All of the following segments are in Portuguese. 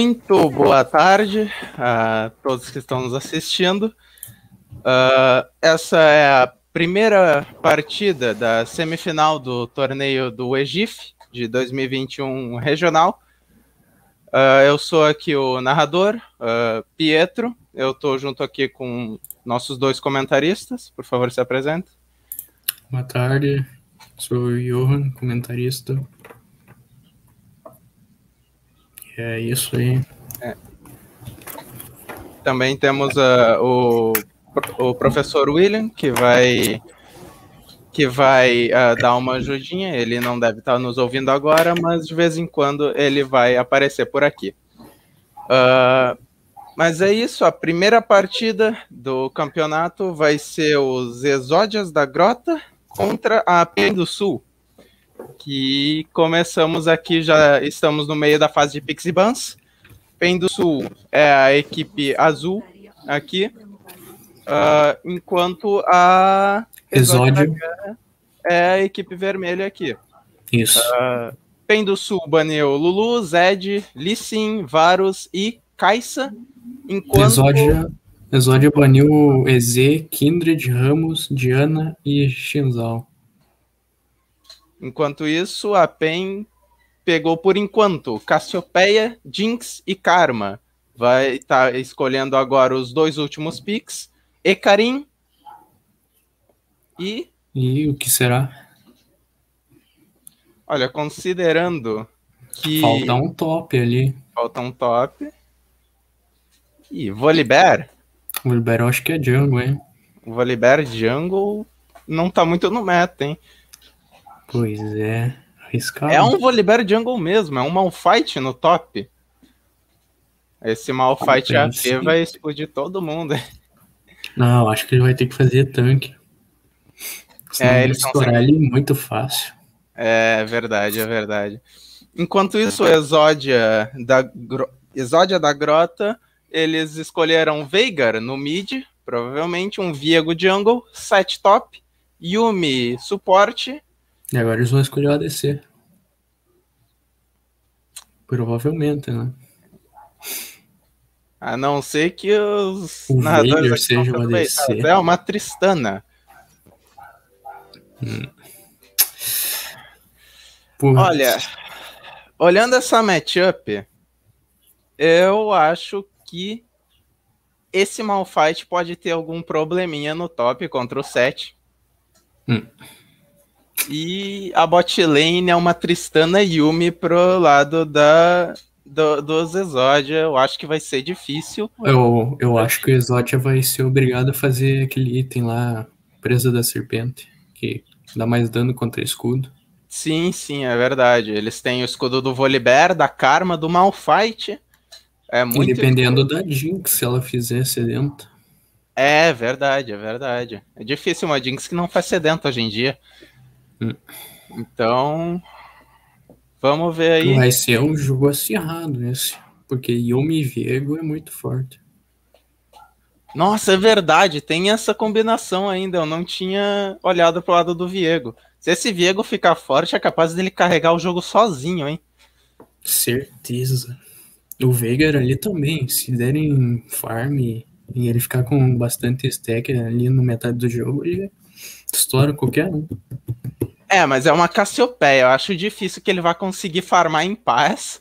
Muito boa tarde a todos que estão nos assistindo. Uh, essa é a primeira partida da semifinal do torneio do Egif de 2021 regional. Uh, eu sou aqui o narrador, uh, Pietro. Eu estou junto aqui com nossos dois comentaristas. Por favor, se apresente. Boa tarde, sou o Johan, comentarista. É isso aí. É. Também temos uh, o, o professor William, que vai que vai uh, dar uma ajudinha. Ele não deve estar nos ouvindo agora, mas de vez em quando ele vai aparecer por aqui. Uh, mas é isso, a primeira partida do campeonato vai ser os Exódias da Grota contra a Pen do Sul que começamos aqui, já estamos no meio da fase de Pixie Bans. Pen do Sul é a equipe azul aqui, uh, enquanto a Exódio é a equipe vermelha aqui. Isso. Uh, Pen do Sul baniu Lulu, Zed, Lissin, Varus e Kaisa, enquanto... Exódio, Exódio baniu EZ, Kindred, Ramos, Diana e Shinzal. Enquanto isso, a PEN pegou por enquanto Cassiopeia, Jinx e Karma. Vai estar tá escolhendo agora os dois últimos picks. Ekarim e. E o que será? Olha, considerando que. Falta um top ali. Falta um top. E Volibear? Volibear eu acho que é jungle, hein? Volibear jungle não tá muito no meta, hein? Pois é, arriscado. É um Volibear Jungle mesmo, é um Malfight no top. Esse Malfight AP vai explodir todo mundo. Não, acho que ele vai ter que fazer tanque. Senão é, eles estourar ele muito fácil. É verdade, é verdade. Enquanto isso, Exódia da, Exódia da Grota, eles escolheram Veigar no mid, provavelmente um Viego Jungle, set top, Yumi suporte e agora eles vão escolher o ADC. Provavelmente, né? A não ser que os o nadadores seja o ADC. É uma Tristana. Hum. Olha, olhando essa matchup, eu acho que esse Malfight pode ter algum probleminha no top contra o 7. Hum. E a bot lane é uma Tristana Yumi pro lado da, do, dos Exódia. Eu acho que vai ser difícil. Eu, eu acho que o Exódia vai ser obrigado a fazer aquele item lá, presa da serpente, que dá mais dano contra escudo. Sim, sim, é verdade. Eles têm o escudo do Volibear, da Karma, do Malfight. É muito e dependendo da Jinx, se ela fizer sedenta. É verdade, é verdade. É difícil uma Jinx que não faz sedenta hoje em dia. Então, vamos ver aí. Vai ser um jogo acirrado esse, porque Yumi Viego é muito forte. Nossa, é verdade, tem essa combinação ainda. Eu não tinha olhado pro lado do Viego. Se esse Viego ficar forte, é capaz dele carregar o jogo sozinho, hein? Certeza. O Veigar ali também, se derem farm e ele ficar com bastante stack ali no metade do jogo, ele estoura qualquer um. É, mas é uma Cassiopeia. Eu acho difícil que ele vá conseguir farmar em paz.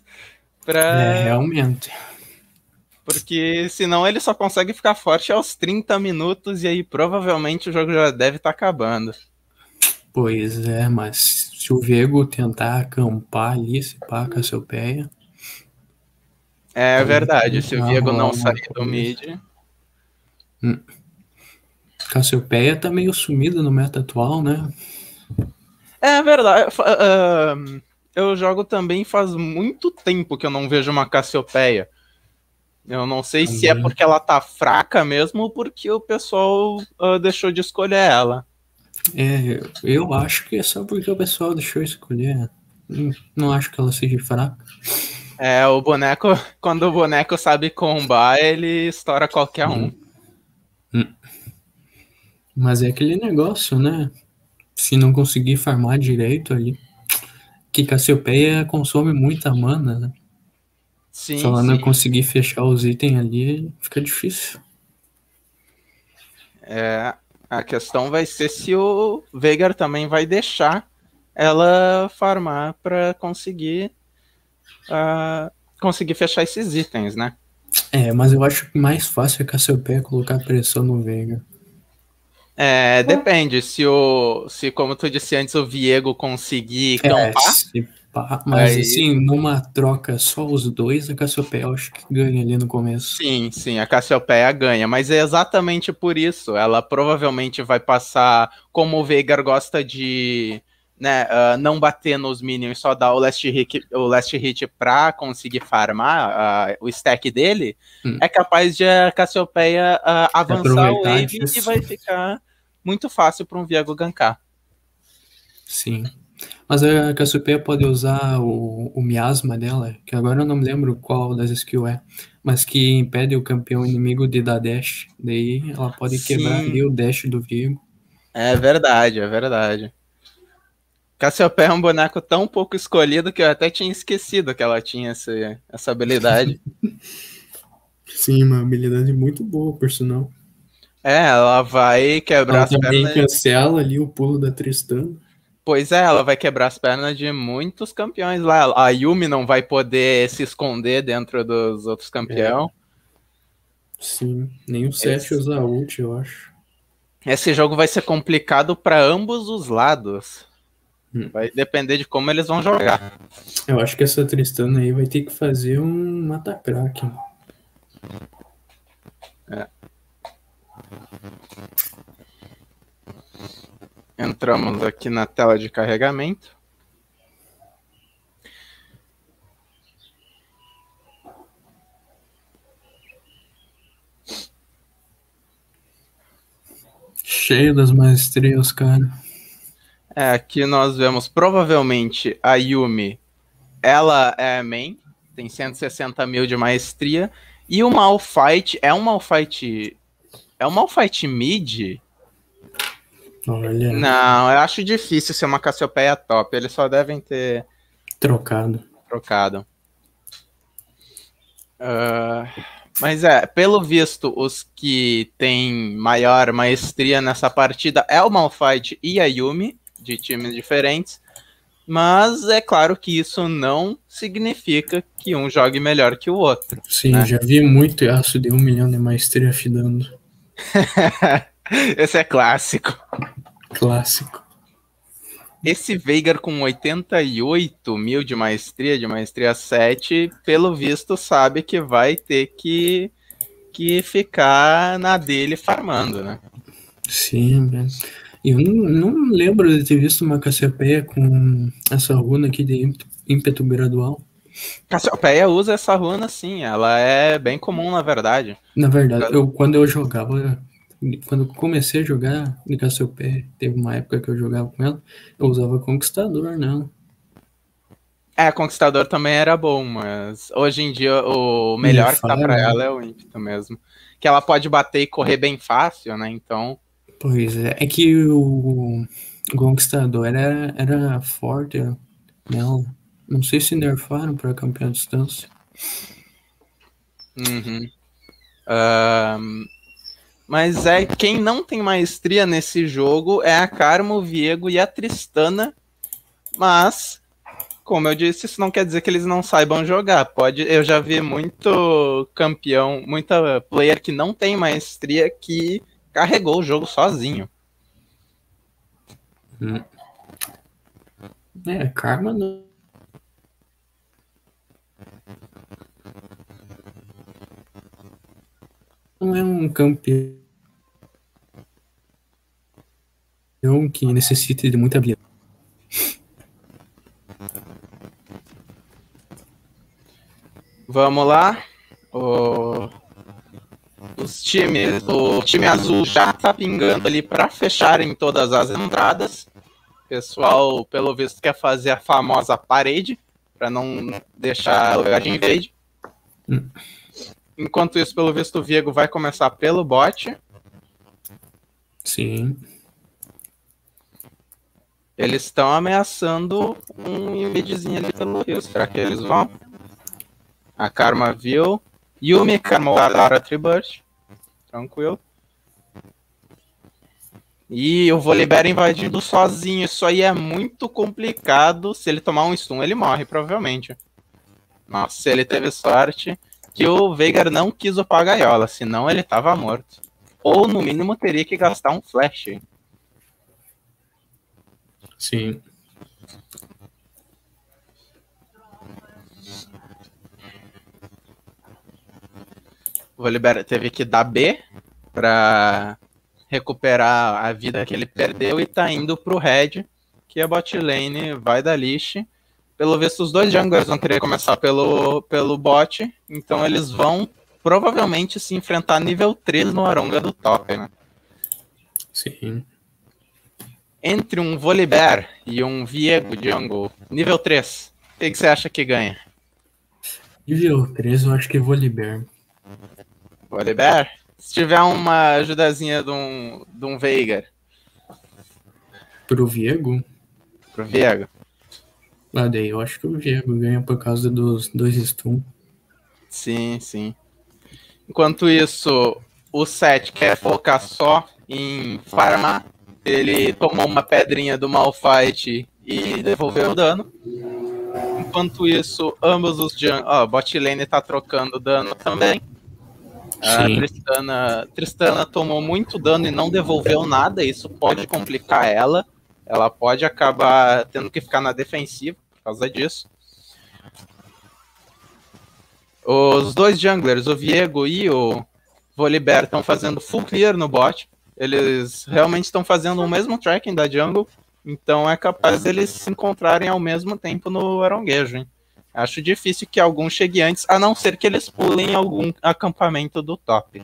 Pra... É, realmente. Porque senão ele só consegue ficar forte aos 30 minutos e aí provavelmente o jogo já deve estar tá acabando. Pois é, mas se o Vego tentar acampar ali, se pá, Cassiopeia. É verdade, se o Viego não sair do mid. Hum. Cassiopeia tá meio sumido no meta atual, né? É verdade. Uh, eu jogo também faz muito tempo que eu não vejo uma Cassiopeia. Eu não sei se é porque ela tá fraca mesmo ou porque o pessoal uh, deixou de escolher ela. É, eu acho que é só porque o pessoal deixou de escolher. Não acho que ela seja fraca. É, o boneco, quando o boneco sabe combar, ele estoura qualquer um. Hum. Hum. Mas é aquele negócio, né? Se não conseguir farmar direito ali. Que Cassiopeia consome muita mana, né? Sim, Se ela não conseguir fechar os itens ali, fica difícil. É, a questão vai ser se o Veigar também vai deixar ela farmar para conseguir uh, conseguir fechar esses itens, né? É, mas eu acho que mais fácil é Cassiopeia colocar pressão no Veigar. É, depende. Se o. Se, como tu disse antes, o Viego conseguir é, campar. Se pá, mas aí... assim, numa troca só os dois, a Cassiopeia eu acho que ganha ali no começo. Sim, sim, a Cassiopeia ganha. Mas é exatamente por isso. Ela provavelmente vai passar. Como o Veigar gosta de. Né, uh, não bater nos minions só dar o last hit, o last hit pra conseguir farmar uh, o stack dele, hum. é capaz de a Cassiopeia uh, avançar o wave e vai ficar muito fácil para um Viego gankar. Sim. Mas a Cassiopeia pode usar o, o miasma dela, que agora eu não me lembro qual das skills é, mas que impede o campeão inimigo de dar dash. Daí ela pode Sim. quebrar ali o dash do Viego. É verdade, é verdade. Cassiopeia é um boneco tão pouco escolhido que eu até tinha esquecido que ela tinha essa, essa habilidade. Sim, uma habilidade muito boa, por sinal. É, ela vai quebrar ela as também pernas. cancela ali o pulo da Tristana. Pois é, ela vai quebrar as pernas de muitos campeões lá. A Yumi não vai poder se esconder dentro dos outros campeões. É. Sim, nem o Seth usa ult, eu acho. Esse jogo vai ser complicado para ambos os lados. Hum. Vai depender de como eles vão jogar. Eu acho que essa Tristana aí vai ter que fazer um mata-crack. Entramos aqui na tela de carregamento. Cheio das maestrias, cara. É, aqui nós vemos provavelmente a Yumi. Ela é main, tem 160 mil de maestria. E o Malfight é um Malfight é uma Malphite mid? Olha. Não, eu acho difícil ser uma Cassiopeia top. Eles só devem ter. Trocado. Trocado. Uh, mas é, pelo visto, os que têm maior maestria nessa partida é o Malphite e a Yumi, de times diferentes. Mas é claro que isso não significa que um jogue melhor que o outro. Sim, né? já vi muito aço de um milhão de maestria fidando. Esse é clássico. Clássico. Esse Veigar com 88 mil de maestria, de maestria 7, pelo visto sabe que vai ter que, que ficar na dele farmando, né? Sim, eu não, não lembro de ter visto uma Cassiopeia com essa runa aqui de ímpeto gradual. Cassiopeia usa essa runa sim, ela é bem comum na verdade. Na verdade, eu, quando eu jogava, quando eu comecei a jogar de Cassiopeia, teve uma época que eu jogava com ela, eu usava Conquistador não. É, Conquistador também era bom, mas hoje em dia o melhor que tá pra né? ela é o ímpeto mesmo. Que ela pode bater e correr bem fácil, né? Então. Pois é, é que o, Conquistador era, era forte, né? Não sei se nerfaram para campeão à distância. Uhum. Um, mas é quem não tem maestria nesse jogo é a Karma, o Viego e a Tristana. Mas, como eu disse, isso não quer dizer que eles não saibam jogar. Pode, eu já vi muito campeão, muita player que não tem maestria que carregou o jogo sozinho. Hum. É, Karma não não é um campeão que necessite de muita habilidade. Vamos lá. O... Os times, o time azul já tá pingando ali para fecharem todas as entradas. O pessoal, pelo visto, quer fazer a famosa parede para não deixar lugar de invade. Hum. Enquanto isso, pelo visto, o Viego vai começar pelo bot. Sim. Eles estão ameaçando um invadezinho ali pelo rio. Será que eles vão? A Karma viu. Yumi Karma Lara Tribut. Tranquilo. E o Volibear invadindo sozinho. Isso aí é muito complicado. Se ele tomar um stun, ele morre, provavelmente. Nossa, ele teve sorte que o Veigar não quis upar a gaiola, senão ele tava morto. Ou no mínimo teria que gastar um flash. Sim. O Volibear teve que dar B para recuperar a vida que ele perdeu e tá indo pro Red, que a bot lane vai da lixe. Pelo visto, os dois junglers vão querer começar pelo, pelo bot, então eles vão provavelmente se enfrentar nível 3 no Aronga do top, né? Sim. Entre um Volibear e um Viego Jungle, nível 3, o que, que você acha que ganha? Nível 3, eu acho que Volibear. Volibear? Se tiver uma ajudazinha de um, de um Veigar. Pro Viego? Pro Viego. Ah, daí eu acho que o Viego ganha por causa dos dois stun. Sim, sim. Enquanto isso, o Seth quer focar só em farmar. Ele tomou uma pedrinha do Malfight e devolveu o dano. Enquanto isso, ambos os jungles. Ó, oh, bot lane tá trocando dano também. A Tristana, Tristana tomou muito dano e não devolveu nada. Isso pode complicar ela. Ela pode acabar tendo que ficar na defensiva por causa disso. Os dois junglers, o Viego e o Volibear, estão fazendo full clear no bot. Eles realmente estão fazendo o mesmo tracking da jungle. Então é capaz deles se encontrarem ao mesmo tempo no aronguejo, hein? Acho difícil que algum chegue antes, a não ser que eles pulem algum acampamento do top.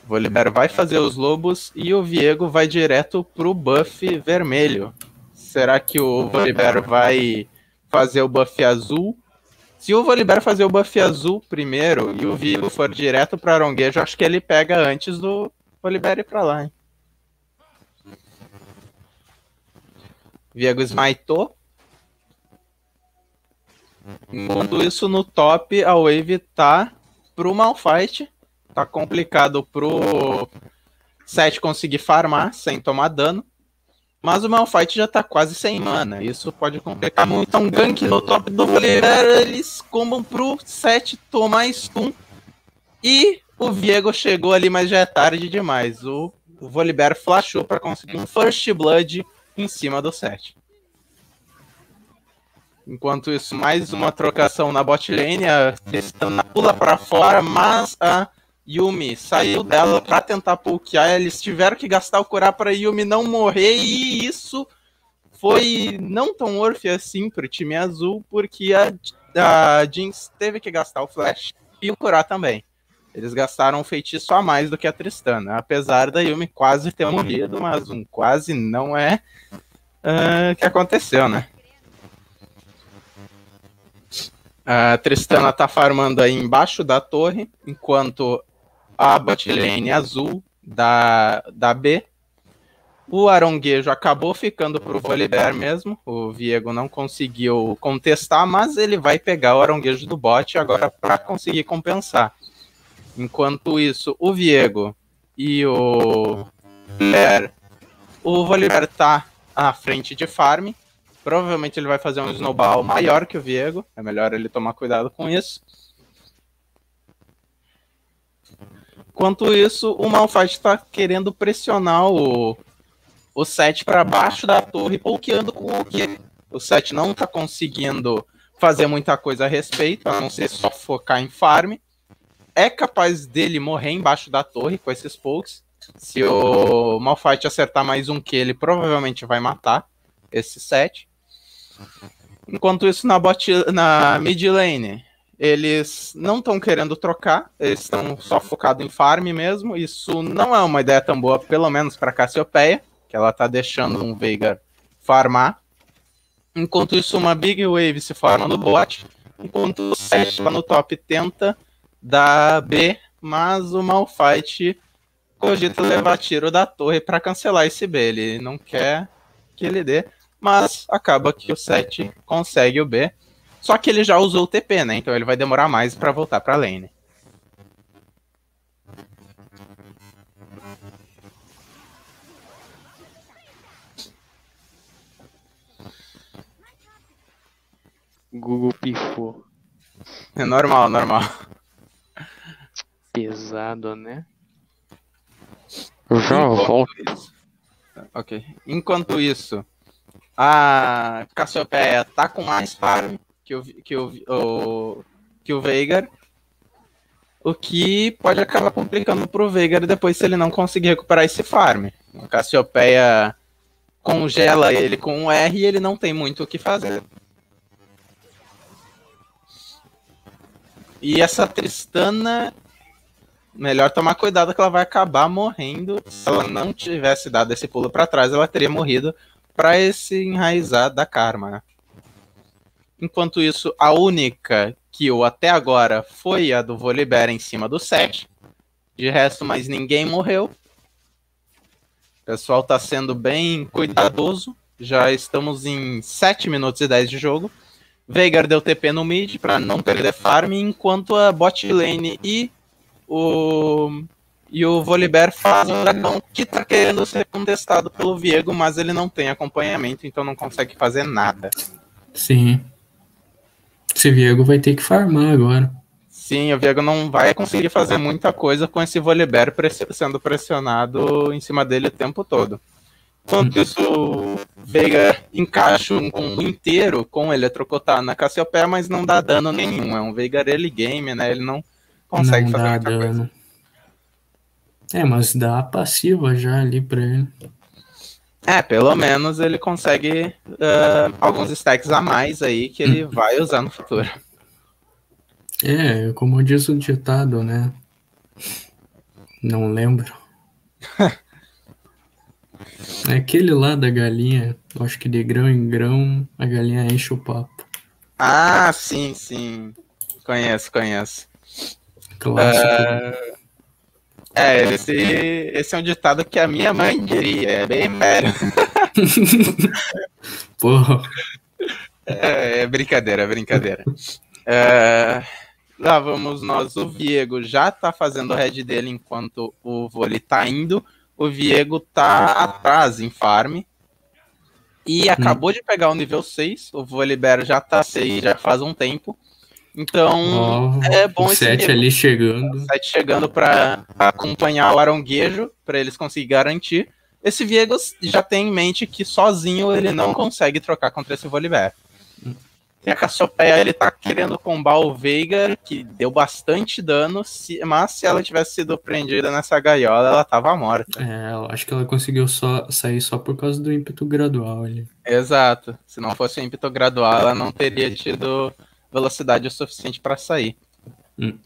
O Volibear vai fazer os lobos e o Viego vai direto pro buff vermelho. Será que o Volibear vai fazer o buff azul? Se o Volibear fazer o buff azul primeiro e o Viego for direto para Aronguejo, acho que ele pega antes do Volibear ir pra lá, hein? Viego smitou. Enquanto isso, no top, a Wave tá pro Malfight. Tá complicado pro 7 conseguir farmar sem tomar dano. Mas o Malfight já tá quase sem mana. Isso pode complicar muito. Então, gank no top do Volibear, eles combam pro 7 tomar stun. E o Viego chegou ali, mas já é tarde demais. O, o Volibear flashou para conseguir um First Blood em cima do 7. Enquanto isso, mais uma trocação na bot lane. A Tristana pula para fora, mas a Yumi saiu dela para tentar pokear. Eles tiveram que gastar o curar para Yumi não morrer. E isso foi não tão orfe assim pro time azul, porque a, a Jinx teve que gastar o flash e o curar também. Eles gastaram um feitiço a mais do que a Tristana, apesar da Yumi quase ter morrido, mas um quase não é uh, que aconteceu, né? A Tristana tá farmando aí embaixo da torre, enquanto a botlane azul da, da B. O Aronguejo acabou ficando pro Volibear mesmo. O Viego não conseguiu contestar, mas ele vai pegar o Aronguejo do bot agora para conseguir compensar. Enquanto isso, o Viego e o Volibear, o Volibear tá à frente de farm, Provavelmente ele vai fazer um snowball maior que o Viego. É melhor ele tomar cuidado com isso. Enquanto isso, o Malphite está querendo pressionar o, o set para baixo da torre, com o que o set não está conseguindo fazer muita coisa a respeito, a não ser só focar em farm. É capaz dele morrer embaixo da torre com esses pokes. Se o Malphite acertar mais um que ele provavelmente vai matar esse set. Enquanto isso, na, bot, na mid lane, eles não estão querendo trocar, eles estão só focados em farm mesmo. Isso não é uma ideia tão boa, pelo menos para Cassiopeia, que ela tá deixando um Veigar farmar. Enquanto isso, uma Big Wave se forma no bot, enquanto o Seth lá no top tenta dar B, mas o Malfight cogita levar tiro da torre para cancelar esse B. Ele não quer que ele dê mas acaba que o 7 consegue o B. Só que ele já usou o TP, né? Então ele vai demorar mais para voltar pra lane. Google pifou. É normal, normal. Pesado, né? Já volto. Isso. Ok. Enquanto isso, a Cassiopeia tá com mais farm que o, que o, o, que o Veigar. O que pode acabar complicando pro Veigar depois se ele não conseguir recuperar esse farm. A Cassiopeia congela ele com um R e ele não tem muito o que fazer. E essa Tristana, melhor tomar cuidado que ela vai acabar morrendo. Se ela não tivesse dado esse pulo para trás, ela teria morrido para esse enraizar da karma. Enquanto isso, a única kill até agora foi a do Volibear em cima do 7. De resto, mais ninguém morreu. O pessoal está sendo bem cuidadoso. Já estamos em 7 minutos e 10 de jogo. Veigar deu TP no mid para não perder farm, enquanto a bot lane e o e o Volibear faz um dragão que tá querendo ser contestado pelo Viego, mas ele não tem acompanhamento, então não consegue fazer nada. Sim. Esse Viego vai ter que farmar agora. Sim, o Viego não vai conseguir fazer muita coisa com esse Volibear sendo pressionado em cima dele o tempo todo. Enquanto isso, Veiga encaixa um combo inteiro com o Eletrocutar na Cassiopeia, mas não dá dano nenhum. É um Veigar early game, né? Ele não consegue não fazer dá muita dano. coisa. É, mas dá a passiva já ali pra ele. É, pelo menos ele consegue ah, alguns stacks a mais aí que ele vai usar no futuro. É, como diz o ditado, né? Não lembro. É aquele lá da galinha, acho que de grão em grão a galinha enche o papo. Ah, sim, sim. Conheço, conheço. Clássico. É, esse, esse é um ditado que a minha mãe diria, é bem velho. Porra, É, é brincadeira, é brincadeira. É, lá vamos nós. O Viego já tá fazendo o head dele enquanto o vôlei tá indo. O Viego tá atrás em farm. E acabou de pegar o nível 6. O Volibear já tá 6 já faz um tempo. Então ó, é bom o esse 7 Viego ali chegando. 7 chegando para acompanhar o aronguejo, para eles conseguirem garantir. Esse Viego já tem em mente que sozinho ele não consegue trocar contra esse Volibear. E a Cassiopeia, ele tá querendo combar o Veigar, que deu bastante dano, mas se ela tivesse sido prendida nessa gaiola, ela tava morta. É, eu acho que ela conseguiu só sair só por causa do ímpeto gradual ali. Exato. Se não fosse o ímpeto gradual, ela não teria tido velocidade o suficiente para sair. Hum.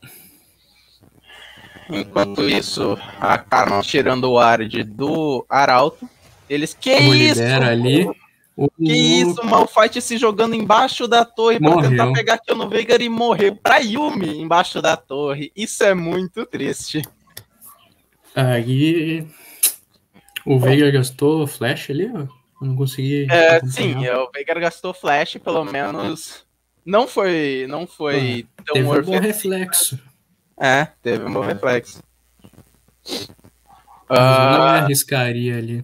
Enquanto isso, a Karma tirando o Ard do Arauto. Eles. Que Como isso? ali. O, Que isso, o Malfight se jogando embaixo da torre pra Morreu. tentar pegar kill no Veigar e morreu pra Yumi embaixo da torre. Isso é muito triste. Aí. O Veiga gastou flash ali, ó. Eu não consegui. É, sim, o Veigar gastou flash, pelo menos. Não foi, não foi tão Teve um bom orfe- reflexo. É, teve um bom reflexo. Eu não Ah, arriscaria ali.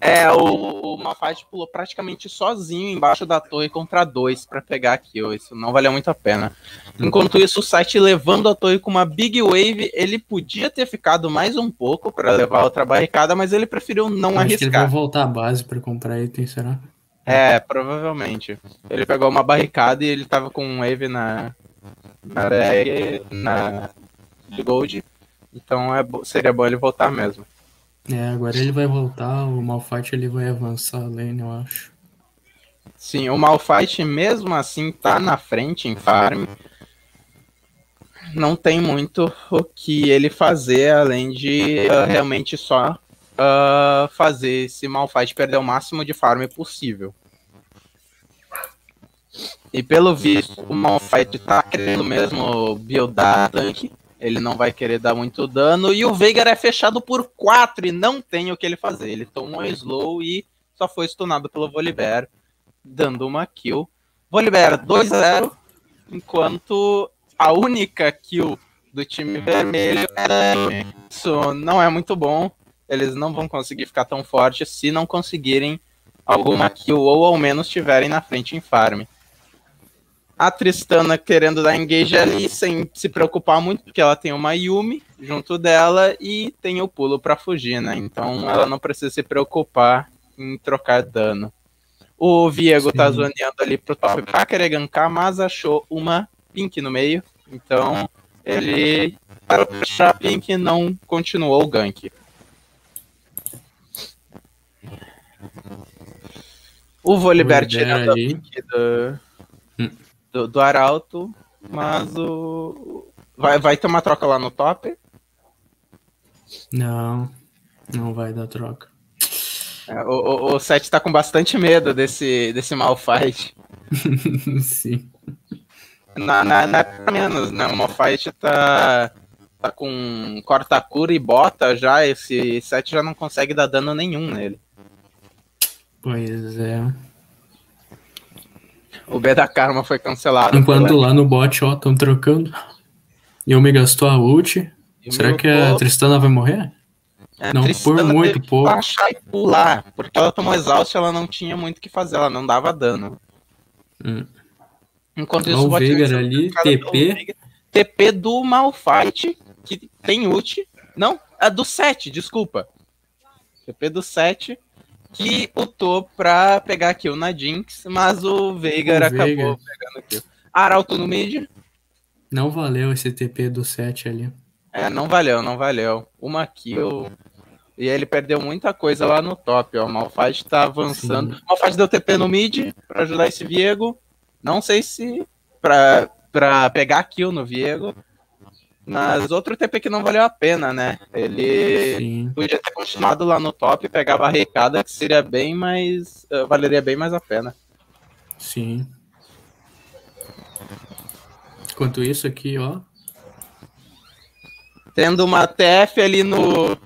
é, o, o Malphite pulou praticamente sozinho embaixo da torre contra dois pra pegar a kill. Isso não valeu muito a pena. Enquanto isso, o site levando a torre com uma Big Wave, ele podia ter ficado mais um pouco pra levar outra barricada, mas ele preferiu não Acho que ele vai arriscar. voltar à base pra comprar item, será? É, provavelmente. Ele pegou uma barricada e ele tava com um wave na. na, na de gold. Então é, seria bom ele voltar mesmo. É, agora ele vai voltar, o Malfight ele vai avançar a lane, eu acho. Sim, o Malfight mesmo assim tá na frente em farm. Não tem muito o que ele fazer além de ah, realmente só ah, fazer esse Malfight perder o máximo de farm possível. E pelo visto, o Malfight tá querendo mesmo buildar tanque. Ele não vai querer dar muito dano. E o Veigar é fechado por 4 e não tem o que ele fazer. Ele tomou slow e só foi stunado pelo Volibear, dando uma kill. Volibear 2-0, enquanto a única kill do time vermelho era Isso não é muito bom. Eles não vão conseguir ficar tão fortes se não conseguirem alguma kill ou ao menos estiverem na frente em farm. A Tristana querendo dar engage ali sem se preocupar muito, porque ela tem uma Yumi junto dela e tem o pulo para fugir, né? Então ela não precisa se preocupar em trocar dano. O Viego tá Sim. tá zoneando ali pro top pra querer gankar, mas achou uma Pink no meio. Então ele, para puxar a Pink, não continuou o gank. O Volibear tirando a Pink do, do, do, Arauto, mas o. Vai, vai ter uma troca lá no top? Não, não vai dar troca. É, o, o, o Seth tá com bastante medo desse, desse Malfight. Sim. Na, na, na menos, né? O Malfight tá, tá com corta-cura e bota já. Esse Seth já não consegue dar dano nenhum nele. Pois é. O B da Karma foi cancelado. Enquanto lá no bot, ó, estão trocando. E eu me gastou a ult. E Será que a Tristana vai morrer? É, não, por muito pouco. Baixar e pular, porque ela tomou exausto, ela não tinha muito o que fazer, ela não dava dano. Hum. Enquanto isso, o Veigar ali, TP. TP do Malfight, que tem ult. Não, é do 7, desculpa. TP do 7 que ultou pra pegar kill na Jinx, mas o Veigar acabou Veigar. pegando kill. Arauto no mid. Não valeu esse TP do 7 ali. É, não valeu, não valeu. Uma kill. E ele perdeu muita coisa lá no top, ó. O Malphite tá avançando. O Malphite deu TP no mid pra ajudar esse Viego. Não sei se pra, pra pegar kill no Viego. Mas outro TP que não valeu a pena, né? Ele Sim. podia ter continuado lá no top e pegar a barricada, que seria bem mais. Uh, valeria bem mais a pena. Sim. Enquanto isso aqui, ó. Tendo uma TF ali no.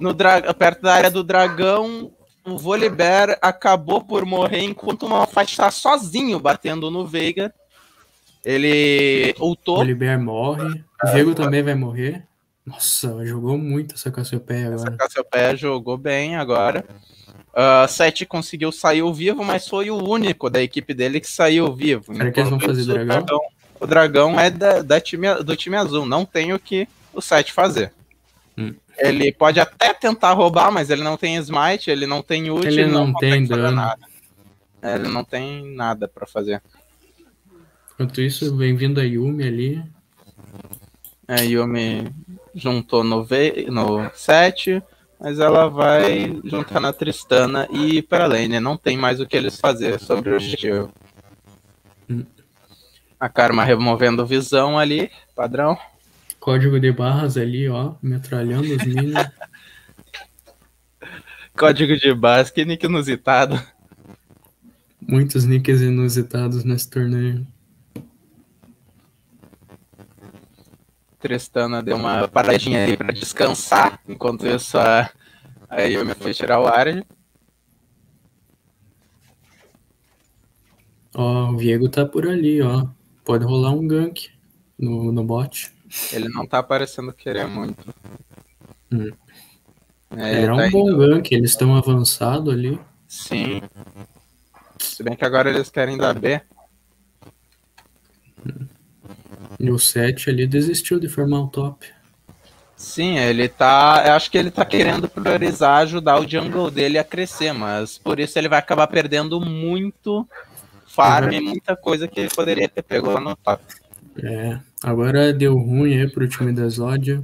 no dra... perto da área do dragão. O Volibear acabou por morrer enquanto o Malphite está sozinho batendo no Veiga. Ele ultou. O Volibear morre. O Viego também vai morrer. Nossa, jogou muito essa Cassiopeia agora. Essa Cassiopeia jogou bem agora. Uh, Sete conseguiu sair vivo, mas foi o único da equipe dele que saiu vivo. Será que eles vão fazer dragão? O dragão, o dragão é da, da time, do time azul, não tem o que o Sete fazer. Hum. Ele pode até tentar roubar, mas ele não tem smite, ele não tem ult, ele, ele não, não tem dano. Nada. Ele não tem nada para fazer. Enquanto isso, bem-vindo a Yumi ali. A Yumi juntou no, v, no 7, mas ela vai juntar na Tristana e ir pra lane. Não tem mais o que eles fazer sobre o objetivo. Hum. A Karma removendo visão ali, padrão. Código de barras ali, ó, metralhando os minions. Código de barras, que nick inusitado. Muitos nicks inusitados nesse torneio. Tristana deu uma paradinha aí pra descansar, enquanto isso a, a Yumi foi tirar o ar. Ó, o Viego tá por ali, ó. Pode rolar um gank no, no bot. Ele não tá parecendo querer muito. Hum. É, Era um tá bom indo... gank, eles estão avançado ali. Sim. Se bem que agora eles querem dar B. Hum. E o 7 ali desistiu de formar o top. Sim, ele tá. Eu acho que ele tá querendo priorizar ajudar o jungle dele a crescer, mas por isso ele vai acabar perdendo muito farm e uhum. muita coisa que ele poderia ter pego lá no top. É, agora deu ruim aí pro time da Zódia.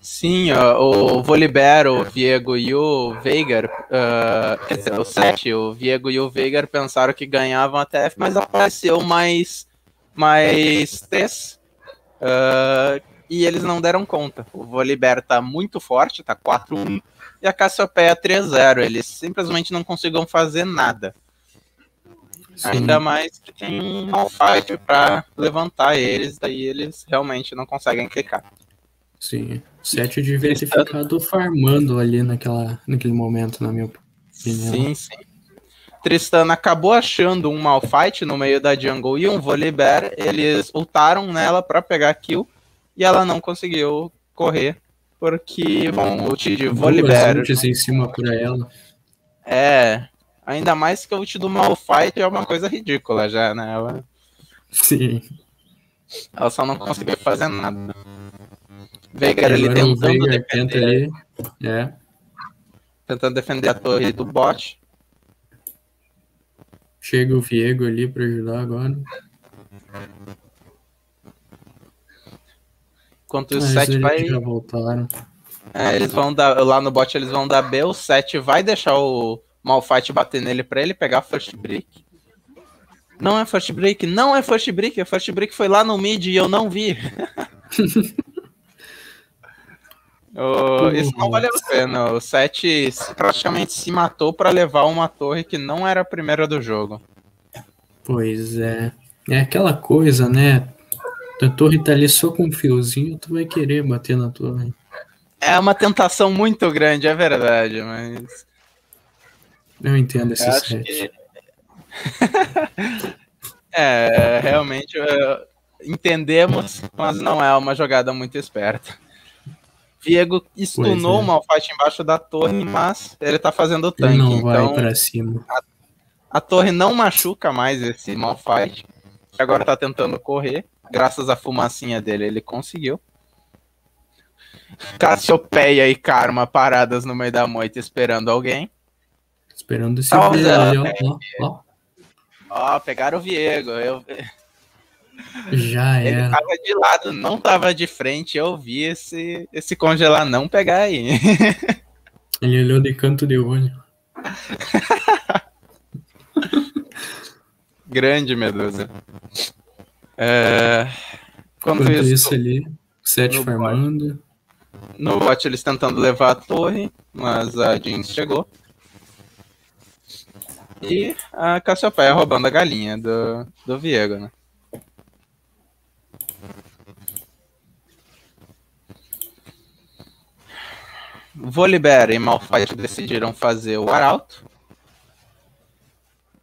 Sim, ó, o Volibear, o Viego e o Veigar, uh, quer dizer, o 7, o Viego e o Veigar pensaram que ganhavam a TF, mas apareceu mais mais T's. Uh, e eles não deram conta. O Volibear tá muito forte, tá 4-1. E a Cassiopeia 3-0. Eles simplesmente não conseguiam fazer nada. Sim. Ainda mais que tem um Malphite pra levantar eles, daí eles realmente não conseguem clicar. Sim. 7 devia ter ficado farmando ali naquela, naquele momento, na minha opinião. Sim, sim. Tristana acabou achando um Malphite no meio da jungle e um Volibear. Eles ultaram nela para pegar kill e ela não conseguiu correr porque bom, ult de Volibear. Duas em cima pra ela. É, ainda mais que o ult do Malphite é uma coisa ridícula já, né? Ela, Sim. ela só não conseguiu fazer nada. Veigar Agora o tentando Veigar tenta defender, ali. É. tentando defender a torre do bot. Chega o Viego ali pra ajudar agora. Enquanto o Mas 7 eles vai. já voltaram. É, eles vão dar. Lá no bot eles vão dar B, o 7 vai deixar o Malphite bater nele pra ele pegar first break. Não é first break, não é first break, a first break foi lá no mid e eu não vi. O- isso não valeu a pena. O 7 praticamente se matou pra levar uma torre que não era a primeira do jogo. Pois é. É aquela coisa, né? A torre tá ali só com um fiozinho, tu vai querer bater na torre. É uma tentação muito grande, é verdade, mas. Eu entendo esse set. que. é, realmente entendemos, mas não é uma jogada muito esperta. Viego stunou é. o Malphite embaixo da torre, mas ele tá fazendo o Ele tanque. não vai Então pra cima. a torre não machuca mais esse Malphite. que Agora tá tentando correr. Graças à fumacinha dele, ele conseguiu. Cassiopeia e Karma paradas no meio da moita esperando alguém. Esperando ó, ó. Ó, pegaram o Viego. Eu, Já Ele era. tava de lado, não tava de frente. Eu vi esse, esse congelar não pegar aí. Ele olhou de canto de olho. Grande Medusa. É, Quanto Enquanto isso, isso ali, sete no farmando. no bot eles tentando levar a torre, mas a Jinx chegou. E a Cassiopeia roubando a galinha do, do Viego, né? Volibear e Malphite decidiram fazer o Arauto.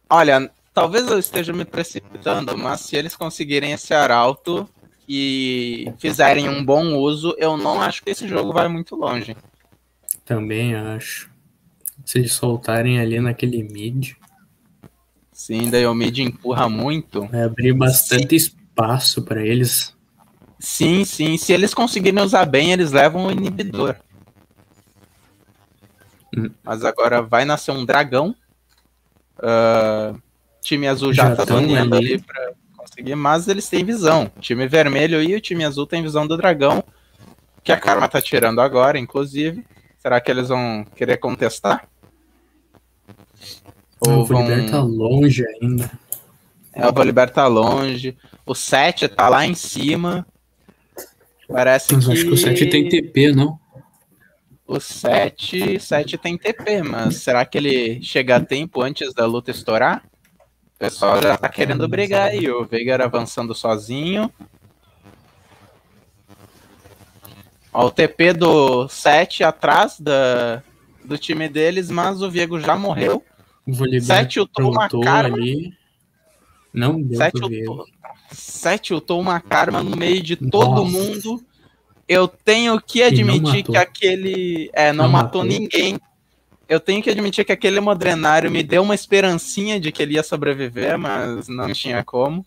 Olha, talvez eu esteja me precipitando, mas se eles conseguirem esse Arauto e fizerem um bom uso, eu não acho que esse jogo vai muito longe. Também acho. Se eles soltarem ali naquele mid, Sim, daí o mid empurra muito. vai abrir bastante espaço pra eles. Sim, sim. Se eles conseguirem usar bem, eles levam o inibidor. Hum. Mas agora vai nascer um dragão. Ah, time azul já, Já tá tão zoneando ali. pra conseguir, mas eles têm visão. O time vermelho e o time azul têm visão do dragão. Que a Karma tá tirando agora, inclusive. Será que eles vão querer contestar? o Volibear tá longe ainda. É, o Volibear tá longe. O 7 tá lá em cima. Parece Mas que. acho que o 7 tem TP, não? O 7, 7 tem TP, mas será que ele chega a tempo antes da luta estourar? O pessoal já tá querendo brigar aí. O Veigar avançando sozinho. Ó, o TP do 7 atrás da, do time deles, mas o Viego já morreu. 7 ultou uma karma. ali. Não deu 7 pro Viego. ultou, 7 ultou uma karma no meio de todo Nossa. mundo. Eu tenho que não admitir que aquele. É, não, Não matou, matou. ninguém. Eu tenho que admitir que aquele modrenário me deu uma esperancinha de que ele ia sobreviver, mas não tinha como.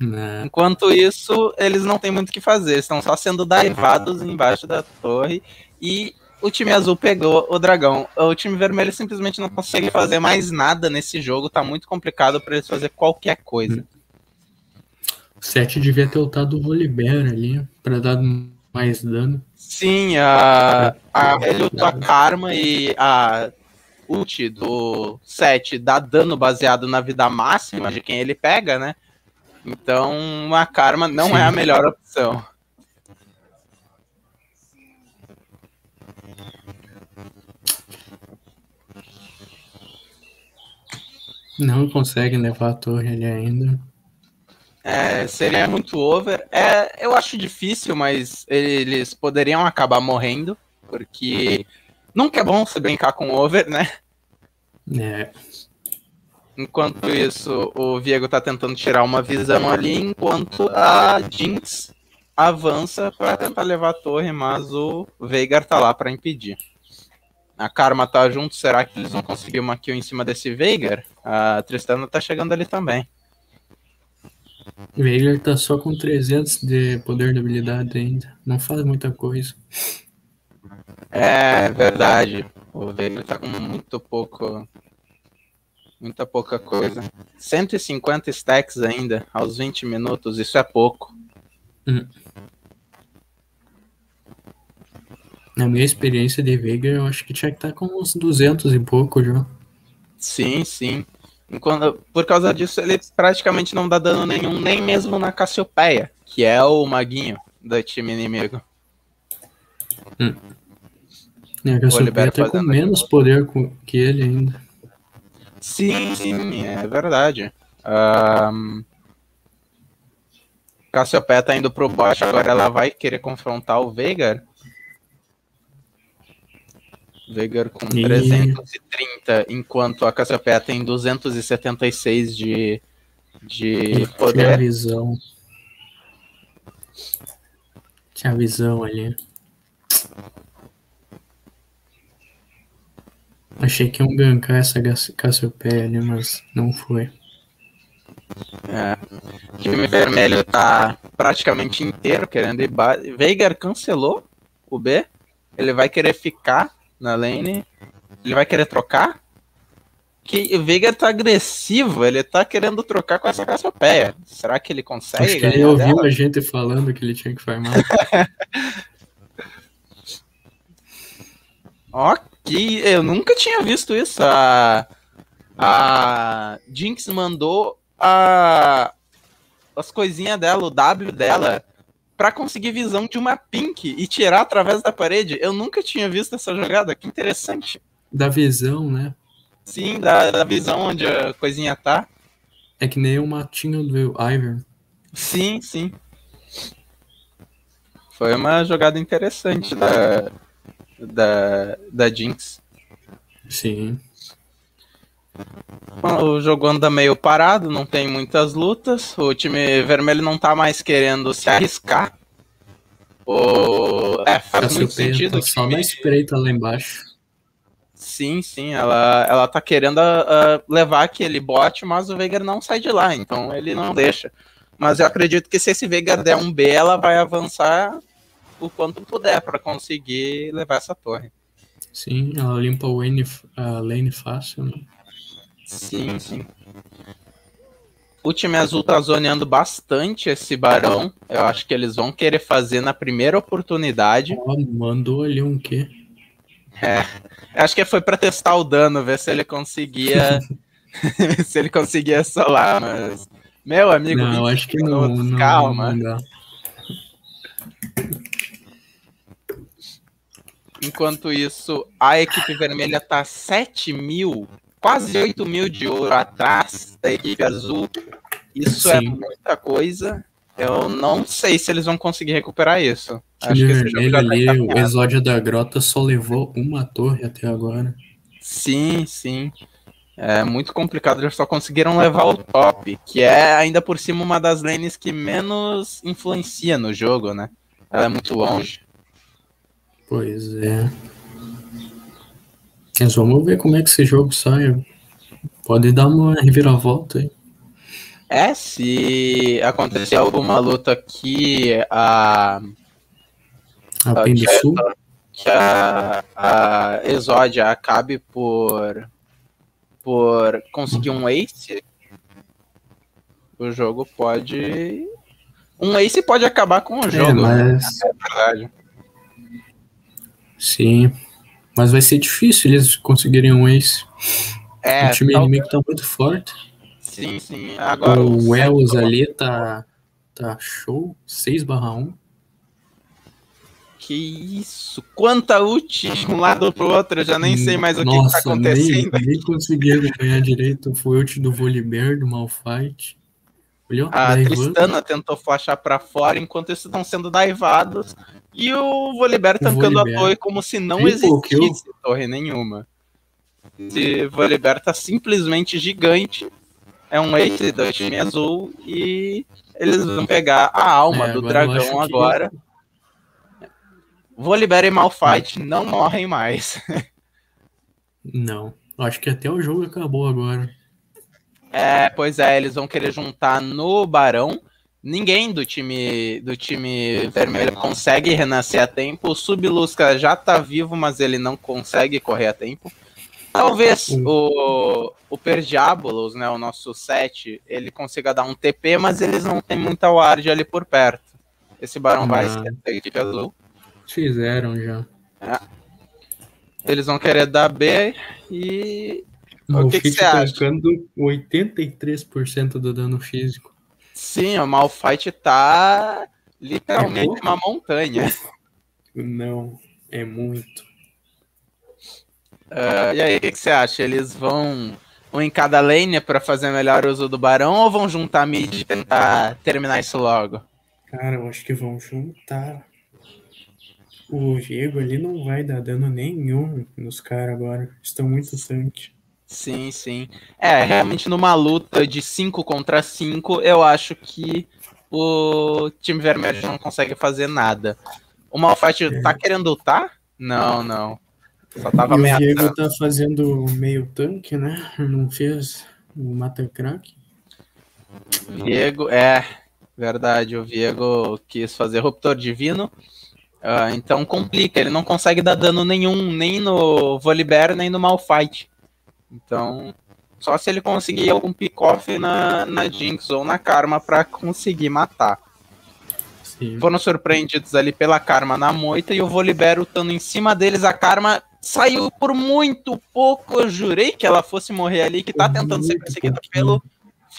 Né? Enquanto isso, eles não têm muito o que fazer, estão só sendo daivados embaixo da torre. E o time azul pegou o dragão. O time vermelho simplesmente não consegue fazer mais nada nesse jogo, tá muito complicado para eles fazer qualquer coisa. O 7 devia ter ultado o Volibear ali pra dar mais dano. Sim, a, a, ele lutou a Karma e a ult do 7 dá dano baseado na vida máxima de quem ele pega, né? Então a Karma não Sim. é a melhor opção. Não consegue levar a torre ali ainda. É, seria muito over. É, eu acho difícil, mas eles poderiam acabar morrendo, porque nunca é bom se brincar com over, né? É, Enquanto isso, o Viego tá tentando tirar uma visão ali, enquanto a Jinx avança para tentar levar a torre, mas o Veigar tá lá para impedir. A Karma tá junto, será que eles vão conseguir uma kill em cima desse Veigar? A Tristana tá chegando ali também. Veigar tá só com 300 de poder de habilidade ainda. Não faz muita coisa. É verdade. O Veigar tá com muito pouco. Muita pouca coisa. 150 stacks ainda, aos 20 minutos, isso é pouco. Hum. Na minha experiência de Veigar, eu acho que tinha que estar tá com uns 200 e pouco já. Sim, sim. Enquanto, por causa disso, ele praticamente não dá dano nenhum, nem mesmo na Cassiopeia, que é o maguinho do time inimigo. Hum. É, a Cassiopeia tá com menos aqui. poder que ele ainda. Sim, sim, é verdade. Um... Cassiopeia tá indo pro bot, agora ela vai querer confrontar o Veigar. Veigar com e... 330, enquanto a Cassiopeia tem 276 de, de poder. Tinha visão. Tinha visão ali. Achei que iam gankar essa Cassiopeia ali, mas não foi. É. O time vermelho tá praticamente inteiro querendo ir. Veigar cancelou o B. Ele vai querer ficar na lane. Ele vai querer trocar? Que o Veiga tá agressivo, ele tá querendo trocar com essa Cassiopeia. Será que ele consegue? Acho que ele ouviu dela? a gente falando que ele tinha que farmar. ok, eu nunca tinha visto isso. A, a Jinx mandou a, as coisinhas dela, o W dela, para conseguir visão de uma pink e tirar através da parede. Eu nunca tinha visto essa jogada, que interessante. Da visão, né? Sim, da, da visão onde a coisinha tá. É que nem o matinho do Ivern. Sim, sim. Foi uma jogada interessante da, da, da Jinx. Sim. O jogo anda meio parado, não tem muitas lutas. O time vermelho não tá mais querendo se arriscar. O... É, faz muito sentido. Tá só na espreita lá embaixo. Sim, sim, ela, ela tá querendo uh, levar aquele bot, mas o Veigar não sai de lá, então ele não deixa. Mas eu acredito que se esse Veigar der um B, ela vai avançar o quanto puder para conseguir levar essa torre. Sim, ela limpa o lane, a lane fácil, né? Sim, sim. O time azul tá zoneando bastante esse barão. Eu acho que eles vão querer fazer na primeira oportunidade. Oh, mandou ali um quê? É. Acho que foi para testar o dano, ver se ele conseguia. se ele conseguia solar, mas. Meu amigo, não, acho que não, não, calma. Não Enquanto isso, a equipe vermelha tá 7 mil quase 8 mil de ouro atrás da equipe azul. Isso é Sim. é muita coisa. Eu não sei se eles vão conseguir recuperar isso. Acho que esse jogo já tá ali, o Exódio da Grota só levou uma torre até agora. Sim, sim. É muito complicado, eles só conseguiram levar o top, que é ainda por cima uma das lanes que menos influencia no jogo, né? Ela é muito longe. Pois é. Mas vamos ver como é que esse jogo sai. Pode dar uma reviravolta aí. É, se acontecer alguma luta que a. A, a que, Sul? que a, a Exódia acabe por. por conseguir um ace, o jogo pode. Um ace pode acabar com o jogo. É, mas... é verdade. Sim. Mas vai ser difícil eles conseguirem um ace. É, o time talvez... inimigo tá muito forte. Sim, sim. Agora, o Wells ali tá, tá show. 6 barra 1. Que isso! Quanta ult de um lado pro outro, eu já nem sei mais o Nossa, que, que tá acontecendo. Nem, nem consegui acompanhar direito. Foi ult do Volibear, do Malfight. Olhou? A Tristana tentou flashar para fora enquanto eles estão sendo daivados. E o Volibear tancando a torre como se não existisse torre nenhuma. Esse Volibear tá simplesmente gigante. É um ace do time azul e eles vão pegar a alma É, do agora dragão que- agora. Volibear e Malphite não morrem mais. Não. Acho que até o jogo acabou agora. É, pois é, eles vão querer juntar no Barão. Ninguém do time do time vermelho consegue renascer a tempo. O Sublusca já tá vivo, mas ele não consegue correr a tempo. Talvez o, o Perdiabolos, né, o nosso 7, ele consiga dar um TP, mas eles não têm muita ward ali por perto. Esse Barão vai Ah. esquecer a equipe azul. Fizeram já. Eles vão querer dar B e. O que que você acha? tancando 83% do dano físico. Sim, o Malphite tá literalmente pouco? uma montanha. Não, é muito. Ah, e aí, o que, que você acha? Eles vão um em cada lane pra fazer melhor uso do Barão ou vão juntar mid e tentar terminar isso logo? Cara, eu acho que vão juntar. O Diego ali não vai dar dano nenhum nos caras agora. Estão muito tanque. Sim, sim. É, realmente numa luta de 5 contra 5, eu acho que o time vermelho não consegue fazer nada. O Malphite tá querendo lutar? Não, não. Só tava e o. Diego tá fazendo meio tanque, né? Não fez o mata crack. Viego, é verdade, o Viego quis fazer ruptor divino. ah, então complica, ele não consegue dar dano nenhum, nem no Volibear, nem no Malphite. Então, só se ele conseguir algum pick-off na, na Jinx ou na Karma pra conseguir matar. Sim. Foram surpreendidos ali pela Karma na moita e o Volibear lutando em cima deles. A Karma saiu por muito pouco. Eu jurei que ela fosse morrer ali, que tá tentando ser perseguida pelo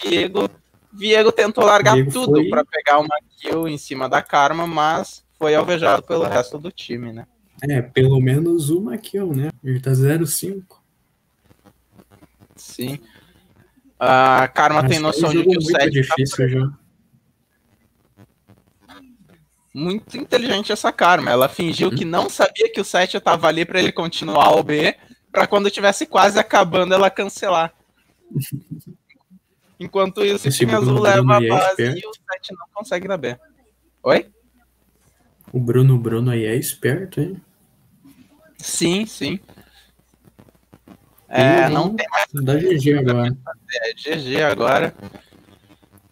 Viego. Viego tentou largar Diego tudo foi- pra pegar uma kill em cima da Karma, mas foi alvejado pelo resto do time, né? É, pelo menos uma kill, né? Ele tá 0-5. Sim. A Karma Mas tem noção de que o muito 7 tá difícil já. muito inteligente essa Karma. Ela fingiu que não sabia que o 7 tava ali pra ele continuar o B, pra quando tivesse quase acabando ela cancelar. Enquanto isso, o Esse time azul Bruno leva a é base esperto. e o 7 não consegue dar B. Oi? O Bruno Bruno aí é esperto, hein? Sim, sim. É, não tem Dá GG agora. é, GG agora.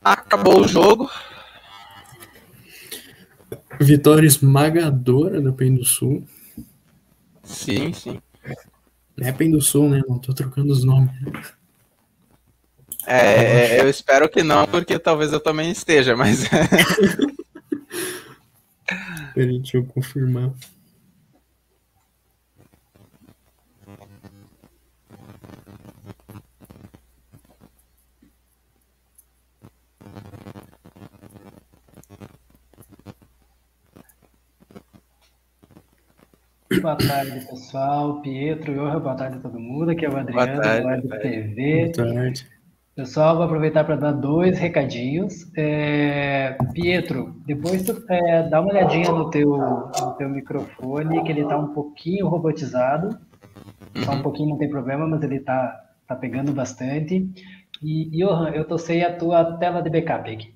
Acabou o jogo. Vitória esmagadora da PEN do Sul. Sim, sim. É PEN do Sul, né? Não tô trocando os nomes. É, eu espero que não, porque talvez eu também esteja, mas Peraí, deixa eu confirmar. Boa tarde, pessoal. Pietro, Johan, boa tarde a todo mundo. Aqui é o Boa Adriano, tarde, do Web boa TV. Boa tarde. Pessoal, vou aproveitar para dar dois recadinhos. É, Pietro, depois tu é, dá uma olhadinha no teu, no teu microfone, que ele está um pouquinho robotizado. Só um pouquinho não tem problema, mas ele está tá pegando bastante. E, Johan, eu sem a tua tela de backup aqui.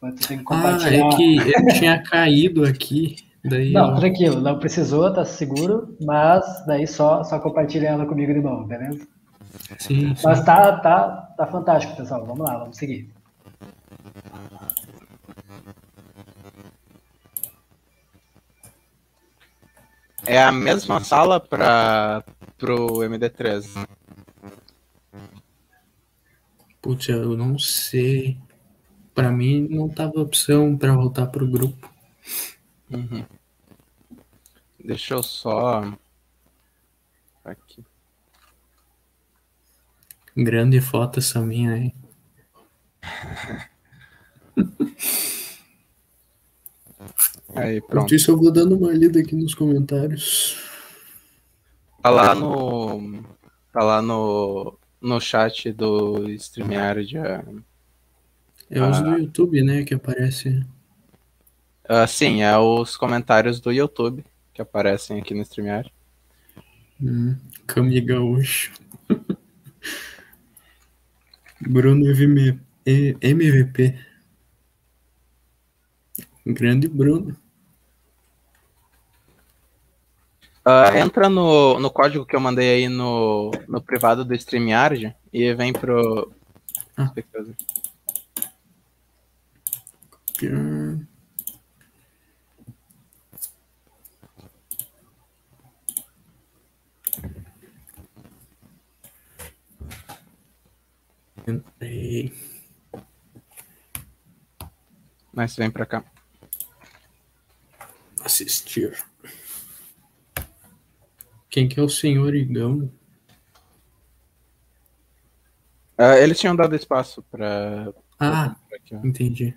Mas tu tem que Ah, compartilhar. é que eu tinha caído aqui. Daí Não, eu- tranquilo, não precisou, tá seguro, mas daí só, só compartilha ela comigo de novo, beleza? Sim, sim. Mas tá, tá, tá fantástico, pessoal. Vamos lá, vamos seguir. é a mesma sala para pro MD3. Putz, eu não sei. Pra mim não tava opção pra voltar pro grupo. Uhum. Deixa eu só. Aqui. Grande foto essa minha aí. Aí, pronto. Enquanto isso, eu vou dando uma lida aqui nos comentários. Tá lá no. Tá lá no. No chat do StreamYard. É os Ah. do YouTube, né, que aparece. Ah, sim, é os comentários do YouTube que aparecem aqui no StreamYard. Hum, Gaúcho. Bruno MV MVP. Grande Bruno. Ah, entra no, no código que eu mandei aí no, no privado do StreamYard e vem pro. Ah. Pior. Entrei. Mas vem pra cá. Assistir. Quem que é o senhor Igão? Ah, eles tinham dado espaço pra. Ah, pra aqui, entendi.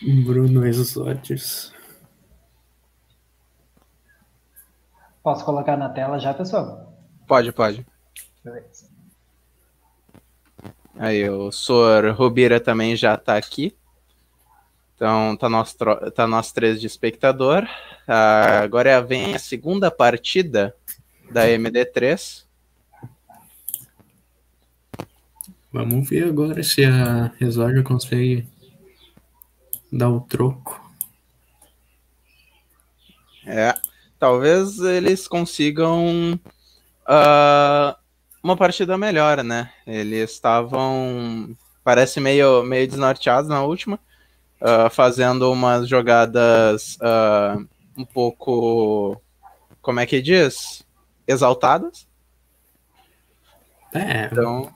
Bruno Exótis. Posso colocar na tela já, pessoal? Pode, pode. Beleza. Aí, o Sor Rubira também já tá aqui. Então, tá nós, tá nós três de espectador. Ah, agora vem a segunda partida da MD3. Vamos ver agora se a Exódia consegue dar o troco. É, talvez eles consigam ah, uma partida melhor, né? Eles estavam, parece meio, meio desnorteados na última, ah, fazendo umas jogadas ah, um pouco, como é que diz? Exaltadas. É, Então,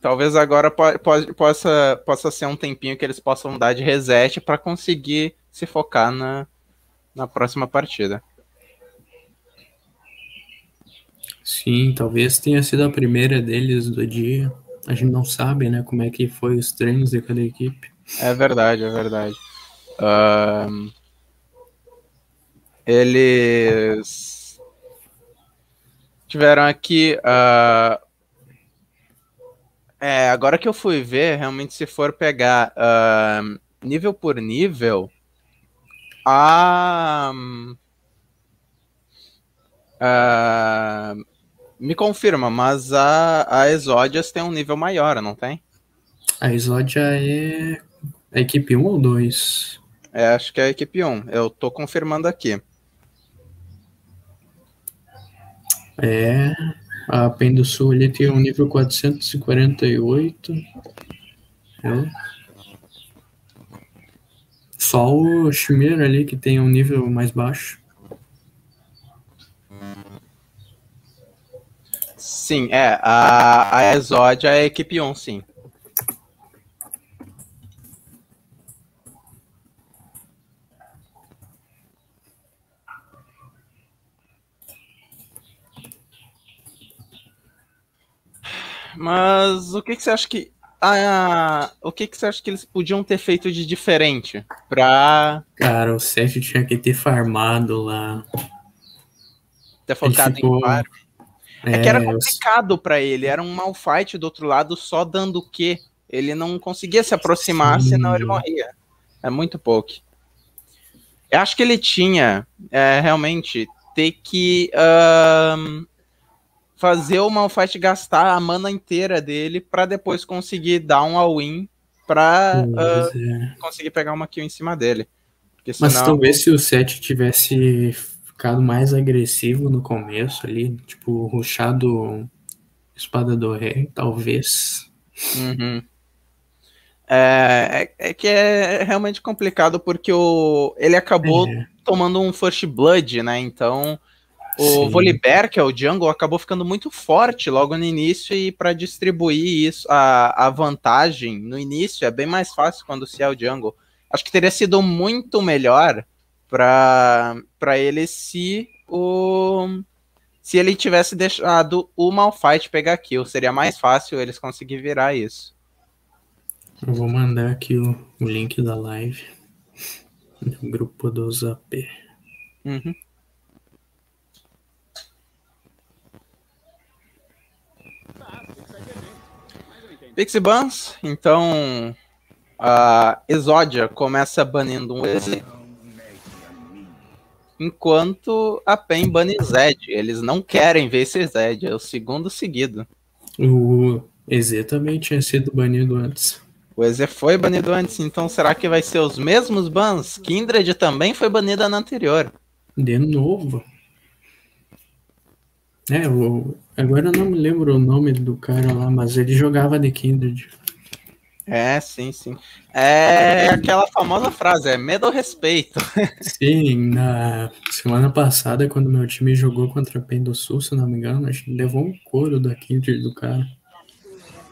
talvez agora po- po- possa, possa ser um tempinho que eles possam dar de reset para conseguir se focar na, na próxima partida. Sim, talvez tenha sido a primeira deles do dia. A gente não sabe, né, como é que foi os treinos de cada equipe. É verdade, é verdade. Eles tiveram aqui. ah, é, agora que eu fui ver, realmente, se for pegar ahn, nível por nível, a. ah, me confirma, mas a, a Exódias tem um nível maior, não tem? A Exódia é a equipe 1 ou 2? É, acho que é a equipe 1. Eu tô confirmando aqui. É, a PEN do Sul ali tem um nível 448. É. Só o Chimera ali que tem um nível mais baixo. Sim, é. A, a Exódia é a equipe 1, sim. Mas o que, que você acha que. Ah, o que, que você acha que eles podiam ter feito de diferente pra Cara, o Seth tinha que ter farmado lá. ter focado ficou- em par? É que era os- complicado pra ele, era um mal fight do outro lado só dando o quê? Ele não conseguia se aproximar, Sim. senão ele morria. É muito pouco. Eu acho que ele tinha, é, realmente, ter que fazer o Malfight gastar a mana inteira dele pra depois conseguir dar um all-in pra ah, Pois é. conseguir pegar uma kill em cima dele. Porque Mas senão, talvez se o Seth tivesse ficado mais agressivo no começo ali, tipo, ruxado Espada do Rei, talvez. Uhum. É, é, é que é realmente complicado porque o, ele acabou É, tomando um First Blood, né? Então o Sim. Volibear, que é o jungle, acabou ficando muito forte logo no início e para distribuir isso, a, a vantagem no início é bem mais fácil quando se é o jungle. Acho que teria sido muito melhor para ele se o se ele tivesse deixado o Malphite pegar kill, seria mais fácil eles conseguir virar isso. eu vou mandar aqui o, o link da live no grupo do Zap. Uhum. Pixie Buns, então a Exódia começa banindo um Wesley. Enquanto a PEN bane Zed. Eles não querem ver esse Zed, é o segundo seguido. O EZ também tinha sido banido antes. O EZ foi banido antes, então será que vai ser os mesmos bans? Kindred também foi banida na anterior. De novo? É, o... agora eu não me lembro o nome do cara lá, mas ele jogava de Kindred. É, sim, sim. É aquela famosa frase, é medo ou respeito. Sim, na semana passada, quando meu time jogou contra a PEN do Sul, se não me engano, a gente levou um couro da Kindred do cara.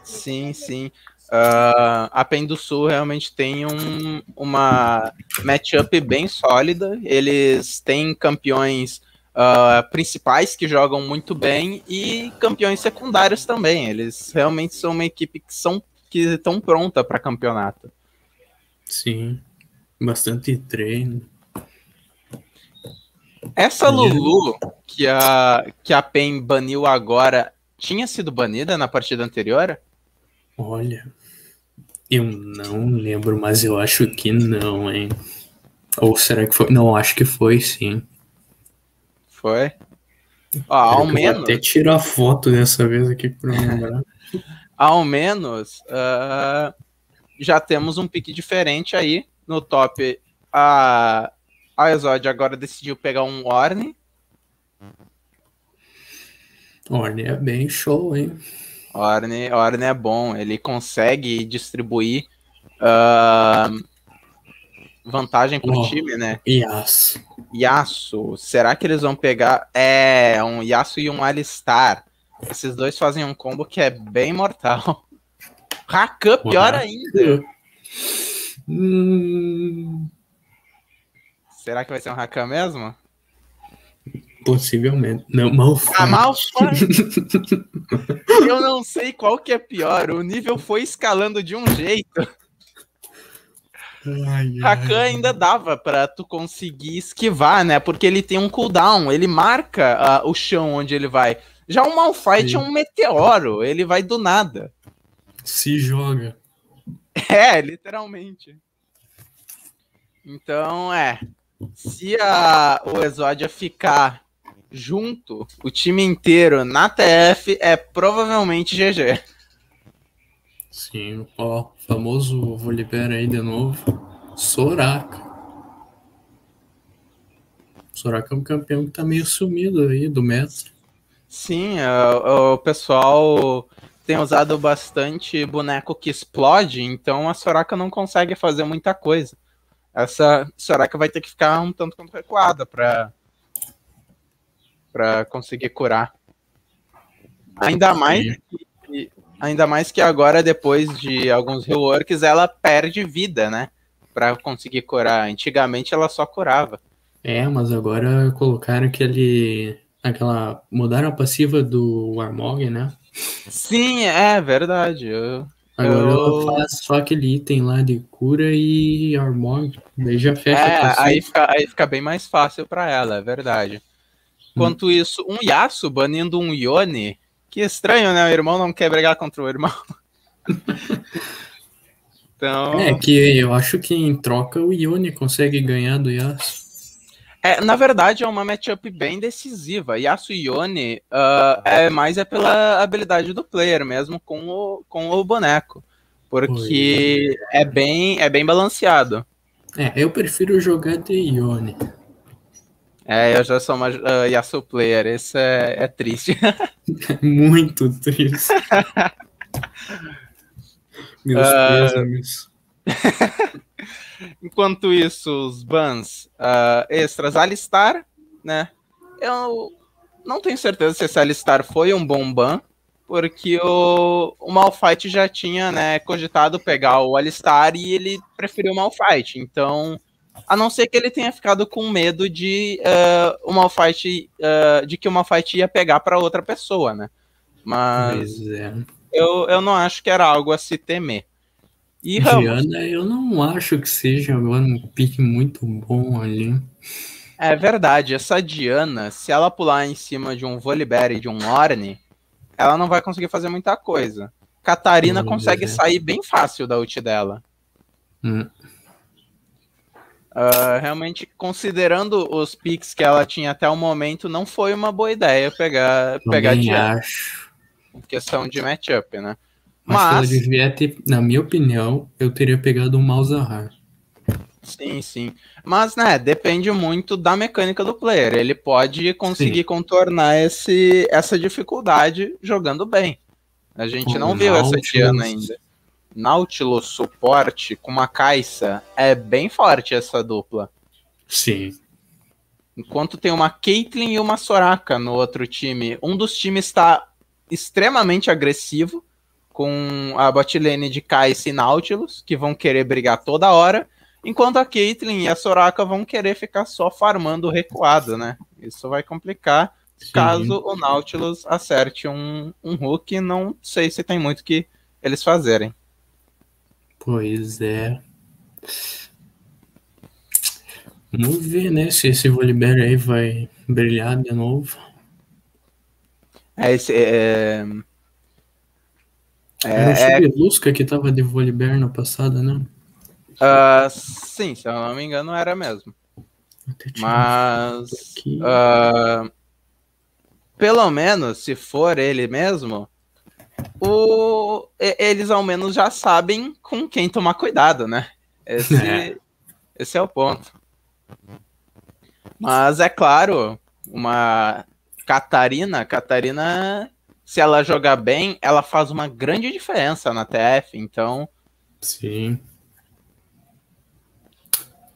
Sim, sim. Uh, a PEN do Sul realmente tem um, uma matchup bem sólida. Eles têm campeões uh, principais que jogam muito bem e campeões secundários também. Eles realmente são uma equipe que são que estão pronta para campeonato. Sim, bastante treino. Essa Lulu que a que a PEN baniu agora tinha sido banida na partida anterior? Olha, eu não lembro, mas eu acho que não, hein? Ou será que foi? Não, acho que foi sim. Foi? Ó, ao menos. Vou até tirar foto dessa vez aqui para lembrar. ao menos uh, já temos um pique diferente aí no top. A, a Exod agora decidiu pegar um Orne. Orne é bem show, hein? Orne, Orne é bom, ele consegue distribuir uh, vantagem pro oh, time, né? Yasuo. Yasuo. Será que eles vão pegar é um Yasuo e um Alistar? Esses dois fazem um combo que é bem mortal. Rakan, pior ainda. Hum... Será que vai ser um Rakan mesmo? Possivelmente. Não, Malphite. Ah, Malphite. Eu não sei qual que é pior. O nível foi escalando de um jeito. Ai, Rakan ainda dava para tu conseguir esquivar, né? Porque ele tem um cooldown, ele marca uh, o chão onde ele vai. Já o Malphite é um meteoro, ele vai do nada. Se joga. É, literalmente. Então, é. Se a, o Exodia ficar junto, o time inteiro na TF é provavelmente GG. Sim, ó, famoso Volibear aí de novo. Soraka. Soraka é um campeão que tá meio sumido aí do mestre. Sim, o, é, o pessoal tem usado bastante boneco que explode, então a Soraka não consegue fazer muita coisa. Essa Soraka vai ter que ficar um tanto quanto recuada para para conseguir curar. Ainda mais que, ainda mais que agora depois de alguns reworks ela perde vida, né? Para conseguir curar. Antigamente ela só curava. É, mas agora colocaram aquele aquela mudaram a passiva do Armog, né? Sim, é verdade. Eu, Agora eu... faz só aquele item lá de cura e Armog, daí já fecha é, a passiva. Aí fica, aí fica bem mais fácil para ela, é verdade. Enquanto hum. isso, um Yasuo banindo um Yone. Que estranho, né? O irmão não quer brigar contra o irmão. então... É que eu acho que em troca o Yone consegue ganhar do Yasuo. É, na verdade, é uma matchup bem decisiva. Yasuo e Yone uh, é mais é pela habilidade do player mesmo com o, com o boneco. Porque é. é bem, é bem balanceado. É, eu prefiro jogar de Yone. É, eu já sou uma uh, Yasuo player, isso é, é triste. Muito triste. Meus uh... Enquanto isso, os bans uh, extras, Alistar, né? Eu não tenho certeza se esse Alistar foi um bom ban, porque o, o Malphite já tinha, né, cogitado pegar o Alistar e ele preferiu o Malphite. Então, a não ser que ele tenha ficado com medo de uh, o Malphite, uh, de que o Malphite ia pegar para outra pessoa, né? Mas é. eu, eu não acho que era algo a se temer. E Diana, eu não acho que seja um pique muito bom ali. É verdade, essa Diana, se ela pular em cima de um Volibear e de um Orne, ela não vai conseguir fazer muita coisa. Catarina consegue sair bem fácil da ult dela. Hum. Uh, realmente, considerando os picks que ela tinha até o momento, não foi uma boa ideia pegar, pegar Também Diana. acho. Questão de matchup, né? Mas, Mas, devia ter, na minha opinião, eu teria pegado um Malzahar. sim, sim. Mas, né, depende muito da mecânica do player. Ele pode conseguir Sim. contornar esse, essa dificuldade jogando bem. A gente O não viu essa Nautilus. Diana ainda. Nautilus suporte com uma Caixa é bem forte essa dupla. Sim. Enquanto tem uma Caitlyn e uma Soraka no outro time. Um dos times está extremamente agressivo, com a botlane de Kai'Sa e Nautilus, que vão querer brigar toda hora, enquanto a Caitlyn e a Soraka vão querer ficar só farmando recuado, né? Isso vai complicar Sim. caso o Nautilus acerte um, um hook, não sei se tem muito que eles fazerem. Pois é. Vamos ver, né, se esse Volibear aí vai brilhar de novo. É, esse, é, Era o é, é, Chubelusca que tava de Volibear na passada, né? ah, sim, se eu não me engano, era mesmo. Mas ah, pelo menos, se for ele mesmo, o, eles ao menos já sabem com quem tomar cuidado, né? Esse É. esse é o ponto. Mas é claro, uma Catarina, Catarina, se ela jogar bem, ela faz uma grande diferença na TF, então Sim.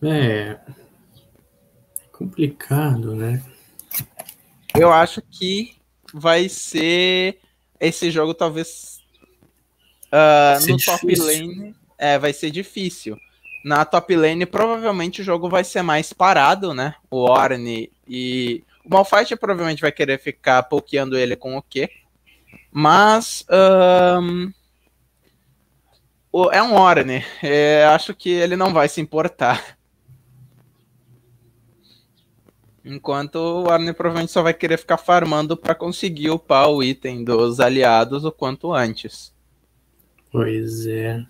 É. Complicado, né? eu acho que vai ser esse jogo talvez Ser no top difícil. lane é, vai ser difícil. Na top lane provavelmente o jogo vai ser mais parado, né? O Orne e o Malphite provavelmente vai querer ficar pokeando ele com o Q. Mas o- é um Orne. É, acho que ele não vai se importar. Enquanto o Arne provavelmente só vai querer ficar farmando para conseguir upar o item dos aliados o quanto antes. Pois é.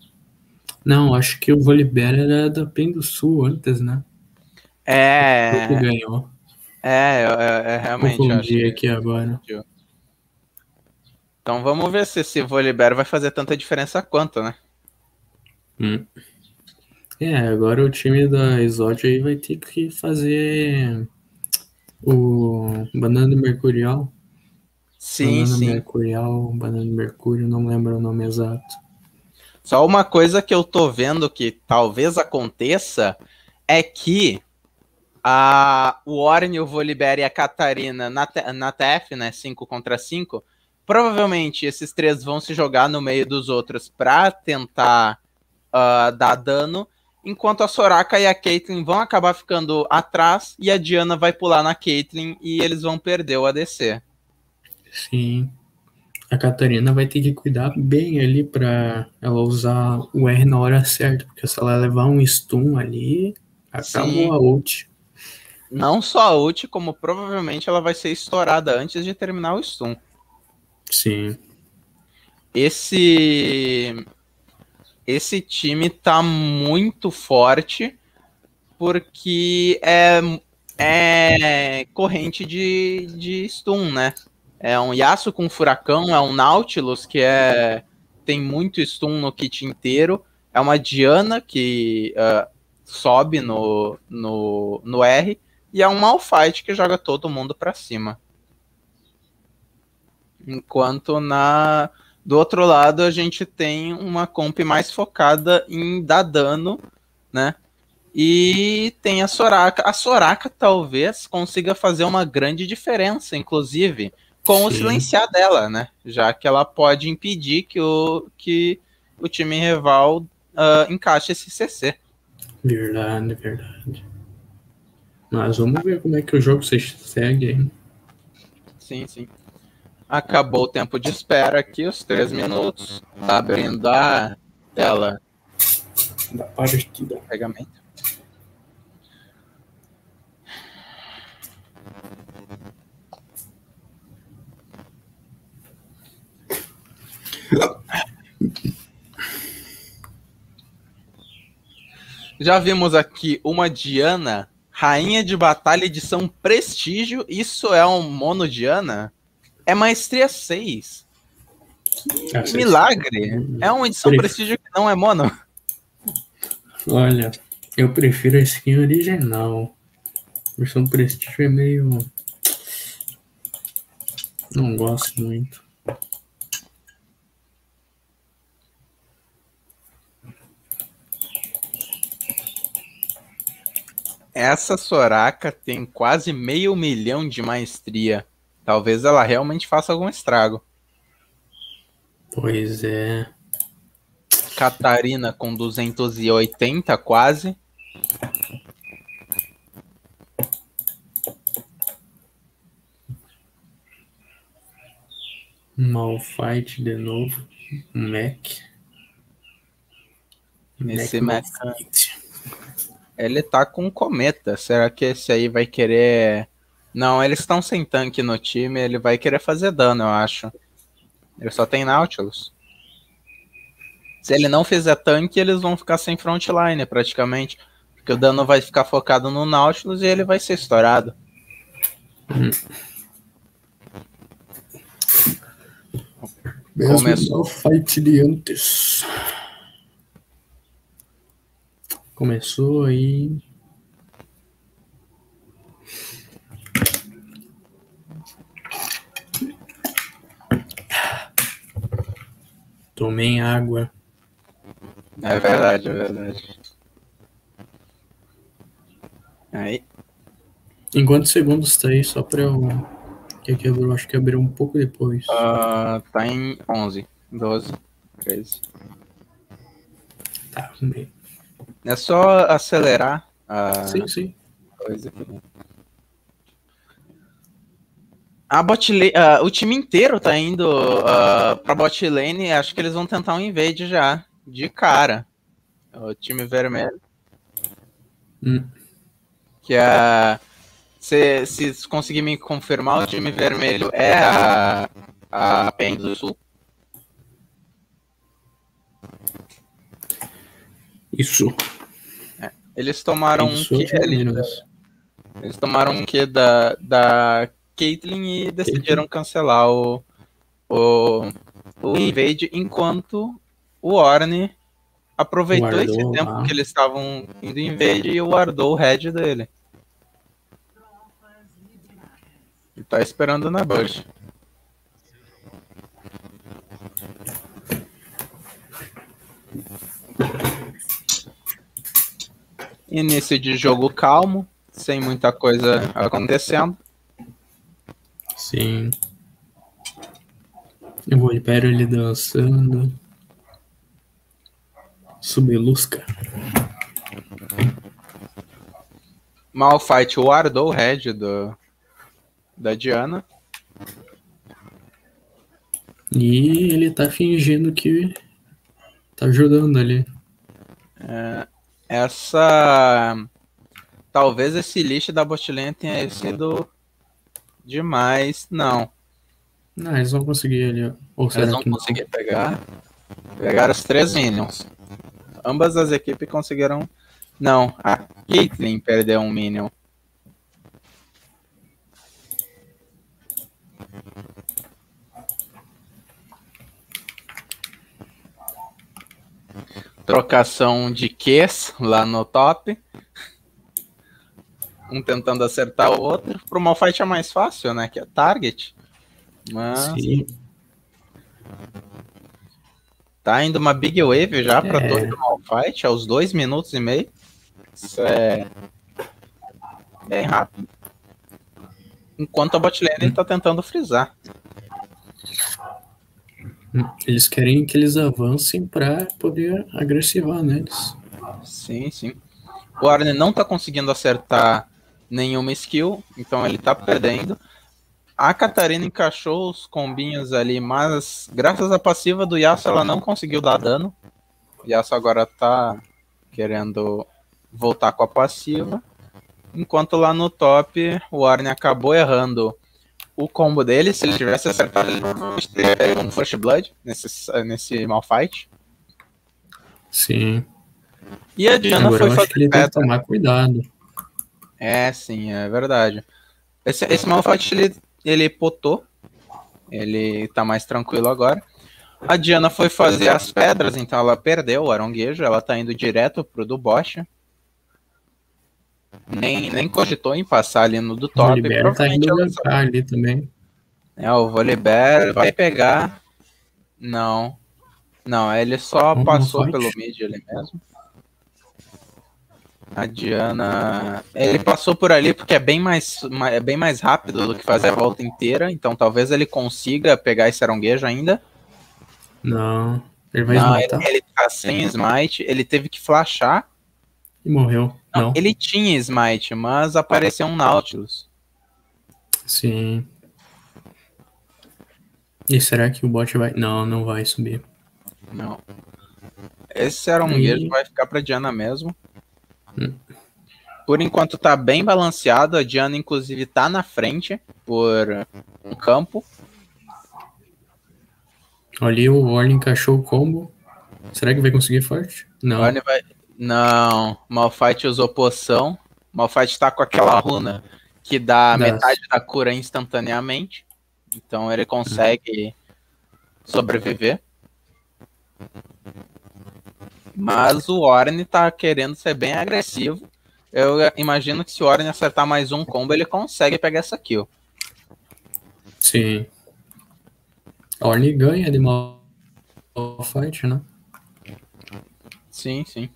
Não, acho que o Volibear era da PEN do Sul antes, né? O É, ganhou. é, é, é realmente. Confundi aqui agora. Então vamos ver se esse Volibear vai fazer tanta diferença quanto, né? Hum. É, agora o time da Exodia aí vai ter que fazer o Banana Mercurial. Sim, Banana sim. Mercurial, Banana Mercúrio, não lembro o nome exato. Só uma coisa que eu tô vendo que talvez aconteça é que a, o Orne, o Volibear e a Catarina na, na TF, né, 5 contra 5, provavelmente esses três vão se jogar no meio dos outros pra tentar ah, dar dano, enquanto a Soraka e a Caitlyn vão acabar ficando atrás e a Diana vai pular na Caitlyn e eles vão perder o ADC. Sim. A Catarina vai ter que cuidar bem ali pra ela usar o R na hora certa, porque se ela levar um stun ali, acabou Sim. a ult. Não só a ult, como provavelmente ela vai ser estourada antes de terminar o stun. Sim. esse esse time tá muito forte porque é, é corrente de, de stun, né? É um Yasuo com furacão, é um Nautilus que é tem muito stun no kit inteiro, é uma Diana que ah, sobe no, no, no R e é um Malphite que joga todo mundo pra cima. Enquanto na do outro lado, a gente tem uma comp mais focada em dar dano, né? E tem a Soraka. A Soraka talvez consiga fazer uma grande diferença, inclusive, com o Sim. silenciar dela, né? Já que ela pode impedir que o, que o time rival ah, encaixe esse CC. Verdade, verdade. Mas vamos ver como é que o jogo se segue aí. Sim, sim. Acabou o tempo de espera aqui, os três minutos. Tá abrindo a tela Da partida. Pegamento. Já vimos aqui uma Diana, rainha de batalha edição prestígio. Isso é um mono Diana? É maestria 6. Ah, Que milagre! É uma edição Pref- prestígio que não é mono. Olha, eu prefiro a skin original. A versão Prestige é meio. Não gosto muito. Essa Soraka tem quase meio milhão de maestria. Talvez ela realmente faça algum estrago. Pois é. Catarina com 280 quase. Malfight de novo. Mac. Esse Mac Mac-. Ele tá com cometa. Será que esse aí vai querer. Não, eles estão sem tanque no time. Ele vai querer fazer dano, eu acho. Ele só tem Nautilus. Se ele não fizer tanque, eles vão ficar sem frontline praticamente. Porque o dano vai ficar focado no Nautilus e ele vai ser estourado. Mesmo Começou. Malphite de antes. Começou aí. Tomem água. É verdade, é verdade. Aí, Em quantos segundos tá aí? Só pra eu. Que quebrou, acho que abriu um pouco depois. ah, tá em 11, 12, 13. Tá, bem. É só acelerar a Sim, sim. coisa aqui. A bot ah, o time inteiro tá indo ah, pra bot lane. Acho que eles vão tentar um invade já, de cara. O time vermelho. Hum. Que é. Se, se conseguir me confirmar, o time vermelho é a, a PEN do Sul. Isso. Eles tomaram um Isso que de ali. menos. Eles tomaram um que da, da Caitlyn e decidiram cancelar o, o, o invade enquanto o Orne aproveitou Guardou esse tempo lá. que eles estavam indo invade e guardou o head dele. E tá esperando na bush. Início de jogo calmo, sem muita coisa acontecendo. Sim. Eu vou Império ali dançando. Subelusca. Malfight guardou o head do, da Diana. E ele tá fingindo que tá ajudando ali. Essa. Talvez esse lixo da botlane tenha sido demais. Não. Não, eles vão conseguir ali. Ou Eles vão que não? conseguir pegar. Pegaram os três minions. Ambas as equipes conseguiram. Não, a Caitlyn perdeu um minion. Trocação de Qs lá no top. Um tentando acertar o outro. Pro Malfight é mais fácil, né? Que é target. Mas. Sim. Tá indo uma big wave já pra É. todo o Malfight, aos dois minutos e meio. Isso é bem rápido. Enquanto a botlane tá tentando frisar. Eles querem que eles avancem pra poder agressivar neles. Sim, sim. O Arne não tá conseguindo acertar nenhuma skill, então ele tá perdendo. A Catarina encaixou os combinhos ali, mas graças à passiva do Yasuo ela não conseguiu dar dano. O Yasuo agora tá querendo voltar com a passiva. Enquanto lá no top, o Arne acabou errando o combo dele. Se ele tivesse acertado, ele provavelmente teria pego um First Blood nesse, nesse Malfight. Sim. E a Diana Agora foi eu acho fazer que ele tem que tomar cuidado. É, sim, é verdade. Esse, esse Malphite, ele, ele potou. Ele tá mais tranquilo agora. A Diana foi fazer as pedras, então ela perdeu o aronguejo. Ela tá indo direto pro do Bocha. Nem, nem cogitou em passar ali no do O top. Libera tá indo ela ali também. É, o Volibear vai pegar. Não. Não, ele só passou pelo mid ali mesmo. A Diana. Ele passou por ali porque é bem mais, ma- é bem mais rápido do que fazer a volta inteira. Então talvez ele consiga pegar esse aronguejo ainda. Não. Ele vai Não, ele, ele tá sem smite. Ele teve que flashar. E morreu. Não, Não. ele tinha smite, mas apareceu um Nautilus. Sim. E será que o bot vai. Não, não vai subir. Não. Esse aronguejo E- vai ficar pra Diana mesmo. Por enquanto tá bem balanceado. A Diana, inclusive, tá na frente por um campo. Ali o Orne encaixou o combo. Será que vai conseguir forte? Não. Orne vai. Não, Malphite usou poção. Malphite tá com aquela runa que dá Dá. metade da cura instantaneamente. Então ele consegue sobreviver. Mas o Orne tá querendo ser bem agressivo. Eu imagino que se o Orne acertar mais um combo, ele consegue pegar essa kill. Sim. Orne ganha de mal fight, né? Sim, sim.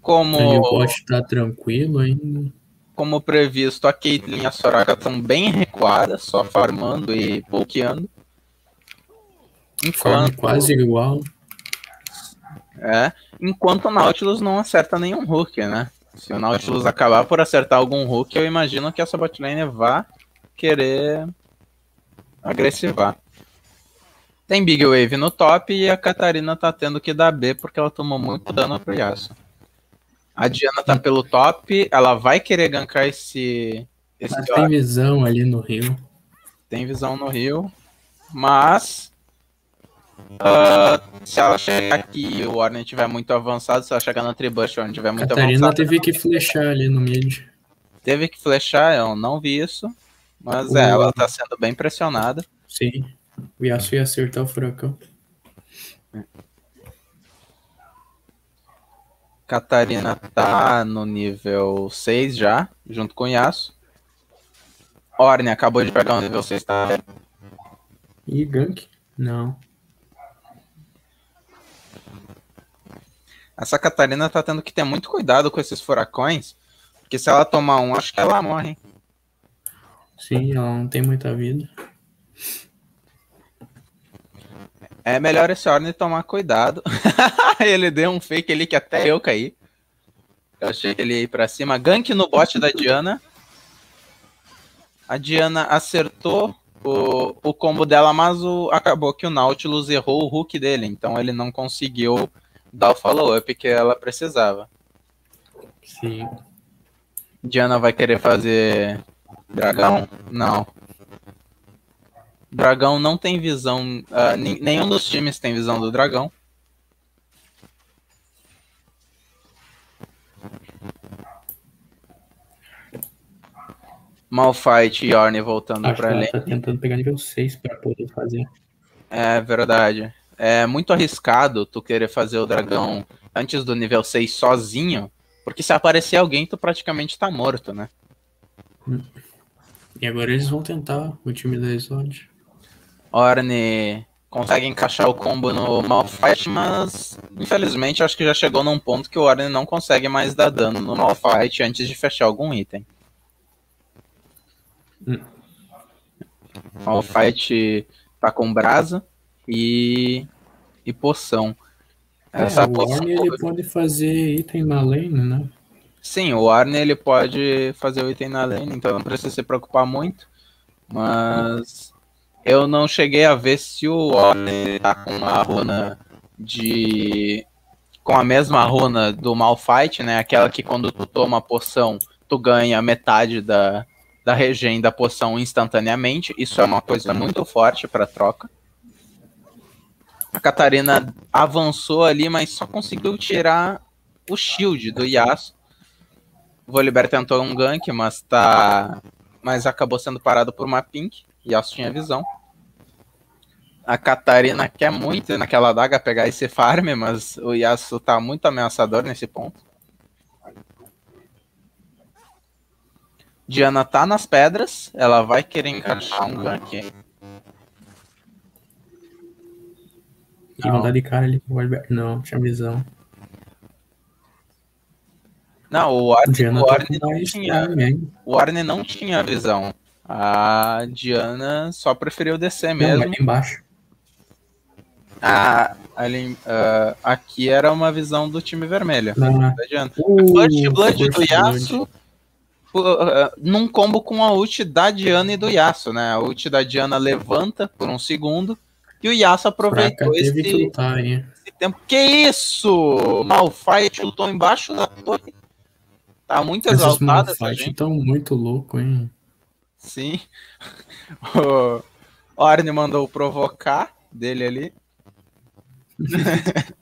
Como. O bot tá tranquilo ainda. Como previsto, a Caitlyn e a Soraka estão bem recuadas, só farmando e pokeando. Enquanto, quase igual. é, enquanto o Nautilus não acerta nenhum hook, né? Se o Nautilus acabar por acertar algum hook, eu imagino que essa botlane vá querer agressivar. Tem Big Wave no top e a Catarina tá tendo que dar B porque ela tomou muito dano pro Yasuo. A Diana tá pelo top, ela vai querer gankar esse, esse Mas tem visão ali no rio. tem visão no rio, mas ah, se ela chegar aqui e o Warner estiver muito avançado, se ela chegar na Tribush o Warner estiver muito Catarina avançado, teve que flechar ali no mid. teve que flechar, eu não vi isso, mas O- é, ela tá sendo bem pressionada. Sim. O Yasuo ia acertar o furacão. Catarina tá no nível 6 já, junto com o Yasuo. Orne acabou de pegar o nível 6, tá? E gank? Não. Essa Catarina tá tendo que ter muito cuidado com esses furacões, porque se ela tomar um, acho que ela morre. Sim, ela não tem muita vida. É melhor esse Orne tomar cuidado. ele deu um fake ali que até eu caí. Eu achei que ele ia ir pra cima. Gank no bot da Diana. A Diana acertou o, o combo dela, mas o, acabou que o Nautilus errou o hook dele. Então ele não conseguiu dar o follow-up que ela precisava. Sim. Diana vai querer fazer dragão? Não. Dragão não tem visão. nin- nenhum dos times tem visão do dragão. Malfight e Orne voltando Acho pra lane. tá tentando pegar nível 6 pra poder fazer. É verdade. É muito arriscado tu querer fazer o dragão antes do nível 6 sozinho. Porque se aparecer alguém, tu praticamente tá morto, né? E agora eles vão tentar o time da Exod. Orne consegue encaixar o combo no Malphite, mas infelizmente acho que já chegou num ponto que o Orne não consegue mais dar dano no Malphite antes de fechar algum item. Hum. Malphite tá com brasa e, e poção. É, Essa o poção Orne ele pode fazer item na lane, né? Sim, o Arne ele pode fazer o item na lane, então não precisa se preocupar muito. Mas eu não cheguei a ver se o Arne tá com a runa de. com a mesma runa do Malfight, né? Aquela que quando tu toma poção, tu ganha metade da, da regen da poção instantaneamente. Isso é uma coisa muito forte pra troca. A Catarina avançou ali, mas só conseguiu tirar o shield do Yasuo. O Volibear tentou um gank, mas tá. Mas acabou sendo parado por uma pink. Yasuo tinha visão. A Catarina quer muito naquela daga pegar esse farm, mas o Yasuo tá muito ameaçador nesse ponto. Diana tá nas pedras, ela vai querer encaixar um gank. E não dá de cara ali com o Volibear. Não, tinha visão. Não, o Arne, o tá Arne não tinha. O Arne não tinha visão. A Diana só preferiu descer Não, mesmo. ali embaixo. Ah, ali, ah, aqui era uma visão do time vermelho. Na... Da Diana. Uh, First Blood do Yasuo uh, num combo com a ult da Diana e do Yasuo, né? A ult da Diana levanta por um segundo e o Yasuo Fraca aproveitou que esse, lutar, esse tempo. Que isso? Malphite lutou embaixo da torre. Tá muito Esses exaltada essa Malphite gente. estão muito louco, hein? Sim. O Arne mandou provocar dele ali.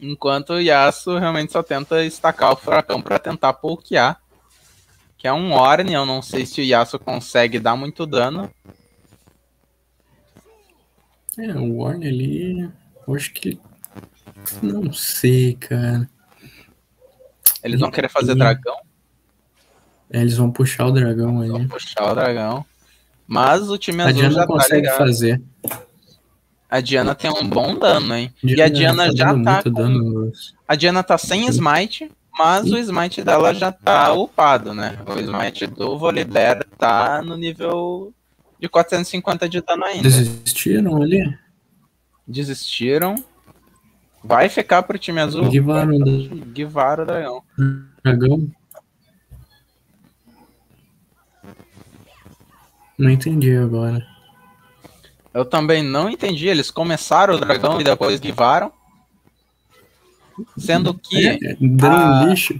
Enquanto o Yasuo realmente só tenta estacar o furacão pra tentar pokear. Que é um Orne, eu não sei se o Yasuo consegue dar muito dano. É, o Warner ali. Eu acho que. Não sei, cara. Eles vão querer fazer dragão, É, eles vão puxar o dragão vão ali. puxar o dragão. Mas o time azul já tá consegue ligado. fazer. A Diana tem um bom dano, hein? E a Diana já dando tá com dano A Diana tá sem smite, mas o smite dela já tá upado, né? O smite do Volibear tá no nível de 450 de dano ainda. Desistiram ali? Desistiram. Vai ficar pro time azul. Guivaram do Guivar o dragão. dragão? Não entendi agora. Eu também não entendi. Eles começaram o dragão e depois guivaram. Sendo que, É, a- lixo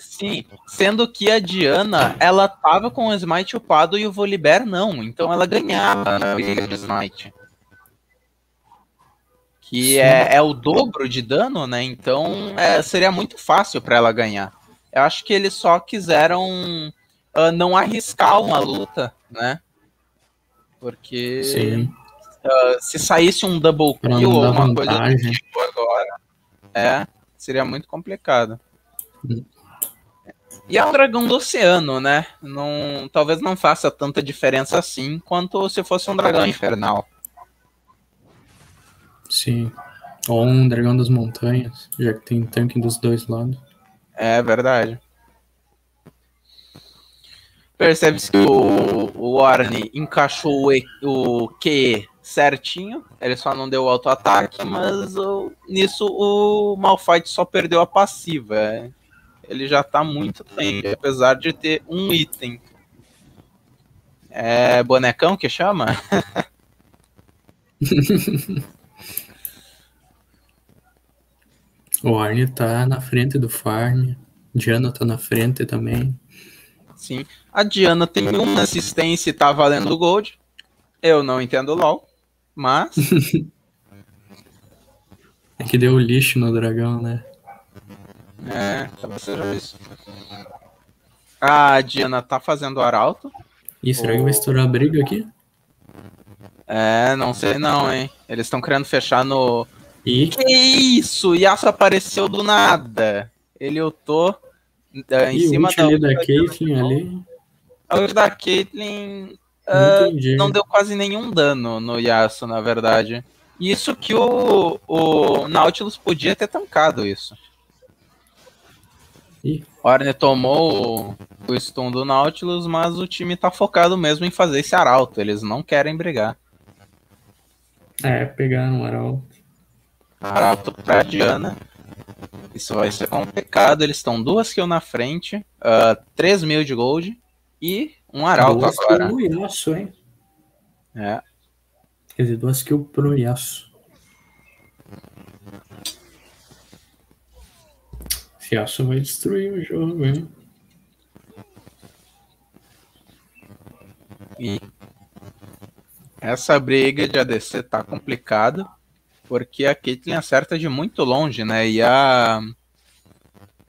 sim, sendo que a Diana, ela tava com o smite upado e o Volibear não. Então ela ganhava na briga de smite. que é, é o dobro de dano, né? Então é, seria muito fácil para ela ganhar. Eu acho que eles só quiseram ah, não arriscar uma luta, né? Porque ah, se saísse um double kill ou dar alguma coisa do vantagem. tipo agora, é, seria muito complicado. Hum. E é um dragão do oceano, né? Não, talvez não faça tanta diferença assim quanto se fosse um dragão infernal. Sim. Ou um dragão das montanhas, já que tem tanque dos dois lados. É verdade. Percebe-se que o, o Warne encaixou o, E- o Q certinho. Ele só não deu auto-ataque, mas o- nisso o Malphite só perdeu a passiva. é. Ele já tá muito bem, apesar de ter um item. É bonecão que chama? O Arne tá na frente do farm. Diana tá na frente também. Sim. A Diana tem uma assistência e tá valendo gold. Eu não entendo LOL, mas É que deu lixo no dragão, né? É, talvez seja isso. A Diana tá fazendo arauto. Ih, será que vai estourar a briga aqui? É, não sei não, hein. Eles estão querendo fechar no. Ih, Que isso? Yasuo apareceu do nada. Ele ultou é, em e o cima da ali da da. Caitlyn ali. A ult da Caitlyn Não entendi. não deu quase nenhum dano no Yasuo, na verdade. Isso que o, o Nautilus podia ter tancado isso. Ih. Orne tomou o, o stun do Nautilus, mas o time tá focado mesmo em fazer esse arauto. Eles não querem brigar. É, pegaram o Arauto. Arauto pra Diana. Isso vai ser complicado. Eles estão duas kills na frente, ah, 3 mil de gold e um arauto duas agora. pro Yasuo, hein? É. Quer dizer, duas kills pro Yasuo. Esse Yasuo vai destruir o jogo, hein? E Essa briga de ADC tá complicada, porque a Caitlyn acerta de muito longe, né? E a.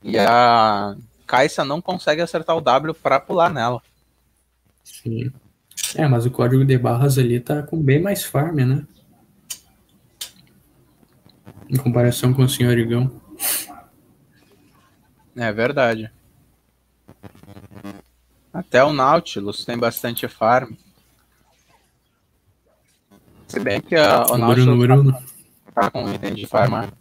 E a Kaisa não consegue acertar o W para pular nela. Sim. É, mas o código de barras ali tá com bem mais farm, né? Em comparação com o senhor Igão. É verdade. Até o Nautilus tem bastante farm. Se bem que a, o, O Nautilus Bruno, Bruno. Tá com item de farmar.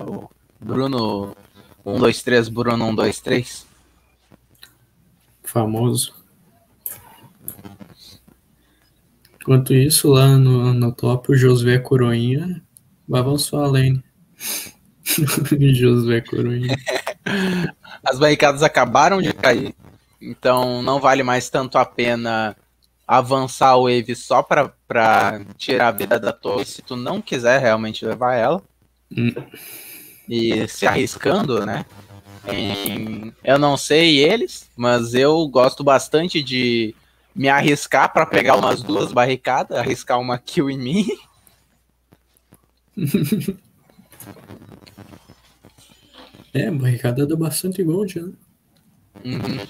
O Bruno 123, Bruno 123. Famoso. Enquanto isso, lá no, no top, o Josué Coroinha vai avançar a lane. Josué Coroinha. As barricadas acabaram de cair. Então não vale mais tanto a pena avançar o wave só pra, pra tirar a vida da torre se tu não quiser realmente levar ela. Hum. E se arriscando, né? Em- eu não sei eles, mas eu gosto bastante de me arriscar pra pegar umas duas barricadas, arriscar uma kill em mim. É, barricada dá bastante gold, né? Uhum.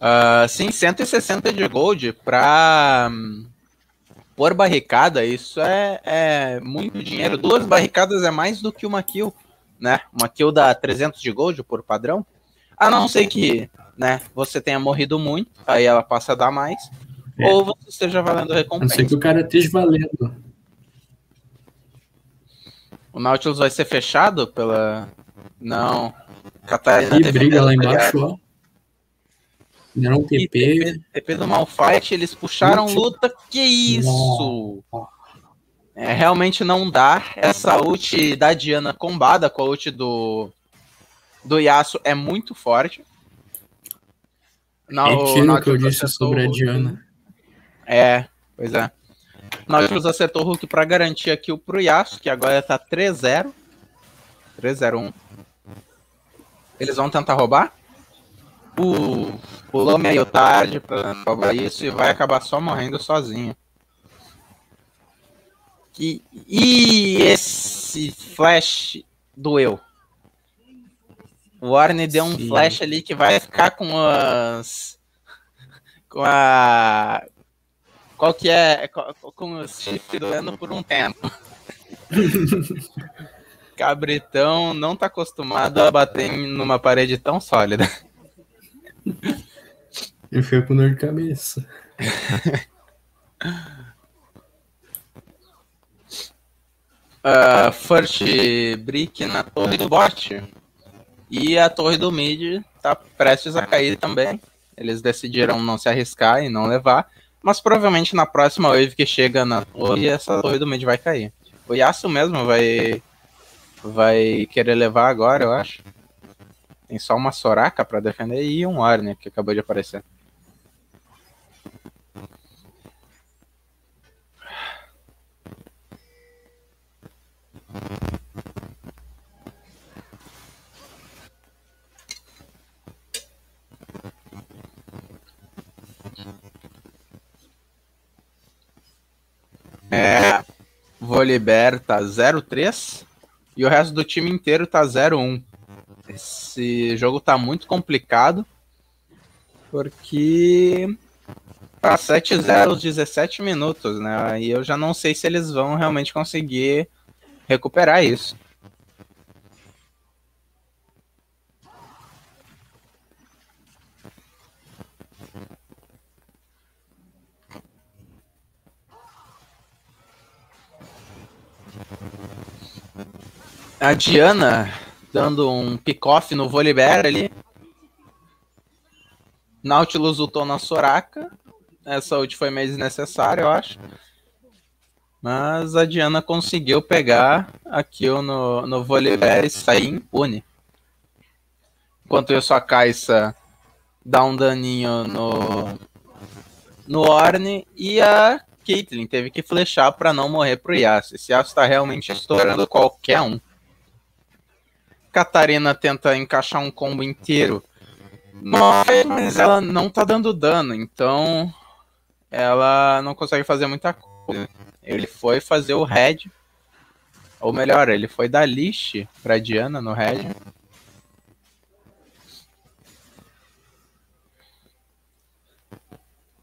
Ah, sim, 160 de gold pra hum, por barricada, isso é, é muito dinheiro. Duas barricadas é mais do que uma kill, né? Uma kill dá 300 de gold por padrão. A não ser que, né, você tenha morrido muito, aí ela passa a dar mais. É. Ou você esteja valendo A não ser recompensa. que o cara esteja valendo. O Nautilus vai ser fechado pela. Não. Catarina E briga lá embaixo, ó. Deram um TP. TP, TP do Malfight, eles puxaram luta. Que isso? É, realmente não dá. Essa ult da Diana combada com a ult do, do Yasuo é muito forte. Não, o Retiro o que eu disse sobre a. Diana. É, pois é. Nautilus acertou o Hulk pra garantir aqui o pro Yasuo, que agora tá 3-0. 3-0-1. Eles vão tentar roubar? Pulou meio tarde pra roubar isso e vai acabar só morrendo sozinho. E, e esse flash doeu. O Warner deu um Sim. flash ali que vai ficar com as. Com a. Qual que é? Com, o chifre doendo por um tempo. Cabritão não tá acostumado a bater numa parede tão sólida. Ele fica com dor de cabeça. Ah, first brick na torre do bot. E a torre do mid tá prestes a cair também. Eles decidiram não se arriscar e não levar. Mas provavelmente na próxima wave que chega na torre, essa torre do mid vai cair. O Yasuo mesmo vai vai querer levar agora, eu acho. Tem só uma Soraka pra defender e um Warner que acabou de aparecer. É, Volibear tá 0-3 e o resto do time inteiro tá 0-1. Esse jogo tá muito complicado porque tá 7-0 aos 17 minutos, né? E eu já não sei se eles vão realmente conseguir recuperar isso. A Diana dando um pick-off no Volibear ali. Nautilus ultou na Soraka. Essa ult foi meio desnecessária, eu acho. Mas a Diana conseguiu pegar a kill no, no Volibear e sair impune. Enquanto isso, a Kai'Sa dá um daninho no, no Orne e a Caitlyn teve que flechar para não morrer pro Yasuo. Esse Yasuo tá realmente estourando qualquer um. Catarina tenta encaixar um combo inteiro Mas, ela não tá dando dano, então ela não consegue fazer muita coisa. Ele foi fazer o Red. Ou melhor, ele foi dar Lish pra Diana no Red.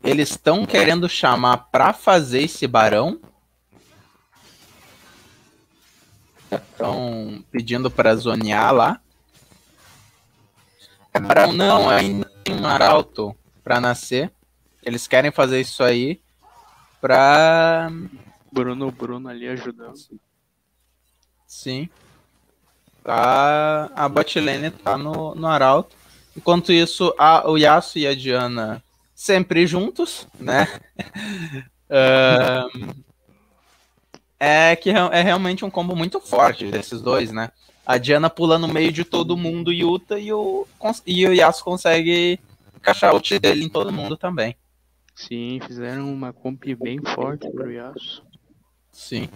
Eles estão querendo chamar pra fazer esse barão. Estão pedindo pra zonear lá. Barão não, ainda tem um arauto pra nascer. Eles querem fazer isso aí pra. Bruno, Bruno ali ajudando. Sim. Tá, a botlane tá no, no arauto. Enquanto isso, a, o Yasuo e a Diana sempre juntos, né? Ahn, é que é realmente um combo muito forte desses dois, né? A Diana pula no meio de todo mundo, Yuta, e o, e o Yasuo consegue encaixar o ult dele em todo mundo também. Sim, fizeram uma comp bem forte pro Yasuo. Sim.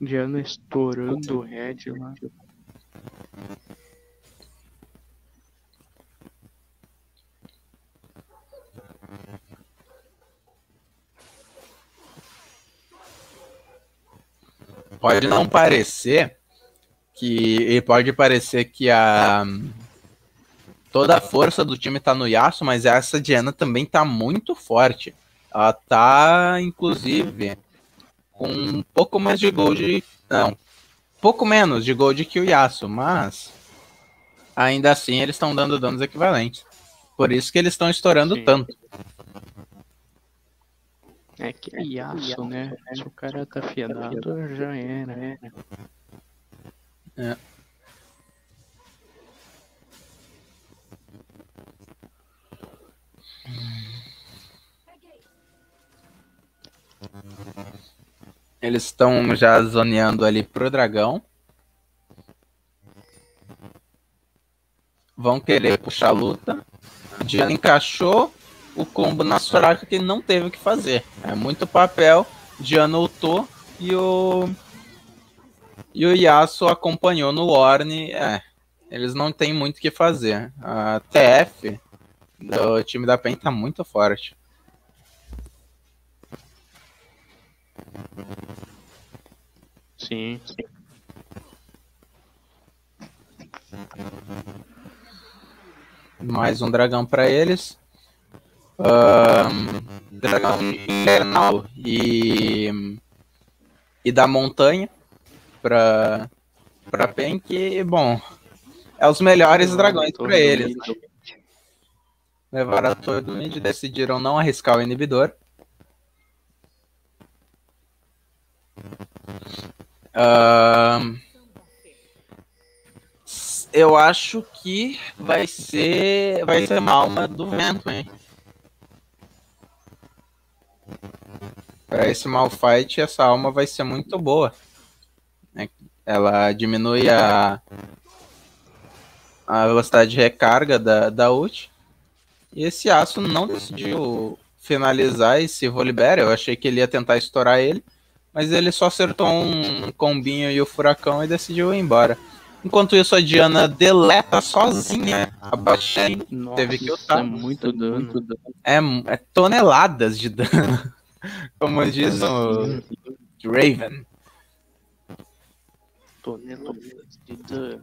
Diana estourando o Red lá. Pode não parecer que. E pode parecer que a. Toda a força do time tá no Yasuo, mas essa Diana também tá muito forte. Ela tá, inclusive, com um pouco mais de gold. Não. Pouco menos de gold que o Yasuo, mas. Ainda assim, eles estão dando danos equivalentes. Por isso que eles estão estourando Sim. tanto. É que é Yasuo, né? Se o cara tá fiadado, já era. né? Eles estão já zoneando ali pro dragão. Vão querer puxar a luta. A Diana encaixou o combo na Soraka que não teve o que fazer. É muito papel. Diana ultou e o. E o Yasuo acompanhou no Orne. É, eles não têm muito o que fazer. A TF do time da PEN tá muito forte. Sim, sim. Mais um dragão pra eles. Ahn, dragão infernal e, e da montanha pra, pra PEN, que, bom, é os melhores dragões pra eles. né? Levaram a todo mid, decidiram não arriscar o inibidor. Eu acho que vai ser vai ser uma alma do vento, hein? Para esse Malfight, essa alma vai ser muito boa. né? Ela diminui a, a velocidade de recarga da, da ult. E esse aço não decidiu finalizar esse Volibear. Eu achei que ele ia tentar estourar ele. Mas ele só acertou um combinho e o furacão e decidiu ir embora. Enquanto isso, a Diana deleta sozinha a. Nossa, Teve que isso lutar. é muito dano. É, é toneladas de dano. Como diz o Raven. Toneladas de dano.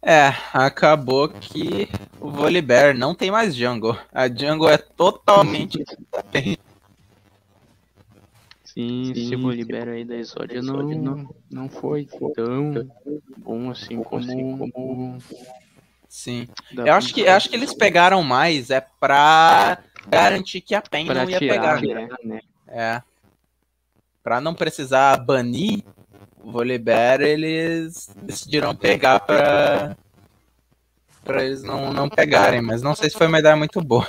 É, acabou que o Volibear não tem mais jungle. A jungle é totalmente. Sim, se o libera aí da Exódia não, não foi tão bom assim como o Sim. da Eu acho que, eu acho que eles pegaram mais é pra garantir que a PEN pra não ia tirar, pegar. né? É. Pra não precisar banir o Volibear, eles decidiram pegar pra. pra eles não, não pegarem. Mas não sei se foi uma ideia muito boa.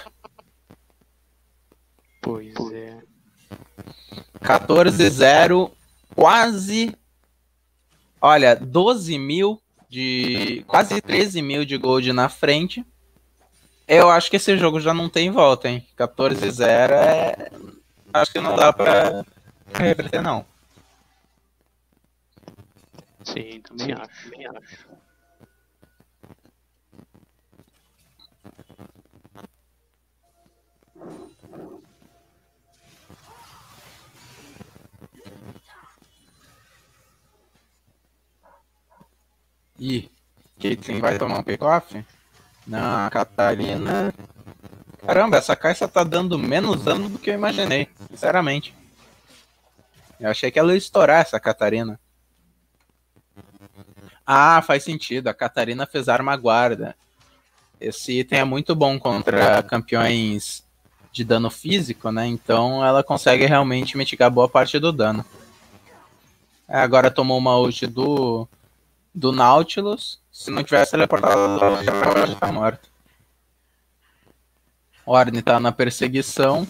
Pois é. 14-0, quase. Olha, 12 mil de. quase 13 mil de gold na frente. Eu acho que esse jogo já não tem volta, hein? 14-0 é. Acho que não dá pra reverter, não. Sim, também Sim, acho. Também acho. Ih, Caitlyn vai tomar um pick-off? Não, a Catarina. Caramba, essa caixa tá dando menos dano do que eu imaginei, sinceramente. Eu achei que ela ia estourar essa Catarina. Ah, faz sentido. A Catarina fez arma guarda. Esse item é muito bom contra campeões de dano físico, né? Então ela consegue realmente mitigar boa parte do dano. É, agora tomou uma ult do do Nautilus. Se não tivesse teleportado, já tá morto. Orne tá na perseguição.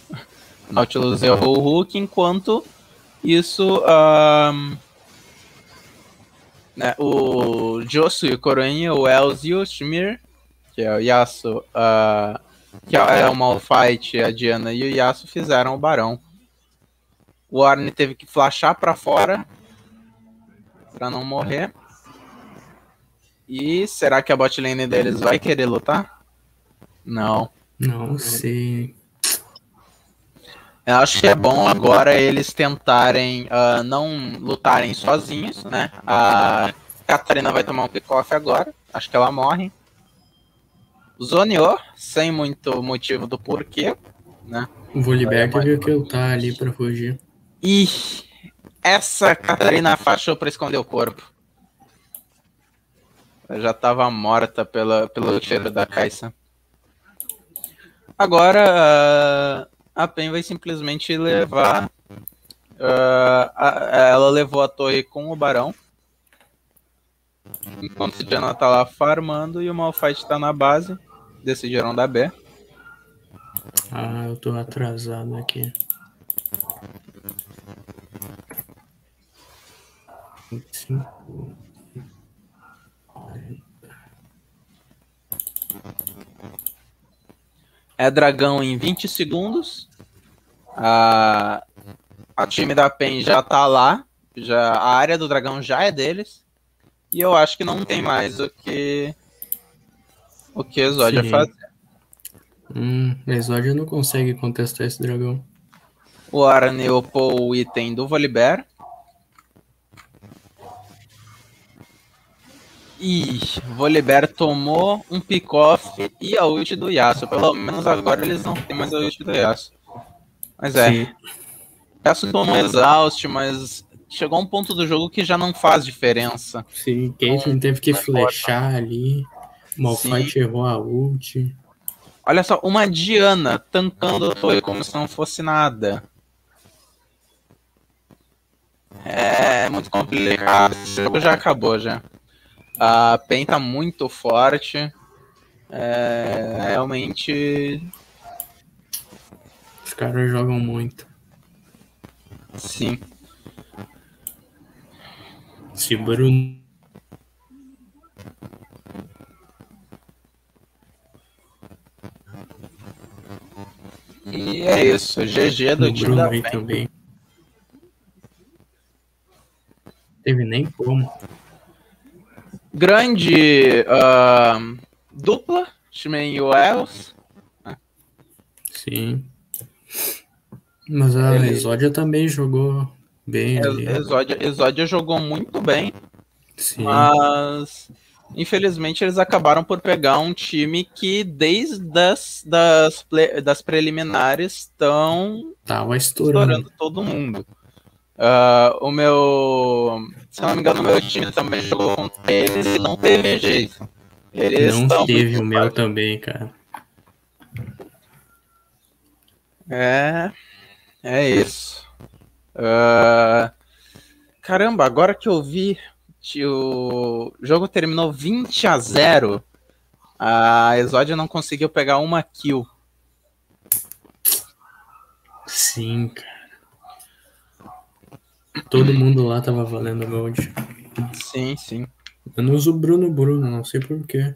Nautilus errou o Hulk, enquanto isso. Um, né, o Josu e o Coroinha, o Els e o Shmir, que é o Yasuo, uh, que é o Malphite, a Diana e o Yasuo fizeram o Barão. O Orne teve que flashar para fora para não morrer. E será que a bot lane deles vai querer lutar? Não. Não sei. Eu acho que é bom agora eles tentarem uh, não lutarem sozinhos, né? A Catarina vai tomar um pick-off agora. Acho que ela morre. Zoneou, sem muito motivo do porquê, né? O Volibear viu que eu tá ali pra fugir. E essa Catarina fachou pra esconder o corpo já estava morta pela, pelo cheiro da caixa. Agora a PEN vai simplesmente levar. Uh, a, ela levou a torre com o barão. Enquanto o Diana tá lá farmando e o Malphite tá na base. Decidiram dar B. Ah, eu tô atrasado aqui. Sim. É dragão em 20 segundos. A, a time da PEN já tá lá. Já, a área do dragão já é deles. E eu acho que não tem mais o que o que Exódia fazer. Hum, Exódia não consegue contestar esse dragão. O Arne upou o item do Volibear. Ih, Volibear tomou um pick-off e a ult do Yasuo. Pelo menos agora eles não têm mais a ult do Yasuo. Mas é. Sim. Yasuo tomou exaust, mas chegou a um ponto do jogo que já não faz diferença. Sim, Caitlyn teve que flechar ali. Malphite errou a ult. Olha só, uma Diana tancando foi como se não fosse nada. É muito complicado. Esse jogo já acabou já. A PEN tá muito forte. É, realmente. Os caras jogam muito. Sim. Se Bruno. E é isso. GG do time da PEN. também. Teve nem como grande uh, dupla, Shimei e Wells. Sim. Mas a Ele... Exódia também jogou bem. Exódia, Exódia jogou muito bem. Sim. Mas infelizmente eles acabaram por pegar um time que desde as das, das preliminares estão estourando todo mundo. Uh, o meu. Se não me engano, o meu time também jogou contra eles e não teve jeito. Eles não teve o meu também, cara. É. É isso. Uh, caramba, agora que eu vi. O jogo terminou 20 a 0. A Exódia não conseguiu pegar uma kill. Sim, cara. Todo mundo lá tava valendo gold. Sim, sim. Eu não uso Bruno Bruno, não sei porquê.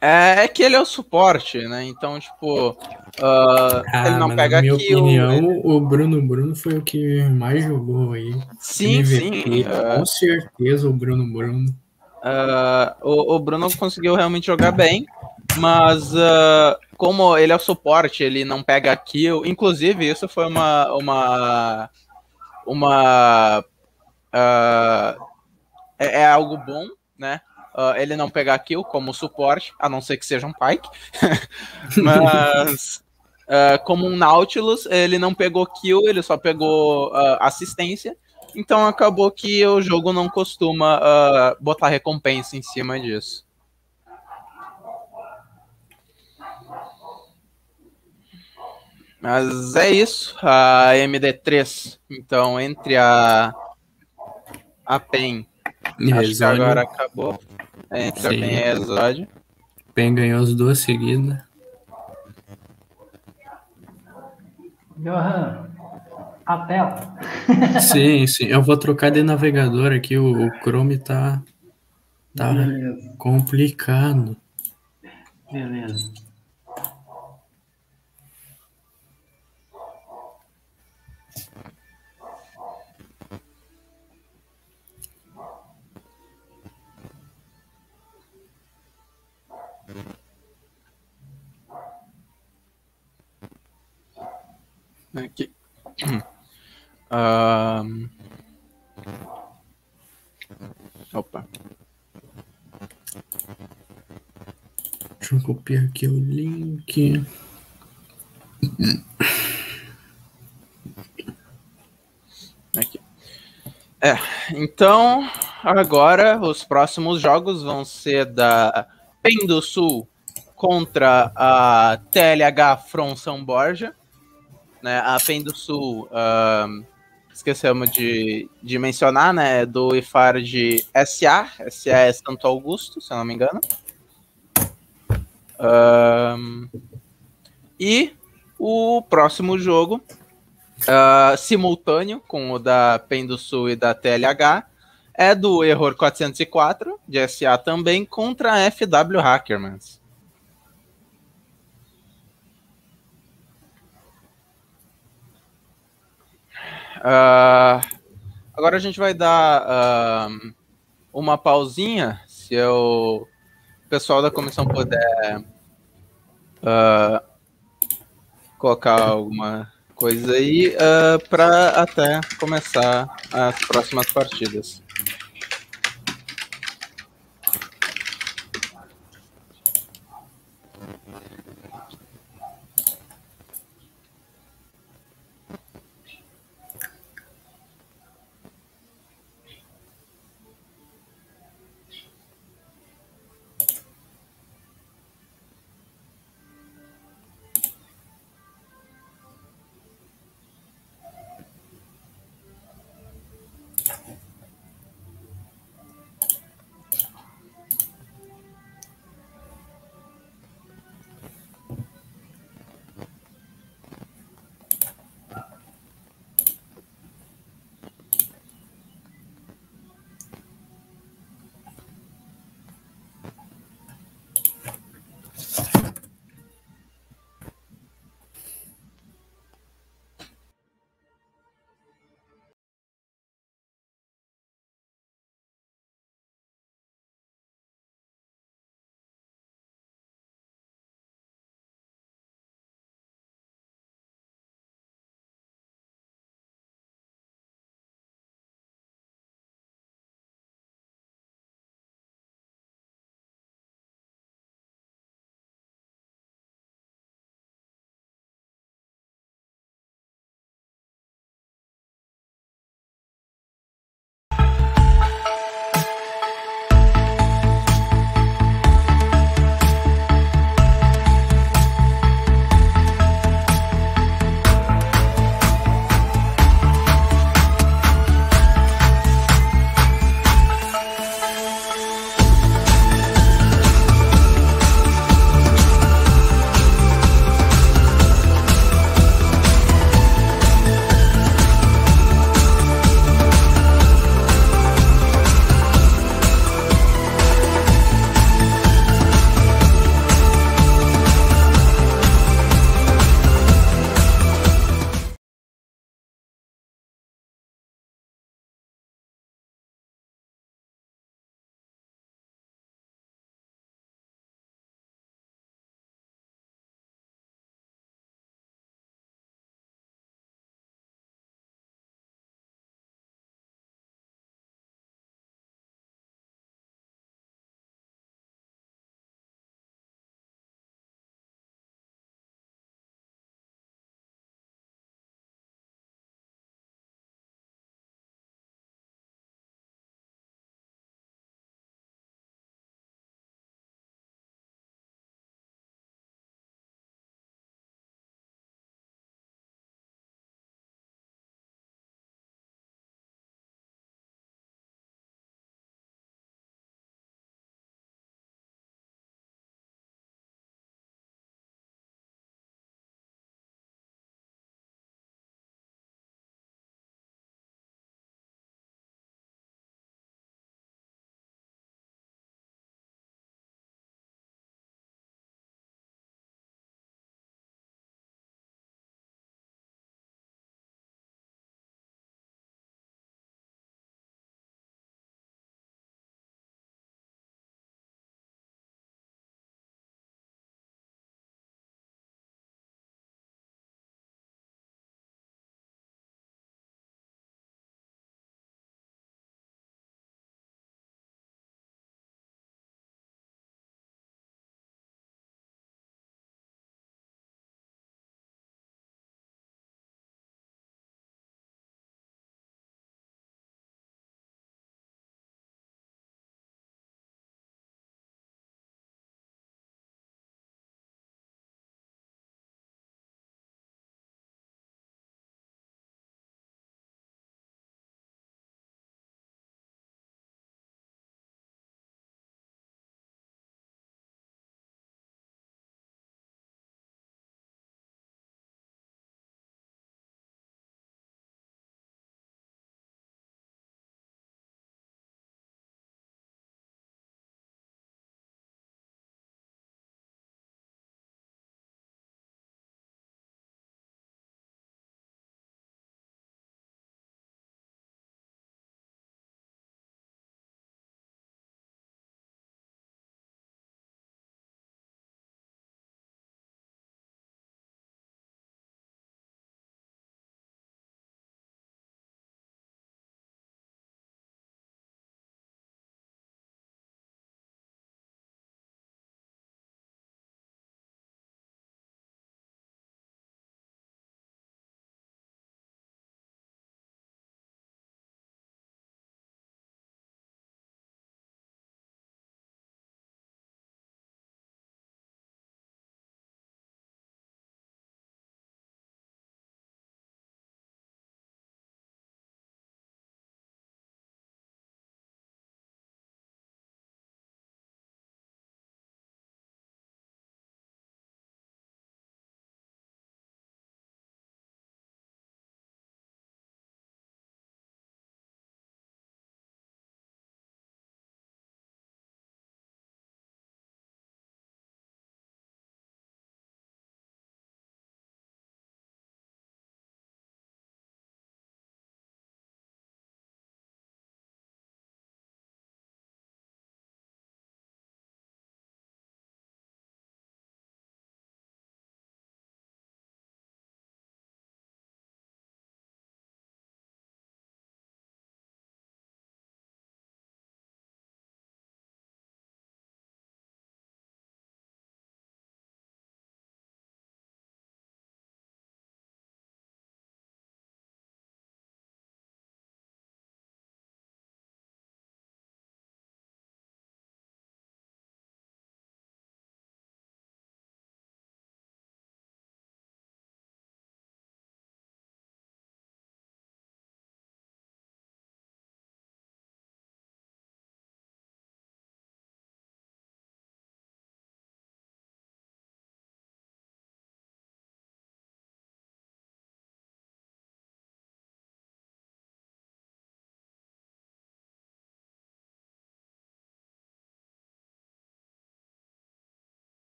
É, é que ele é o suporte, né? Então, tipo, uh, Ah, ele não pega na minha kill. opinião, ele- o Bruno Bruno foi o que mais jogou aí. Sim, MVP, sim. uh, Com certeza o Bruno Bruno. uh, o, o Bruno conseguiu realmente jogar bem, mas como ele é o suporte, ele não pega kill. Inclusive, isso foi uma. uma. Uma. uh, é, é algo bom, né? Uh, ele não pegar kill como suporte, a não ser que seja um Pike. Mas. uh, como um Nautilus, ele não pegou kill, ele só pegou assistência. Então acabou que o jogo não costuma botar recompensa em cima disso. Mas é isso, a MD3. Então, entre a a PEN, E acho que agora acabou. Entre a Sim. PEN e a Exódio. PEN ganhou as duas seguidas. Johan, a tela. Sim, sim. Eu vou trocar de navegador aqui. O, o Chrome tá, tá Beleza, complicado. beleza. Aqui. Ahn. Opa. Deixa eu copiar aqui o link. Aqui. É, então, agora os próximos jogos vão ser da PEN do Sul contra a TLH From São Borja. Né, a PEN do Sul, ahn, esquecemos de, de mencionar, né, é do IFAR de SA, SA é Santo Augusto, se eu não me engano. E o próximo jogo ah, simultâneo com o da PEN do Sul e da TLH, é do Error 404, de SA também, contra a FW Hackermans. Ah, agora a gente vai dar ah, uma pausinha, se eu- o pessoal da comissão puder ah, colocar alguma coisa aí para até começar as próximas partidas.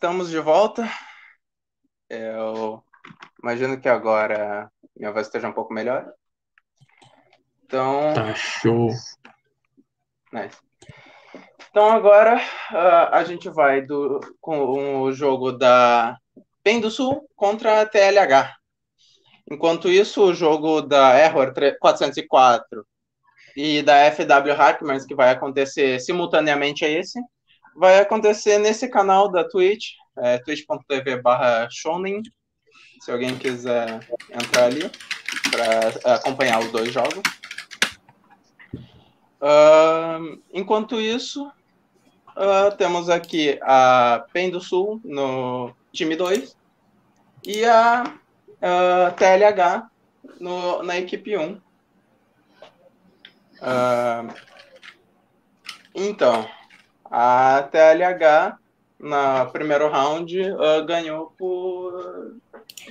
Estamos de volta. Eu imagino que agora minha voz esteja um pouco melhor. Então. Tá show. Nice. Então agora uh, a gente vai do, com o jogo da PEN do Sul contra a TLH. Enquanto isso, o jogo da Error 404 e da FW Hackmans, que vai acontecer simultaneamente a esse, vai acontecer nesse canal da Twitch, é, twitch.tv barra shonen, se alguém quiser entrar ali para acompanhar os dois jogos. Uh, enquanto isso, uh, temos aqui a PEN do Sul no time 2 e a uh, TLH no, na equipe 1. então, a TLH, na primeiro round, uh, ganhou por,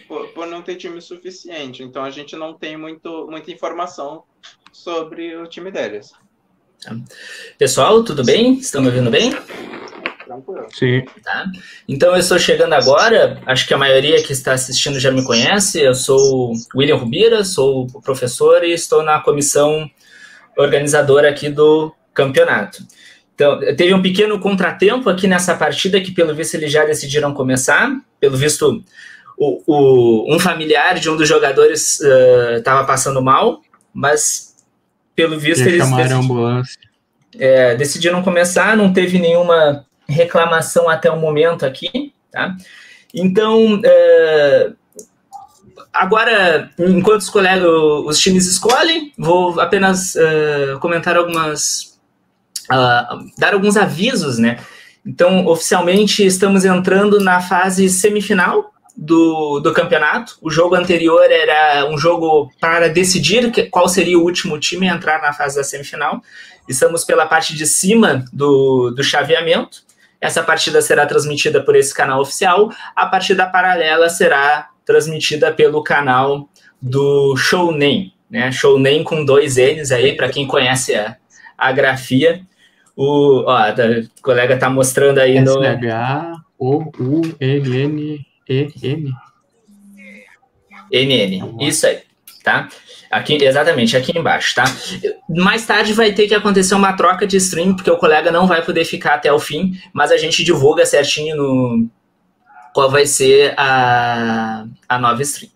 por, por, não ter time suficiente. Então a gente não tem muito, muita informação sobre o time deles. Pessoal, tudo bem? Estão me ouvindo bem? Tranquilo. Sim. Tá. Então eu estou chegando agora, acho que a maioria que está assistindo já me conhece. Eu sou William Rubira, sou professor e estou na comissão organizadora aqui do campeonato. Então, teve um pequeno contratempo aqui nessa partida que, pelo visto, eles já decidiram começar. Pelo visto, o, o um familiar de um dos jogadores estava uh, passando mal, mas, pelo visto, eles chamaram a ambulância. É, decidiram começar, não teve nenhuma reclamação até o momento aqui, tá? Então, uh, agora, enquanto os colegas, os times escolhem, vou apenas uh, comentar algumas uh, dar alguns avisos, né? Então, oficialmente, estamos entrando na fase semifinal do, do campeonato. O jogo anterior era um jogo para decidir qual seria o último time a entrar na fase da semifinal. Estamos pela parte de cima do, do chaveamento. Essa partida será transmitida por esse canal oficial. A partida paralela será transmitida pelo canal do Shounen, né? Shounen com dois N's aí, para quem conhece a, a grafia. O, ó, tá, o colega tá mostrando aí no. S-H-O-U-L-N-E-N. NN, isso aí, tá? Aqui, exatamente, aqui embaixo, tá? Mais tarde vai ter que acontecer uma troca de stream, porque o colega não vai poder ficar até o fim, mas a gente divulga certinho no qual vai ser a, a nova stream.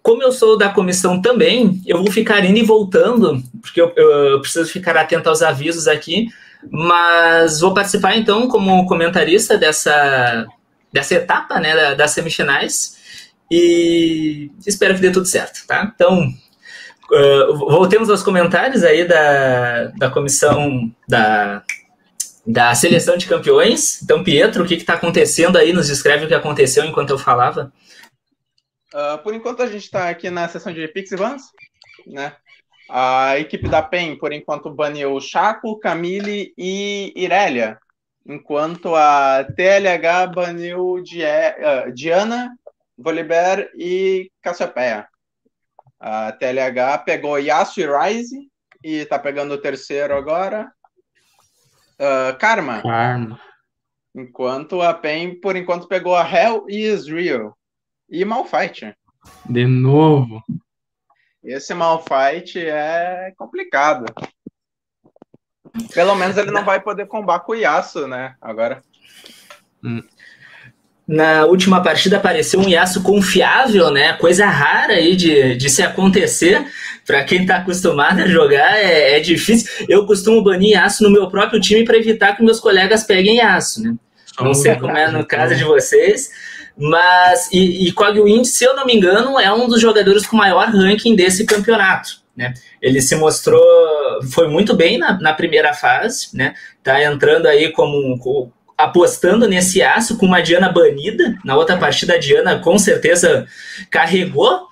Como eu sou da comissão também, eu vou ficar indo e voltando, porque eu, eu preciso ficar atento aos avisos aqui, mas vou participar então como comentarista dessa, dessa etapa né, das semifinais e espero que dê tudo certo, tá? Então, uh, voltemos aos comentários aí da, da comissão da, da seleção de campeões. Então, Pietro, o que está acontecendo aí? Nos descreve o que aconteceu enquanto eu falava. Uh, por enquanto, a gente está aqui na sessão de Pix Vans, né? A equipe da PEN, por enquanto, baniu Chaco, Camille e Irélia, enquanto a TLH baniu uh, Diana, Volibear e Cassiopeia. A TLH pegou Yasuo e Rise e tá pegando o terceiro agora. Uh, Karma. Karma. Enquanto a PEN, por enquanto, pegou a Hell e Israel. E Malfight. De novo. Esse Malfight é complicado. Pelo menos ele não vai poder combar com o Yasuo, né? Agora. Hum. Na última partida apareceu um Yasuo confiável, né? Coisa rara aí de, de se acontecer. Para quem tá acostumado a jogar, é, é, difícil. Eu costumo banir Yasuo no meu próprio time para evitar que meus colegas peguem Yasuo, né? Não sei como é no caso de vocês, mas, e, e Kogwind, se eu não me engano, é um dos jogadores com maior ranking desse campeonato. Né? Ele se mostrou, foi muito bem na, na primeira fase, né? Tá entrando aí como, como apostando nesse aço com uma Diana banida. Na outra partida, a Diana com certeza carregou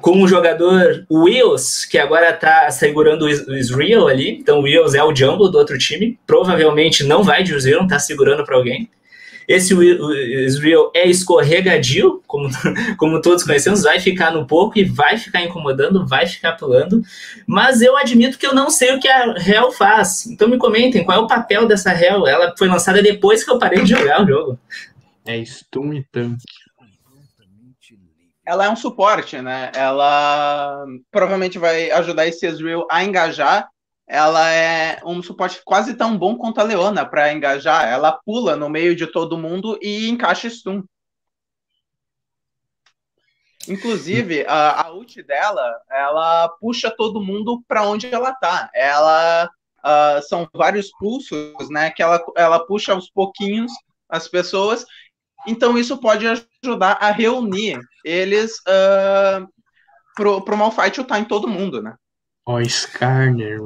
com o jogador Wills, que agora está segurando o Israel ali. Então, o Wills é o Jumbo do outro time. Provavelmente não vai de Israel, está segurando para alguém. Esse Israel é escorregadio, como, como todos conhecemos, vai ficar no pouco e vai ficar incomodando, vai ficar pulando. Mas eu admito que eu não sei o que a Hell faz. Então me comentem qual é o papel dessa Hell. Ela foi lançada depois que eu parei de jogar o jogo. É stun e tanque. Ela é um suporte, né? Ela provavelmente vai ajudar esse Ezreal a engajar. Ela é um suporte quase tão bom quanto a Leona para engajar. Ela pula no meio de todo mundo e encaixa stun. Inclusive, a, a ult dela, ela puxa todo mundo para onde ela tá. Ela uh, são vários pulsos, né? Que ela, ela puxa aos pouquinhos as pessoas. Então isso pode ajudar a reunir eles uh, pro, pro Malfight estar em todo mundo, né? Ó, oh, Skarner.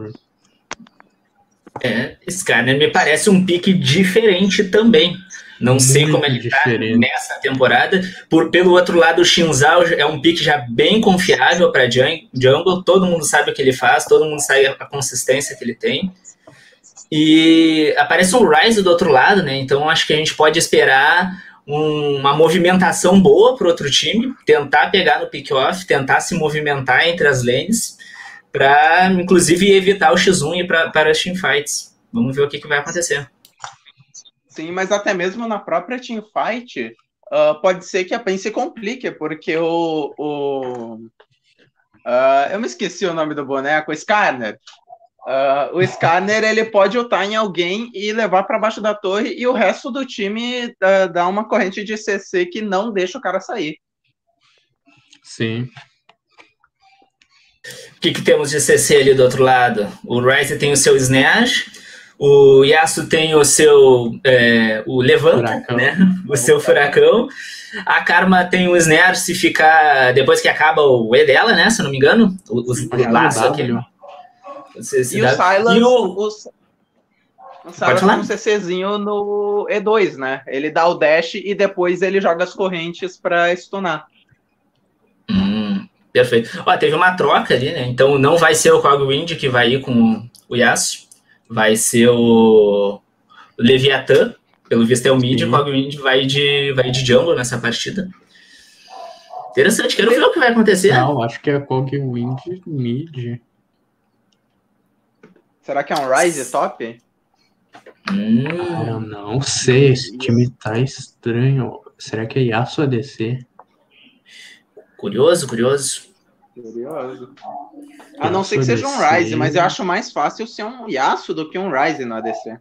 É, Skarner me parece um pique diferente também. Não Muito sei como ele está nessa temporada. Por, pelo outro lado, o Shinzal é um pick já bem confiável para jungle. Todo mundo sabe o que ele faz, todo mundo sabe a consistência que ele tem. E aparece o Ryze do outro lado, né? Então acho que a gente pode esperar um, uma movimentação boa para outro time, tentar pegar no pick-off, tentar se movimentar entre as lanes, para inclusive evitar o X1 e para as teamfights. Vamos ver o que, que vai acontecer. Sim, mas até mesmo na própria teamfight, uh, pode ser que a PEN se complique, porque o. o uh, eu me esqueci o nome do boneco, o Scanner. Uh, o Scanner ele pode ultar em alguém e levar para baixo da torre, e o resto do time uh, dá uma corrente de CC que não deixa o cara sair. Sim. O que, que temos de CC ali do outro lado? O Ryze tem o seu Snash, o Yasuo tem o seu é, o Levanta, furacão. né? O seu furacão. A Karma tem o Snare se ficar. Depois que acaba o E dela, né? Se eu não me engano. O, o, o laço aquele. E o Silas. E o, o, o tem um CCzinho no E2, né? Ele dá o dash e depois ele joga as correntes pra stunar. Perfeito. Ó, teve uma troca ali, né? Então não vai ser o Cogwind que vai ir com o Yasuo vai ser o Leviathan, pelo visto é o mid, o Cogwind vai de, vai de jungle nessa partida. Interessante, quero ver o que vai acontecer. Não, acho que é Cogwind mid. Será que é um Rise top? Hum. Eu não sei, esse time tá estranho. Será que é Yasuo ADC? Curioso, curioso. Curioso. A não ser que seja um Ryze, mas eu acho mais fácil ser um Yasuo do que um Ryze no ADC.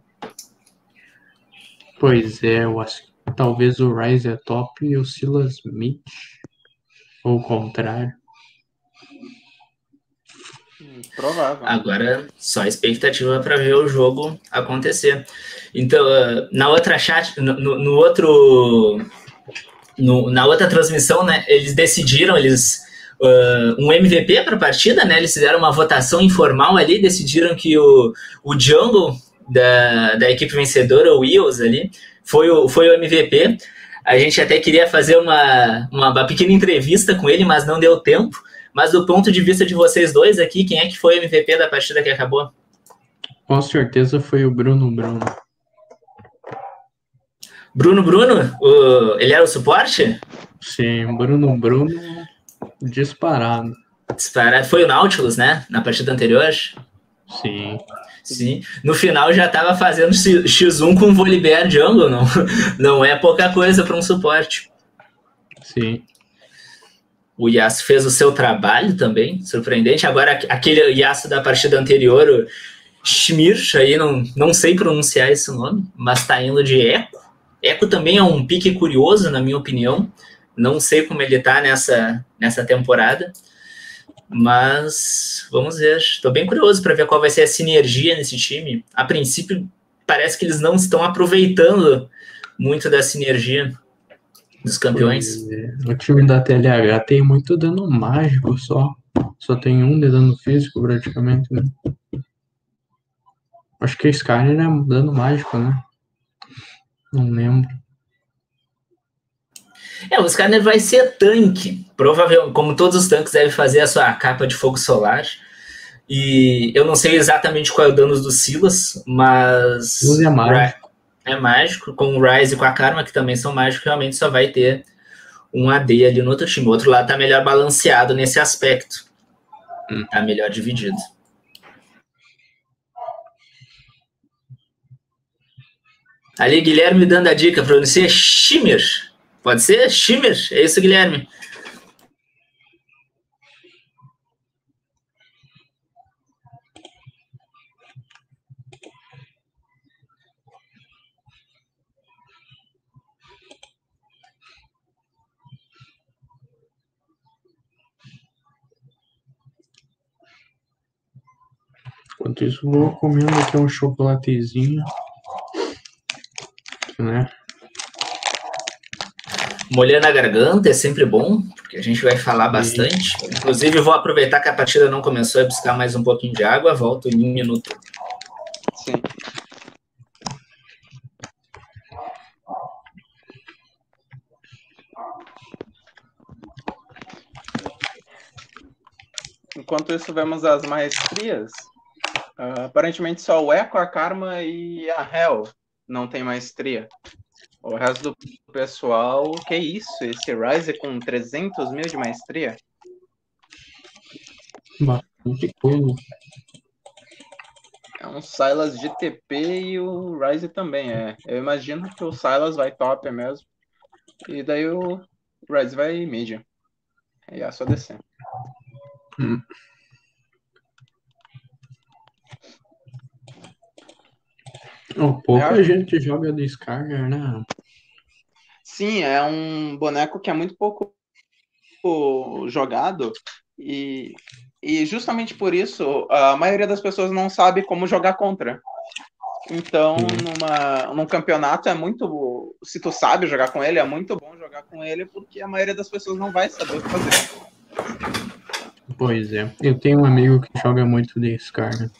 Pois é, eu acho que talvez o Ryze é top e o Silas mid. Ou o contrário. Hum, provável. Agora, só expectativa para ver o jogo acontecer. Então, na outra chat, no, no outro. No, na outra transmissão, né, eles decidiram, eles uh, um MVP para a partida, né? Eles fizeram uma votação informal ali, decidiram que o, o Jungle da, da equipe vencedora, o Wheels ali, foi o, foi o MVP. A gente até queria fazer uma, uma, uma pequena entrevista com ele, mas não deu tempo. Mas do ponto de vista de vocês dois aqui, quem é que foi o MVP da partida que acabou? Com certeza foi o Bruno Bruno. Bruno Bruno? O, ele era o suporte? Sim, Bruno Bruno Disparado. Disparado. Foi o Nautilus, né? Na partida anterior? Sim. Sim. No final já estava fazendo X1 com Volibear Jungle, não, não é pouca coisa para um suporte. Sim. O Yasuo fez o seu trabalho também, surpreendente. Agora, aquele Yasuo da partida anterior, o Schmirch, aí não, não sei pronunciar esse nome, mas está indo de Echo. Echo também é um pique curioso, na minha opinião. Não sei como ele tá nessa, nessa temporada, mas vamos ver. Estou bem curioso para ver qual vai ser a sinergia nesse time. A princípio, parece que eles não estão aproveitando muito da sinergia dos campeões. O time da TLH tem muito dano mágico só. Só tem um de dano físico praticamente, né? Acho que a Skyrim é dano mágico, né? Não lembro. É, o Scanner vai ser tanque. Provavelmente, como todos os tanques, deve fazer a sua capa de fogo solar. E eu não sei exatamente qual é o dano do Silas, mas. Silas é mágico. É mágico. Com o Rise e com a Karma, que também são mágicos, realmente só vai ter um AD ali no outro time. O outro lado tá melhor balanceado nesse aspecto. Hum. Tá melhor dividido. Ali, Guilherme dando a dica, pronuncia Shimmer. Pode ser? Shimmer? É isso, Guilherme? Enquanto isso, vou comendo aqui um chocolatezinho. Né? Molhando a garganta é sempre bom, porque a gente vai falar bastante. Inclusive, vou aproveitar que a partida não começou e buscar mais um pouquinho de água. Volto em um minuto. Sim. Enquanto isso, vemos as maestrias. Uh, aparentemente só o Echo, a Karma e a Hell não tem maestria. O resto do pessoal, que isso? Esse Rise com 300 mil de maestria? Bastante coisa. É um Silas de TP e o Rise também é. Eu imagino que o Silas vai top mesmo. E daí o Rise vai mid. E é só descer. Hum. Oh, pouca é. gente joga descarga, né? Sim, é um boneco que é muito pouco jogado e, e justamente por isso a maioria das pessoas não sabe como jogar contra. Então, numa, num campeonato é muito. Se tu sabe jogar com ele, é muito bom jogar com ele, porque a maioria das pessoas não vai saber o que fazer. Pois é. Eu tenho um amigo que joga muito descarga.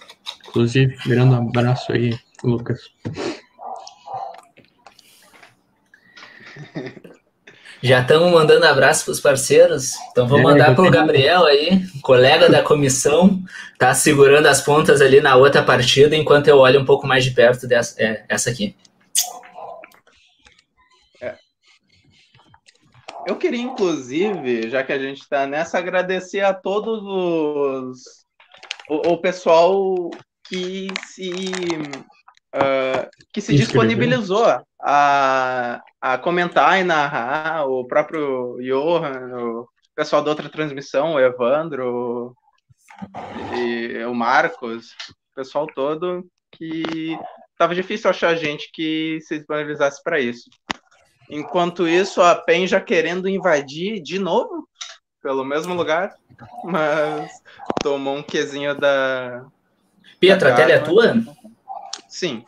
Inclusive, grande abraço aí, Lucas. Já estamos mandando abraço para os parceiros. Então vou é, mandar para o Gabriel aí, colega da comissão, tá segurando as pontas ali na outra partida, enquanto eu olho um pouco mais de perto dessa é, essa aqui. É. Eu queria, inclusive, já que a gente está nessa, agradecer a todos os o, o pessoal que se uh, que se disponibilizou a, a comentar e narrar, o próprio Johan, o pessoal da outra transmissão, o Evandro e o Marcos, o pessoal todo que estava difícil achar gente que se disponibilizasse para isso. Enquanto isso, a PEN já querendo invadir de novo pelo mesmo lugar, mas tomou um quesinho da. Pietra, a tela é tua? Sim.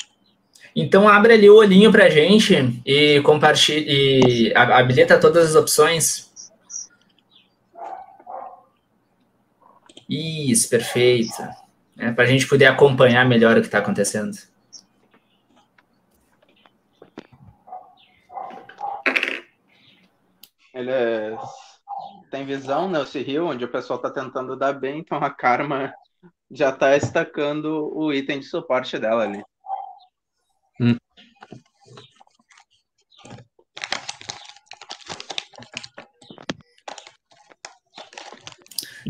Então abre ali o olhinho pra gente e compartilha e habilita todas as opções. Isso, perfeito. É, para a gente poder acompanhar melhor o que está acontecendo. Ele é... tem visão, né? Esse rio, onde o pessoal está tentando dar bem, então a Karma já está destacando o item de suporte dela ali.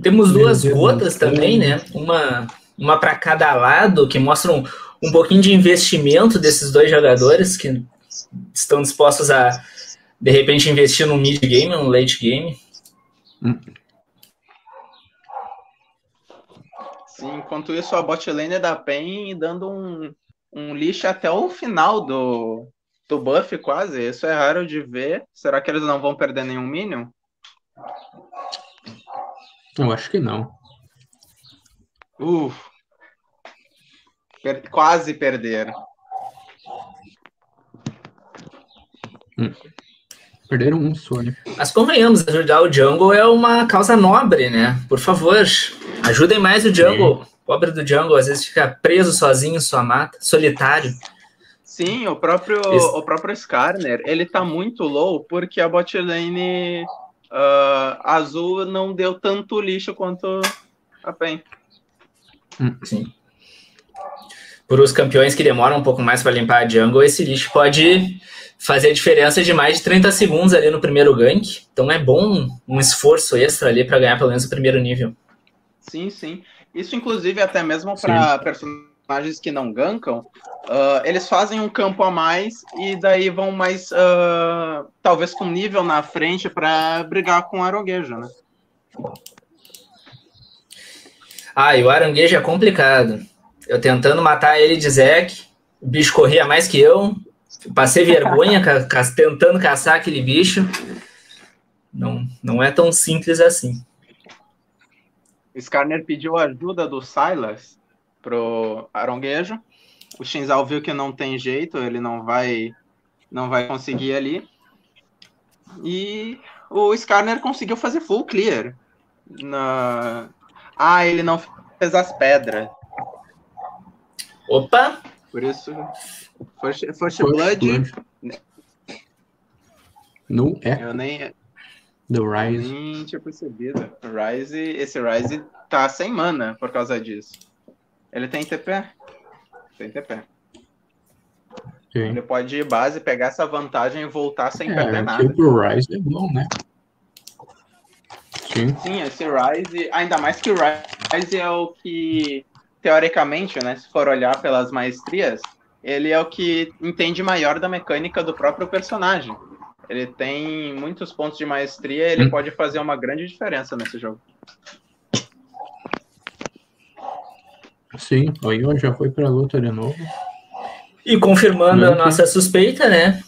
Temos duas gotas também, né? Uma, uma para cada lado, que mostram um pouquinho de investimento desses dois jogadores que estão dispostos a, de repente, investir no mid game, no late game. Hum. Sim, enquanto isso, a bot lane é da PEN dando um, um lixo até o final do, do buff, quase. Isso é raro de ver. Será que eles não vão perder nenhum Minion? Eu acho que não. Uf. Per quase perderam. Hum. Perderam um né? Mas convenhamos, ajudar o Jungle é uma causa nobre, né? Por favor, ajudem mais o Jungle. É. Pobre do Jungle, às vezes fica preso sozinho em sua mata, solitário. Sim, o próprio, Esse... o próprio Skarner, ele tá muito low porque a bot lane uh, azul não deu tanto lixo quanto a PEN. Hum, sim. Por os campeões que demoram um pouco mais para limpar a jungle, esse lixo pode fazer diferença de mais de 30 segundos ali no primeiro gank. Então é bom um esforço extra ali para ganhar pelo menos o primeiro nível. Sim, sim. Isso, inclusive, até mesmo para personagens que não gankam, uh, eles fazem um campo a mais e daí vão mais, uh, talvez com nível na frente para brigar com o aranguejo, né? Ah, e o aranguejo é complicado. Eu tentando matar ele de Zek, o bicho corria mais que eu, passei vergonha ca ca tentando caçar aquele bicho. Não, não é tão simples assim. Skarner pediu ajuda do Silas pro aronguejo. O Shinzal viu que não tem jeito, ele não vai não vai conseguir ali. E o Skarner conseguiu fazer full clear. Na... Ah, ele não fez as pedras. Opa! Por isso, First, first, Blood. blood. Não é. Eu nem. Do Rise. Nem tinha percebido. Rise, esse Rise tá sem mana por causa disso. Ele tem TP? Tem TP. Ele pode ir base, pegar essa vantagem e voltar sem é, perder nada. O Rise é bom, né? Sim. Sim, esse Rise, ainda mais que o Rise é o que, teoricamente, né, se for olhar pelas maestrias, ele é o que entende maior da mecânica do próprio personagem. Ele tem muitos pontos de maestria, ele hum. pode fazer uma grande diferença nesse jogo. Sim, o Ion já foi para a luta de novo. E confirmando a nossa suspeita, né?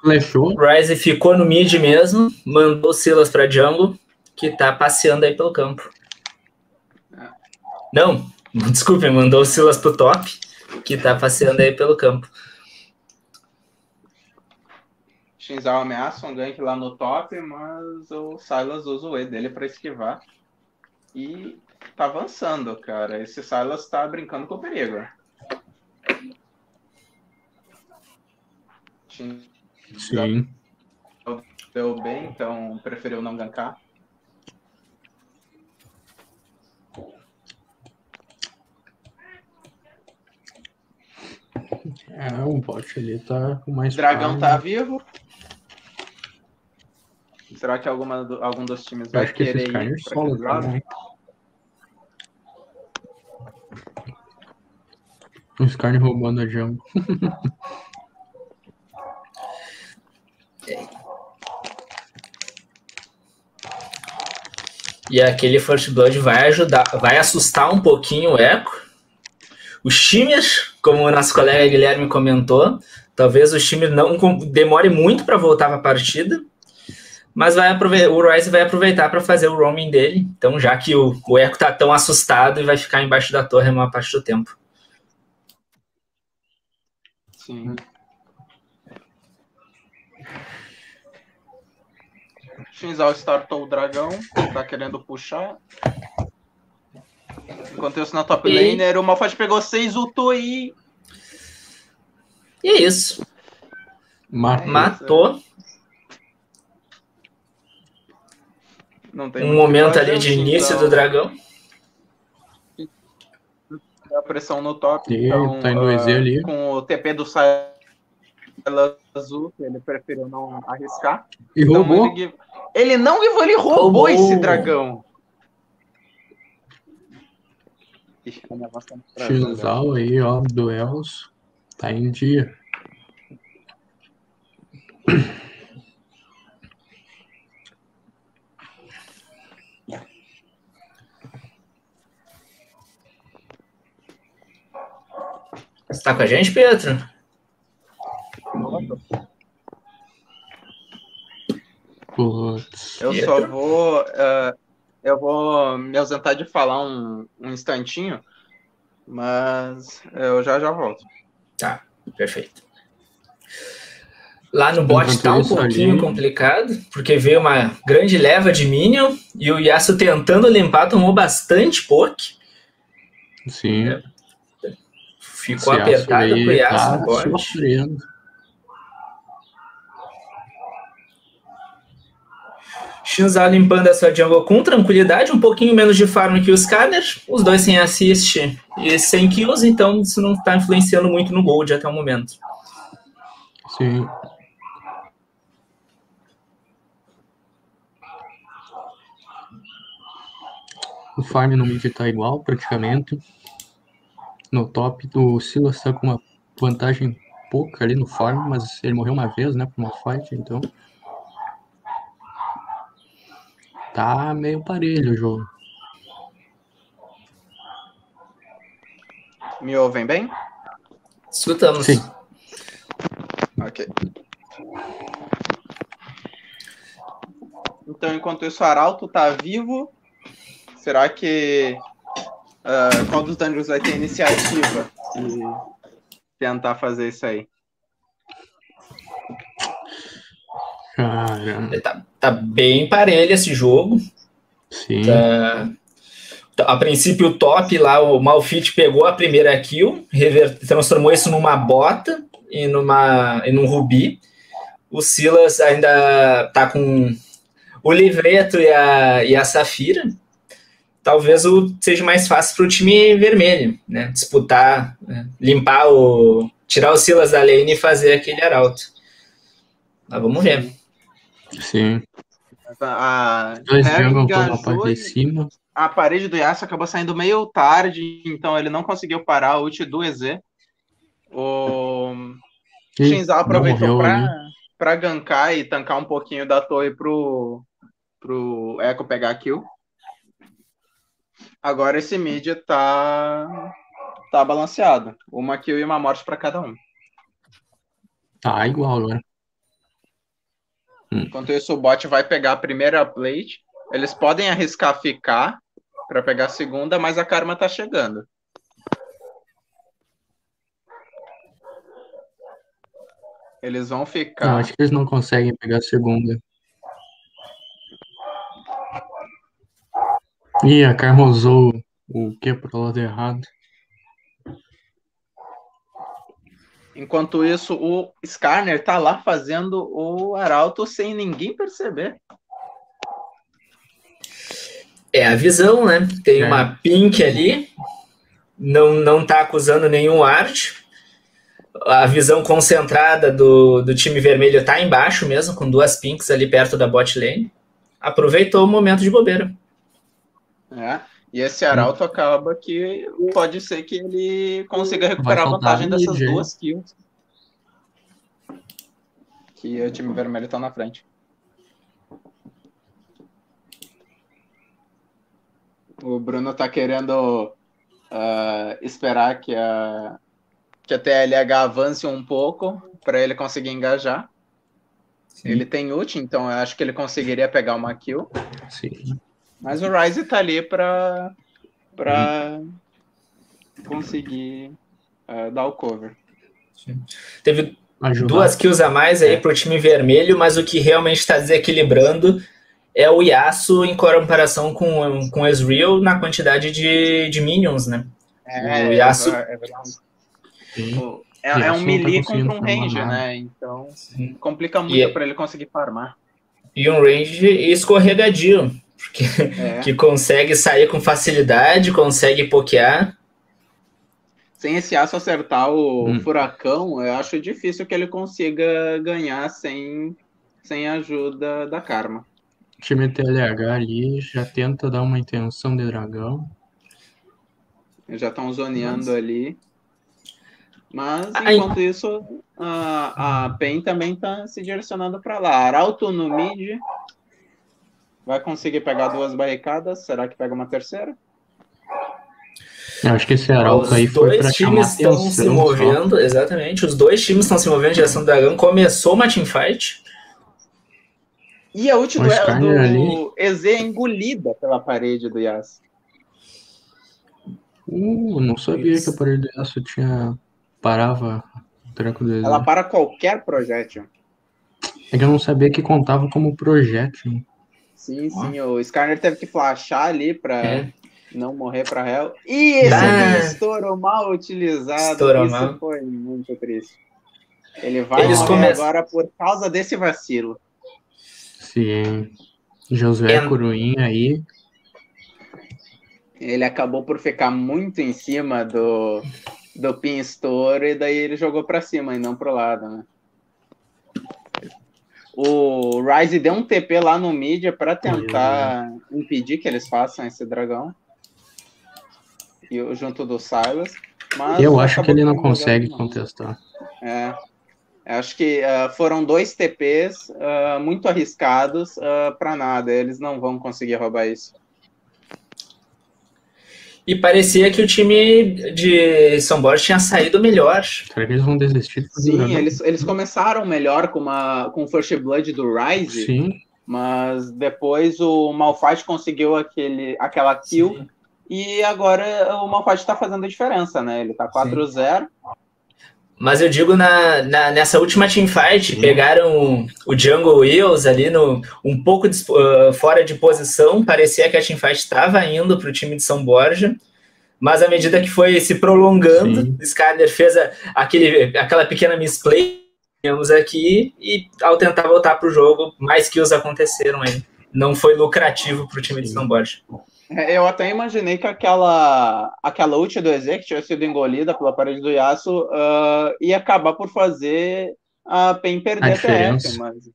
Flechou. Ryze ficou no mid mesmo, mandou Silas para jungle, que tá passeando aí pelo campo. Não, desculpe, mandou Silas pro top, que tá passeando aí pelo campo. Shinzal ameaça um gank lá no top, mas o Silas usa o E dele para esquivar. E tá avançando, cara. Esse Silas tá brincando com o perigo. Sim. Deu bem, então preferiu não gankar. É, o bot ali tá com mais. Dragão tá vivo. Será que alguma, algum dos times vai querer ir solo O Skarner roubando a jungle. e aquele First Blood vai ajudar, vai assustar um pouquinho o Echo. Os times, como o nosso colega Guilherme comentou, talvez os times não demore muito para voltar para a partida mas vai o Rice vai aproveitar para fazer o roaming dele. Então, já que o, o Echo tá tão assustado e vai ficar embaixo da torre a maior parte do tempo. Sim. Shinzal startou o dragão, tá querendo puxar. Enquanto isso na top e... laner, o Malphite pegou 6, ultou e. E é isso. Matou. um momento ali de início do dragão. A pressão no top. E, então, tá indo uh, ali. Com o TP do Saila azul, ele preferiu não arriscar. E então, roubou. Ele, ele não ele roubou, roubou esse dragão. Xizal aí, ó, duelos. Tá em dia. Você tá com a gente, Pedro? Putz. Eu só vou. Uh, eu vou me ausentar de falar um, um instantinho, mas eu já já volto. Tá, perfeito. Lá no bot tá um pouquinho ali. complicado, porque veio uma grande leva de Minion e o Yasuo tentando limpar tomou bastante poke. Sim. É. Ficou apertado pro Yasuo tá Sofrendo. Shinza limpando essa jungle com tranquilidade, um pouquinho menos de farm que os Scanner, os dois sem assist e sem kills, então isso não está influenciando muito no gold até o momento. Sim. O farm no mid tá igual, praticamente. No top. O Silas tá com uma vantagem pouca ali no farm, mas ele morreu uma vez, né? Por uma fight, então. Tá meio parelho o jogo. Me ouvem bem? Escutamos. Sim. Ok. Então, enquanto isso, o Arauto tá vivo. Será que. Uh, qual dos Dungeons vai ter iniciativa? E tentar fazer isso aí. Caramba. Tá, tá bem parelho esse jogo. Sim. Tá, a princípio, o top lá, o Malfit pegou a primeira kill, rever, transformou isso numa bota e, numa, e num rubi. O Silas ainda tá com o livreto e a, e a Safira. Talvez o, seja mais fácil para o time vermelho, né? Disputar, né? limpar o. tirar o Silas da lane e fazer aquele arauto. Mas vamos ver. Sim. A, Dois Harry jogam pela engajou parte de e- cima. a parede do Yasuo acabou saindo meio tarde, então ele não conseguiu parar a ult do EZ. O Shinzal aproveitou pra gankar e tancar um pouquinho da torre pro, pro Echo pegar a kill. Agora esse mid tá, tá balanceado. Uma kill e uma morte pra cada um. Tá igual agora. Enquanto isso, o bot vai pegar a primeira plate. Eles podem arriscar ficar pra pegar a segunda, mas a karma tá chegando. Eles vão Não, ficar. acho que eles não conseguem pegar a segunda. Ih, a Karma usou o que pro lado errado. Enquanto isso, o Skarner tá lá fazendo o Arauto sem ninguém perceber. É a visão, né? Tem É. uma pink ali, não, não tá acusando nenhum art. A visão concentrada do, do time vermelho tá embaixo mesmo, com duas pinks ali perto da bot lane. Aproveitou o momento de bobeira. Né? E esse Arauto acaba que pode ser que ele consiga recuperar a vantagem dessas duas kills. Que o time vermelho tá na frente. O Bruno tá querendo ah, esperar que a, que a TLH avance um pouco para ele conseguir engajar. Ele tem ult, então eu acho que ele conseguiria pegar uma kill. Sim. Mas o Ryze tá ali pra, pra conseguir ah, dar o cover. Teve Ajudar. duas kills a mais aí pro time vermelho, mas o que realmente está desequilibrando é o Yasuo em comparação com, com o Ezreal na quantidade de, de minions, né? O Yasuo- é verdade. Sim. O- É, Yasuo é um tá melee conseguindo contra um farmar range, nada. né? Então complica muito E é- pra ele conseguir farmar. E um range escorregadio, porque É. que consegue sair com facilidade, consegue pokear. Sem esse aço acertar o Hum. furacão, eu acho difícil que ele consiga ganhar sem, sem a ajuda da Karma. O time TLH ali já tenta dar uma intenção de dragão. Já estão zoneando ali. Mas, Ai. enquanto isso, a, a PEN também está se direcionando para lá. Arauto no mid. Vai conseguir pegar duas barricadas. Será que pega uma terceira? Eu acho que esse arauto Os aí foi pra dois chamar times estão atenção. se só. movendo, exatamente. Os dois times estão se movendo em direção do dragão. Começou uma teamfight. E a ult O do, do. EZ é engolida pela parede do Yas. Uh, não sabia que a parede do Yasuo tinha... parava o treco do Ela para qualquer projétil. É que eu não sabia que contava como projétil. Sim, sim. O Skarner teve que flashar ali para É. não morrer para Hell. E esse Ah. estouro mal utilizado. Estourou isso mal. foi muito triste. Ele vai Eles morrer começam- agora por causa desse vacilo. Sim. Josué É. Curuinha aí. Ele acabou por ficar muito em cima do, do pin estouro e daí ele jogou para cima e não pro lado, né? O Ryze deu um TP lá no mídia para tentar impedir que eles façam esse dragão. E o- junto do Silas. Mas Eu acho que ele não consegue não. contestar. É. Acho que ah, foram dois TPs ah, muito arriscados para nada. Eles não vão conseguir roubar isso. E parecia que o time de São Borja tinha saído melhor. Será que eles vão desistir Sim, eles, eles começaram melhor com, uma, com o First Blood do Rise, Sim, mas depois o Malphite conseguiu aquele, aquela kill. E agora o Malphite está fazendo a diferença, né? Ele tá 4-0. Mas eu digo na, na- nessa última teamfight, pegaram o Jungle Wheels ali no, um pouco dis- ah, fora de posição. Parecia que a teamfight estava indo para o time de São Borja. Mas à medida que foi se prolongando, Sim. o Skyler fez a- aquele, aquela pequena misplay aqui. E ao tentar voltar para o jogo, mais kills aconteceram aí. Não foi lucrativo para o time de. São Borja. É, Eu até imaginei que aquela, aquela ult do Eze, que tinha sido engolida pela parede do Yasuo, ah, ia acabar por fazer a PEN perder A a, TF, mas,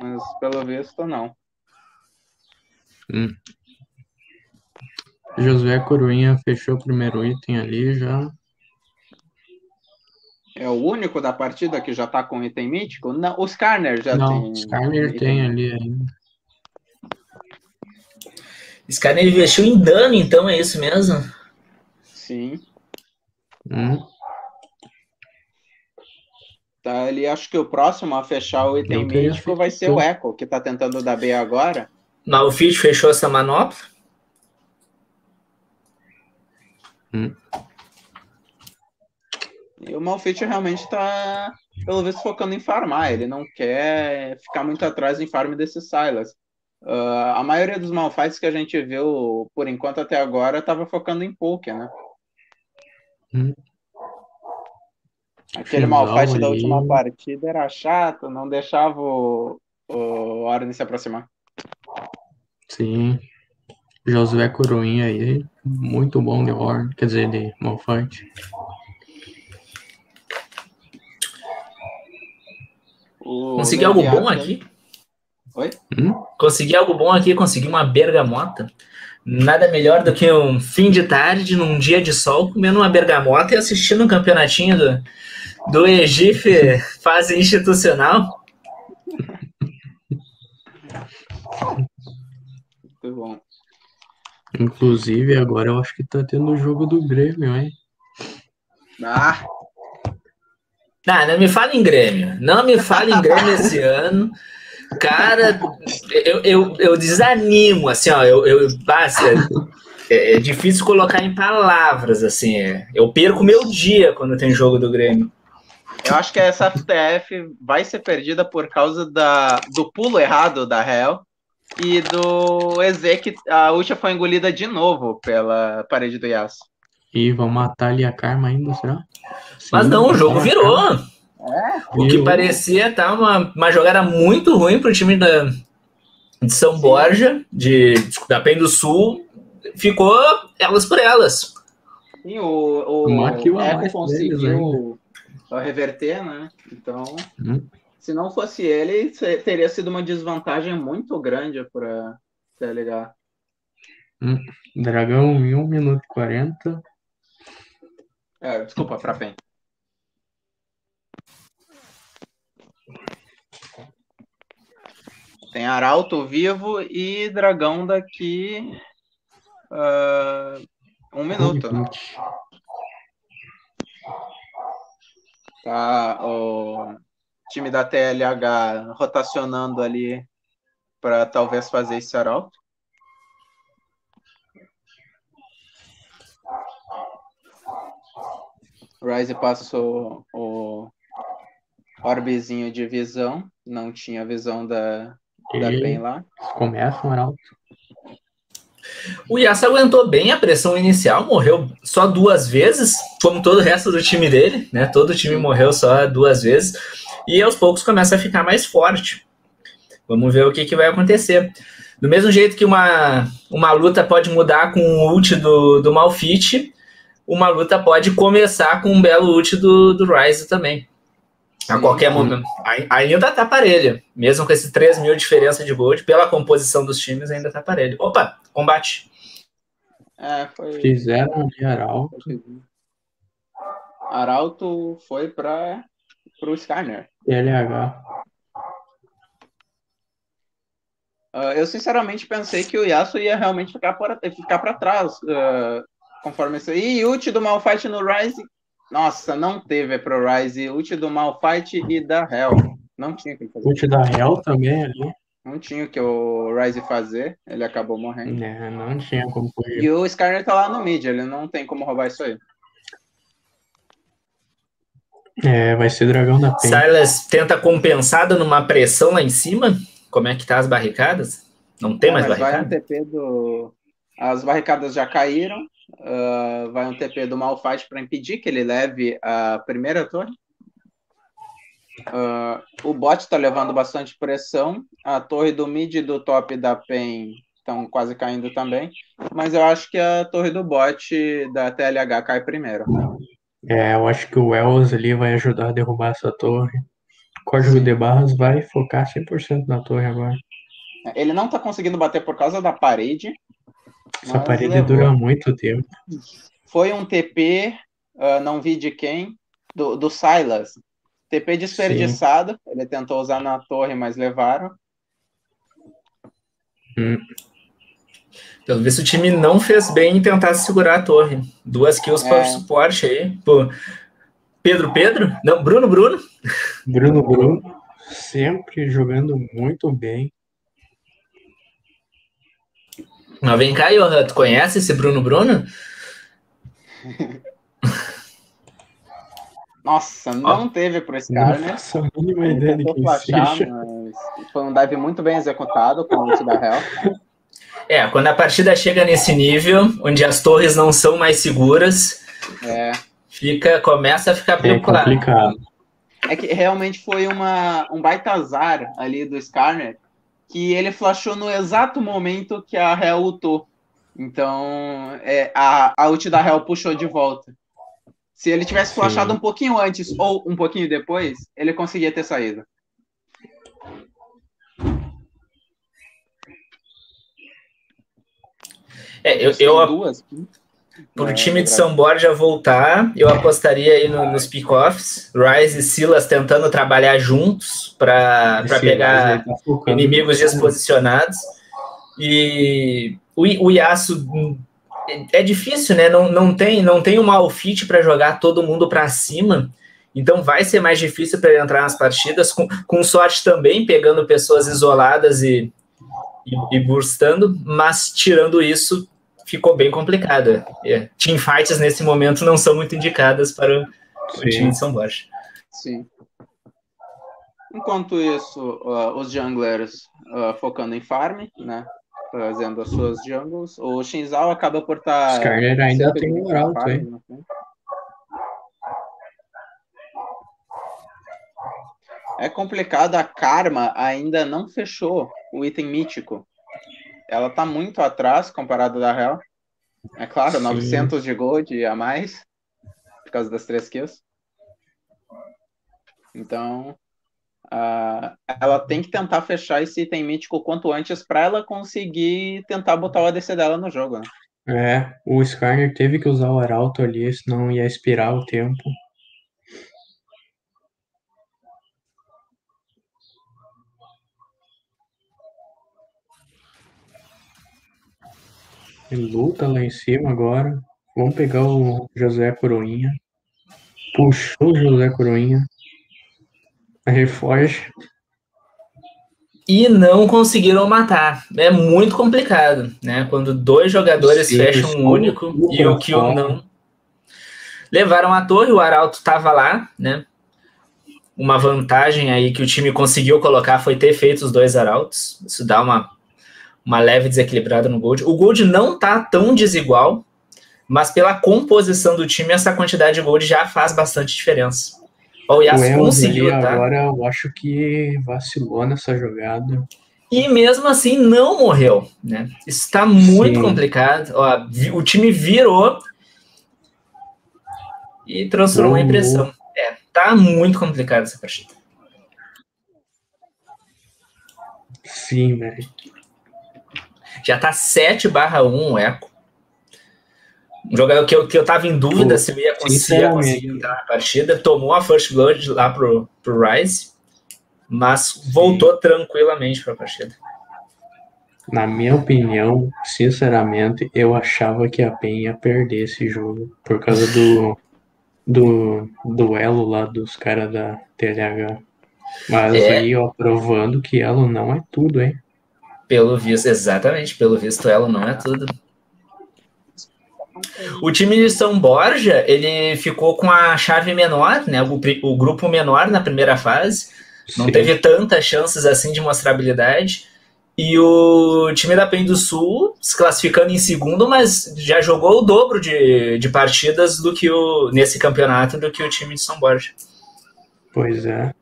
mas pelo visto não. Josué Coroinha fechou o primeiro item ali já. É o único da partida que já tá com item mítico? Não, o Skarner já não, tem. Skyler item tem ali ainda. Skyler investiu em dano, então é isso mesmo? Sim. Hum, Tá ali, acho que o próximo a fechar o item mítico vai ser o. Echo, que tá tentando dar B agora. Malfit fechou essa manopla. E o Malfit realmente tá, pelo visto, focando em farmar. Ele não quer ficar muito atrás em farm desse Silas. Ah, a maioria dos Malfights que a gente viu, por enquanto até agora, tava focando em poke, né? Hum. Aquele Final Malfight da última partida era chato, não deixava o, o Orne se aproximar. sim. Josué Coroinha aí, muito bom de Horn, quer dizer, de Malfight. O Consegui algo bom aqui? Oi? Hum? Consegui algo bom aqui, consegui uma bergamota. Nada melhor do que um fim de tarde, num dia de sol, comendo uma bergamota e assistindo um campeonatinho do, do Egif fase institucional. Muito bom. Inclusive, agora eu acho que tá tendo o jogo do Grêmio, hein? Ah, Não, não me fala em Grêmio. Não me fala em Grêmio esse ano. Cara, eu, eu, eu desanimo, assim, ó. Eu, eu, basta, é, é difícil colocar em palavras, assim. é. Eu perco meu dia quando tem jogo do Grêmio. eu acho que essa FTF vai ser perdida por causa da, do pulo errado da Hell e do Eze que a Ucha foi engolida de novo pela parede do Yasuo. E vão matar ali a Karma ainda, será? Mas Sim, não, o jogo vão matar. Virou. O que Virou. parecia tá uma, uma jogada muito ruim pro time da, de São Borja, de, da PEN do Sul. Ficou elas por elas. Sim, o, o Uma kill a Echo mais conseguiu reverter, né? Então, Hum. se não fosse ele, teria sido uma desvantagem muito grande para TLH. Dragão em 1 minuto e 40. É, desculpa, para PEN. Tem Arauto vivo e Dragão daqui ah, um minuto, né? Tá o time da TLH rotacionando ali para talvez fazer esse Arauto. Ryze passou o orbezinho de visão, não tinha visão da, da E PEN lá. começa um arauto. O Yasa aguentou bem a pressão inicial, morreu só duas vezes, como todo o resto do time dele, né? Todo o time morreu só duas vezes. E aos poucos começa a ficar mais forte. Vamos ver o que, que vai acontecer. Do mesmo jeito que uma, uma luta pode mudar com o ult do, do Malfit, uma luta pode começar com um belo ult do, do Ryze também. A qualquer momento. Ai- Ainda tá parelho. Mesmo com esses 3 mil de diferença de gold, pela composição dos times, ainda tá parelho. Opa, combate. É, foi. Fizeram ali arauto. Arauto foi para o Skyner. LH. Uh, eu sinceramente pensei que o Yasuo ia realmente ficar para ficar para trás, uh, conforme isso. E ult do Malfight no Rise, nossa, não teve pro Rise ult do Malfight e da Hell. Não tinha que fazer. Ult da Hell também ali. Não tinha o que o Rise fazer, ele acabou morrendo. É, não tinha como fugir. E o Skyner tá lá no mid, ele não tem como roubar isso aí. É, vai ser dragão da pena. Silas tenta compensada numa pressão lá em cima. Como é que tá as barricadas? Não tem é, mais barricada? Vai um TP do... As barricadas já caíram. Uh, vai um TP do Malfight para impedir que ele leve a primeira torre. Uh, o bot está levando bastante pressão. A torre do mid e do top da PEN estão quase caindo também. Mas eu acho que a torre do bot da TLH cai primeiro. É, eu acho que o Wells ali vai ajudar a derrubar essa torre. O código de barras vai focar 100% na torre agora. Ele não tá conseguindo bater por causa da parede. Essa parede levou. dura muito tempo. Foi um TP, uh, ah, não vi de quem, do, do Silas. TP desperdiçado. Sim. Ele tentou usar na torre, mas levaram. Hum. Pelo visto, o time não fez bem em tentar segurar a torre. Duas kills é. para o suporte aí. Pô. Pedro Pedro? Não, Bruno Bruno? Bruno Bruno. Sempre jogando muito bem. Mas vem cá, Johan, tu conhece esse Bruno Bruno? Nossa, não teve pro Scar, né? Nossa, a mínima ideia de quem flashar, seja. Foi um dive muito bem executado com o da Hell. É, quando a partida chega nesse nível, onde as torres não são mais seguras, é. fica, começa a ficar é complicado. É que realmente foi uma, um baita azar ali do Skarner, que ele flashou no exato momento que a Hell ultou. Então, é, a, a ult da Hell puxou de volta. Se ele tivesse flashado um pouquinho antes ou um pouquinho depois, ele conseguia ter saído. É, eu, eu duas. Por o time de São Borja voltar, eu apostaria aí no, nos pick-offs. Rise e Silas tentando trabalhar juntos para pegar tá inimigos desposicionados. E o, o Yasuo é difícil, né? Não, não tem não tem um outfit para jogar todo mundo para cima. Então vai ser mais difícil para ele entrar nas partidas, com, com sorte também, pegando pessoas isoladas e, e, e burstando, mas tirando isso, ficou bem complicado. É. Teamfights nesse momento não são muito indicadas para o time de São Borja. Sim. Enquanto isso, uh, os junglers uh, focando em farm, né? Fazendo as suas jungles. O Shinzal acaba por estar. Tá Skarner ainda tem moral, hein? É complicado, a Karma ainda não fechou o item mítico ela tá muito atrás comparada da Hell. É claro, Sim. 900 de gold a mais, por causa das três kills. Então, uh, ela tem que tentar fechar esse item mítico quanto antes para ela conseguir tentar botar o ADC dela no jogo. Né? É, o Skarner teve que usar o Arauto ali, senão ia expirar o tempo. Luta lá em cima agora. Vamos pegar o José Coroinha. Puxou o José Coroinha. Reforge. E não conseguiram matar. É muito complicado, né? Quando dois jogadores Sim, fecham um único e o kill não. Levaram a torre, o Arauto estava lá, né? Uma vantagem aí que o time conseguiu colocar foi ter feito os dois Arautos. Isso dá uma uma leve desequilibrada no Gold. O Gold não tá tão desigual, mas pela composição do time, essa quantidade de Gold já faz bastante diferença. O Yas conseguiu, tá? Agora eu acho que vacilou nessa jogada. E mesmo assim não morreu, né? Está muito Sim. complicado. Ó, o time virou e transformou a impressão. É, tá muito complicado essa partida. Sim, velho. Já tá 7 barra 1 o eco. Um jogador que eu, que eu tava em dúvida Pô, se eu ia conseguir, conseguir entrar na partida. Tomou a first blood lá pro, pro Rise, mas voltou Sim. tranquilamente para a partida. Na minha opinião, sinceramente, eu achava que a PEN ia perder esse jogo por causa do, do duelo lá dos caras da TLH. Mas é. aí, ó, provando que ela não é tudo, hein? Pelo visto, exatamente, pelo visto, ela não é tudo. O time de São Borja, ele ficou com a chave menor, né? O, o grupo menor na primeira fase. Não Sim. teve tantas chances assim de mostrar habilidade. E o time da PEN do Sul se classificando em segundo, mas já jogou o dobro de, de partidas do que o nesse campeonato do que o time de São Borja. Pois é.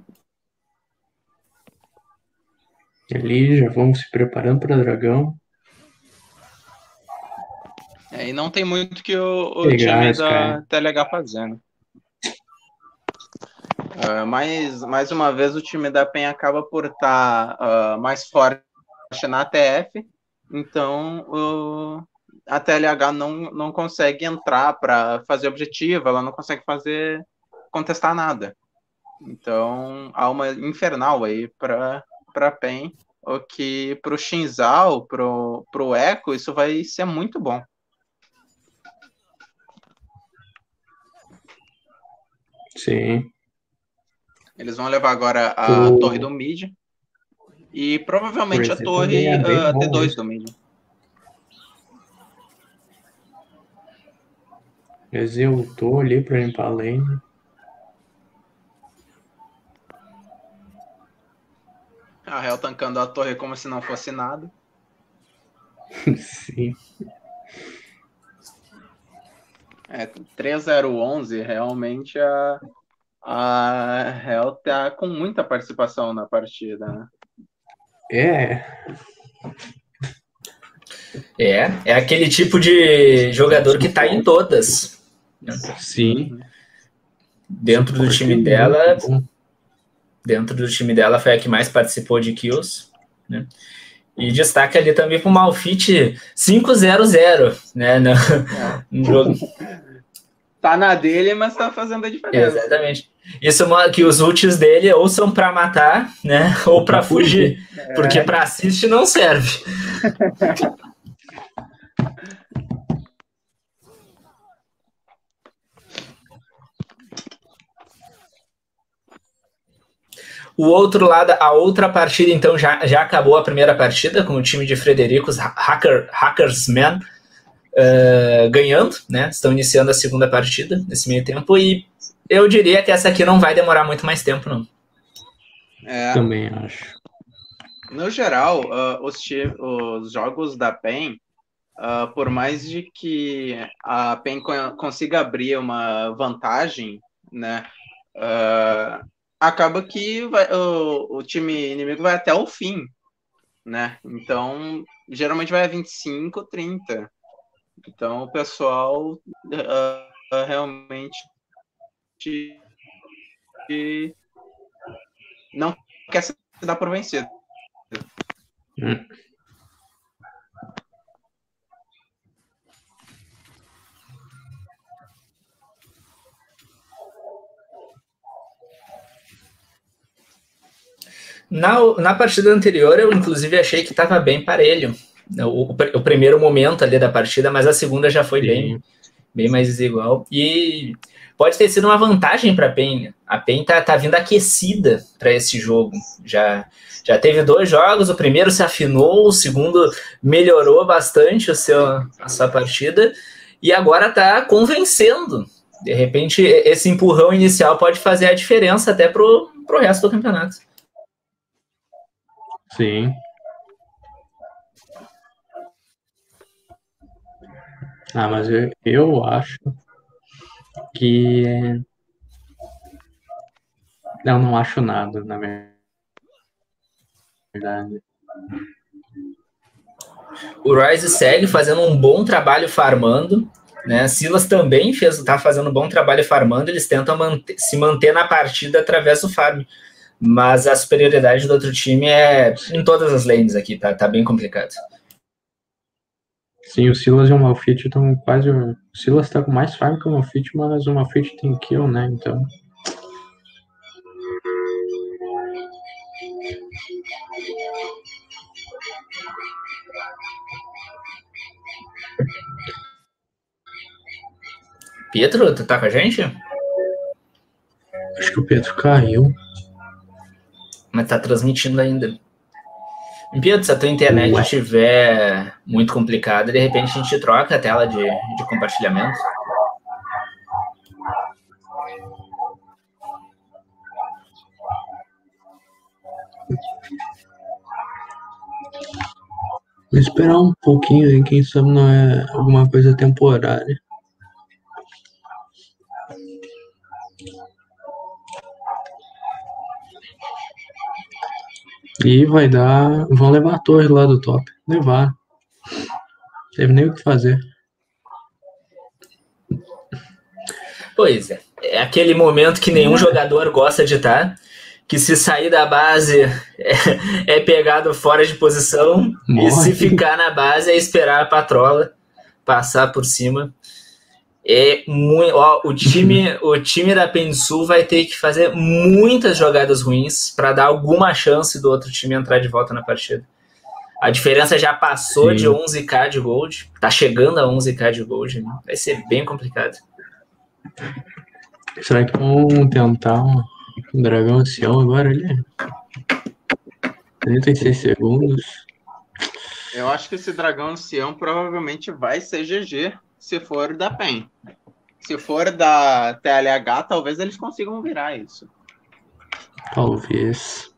Ali já vamos se preparando para Dragão. É, e não tem muito que o, o time da TLH fazendo. Uh, mais, mais uma vez, o time da PEN acaba por estar tá, uh, mais forte na TF, então o, a TLH não, não consegue entrar para fazer objetivo, ela não consegue fazer contestar nada. Então há uma infernal aí para para PEN, o que para o Shinzal, para o Echo, isso vai ser muito bom. Sim. Eles vão levar agora a o... torre do mid. E provavelmente a torre é uh, T2 do mid. Executou ali para limpar a lane. A Hel tancando a torre como se não fosse nada. Sim. É, 3011 realmente a, a Hell tá com muita participação na partida, né? É. É, é aquele tipo de jogador que tá em todas. Sim. Dentro do time dela, dentro do time dela foi a que mais participou de kills, né? E destaque ali também para o Malfit 5-0-0, né? No, no jogo. tá na dele, mas tá fazendo a diferença. Exatamente. Isso é que os ults dele ou são para matar, né? Ou para fugir. É. Porque para assist não serve. O outro lado, a outra partida, então, já, já acabou a primeira partida com o time de Fredericos, Hacker, Hackersman, uh, ganhando, né? Estão iniciando a segunda partida nesse meio tempo e eu diria que essa aqui não vai demorar muito mais tempo, não. É, Também acho. No geral, uh, os, os, jogos da PEN, uh, por mais de que a PEN consiga abrir uma vantagem, né? Uh, acaba que vai, o, o time inimigo vai até o fim, né? Então, geralmente vai a 25, 30. Então, o pessoal uh, realmente não quer se dar por vencido. Hum. Na, na partida anterior, eu inclusive achei que estava bem parelho. O, o, primeiro momento ali da partida, mas a segunda já foi bem, bem mais desigual. E pode ter sido uma vantagem para a PEN. A PEN tá, tá vindo aquecida para esse jogo. Já, já teve dois jogos, o primeiro se afinou, o segundo melhorou bastante o seu, a sua partida, e agora está convencendo. De repente, esse empurrão inicial pode fazer a diferença até para o resto do campeonato. Sim, Ah, mas eu, eu acho que. Eu não acho nada, na verdade. O Rise segue fazendo um bom trabalho farmando. Né? Silas também fez, tá fazendo um bom trabalho farmando. Eles tentam manter, se manter na partida através do farm. Mas a superioridade do outro time é em todas as lanes aqui, tá, tá bem complicado. Sim, o Silas e o Malfit estão quase. O Silas tá com mais farm que o Malfit, mas o Malfit tem kill, né? Então. Pietro, tu tá com a gente? Acho que o Pedro caiu. Mas tá transmitindo ainda. Pietro, se a tua internet Ué. estiver muito complicada, de repente a gente troca a tela de, de compartilhamento. Vou esperar um pouquinho aí, quem sabe não é alguma coisa temporária. E vai dar. Vão levar a torre lá do top. Levaram. Teve nem o que fazer. Pois é. É aquele momento que nenhum jogador gosta de estar. Que se sair da base é, é pegado fora de posição. Morre. E se ficar na base é esperar a patrola passar por cima. É muito, ó, o time, o time da Pensul vai ter que fazer muitas jogadas ruins para dar alguma chance do outro time entrar de volta na partida. A diferença já passou Sim. de 11k de gold, tá chegando a 11k de gold, né? vai ser bem complicado. Será que vão tentar um, um dragão ancião agora ali? 36 segundos. Eu acho que esse dragão ancião provavelmente vai ser GG se for da PEN. Se for da TLH, talvez eles consigam virar isso. Talvez.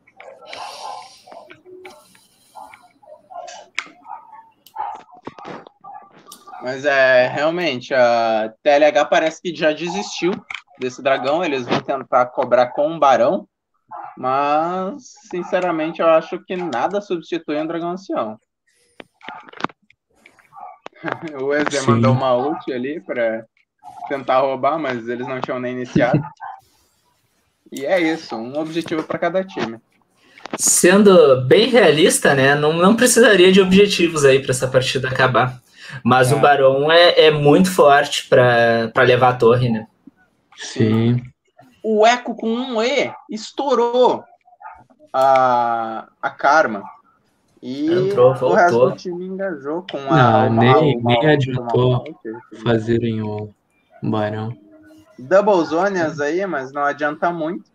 Mas é realmente a TLH parece que já desistiu desse dragão. Eles vão tentar cobrar com um barão. Mas, sinceramente, eu acho que nada substitui um dragão ancião. o EZ Sim. mandou uma ult ali para tentar roubar, mas eles não tinham nem iniciado. E é isso, um objetivo para cada time. Sendo bem realista, né? Não, não precisaria de objetivos aí para essa partida acabar. Mas É. o Barão é, é muito forte para levar a torre, né? Sim. O Eco com um E estourou a, a Karma. E Entrou, o resto voltou. do time engajou com Não, a. o nem- mal- o nem mal- adiantou. Fazerem o barão. Double zonas aí, mas não adianta muito.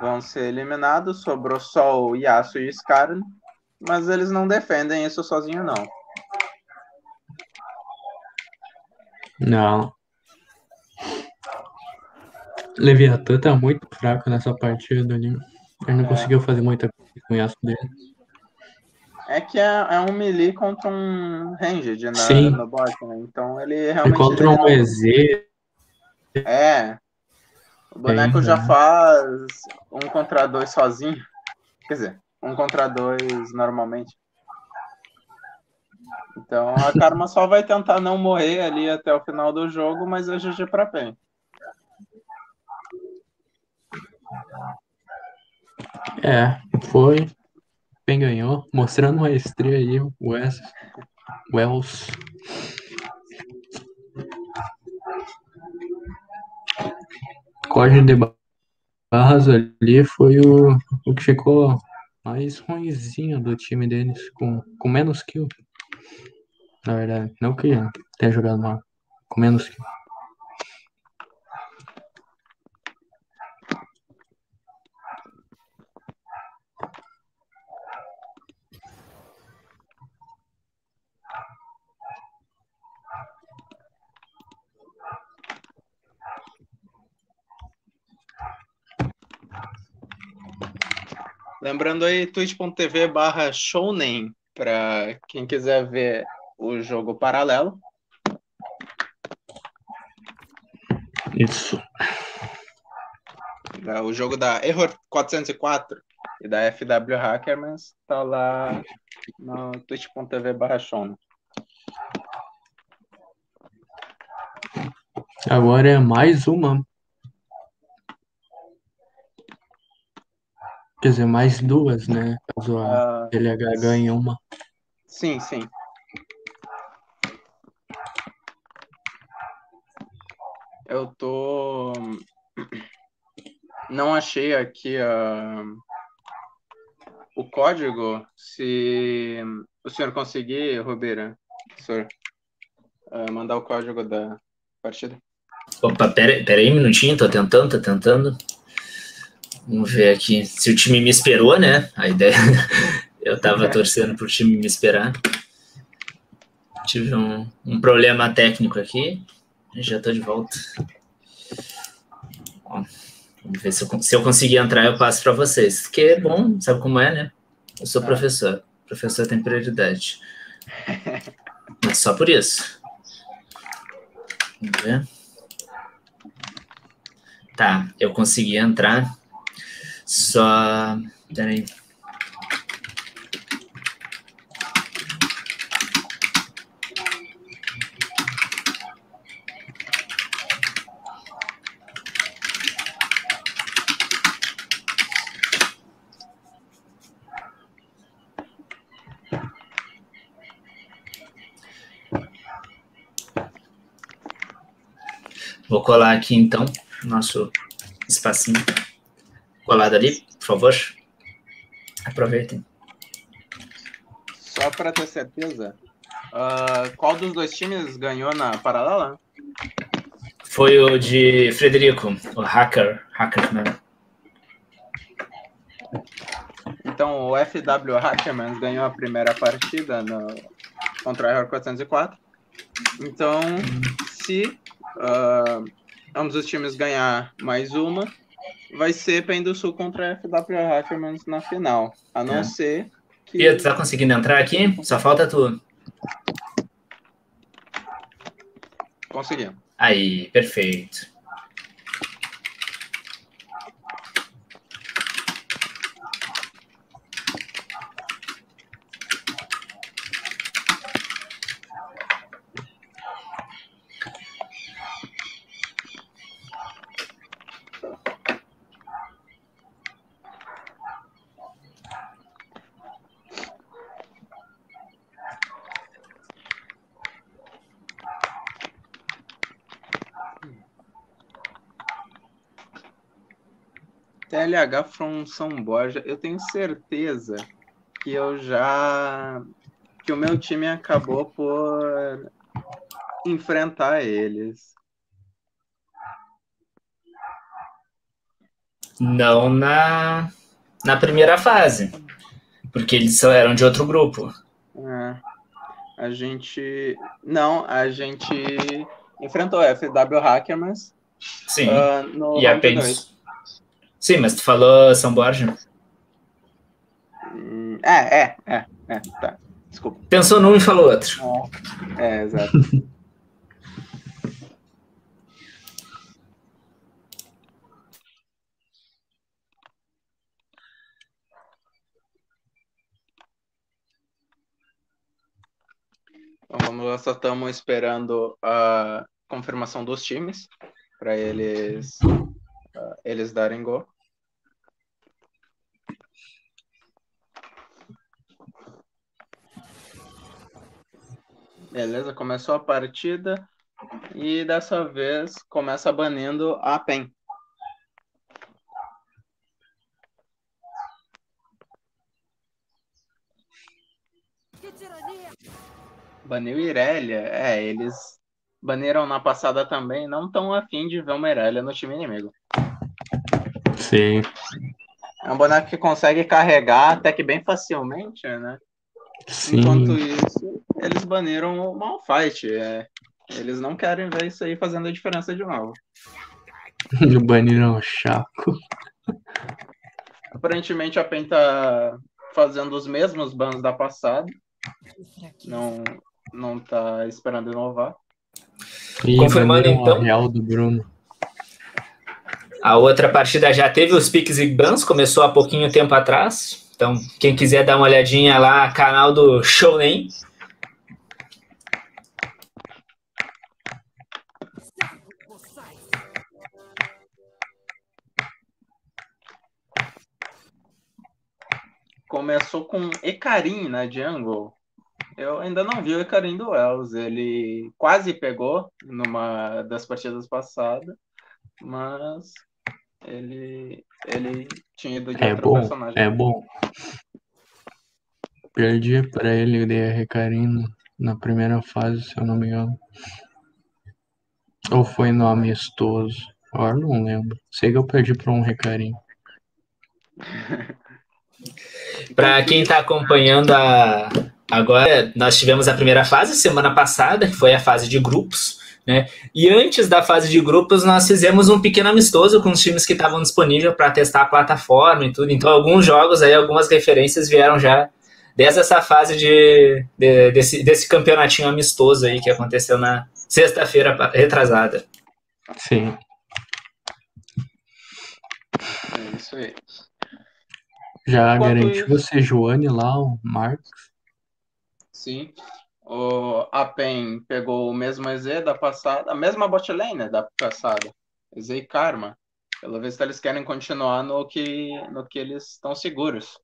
Vão ser eliminados. Sobrou só o Yasuo e o Skarn. Mas eles não defendem isso sozinho, não. Não. Leviatã tá muito fraco nessa partida ali. Ele não É. conseguiu fazer muita coisa com o Yasuo dele. É que é, é um melee contra um ranged na, Sim. no bot, né? Então ele Ele realmente. contra ele um EZ, É. O boneco já né? faz um contra dois sozinho. Quer dizer, um contra dois normalmente. Então a Karma só vai tentar não morrer ali até o final do jogo, mas é GG pra PEN. É, foi. Quem ganhou, mostrando maestria aí, o Wes. Wells. Código de barras ali foi o, o que ficou mais ruimzinho do time deles, com, com menos kill. Na verdade, não que tenha jogado mal, com menos kill. Lembrando aí, twitch.tv barra para quem quiser ver o jogo paralelo. Isso. É O jogo da Error 404 e da FW Hacker, mas tá lá no twitch.tv barra. Agora é mais uma. Quer dizer, mais duas, né? Caso a ah, LH ganhe uma. Sim, sim. Eu tô. Não achei aqui a... o código. Se o senhor conseguir, Rubeira, senhor, uh, ah, mandar o código da partida. Opa, pera, pera aí um minutinho, tô tentando, tô tentando. Vamos ver aqui. Se o time me esperou, né? A ideia. Eu tava torcendo pro time me esperar. Tive um, um problema técnico aqui. Já tô de volta. Ó, vamos ver se eu, se eu conseguir entrar, eu passo para vocês. Porque é bom, sabe como é, né? Eu sou tá. professor. professor tem prioridade. Mas só por isso. Vamos ver. Tá, eu consegui entrar. Só. Peraí. Vou colar aqui então nosso espacinho colado ali, por favor. Aproveitem. Só para ter certeza, uh, qual dos dois times ganhou na paralela? Foi o de Frederico, o hacker, Hackerman. Então o FW Hackerman ganhou a primeira partida no, contra o Error 404. Então, se uh, ambos os times ganhar mais uma, vai ser Pen do Sul contra a FW Hatchermans na final. A não é. ser que. Pia, tu tá conseguindo entrar aqui? Só falta tu. Consegui. Aí, perfeito. LH from São Borja, eu tenho certeza que eu já. que o meu time acabou por enfrentar eles. Não na, na primeira fase, porque eles só eram de outro grupo. É, a gente. Não, a gente enfrentou a FW Hackers. Sim. Uh, e a Pens. Sim, mas tu falou São Borja. Hum, é, é, é, é, tá. Desculpa. Pensou num e falou outro. É, é exato. Então, vamos lá, só estamos esperando a confirmação dos times para eles uh, eles darem gol. Beleza, começou a partida e dessa vez começa banindo a PEN. Baniu Irelia. É, eles baniram na passada também. Não tão afim de ver uma Irelia no time inimigo. Sim. É um boneco que consegue carregar até que bem facilmente, né? Sim. Enquanto isso, eles baniram o Malfight. É, eles não querem ver isso aí fazendo a diferença de novo. baniram o Chaco. Aparentemente a PEN tá fazendo os mesmos bans da passada. Não, não tá esperando inovar. E Confirmando então. Real do Bruno. A outra partida já teve os piques e bans, começou há pouquinho tempo atrás. Então, quem quiser dar uma olhadinha lá, canal do Shownen. Começou com Ecarim na jungle. Eu ainda não vi o Icarim do Wells. Ele quase pegou numa das partidas passadas, mas ele, ele tinha ido de É outro bom, personagem. é bom. Perdi pra ele o DR Carim na primeira fase, se eu não me engano. Ou foi no amistoso? Agora não lembro. Sei que eu perdi pra um Recarim. Para quem está acompanhando a agora, nós tivemos a primeira fase semana passada, que foi a fase de grupos, né? E antes da fase de grupos, nós fizemos um pequeno amistoso com os times que estavam disponíveis para testar a plataforma e tudo. Então, alguns jogos aí, algumas referências vieram já desde essa fase de, de desse, desse campeonatinho amistoso aí que aconteceu na sexta-feira retrasada. Sim. É isso aí. Já garantiu isso- a Sejuani lá, o Marcos. Sim. O Apen pegou o mesmo EZ da passada, a mesma botlane da passada. EZ e Karma. Pelo visto, eles querem continuar no que, no que eles estão seguros.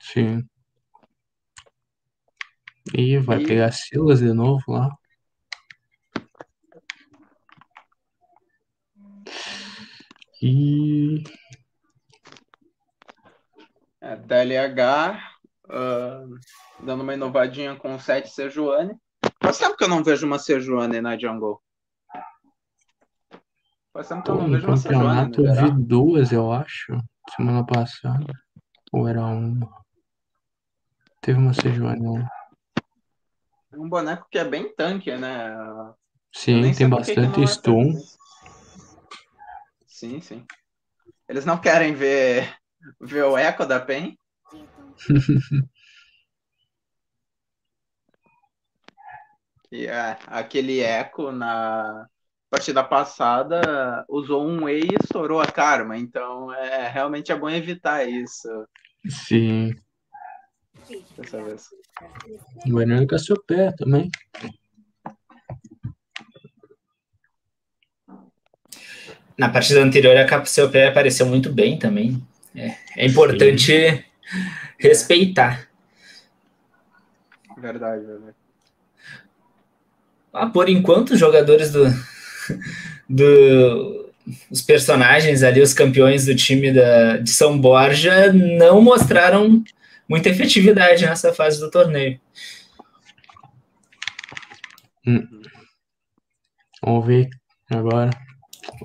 Sim. E vai E- pegar Silas de novo lá. E É, DLH, ah, dando uma inovadinha com o 7 Sejuani. Faz tempo que eu não vejo uma Sejuani na Jungle. Faz tempo que eu não vejo uma Sejuani no eu vi duas, eu acho, semana passada. Ou era uma? Teve uma Sejuani lá. Um boneco que é bem tanque, né? Sim, tem bastante é stun. Sim, sim. Eles não querem ver, ver o eco da PEN? E é, aquele eco na partida passada usou um E e estourou a karma, então é realmente é bom evitar isso Sim. dessa vez. Guarani Cassiopeia também. Na partida anterior, a Capseupeia apareceu muito bem também. É, é importante respeitar. Verdade, verdade. Ah, por enquanto, os jogadores do, do. Os personagens ali, os campeões do time da, de São Borja, não mostraram muita efetividade nessa fase do torneio. Vamos ver agora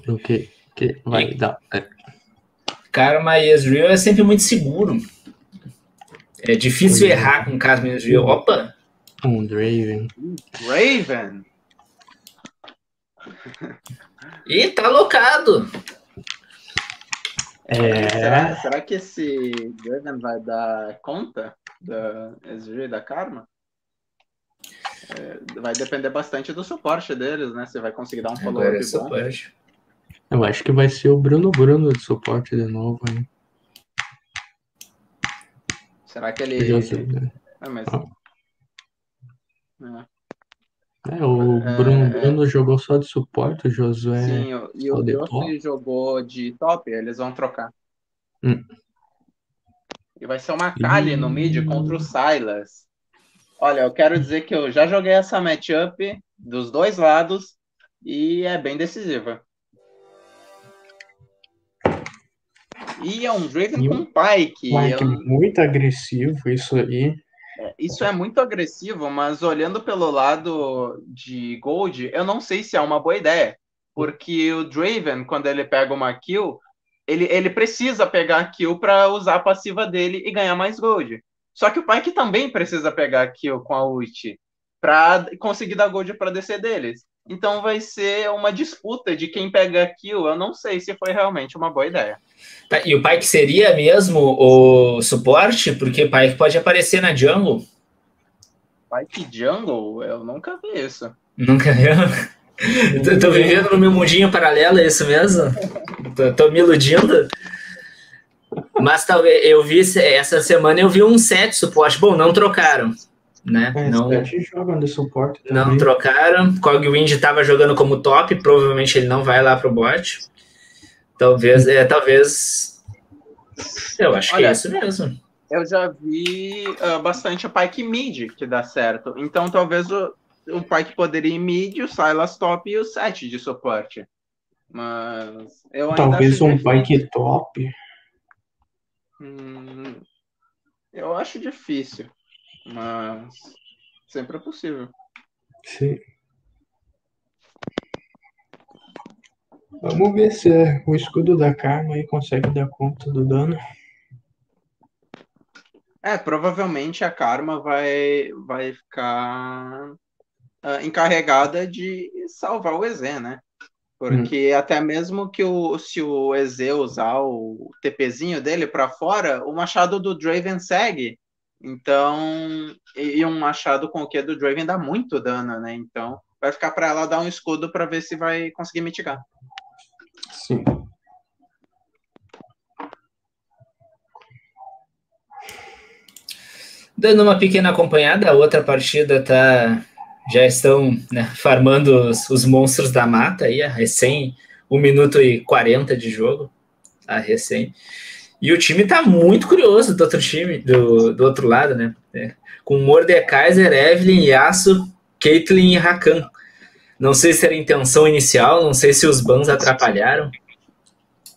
o que, que vai E- dar. É, Karma e Ezreal é sempre muito seguro. É difícil errar com Karma e Ezreal. Opa! Um Draven. Raven! E tá locado! É. Será, será que esse Draven vai dar conta da Ezreal e da Karma? É, vai depender bastante do suporte deles, né? Você vai conseguir dar um follow-up é bom. suporte. Eu acho que vai ser o Bruno Bruno de suporte de novo. Hein? Será que ele. Né? É, mas... É. É, o É, Bruno é. Bruno jogou só de suporte, o Josué. Sim, o- e o top. jogou de top, eles vão trocar. Hum. E vai ser uma Kali no mid contra o Silas. Olha, eu quero dizer que eu já joguei essa matchup dos dois lados e é bem decisiva. E é um Draven E com Pike. Mike, Eu- muito agressivo isso aí. Isso é muito agressivo, mas olhando pelo lado de Gold, eu não sei se é uma boa ideia. Porque o Draven, quando ele pega uma kill, ele, ele precisa pegar a kill para usar a passiva dele e ganhar mais Gold. Só que o Pyke também precisa pegar a kill com a ult para conseguir dar Gold para descer deles. Então vai ser uma disputa de quem pega a kill. Eu não sei se foi realmente uma boa ideia. Tá, e o Pyke seria mesmo o suporte? Porque o Pyke pode aparecer na jungle. Pyke Jungle, eu nunca vi isso. Nunca viu? tô, tô vivendo no meu mundinho paralelo, é isso mesmo? Tô, tô me iludindo? Mas talvez eu vi essa semana eu vi um set suporte. Bom, não trocaram, né? É, Não, sete jogam de suporte não também. trocaram. Cogwind estava jogando como top, provavelmente ele não vai lá pro bot. Talvez, é, talvez. Eu acho que Olha, é isso mesmo. eu já vi uh, bastante o Pike mid que dá certo. Então talvez o, o Pike poderia ir mid, o Silas top e o 7 de suporte. Mas eu ainda Talvez um. Pike top. Hum, eu acho difícil. Mas sempre é possível. Sim. Vamos ver se é o escudo da Karma aí consegue dar conta do dano. É, provavelmente a Karma vai, vai ficar ah, encarregada de salvar o EZ, né? Porque até mesmo que o, se o EZ usar o TPzinho dele pra fora, o machado do Draven segue. Então, e, um machado com o que do Draven dá muito dano, né? Então, vai ficar pra ela dar um escudo pra ver se vai conseguir mitigar. Sim. Dando uma pequena acompanhada, a outra partida tá. Já estão né, farmando os, os monstros da mata aí, a recém 1 minuto e 40 de jogo. A recém. E o time tá muito curioso do outro time, do, do outro lado, né? É, com Mordekaiser, Evelyn, Yasuo, Caitlyn e Rakan. Não sei se era a intenção inicial, não sei se os bans atrapalharam,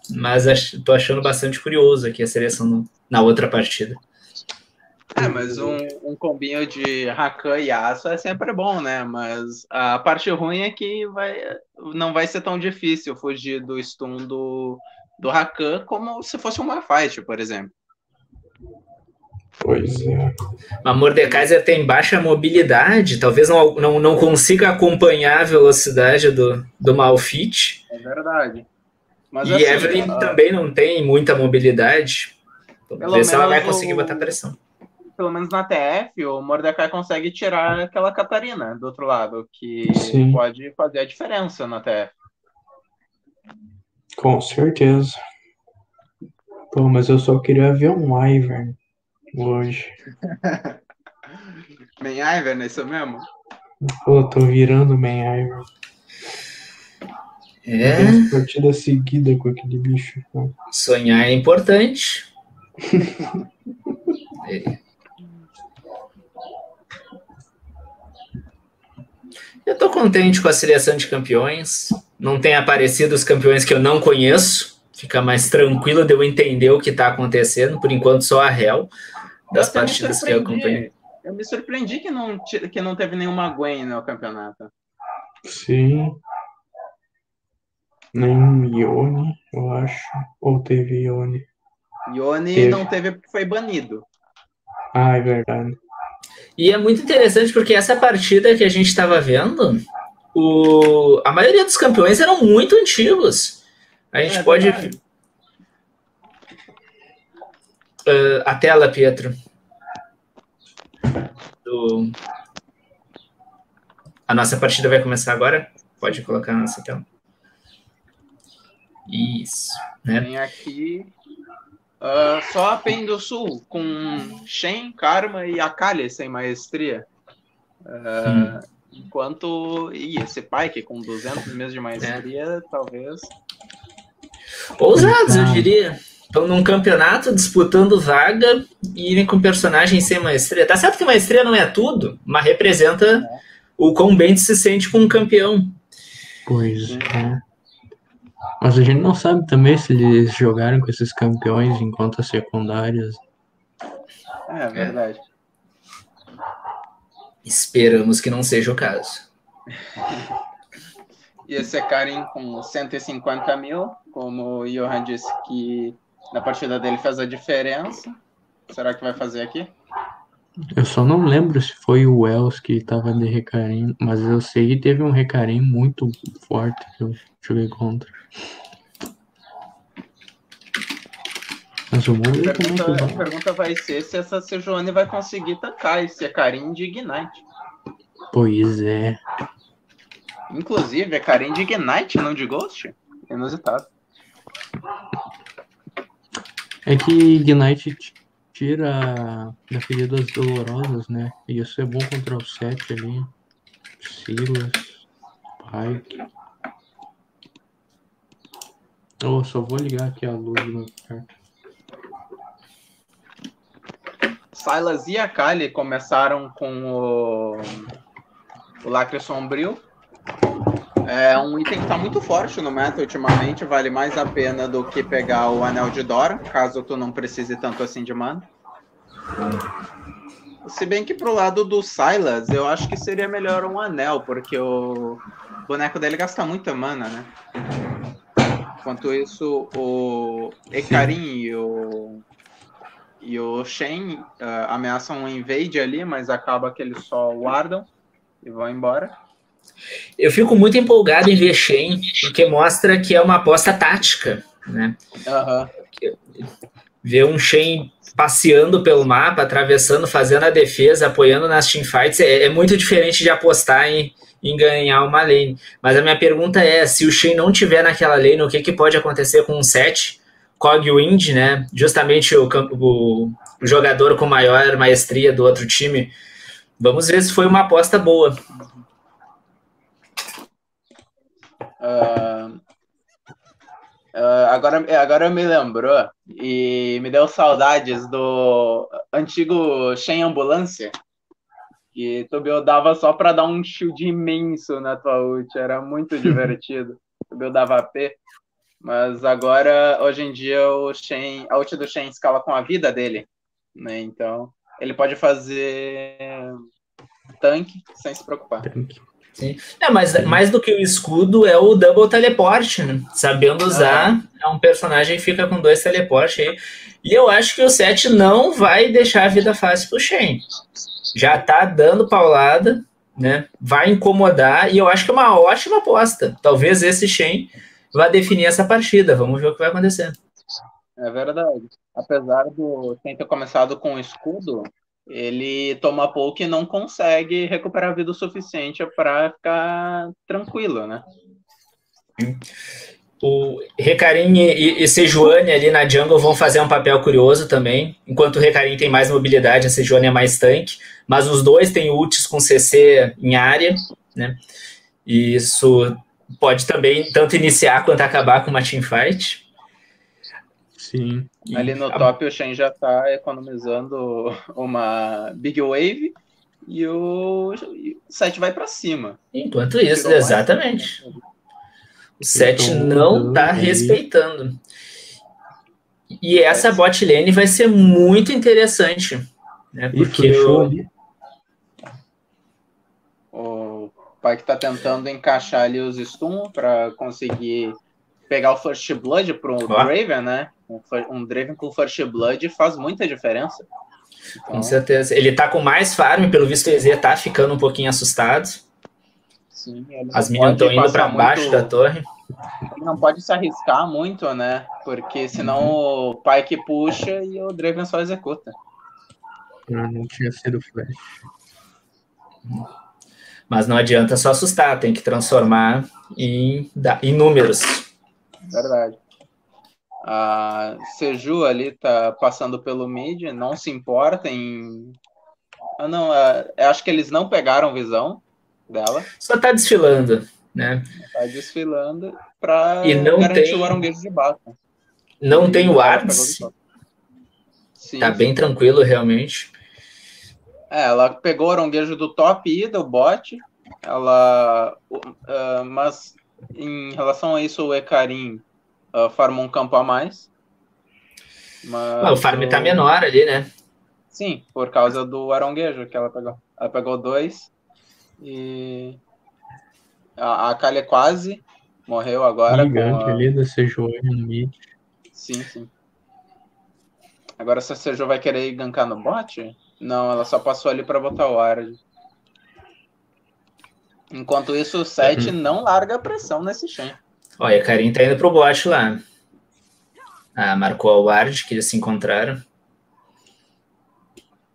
mas tô achando bastante curioso aqui a seleção no, na outra partida. É, mas um, um combinho de Rakan e Yasuo é sempre bom, né? Mas a parte ruim é que vai, não vai ser tão difícil fugir do stun do, do Rakan como se fosse uma fight, por exemplo. Pois é. Mas Mordekaiser tem baixa mobilidade, talvez não, não, não consiga acompanhar a velocidade do, do Malfit. É verdade. Mas, e assim, Evelyn ah, também não tem muita mobilidade. Vamos ver se ela vai conseguir o- botar pressão. pelo menos na TF, o Mordecai consegue tirar aquela Catarina do outro lado, que Sim. pode fazer a diferença na TF. Com certeza. Pô, mas eu só queria ver um Wyvern hoje. Bem Iver, não é isso mesmo? Pô, tô virando main Ivern. É, Duas partidas seguidas com aquele bicho. pô. sonhar é importante. É. Eu tô contente com a seleção de campeões. Não tem aparecido os campeões que eu não conheço. Fica mais tranquilo de eu entender o que tá acontecendo. Por enquanto, só a Hell das Eu até me partidas que eu surpreendi. acompanhei. Eu me surpreendi que não, que não teve nenhuma Gwen no campeonato. Sim. Nem Ione, eu acho. Ou teve Ione. Yone Teve. não teve porque foi banido. Ah, é verdade. E é muito interessante porque essa partida que a gente estava vendo, o... a maioria dos campeões eram muito antigos. A gente É pode. Ah, a tela, Pietro. Do- A nossa partida vai começar agora? Pode colocar na nossa tela. Isso. Né? Tem aqui ah, só a PEN do Sul, com Shen, Karma e Akali sem maestria. Ah, Enquanto. Ih, esse Pike com 200 meses de maestria, talvez. Ousados, eu Ah. diria. Estão num campeonato disputando vaga e irem com personagem sem maestria. Tá certo que maestria não é tudo, mas representa o quão bem se sente com um campeão. Pois é. Mas a gente não sabe também se eles jogaram com esses campeões em contas secundárias. É verdade. Esperamos que não seja o caso. E esse Karim com 150 mil, como o Johan disse que na partida dele fez a diferença. Será que vai fazer aqui? Eu só não lembro se foi o Wells que tava de recarim, mas eu sei que teve um recarim muito forte que eu joguei contra. Mas vamos A ver como é pergunta, que a vai. pergunta vai ser se essa Sejuani vai conseguir tancar esse Karim de Ignite. Pois é. Inclusive, é Karim de Ignite, não de Ghost? Inusitado. É que Ignite tira da feridas dolorosas, né? E isso é bom contra o 7 ali. Silas, Pike. Eu só vou ligar aqui a luz do meu quarto. Silas e a Kali começaram com o, o Lacre Sombrio. É um item que está muito forte no meta ultimamente, vale mais a pena do que pegar o Anel de Dora, caso tu não precise tanto assim de mana. Se bem que pro lado do Silas, eu acho que seria melhor um anel, porque o boneco dele gasta muita mana, né? Enquanto isso, o Ekarim e o, e o Shen uh, ameaçam um invade ali, mas acaba que eles só guardam e vão embora. Eu fico muito empolgado em ver Shen, porque mostra que é uma aposta tática, né? Uhum. Ver um Shen passeando pelo mapa, atravessando, fazendo a defesa, apoiando nas teamfights, é, é muito diferente de apostar em, em ganhar uma lane. Mas a minha pergunta é, se o Shen não tiver naquela lane, o que, que pode acontecer com um set? Cogwind, né? Justamente o, o, o jogador com maior maestria do outro time. Vamos ver se foi uma aposta boa. Uh, uh, agora, agora me lembrou e me deu saudades do antigo Shen Ambulância, que tu buildava só para dar um shield imenso na tua ult, era muito divertido. tu buildava AP, mas agora, hoje em dia, o Shen, a ult do Shen escala com a vida dele, né? Então, ele pode fazer tanque sem se preocupar. Tanque. Sim. É, mas Sim. mais do que o escudo é o double teleporte, né? Sabendo usar, é um personagem que fica com dois teleportes aí. E eu acho que o set não vai deixar a vida fácil pro Shen. Já tá dando paulada, né? Vai incomodar e eu acho que é uma ótima aposta. Talvez esse Shen vá definir essa partida. Vamos ver o que vai acontecer. É verdade. Apesar do Shen ter começado com o escudo, ele toma pouco e não consegue recuperar vida o suficiente para ficar tranquilo, né? O Recarim e, e Sejuani ali na jungle vão fazer um papel curioso também. Enquanto o Recarim tem mais mobilidade, a Sejuani é mais tanque. Mas os dois têm ults com CC em área, né? E isso pode também tanto iniciar quanto acabar com uma teamfight. Sim. Ali no top o Shen já tá economizando uma Big Wave e o, set vai para cima. Enquanto isso, exatamente. O set não tá respeitando. E essa bot lane vai ser muito interessante. Né? Porque o... o pai que tá tentando encaixar ali os stun para conseguir pegar o First Blood pro oh. Draven, né? Um, Draven com First Blood faz muita diferença. Então... Com certeza. Ele tá com mais farm, pelo visto o EZ tá ficando um pouquinho assustado. Sim, As minions estão indo para baixo muito... da torre. Ele não pode se arriscar muito, né? Porque senão uhum. o Pike puxa e o Draven só executa. Não, não tinha sido flash. Mas não adianta só assustar, tem que transformar em, em números. Verdade. A Seju ali tá passando pelo mid, não se importa em. Ah, não, é, eu acho que eles não pegaram visão dela. Só tá desfilando, né? Tá desfilando para garantir tem... o aronguejo de baixo. Não e tem wards. Tá bem tranquilo, realmente. É, ela pegou o aronguejo do top e do bot. Ela. Uh, mas em relação a isso, o Ecarim uh, farmou um campo a mais. Mas, ah, o farm tá menor ali, né? Sim, por causa do aronguejo que ela pegou. Ela pegou dois e a, a Kali quase morreu agora. Gigante a... ali da Seju no mid. Sim, sim. Agora se a Seju vai querer gankar no bot? Não, ela só passou ali para botar o ward. Enquanto isso, o 7 uhum. não larga a pressão nesse Shen. Olha, a Karin tá indo pro bot lá. Ah, marcou a ward que eles se encontraram.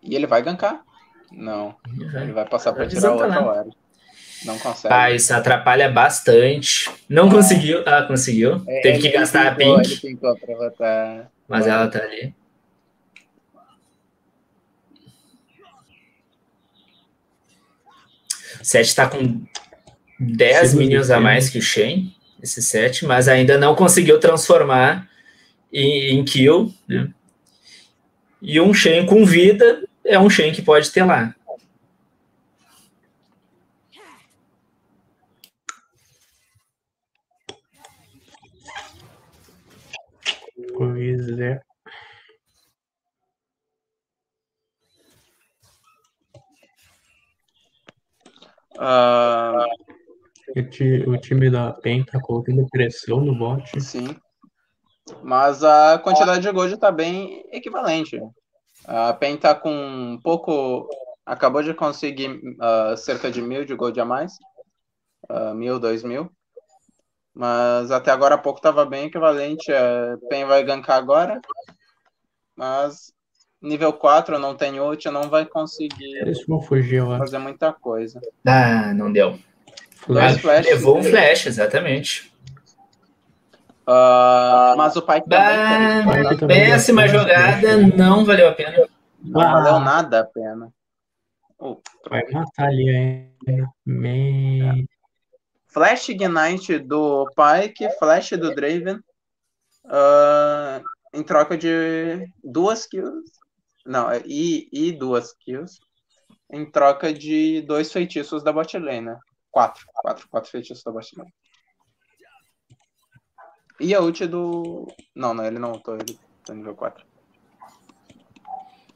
E ele vai gankar? Não. Ele vai passar para tirar outra ward. Não consegue. Ah, isso atrapalha bastante. Não é. conseguiu. Ah, conseguiu. É, Teve que gastar a pink. Mas ela tá ali. O set está com 10 minions a mais que o Shen, esse set, mas ainda não conseguiu transformar em, em kill, né? E um Shen com vida é um Shen que pode ter lá. Pois é. Ah, O, ti- o time da PEN tá colocando pressão no bot. sim. Mas a quantidade de gold tá bem equivalente. A PEN tá com um pouco. Acabou de conseguir ah, cerca de mil de gold a mais. Ah, mil, dois mil. Mas até agora há pouco tava bem equivalente. A PEN vai gankar agora. Mas nível 4 não tem ult, não vai conseguir Eles vão fugir, fazer muita coisa. Ah, não deu. Dois Flash. Levou um flash, exatamente. Ah, mas o também Bah, também péssima jogada, não valeu a pena. Não valeu nada a pena. Oh, Vai matar ali ainda. Me... Flash Ignite do Pyke, Flash do Draven. ah, em troca de duas kills. Não, é e, e duas kills. Em troca de dois feitiços da bot lane, né? Quatro. Quatro, quatro feitiços da lane. E a ult do. Não, não, ele não ultou, ele tá nível 4.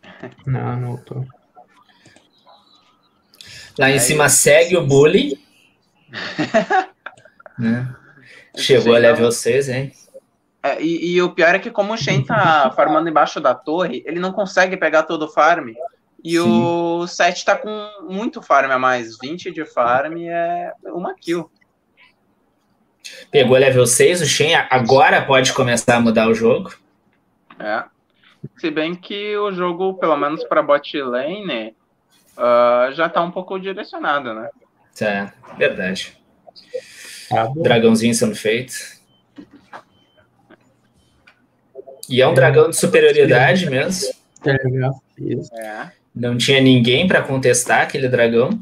Não, não tô. Lá em É cima segue o bully. Né? Chegou a level 6, hein? É, e, e o pior é que como o Shen tá farmando embaixo da torre, ele não consegue pegar todo o farm. E o Seth tá com muito farm a mais. 20 de farm é uma kill. Pegou level 6, o Shen agora pode começar a mudar o jogo. É. Se bem que o jogo, pelo menos para bot lane, ah, já tá um pouco direcionado, né? Tá, verdade. Tá. Dragãozinho sendo feito. E é um dragão de superioridade mesmo. Telegrafo, isso. É. Não tinha ninguém para contestar aquele dragão.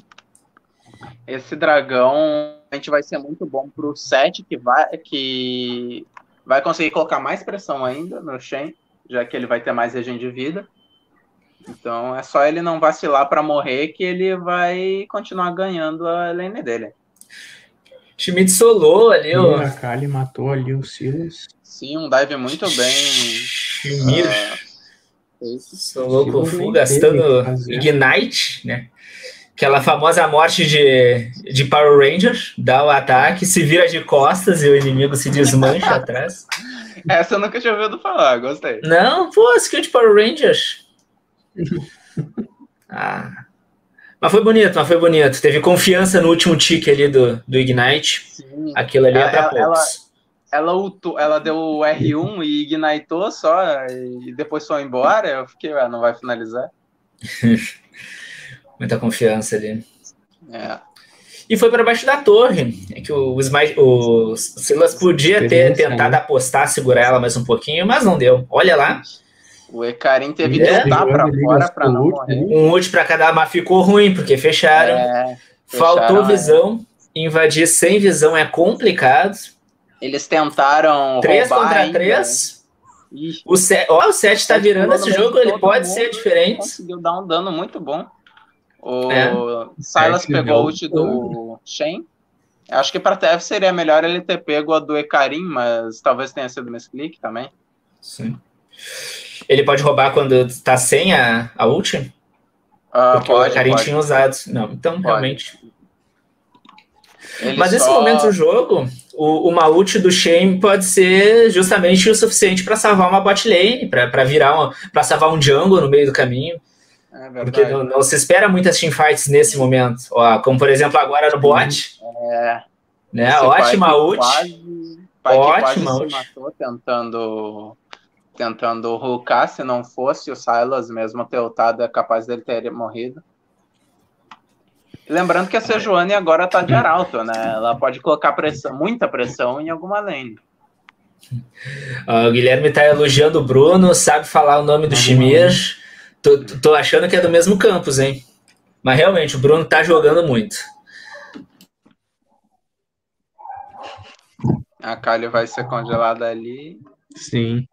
Esse dragão a gente vai ser muito bom pro Seth, que vai, que vai conseguir colocar mais pressão ainda no Shen, já que ele vai ter mais regen de vida. Então é só ele não vacilar para morrer que ele vai continuar ganhando a lane dele. Schmidt solou ali o Kali matou ali o Silas. Sim, um dive muito bem. Schmidt. ah, feito. Solou com o Fu gastando. Ignite, né? Aquela famosa morte de, de Power Ranger, dá o ataque, se vira de costas e o inimigo se desmancha atrás. Essa eu nunca tinha ouvido falar, gostei. Não, pô, skill de Power Rangers. Ah. Mas foi bonito, mas foi bonito. Teve confiança no último tique ali do, do Ignite. Sim. Aquilo ali é pra Ela- poucos. Ela, ultou- ela deu o R1 e ignitou só, e depois foi embora. Eu fiquei, ah, não vai finalizar. Muita confiança ali. É. E foi para baixo da torre. É que o, Smite, o Silas podia ter tentado né? apostar, segurar ela mais um pouquinho, mas não deu. Olha lá, O Ecarim teve É, que pra ele fora pra não ult morrer. ali. um ult para cada, mas ficou ruim, porque fecharam. É, Faltou fecharam, visão. Invadir sem visão é complicado. Eles tentaram 3 roubar contra ainda. 3. Ih, O 7 ó, o Sete tá virando esse jogo, ele pode ser diferente. conseguiu dar um dano muito bom. O É. Silas É pegou a deu ult do Shen. Acho que pra TF seria melhor ele ter pego a do Ecarim, mas talvez tenha sido misclick também. Sim. Ele pode roubar quando tá sem a, a ult? Ah, Porque o pode, Karim pode. tinha usado. Não, então Pode. realmente. Ele Mas nesse só- momento do jogo, o, uma ult do Shen pode ser justamente o suficiente para salvar uma bot lane, para virar uma, para salvar um jungle no meio do caminho. É Porque verdade. não, não se espera muitas teamfights nesse momento. Ó, como por exemplo agora no bot. É, Né? esse Ótima ult. Ótima ult. tentando tentando hoocar, se não fosse o Silas mesmo ter ultado, é capaz dele ter morrido. Lembrando que a Sejuani agora tá de arauto, né? Ela pode colocar pressão, muita pressão em alguma lane. O Guilherme tá elogiando o Bruno, sabe falar o nome do Uhum. Chimir. Tô, tô achando que é do mesmo campus, hein? Mas realmente, o Bruno tá jogando muito. A Kali vai ser congelada ali. Sim.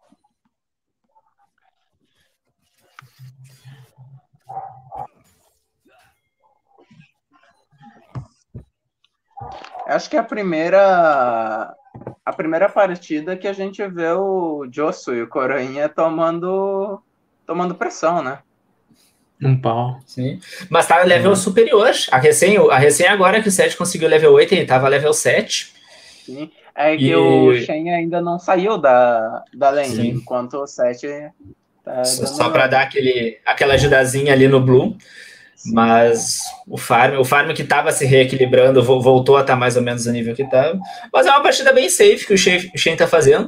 Acho que é a primeira a primeira partida que a gente vê o Josso e o Coroinha tomando tomando pressão, né? Um pau. Sim. Mas tá level uhum. superior. A recém, a recém agora que o 7 conseguiu level 8, ele tava level 7. Sim. É que e... o Shen ainda não saiu da, da lane, Sim. enquanto o 7 tá Só para dar aquele, aquela ajudazinha ali no Blue. Mas o farm, o farm que estava se reequilibrando voltou a estar tá mais ou menos no nível que estava. Mas é uma partida bem safe que o Shen, está fazendo.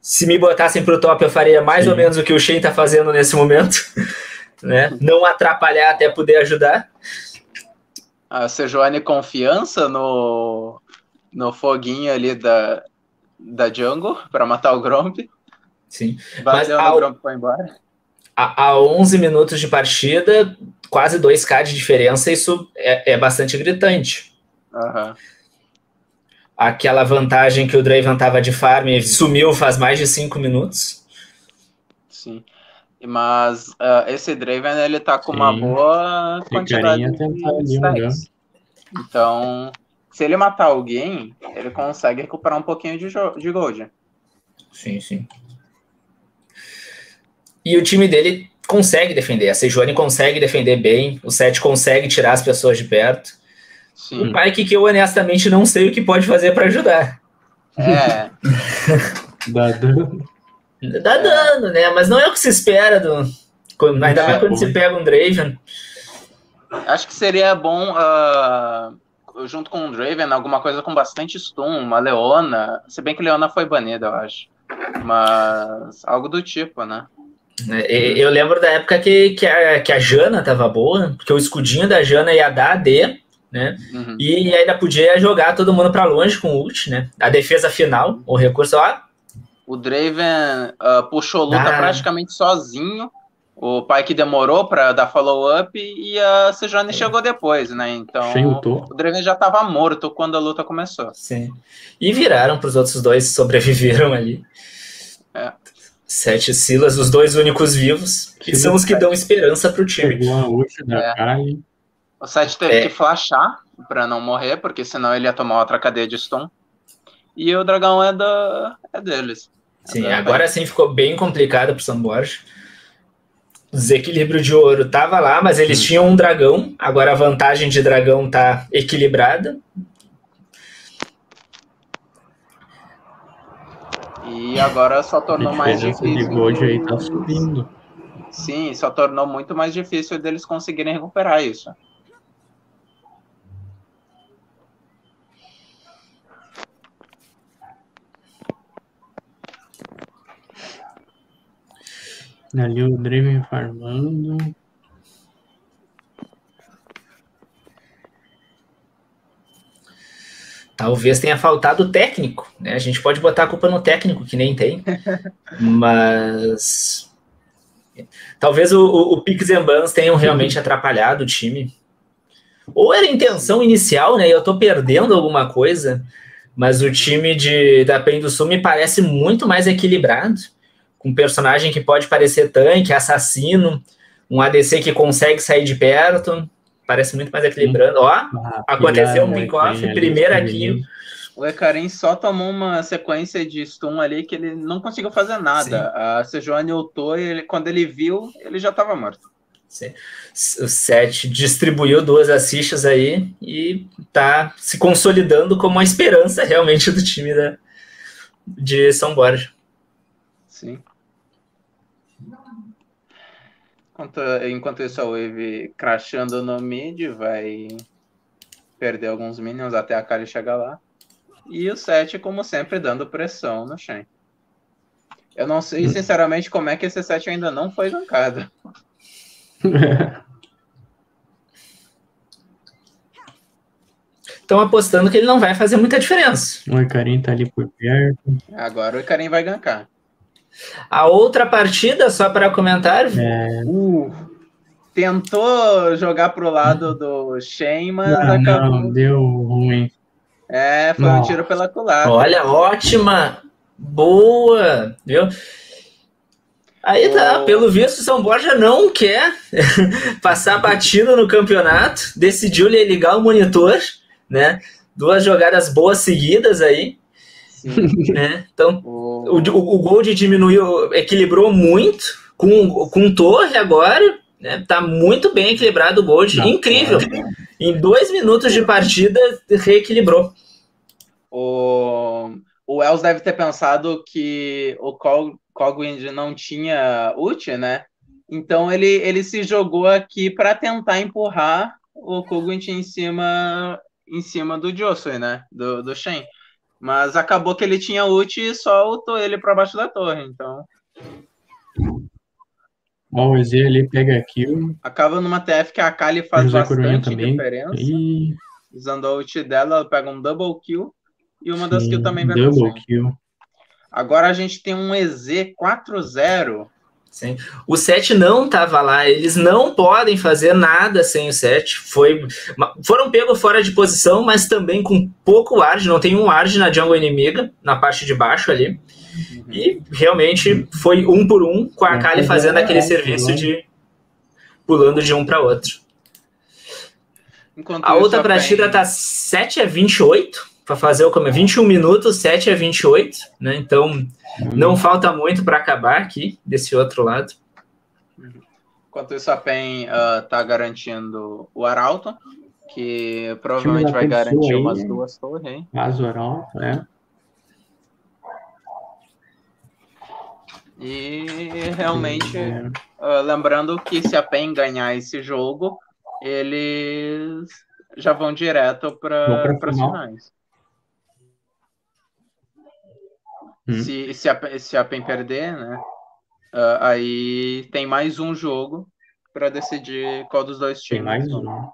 Se me botassem para o top, eu faria mais Sim. ou menos o que o Shen está fazendo nesse momento. né? Não atrapalhar até poder ajudar. A Sejuani confiança no, no foguinho ali da, da jungle para matar o Gromp. Sim. Mas no Gromp foi embora. A, a 11 minutos de partida, quase 2k de diferença, isso é, é bastante gritante. Uhum. Aquela vantagem que o Draven tava de farm sumiu faz mais de 5 minutos. Sim. Mas uh, esse Draven ele tá com Sim. uma boa quantidade de stacks. Então, se ele matar alguém, ele consegue recuperar um pouquinho de, de gold. Sim, sim. E o time dele consegue defender. A Sejuani consegue defender bem, o Seth consegue tirar as pessoas de perto. Sim. O Pike que eu honestamente não sei o que pode fazer para ajudar. É. Dá dano. Dá é. dano, né? Mas não é o que se espera do. Ainda é, mais quando se pega um Draven. Acho que seria bom, uh, junto com o Draven, alguma coisa com bastante stun, uma Leona. Se bem que Leona foi banida, eu acho. Mas algo do tipo, né? É, eu lembro da época que, que, a, que a Jana tava boa, porque o escudinho da Jana ia dar AD, né? Uhum. E ainda podia jogar todo mundo para longe com ult, né? A defesa final, o recurso, ó. O Draven uh, puxou luta ah. praticamente sozinho. O pai que demorou para dar follow-up e a Sejane é. chegou depois, né? Então o Draven já estava morto quando a luta começou. Sim. E viraram para os outros dois, sobreviveram ali. Sete Silas, os dois únicos vivos, que são os que dão esperança pro time. É. O Sete teve é. que flashar para não morrer, porque senão ele ia tomar outra cadeia de stun. E o dragão é, da, é deles. Sim, é agora sim ficou bem complicado pro São Borja. O desequilíbrio de ouro tava lá, mas eles sim. tinham um dragão. Agora a vantagem de dragão tá equilibrada. E agora só tornou mais difícil. De gold aí tá subindo. Sim, só tornou muito mais difícil deles conseguirem recuperar isso. Ali o Draven farmando. Talvez tenha faltado técnico, né? A gente pode botar a culpa no técnico, que nem tem. mas. Talvez o, o, o Pix and Bans tenham realmente atrapalhado o time. Ou era intenção inicial, né? Eu tô perdendo alguma coisa, mas o time de, da PEN do Sul me parece muito mais equilibrado. Com um personagem que pode parecer tanque, assassino, um ADC que consegue sair de perto parece muito mais equilibrando. Ó, ah, aconteceu um pick-off, primeiro aqui. O Ekarim só tomou uma sequência de stun ali que ele não conseguiu fazer nada. Sim. A Sejuani ultou e ele, quando ele viu, ele já estava morto. Sim. O Seth distribuiu duas assists aí e tá se consolidando como a esperança realmente do time da, de São Borja. Sim. Enquanto, enquanto isso, a Wave crashando no mid, vai perder alguns minions até a Kali chegar lá. E o 7, como sempre, dando pressão no Shen. Eu não sei, sinceramente, como é que esse 7 ainda não foi gankado. Estão apostando que ele não vai fazer muita diferença. O Icarim tá ali por perto. Agora o Icarim vai gankar. A outra partida, só para comentar. É... Uh, tentou jogar pro lado do Shen, mas não, acabou. Não, deu ruim. É, foi Nossa. um tiro pela culatra. Olha, ótima! Boa! Viu? Aí tá, oh. pelo visto, São Borja não quer passar batido no campeonato, decidiu ligar o monitor, né? duas jogadas boas seguidas aí. Né? Então, o... O, o, Gold diminuiu, equilibrou muito com, com torre agora. Né? Tá muito bem equilibrado o Gold, Não, incrível. Em dois minutos de partida, reequilibrou. O, o Wells deve ter pensado que o Cog Cogwind não tinha ult, né? Então ele, ele se jogou aqui para tentar empurrar o Cogwind em cima em cima do Josui, né? Do, do Shen. Mas acabou que ele tinha ult e soltou ele para baixo da torre, então. Bom, o Z ele pega aqui. Acaba numa TF que a Kali faz bastante também. diferença. E... Usando a ult dela, ela pega um double kill. E uma Sim, das kills também vai Double kill. Agora a gente tem um EZ 4-0 Sim. O 7 não estava lá, eles não podem fazer nada sem o 7. Foi, foram pegos fora de posição, mas também com pouco ward, não tem um ward na jungle inimiga, na parte de baixo ali. Uhum. E realmente foi um por um, com a Kali fazendo aquele serviço de pulando de um para outro. Enquanto a outra partida tá 7 a 28 para fazer o como 21 minutos, 7 a 28, né? Então não falta muito para acabar aqui desse outro lado. Enquanto isso, a PEN uh, tá garantindo o Arauto, que provavelmente vai garantir aí, umas duas torres, hein? Caso Arauto, é. E realmente, uh, lembrando que se a PEN ganhar esse jogo, eles já vão direto para as finais. Hum. Se, se, a, se a PEN perder, né? Uh, aí tem mais um jogo para decidir qual dos dois times. Tem mais um.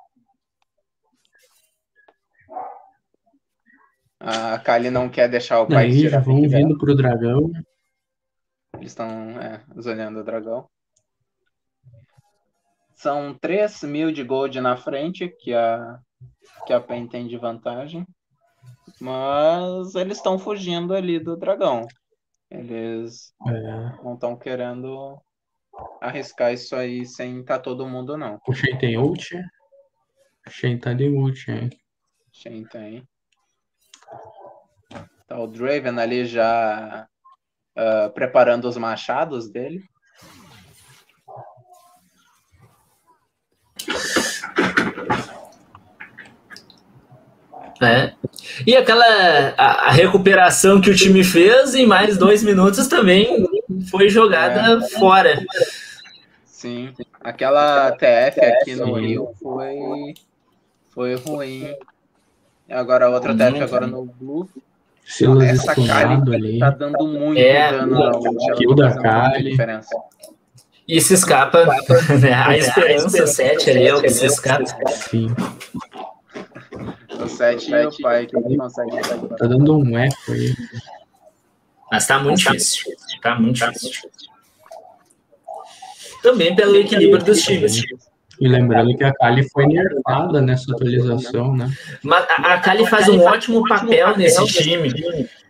A Kali não quer deixar o pai aí, tirar vão vindo pro dragão. Eles estão é, olhando o dragão. São 3 mil de gold na frente que a, que a PEN tem de vantagem. Mas eles estão fugindo ali do dragão. Eles é. não estão querendo arriscar isso aí sem estar tá todo mundo, não. O Shen tem ult? O Shen tá de ult, hein? Shen tem. Tá o Draven ali já uh, preparando os machados dele. É. E aquela a, a, recuperação que o time fez em mais dois minutos também foi jogada é. fora. Sim, aquela TF aqui no Rio foi, foi ruim. Agora a outra TF agora no Blue. Silas Essa Kali ali. tá dando muito é, dano. Kill da Kali. E se escapa, né? A esperança 7 ali é o que se escapa. Sim. O 7 e o pai que não consegue. Tá dando um eco aí. Mas tá muito difícil. Tá muito difícil. Também pelo equilíbrio dos times. E lembrando que a Kali foi nerfada nessa atualização, né? Mas a Kali faz um ótimo papel nesse time,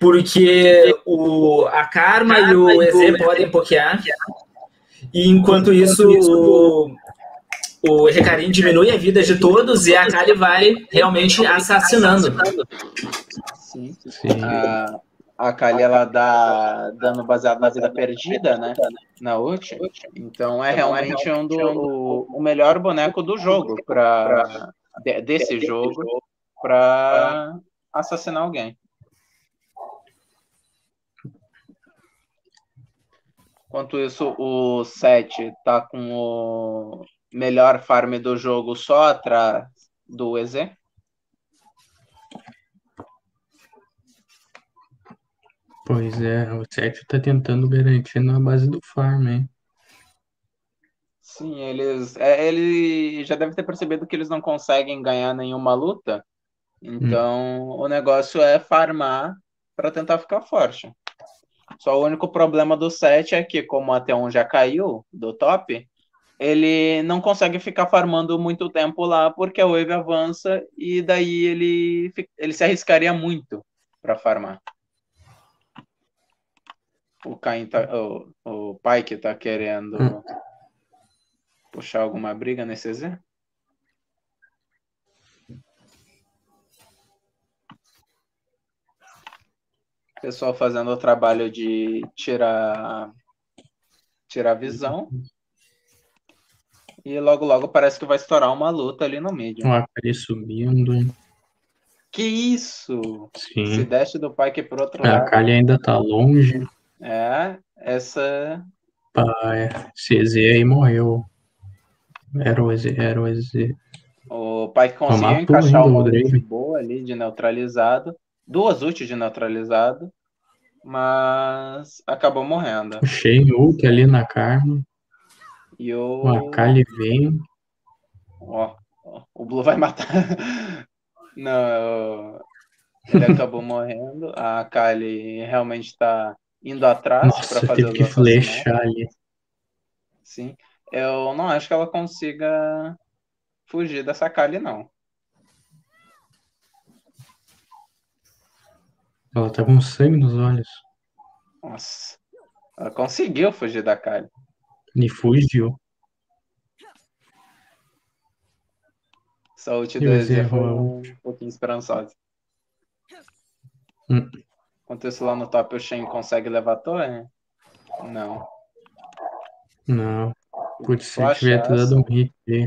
porque o, a Karma e o EZ podem pokear. E enquanto isso, o, o Recarim diminui a vida de todos e a Kali vai realmente assassinando. Sim, sim. A, a Kali ela dá dano baseado na vida perdida, né? Na ult. Então é realmente um do, o, o melhor boneco do jogo para desse jogo para assassinar alguém. Enquanto isso, o 7 tá com o melhor farm do jogo só atrás do EZ? Pois é, o Sérgio tá tentando garantir na base do farm, hein? Sim, eles. É, ele já deve ter percebido que eles não conseguem ganhar nenhuma luta. Então hum. o negócio é farmar para tentar ficar forte. Só o único problema do set é que, como até um já caiu do top, ele não consegue ficar farmando muito tempo lá porque a wave avança e daí ele, ele se arriscaria muito para farmar. O Caim tá, o, o pai que tá querendo hum. puxar alguma briga nesse Z? Pessoal fazendo o trabalho de tirar tirar visão. E logo logo parece que vai estourar uma luta ali no meio. O Akali subindo. Que isso? Sim. Se desce do Pike pro outro A lado. Akali ainda tá longe. É, essa. Pá, é. Esse EZ aí morreu. Era o EZ, era o EZ. O Pike conseguiu encaixar uma ult boa ali de neutralizado. Duas ults de neutralizado. Mas acabou morrendo. O Shen ult ali na Karma. E o. O Akali vem. Ó, ó, o Blue vai matar. Não, ele acabou morrendo. A Kali realmente está indo atrás para fazer teve que flechar ali. Sim. Eu não acho que ela consiga fugir dessa Kali, não. Ela tá com sangue nos olhos. Nossa. Ela conseguiu fugir da Kali. E fugiu. Essa ult E do o EZ Zé foi errou um pouquinho esperançosa. Hum. Isso lá no top o Shen consegue levar a torre? Não. Não. Putz, se Só ele tiver achasse. dado um hit ali.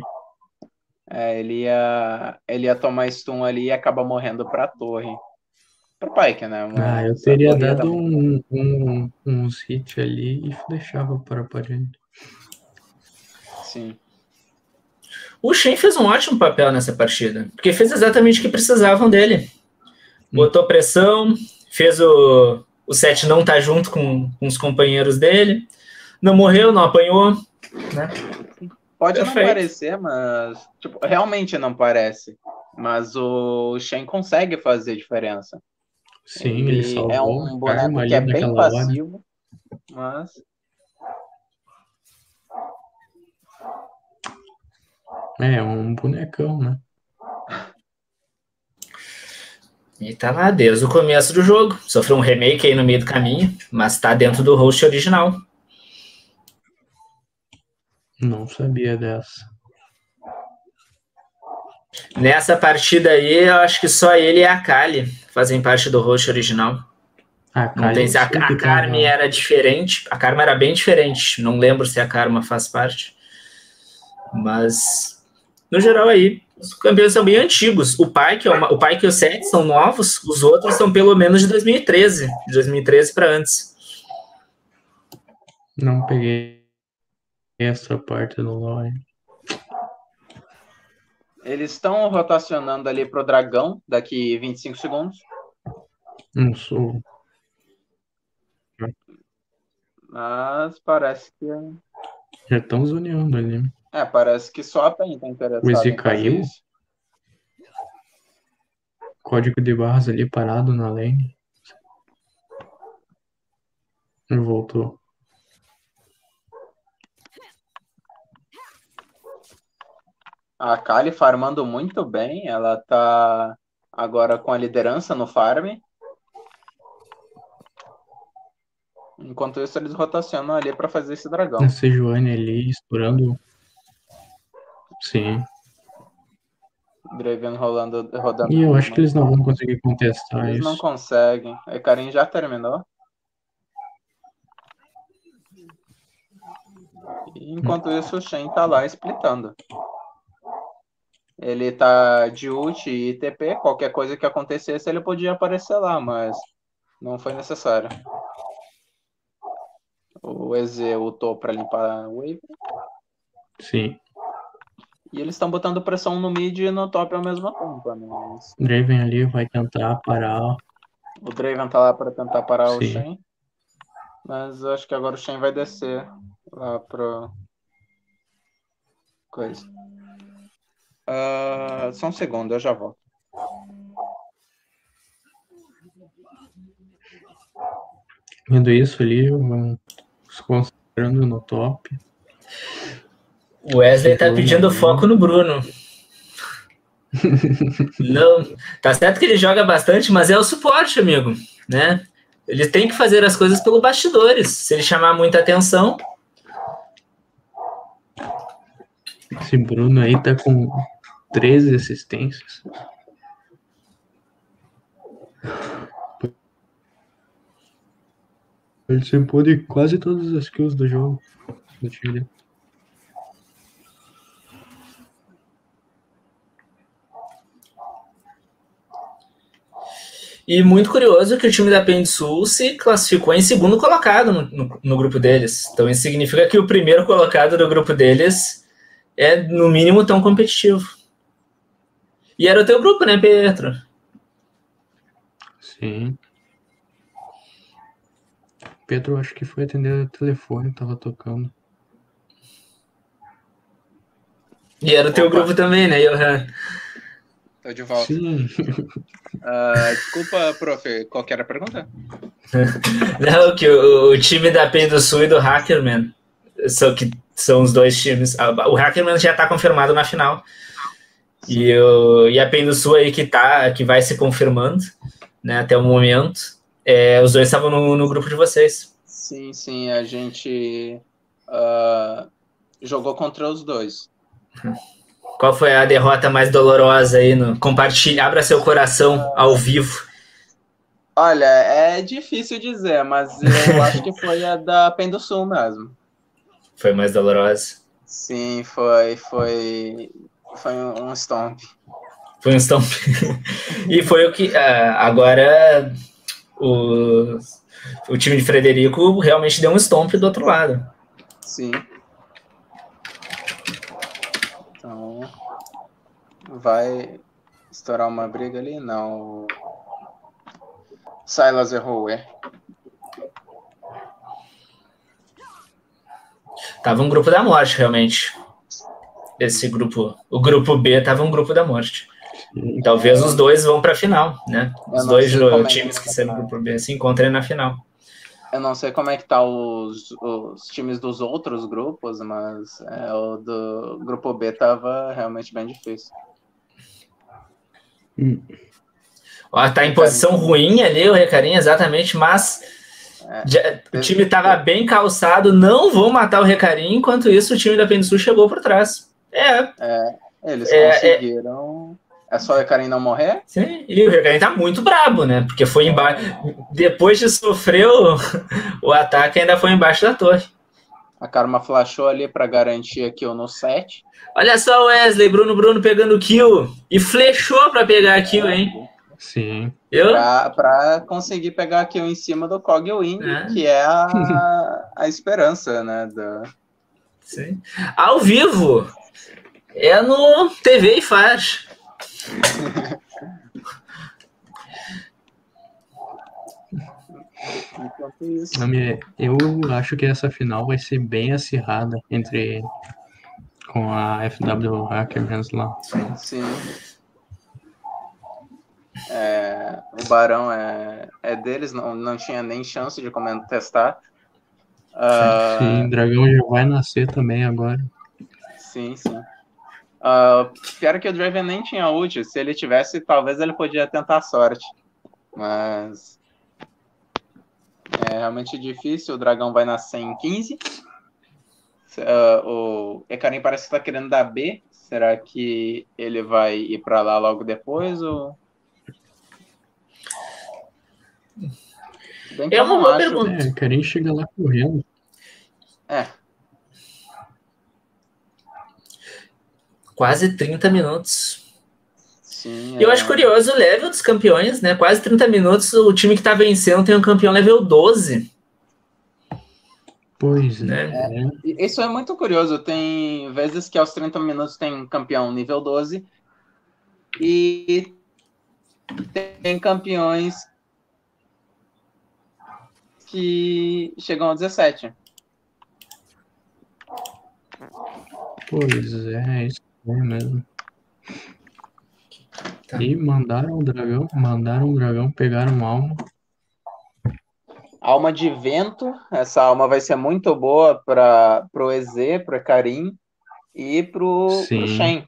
É, ele ia, ele ia tomar stun ali e acaba morrendo pra torre. Pro Pike, né? Uma- Ah, eu teria dado um, um, uns hits ali e deixava para a parede. Sim. O Shen fez um ótimo papel nessa partida, porque fez exatamente o que precisavam dele. Botou pressão, fez o, o set não tá junto com, com os companheiros dele, não morreu, não apanhou. Né? Pode não Perfeito. parecer, mas tipo, realmente não parece. Mas o Shen consegue fazer diferença. Sim, ele, salvou é um boneco que é bem naquela hora. passivo, mas É, um bonecão, né? E tá lá desde o começo do jogo. Sofreu um remake aí no meio do caminho, mas tá dentro do host original. Não sabia dessa. Nessa partida aí, eu acho que só ele e a Kali fazem parte do host original. A Kali tem, a, a lá. era diferente. A Karma era bem diferente. Não lembro se a Karma faz parte. Mas, no geral, aí, os campeões são bem antigos. O Pike, é uma- o Pike e o Set são novos. Os outros são pelo menos de 2013. De 2013 para antes. Não peguei essa parte do lore. eles estão rotacionando ali pro dragão daqui 25 segundos. Não sou. Mas parece que. Já estão zoneando ali. É, parece que só a PEN tá interessada O Easy caiu? Código de barras ali parado na lane. Voltou. A Kali farmando muito bem, ela tá agora com a liderança no farm. Enquanto isso, eles rotacionam ali para fazer esse dragão. A Sejuani ali estourando. Sim. Draven rolando, rodando. E eu acho que eles não vão conseguir contestar Eles não isso. conseguem. A Karim já terminou. E enquanto isso, o Shen tá lá splitando. Ele tá de ult e TP. Qualquer coisa que acontecesse, ele podia aparecer lá, mas não foi necessário. O EZ ultou pra limpar a wave. Sim. E eles estão botando pressão no mid e no top ao mesmo tempo. Né? Mas Draven ali vai tentar parar. O Draven tá lá para tentar parar o Sim. Shen. Mas eu acho que agora o Shen vai descer lá pro. Coisa. Ah, só um segundo, eu já volto. Vendo isso ali, se concentrando no top. O Wesley tá pedindo foco no Bruno. Não, tá certo que ele joga bastante, mas é o suporte, amigo, né? Ele tem que fazer as coisas pelo bastidores. Se ele chamar muita atenção, Esse Bruno aí tá com 13 assistências. Participou de quase todas as kills do jogo. Do time dele. E muito curioso que o time da Pen Sul se classificou em segundo colocado no, no, no, grupo deles. Então isso significa que o primeiro colocado do grupo deles é, no mínimo, tão competitivo. E era o teu grupo, né, Pedro? Sim. Pedro, acho que foi atender o telefone, tava tocando. E era o teu Opa. grupo também, né, Johan? Tô de volta. Sim. Uh, desculpa, prof, qual que era a pergunta? Não, que o, o, time da PEN do Sul e do Hackerman são, que são os dois times. O Hackerman já tá confirmado na final. E, o, e a PEN do Sul aí que, tá, que vai se confirmando né, até o momento. É, os dois estavam no, no grupo de vocês. Sim, sim, a gente uh, jogou contra os dois. Qual foi a derrota mais dolorosa aí? No... Compartilhe, abra seu coração ao vivo. Olha, é difícil dizer, mas eu acho que foi a da Pen do Sul mesmo. Foi mais dolorosa? Sim, foi, foi, foi um stomp. Foi um stomp. e foi o que uh, agora o, o time de Frederico realmente deu um stomp do outro lado. Sim. Vai estourar uma briga ali? Não. Silas errou, é. Tava um grupo da morte, realmente. Esse grupo, o grupo B tava um grupo da morte. Talvez os dois vão para a final, né? Os dois é times que, serão grupo B se encontrem na final. Eu não sei como é que tá os, os times dos outros grupos, mas é, o do grupo B tava realmente bem difícil. Hum. Ó, tá em posição ruim ali o Recarim, exatamente, mas é, já, o time estava bem calçado, não vão matar o Recarim, enquanto isso o time da Pensul chegou por trás. É. é eles é, conseguiram. É, só o Recarim não morrer? Sim, e o Recarim tá muito brabo, né? Porque foi embaixo. Depois de sofrer o, o ataque, ainda foi embaixo da torre. A Karma flashou ali para garantir aqui o no 7. Olha só o Wesley, Bruno Bruno pegando kill. E flechou para pegar a kill, hein? Sim. Eu? Pra, pra conseguir pegar a kill em cima do Cog Win, é. que é a, a esperança, né? Do... Sim. Ao vivo. É no TV e faz. Isso. Eu acho que essa final vai ser bem acirrada entre com a FW Hackermans lá. Sim. É, o Barão é, é deles, não, não tinha nem chance de testar. Uh, sim, Dragão já vai nascer também agora. Sim, sim. Uh, pior que o Draven nem tinha ult. Se ele tivesse, talvez ele podia tentar a sorte. Mas é realmente difícil. O dragão vai nascer em 15. Uh, o Ekarim parece que está querendo dar B. Será que ele vai ir para lá logo depois? Ou... é uma boa pergunta. É, Ekarim chega lá correndo. É. Quase 30 minutos. Sim, eu é... acho curioso o level dos campeões, né? Quase 30 minutos, o time que tá vencendo tem um campeão level 12. Pois né? É, isso é muito curioso. Tem vezes que aos 30 minutos tem um campeão nível 12 e tem campeões que chegam a 17. Pois é, isso é mesmo. Tá. E mandaram o dragão, mandaram o dragão, pegaram alma. Alma de vento, essa alma vai ser muito boa para pro EZ, pro Karim e pro, pro Shen.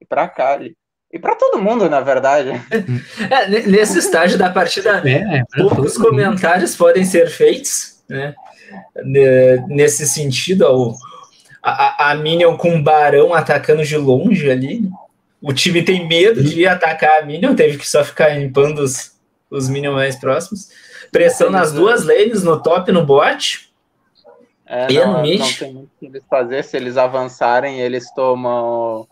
E pra Kali. E para todo mundo, na verdade. É, nesse estágio da partida, é, é poucos comentários podem ser feitos, né? Nesse sentido, a, a, a Minion com o Barão atacando de longe ali, o time tem medo de atacar a Minion, teve que só ficar limpando os, os minions mais próximos. Pressão nas duas lanes, no top e no bot. É, e não, no mid. não tem muito o que eles fazer. Se eles avançarem, eles tomam.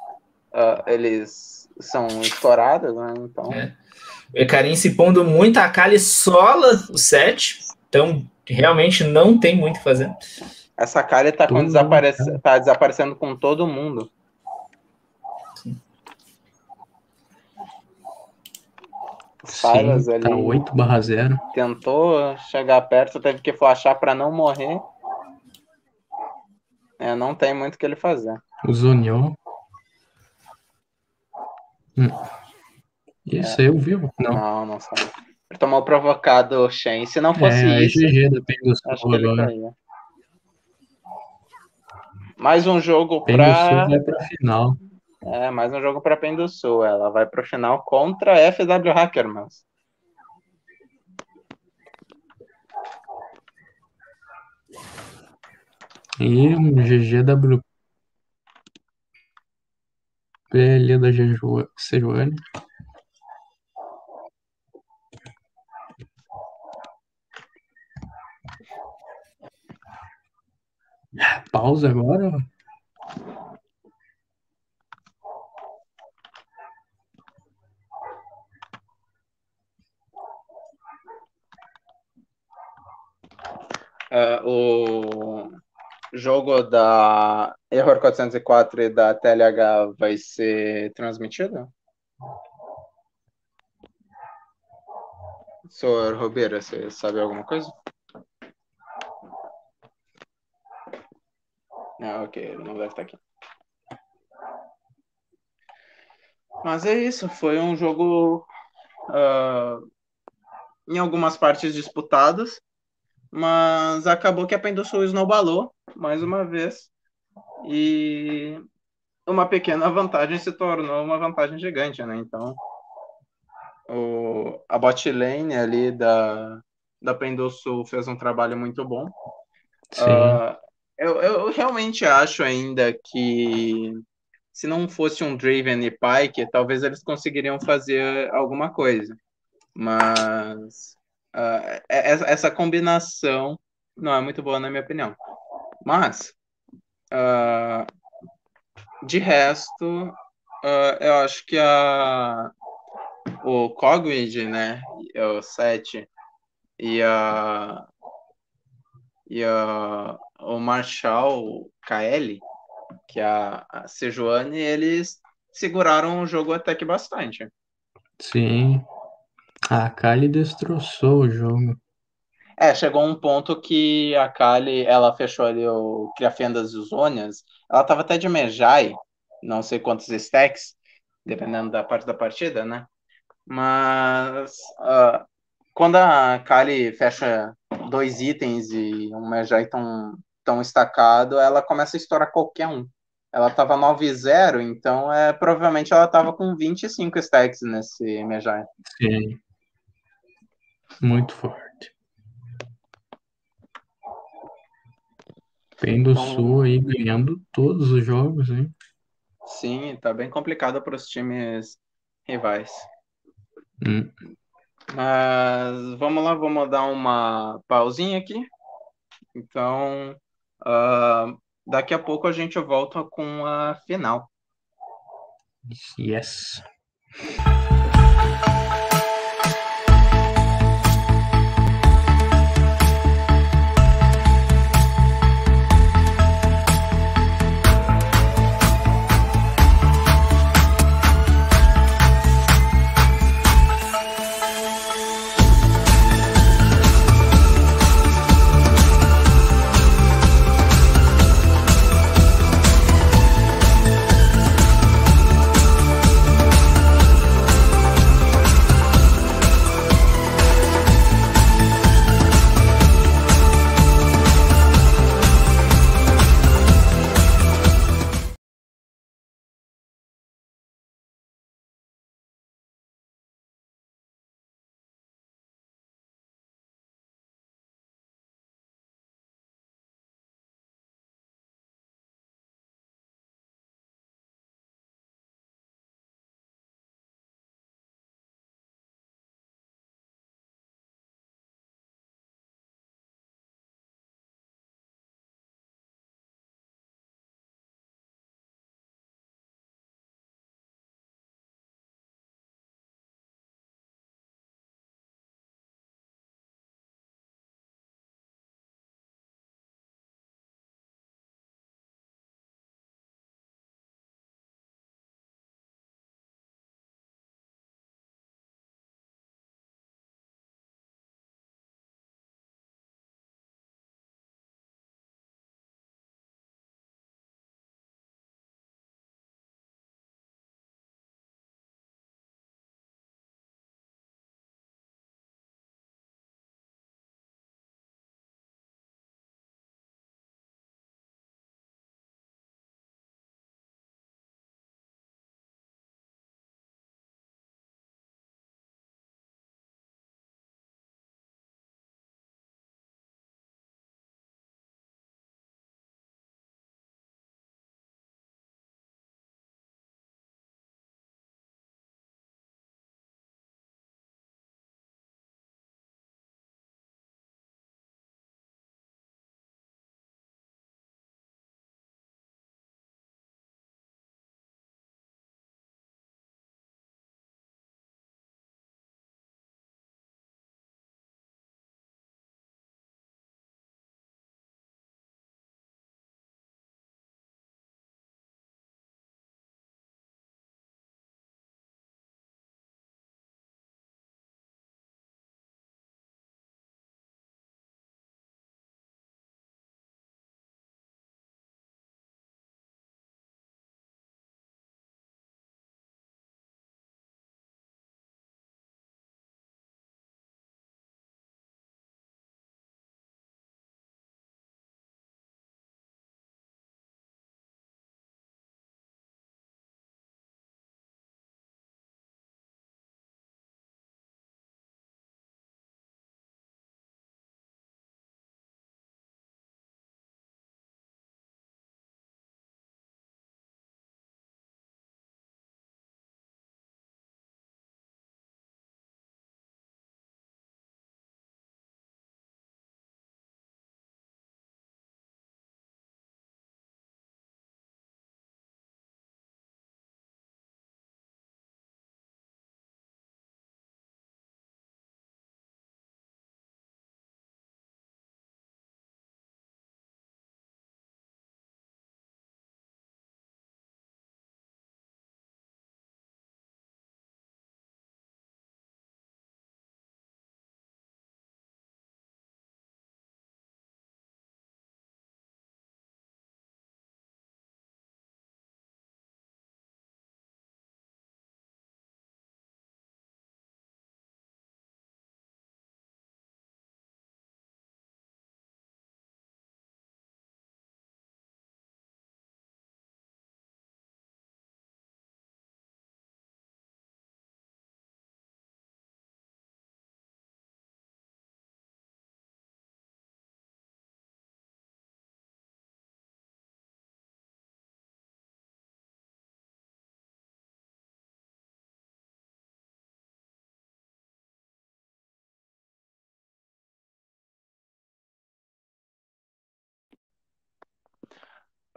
Uh, eles são estourados, né? Então. É. O Ecarim se pondo muito, a Kali sola o set. Então, realmente não tem muito o que fazer. Essa Kali tá, com desaparece... tá desaparecendo com todo mundo. Silas Sim, ali. Tá 8 barra 0. Tentou chegar perto, teve que flashar para não morrer. É, não tem muito o que ele fazer. O Zonion. Hum. Isso, é. eu vivo? Não. Não, não sabe. Ele tomou provocado Shen. Se não fosse é, isso. GG depende do acho caía. Mais um jogo para. Vai pra final. É, mais um jogo para Pen do Sul. Ela vai para o final contra a FW Hackermans. E um GGW PL da Sejuane. Pausa agora? Uh, o jogo da Error 404 e da TLH vai ser transmitido? Senhor Robeira, você sabe alguma coisa? Ah, ok, ele não deve estar aqui. Mas é isso, foi um jogo uh, em algumas partes disputadas mas acabou que a Pendusul snowballou mais uma vez e uma pequena vantagem se tornou uma vantagem gigante, né? Então, o, a bot lane ali da, da Pendusul fez um trabalho muito bom. Uh, eu, eu realmente acho ainda que se não fosse um Draven e Pike, talvez eles conseguiriam fazer alguma coisa. Mas Uh, essa combinação não é muito boa, na minha opinião. Mas, uh, de resto, uh, eu acho que a, o Cogwid, né, o 7, e, a, e a, o Marshall KL, que é a, a Sejuani, eles seguraram o jogo até que bastante. Sim, a Kali destroçou o jogo. É, chegou um ponto que a Kali, ela fechou ali o Criafendas e Zônias. Ela tava até de Mejai, não sei quantos stacks, dependendo da parte da partida, né? Mas uh, quando a Kali fecha dois itens e um Mejai tão, tão estacado, ela começa a estourar qualquer um. Ela tava 9-0, então é, provavelmente ela tava com 25 stacks nesse Mejai. Sim. Muito forte. Bem do então, Sul aí ganhando todos os jogos, hein? Sim, tá bem complicado para os times rivais. Hum. Mas vamos lá, vamos dar uma pausinha aqui. Então, uh, daqui a pouco a gente volta com a final. Yes.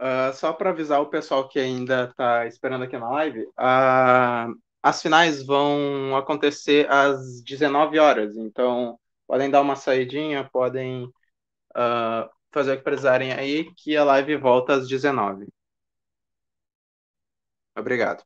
Uh, só para avisar o pessoal que ainda está esperando aqui na live, uh, as finais vão acontecer às 19 horas, então podem dar uma saidinha, podem uh, fazer o que precisarem aí, que a live volta às 19. Obrigado.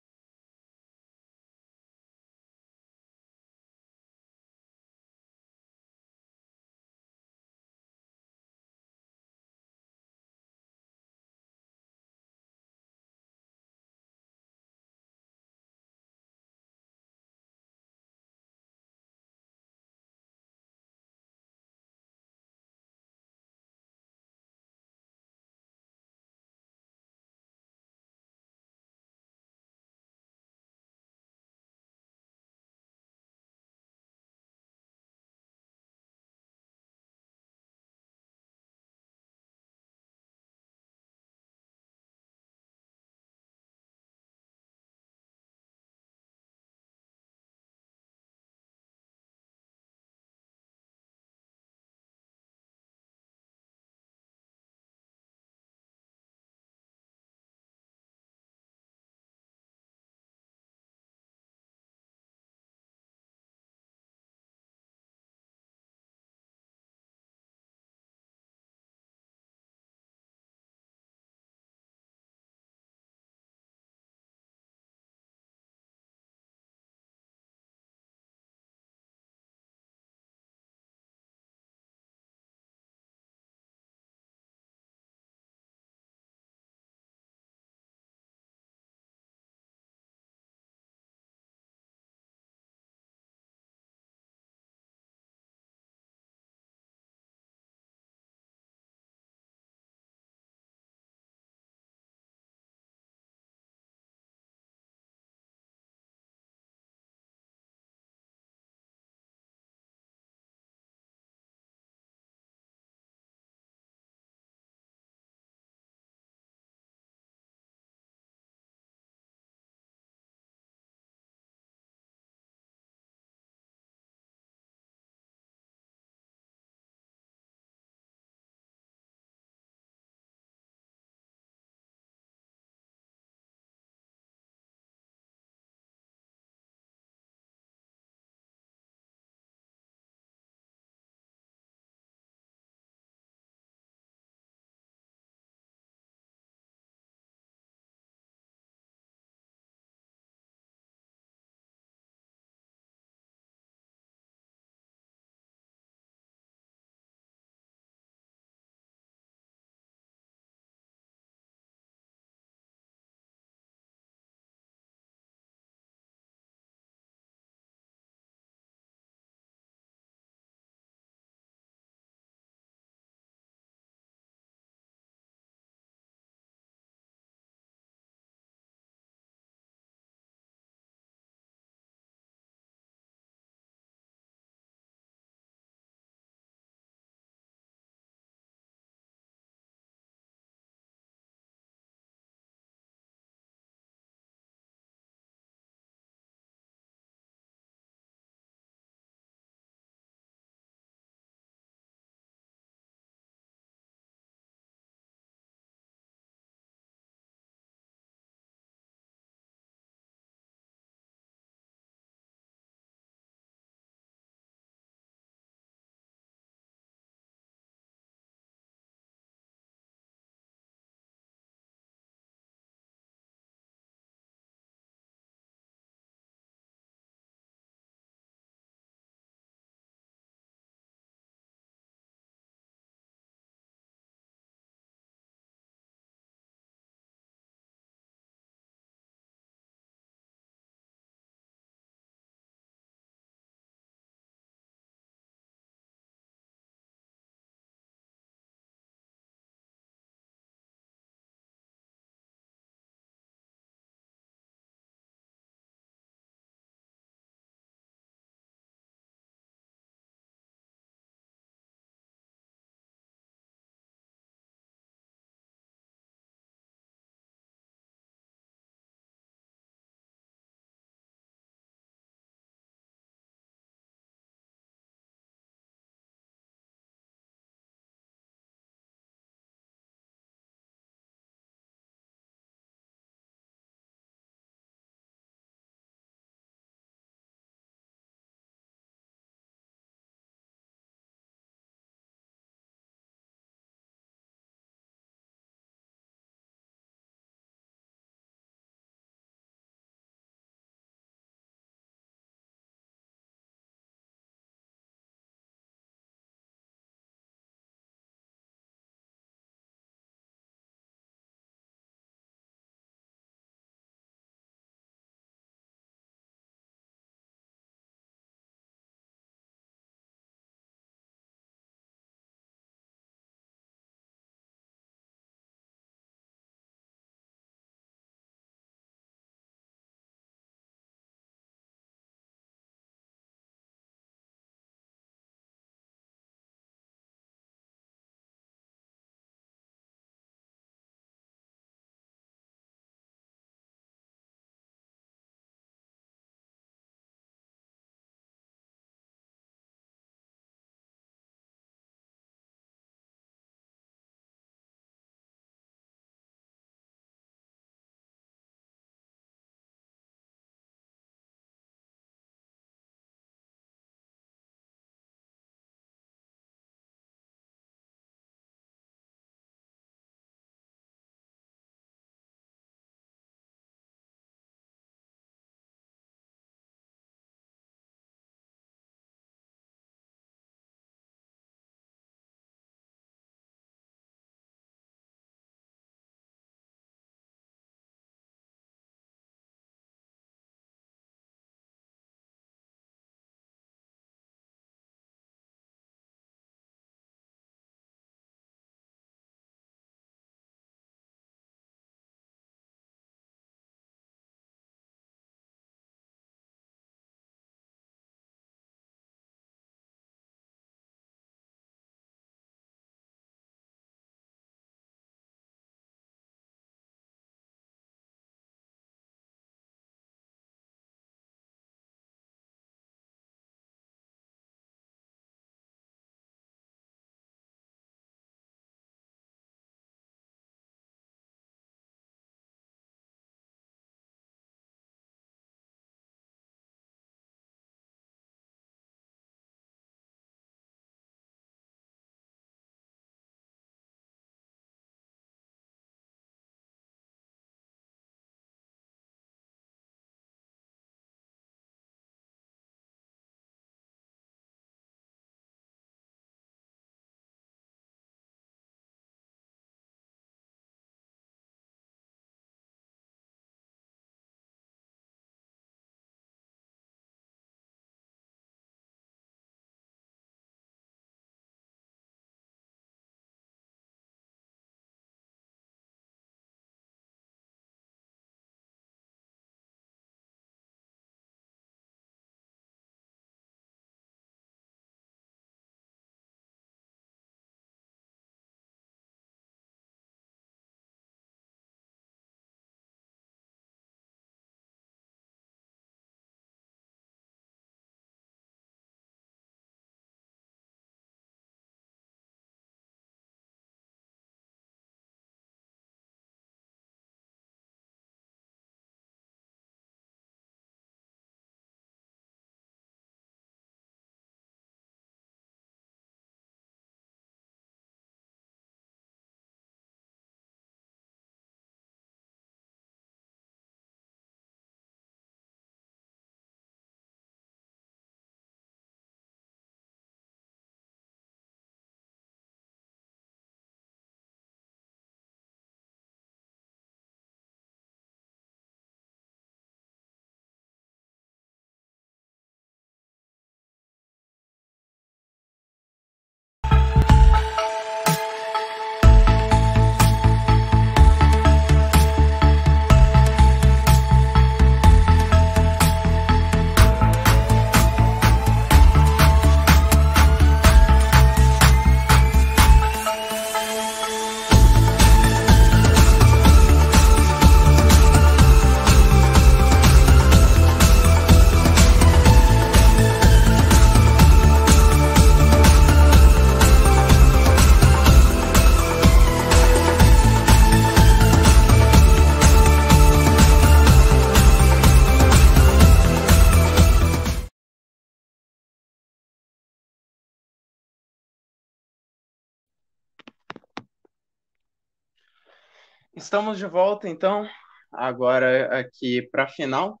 Estamos de volta, então, agora aqui para a final,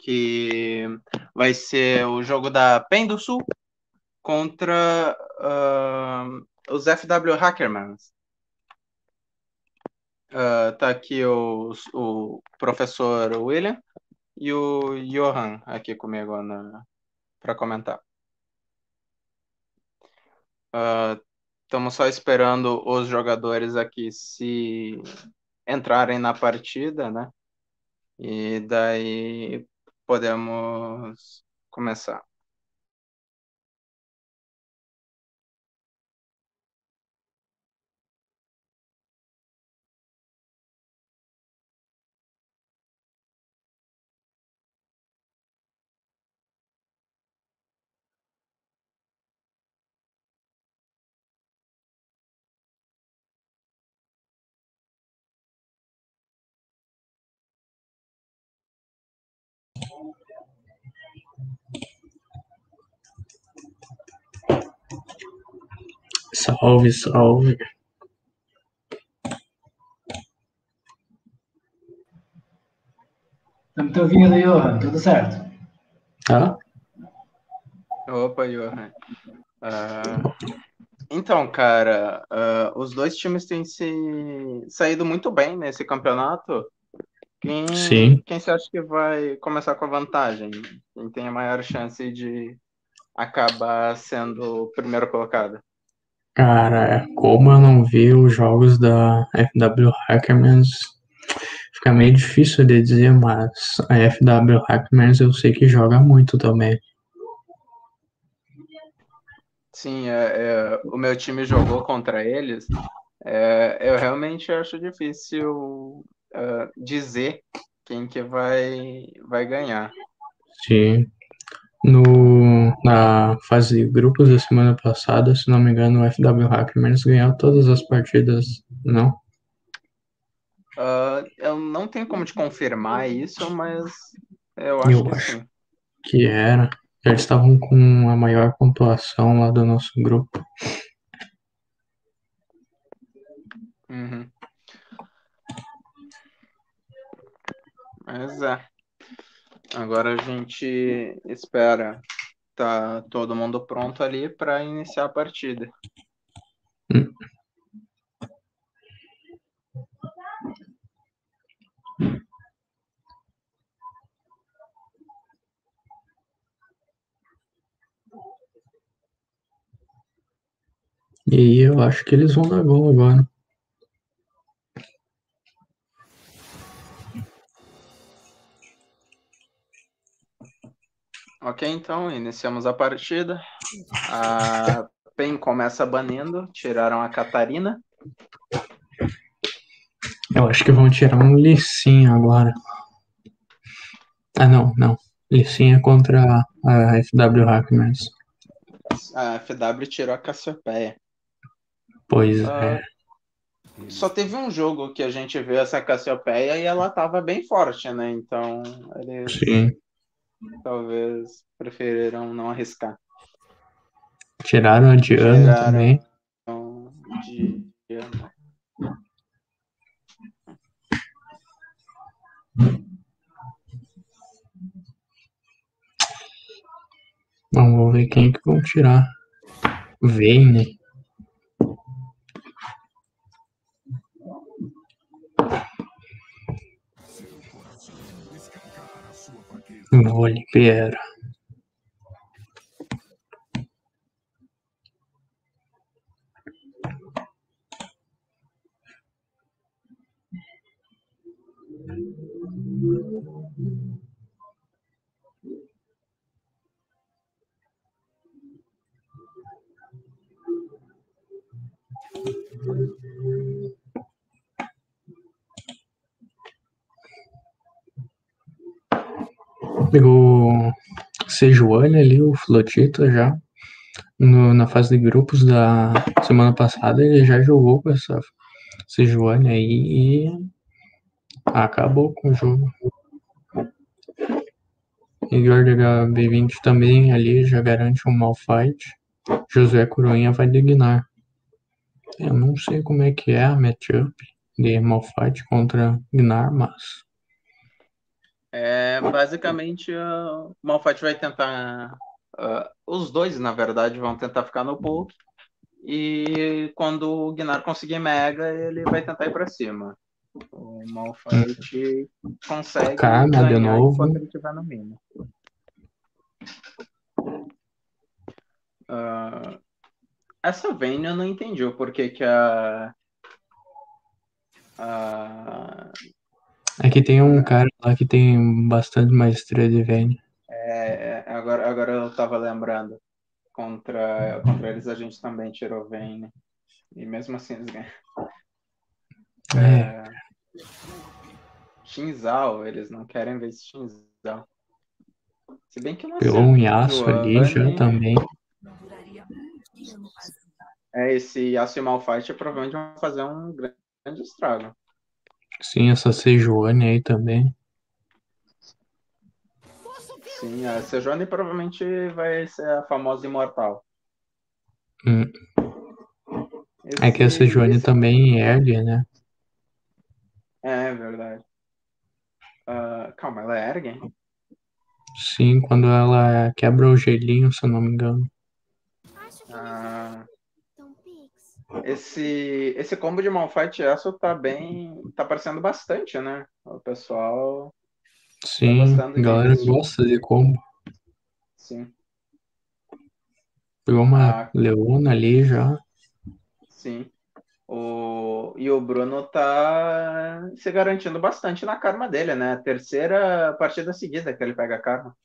que vai ser o jogo da PEN do Sul contra uh, os FW Hackermans. Uh, tá aqui o, o professor William e o Johan aqui comigo para comentar. Estamos só esperando os jogadores aqui se entrarem na partida, né? E daí podemos começar. Salve, salve. Estamos te ouvindo, Johan? Tudo certo? Ah? Opa, Johan. Uh, então, cara, uh, os dois times têm se saído muito bem nesse campeonato. Quem, Sim. quem você acha que vai começar com a vantagem? Quem tem a maior chance de acabar sendo o primeiro colocado? Cara, como eu não vi os jogos da FW Hackmans, fica meio difícil de dizer, mas a FW Hackmans eu sei que joga muito também. Sim, é, é, o meu time jogou contra eles. É, eu realmente acho difícil uh, dizer quem que vai, vai ganhar. Sim. No, na fase de grupos da semana passada, se não me engano, o FW Hackmans ganhou todas as partidas, não? Uh, eu não tenho como te confirmar isso, mas eu acho eu que acho sim. que era. Eles estavam com a maior pontuação lá do nosso grupo. Uhum. Mas é. Agora a gente espera tá todo mundo pronto ali para iniciar a partida. Hum. E eu acho que eles vão dar gol agora. Ok, então iniciamos a partida. A PEN começa banindo, tiraram a Catarina. Eu acho que vão tirar um Lissin agora. Ah, não, não. Lissin é contra a FW Hackmans. A FW tirou a Cassiopeia. Pois Ah, é. Só teve um jogo que a gente viu essa Cassiopeia e ela tava bem forte, né? Então eles Sim. Talvez preferiram não arriscar. Tiraram a Diana Tiraram. também. De... Vamos ver quem que vão tirar. Vayne. Volibeira. O Sejuani ali, o Flotito já no- na fase de grupos da semana passada, ele já jogou com essa Sejuani aí e acabou com o jogo. Igor da B20 também ali já garante um mal fight. José Coroinha vai dignar. Eu não sei como é que é a matchup de Malphite contra Gnar, mas É, basicamente, o Malphite vai tentar. ah, os dois, na verdade, vão tentar ficar no poke. E quando o Gnar conseguir Mega, ele vai tentar ir pra cima. O Malphite consegue Karma de ganhar novo. enquanto ele estiver no mínimo. Ah, essa Vayne eu não entendi o porquê que a. a é que tem um cara lá que tem bastante maestria de Vayne. É, é, agora, agora eu tava lembrando. Contra, contra eles a gente também tirou Vayne. E mesmo assim eles ganham. É, Shinzal, eles não querem ver esse Shinzal. Se bem que não pegou um Yasuo ali já também. É, esse Yasuo e Malphite provavelmente vão fazer um grande estrago. Sim, essa Sejuani aí também. Sim, a Sejuani provavelmente vai ser a famosa imortal. Hum. É que a Esse- Sejuani esse- também ergue, né? É verdade. Ah, calma, ela é Ergen? Sim, quando ela quebra o gelinho, se eu não me engano. Ah, esse, esse combo de Malphite Yasuo tá bem. tá aparecendo bastante, né? O pessoal. Sim, gostando a de galera investir. gosta de combo. Sim, Pegou uma Ah. Leona ali já. sim. O, e o Bruno tá se garantindo bastante na karma dele, né? Terceira partida seguida que ele pega a karma.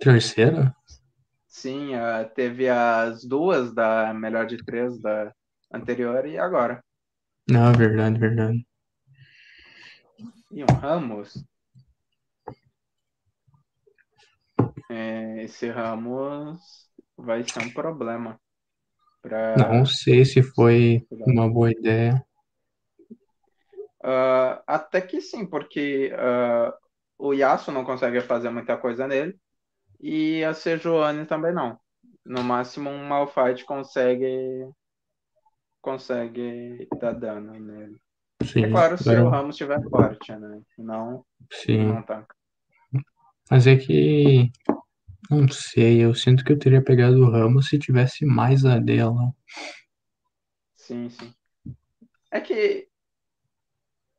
Terceira? Sim, ah, teve as duas da melhor de três da anterior e agora. Não, verdade, verdade. E um Ramos. É, esse Ramos vai ser um problema. Pra... Não sei se foi uma boa ideia. Ah, até que sim, porque ah, o Yasuo não consegue fazer muita coisa nele e a Sejuani também não. No máximo um Malphite consegue consegue dar dano nele. Sim, É claro, se agora- o Ramos estiver forte, né? Não, sim. não tanca. Mas é que. Não sei, eu sinto que eu teria pegado o Ramos se tivesse mais a dela. Sim, sim. É que.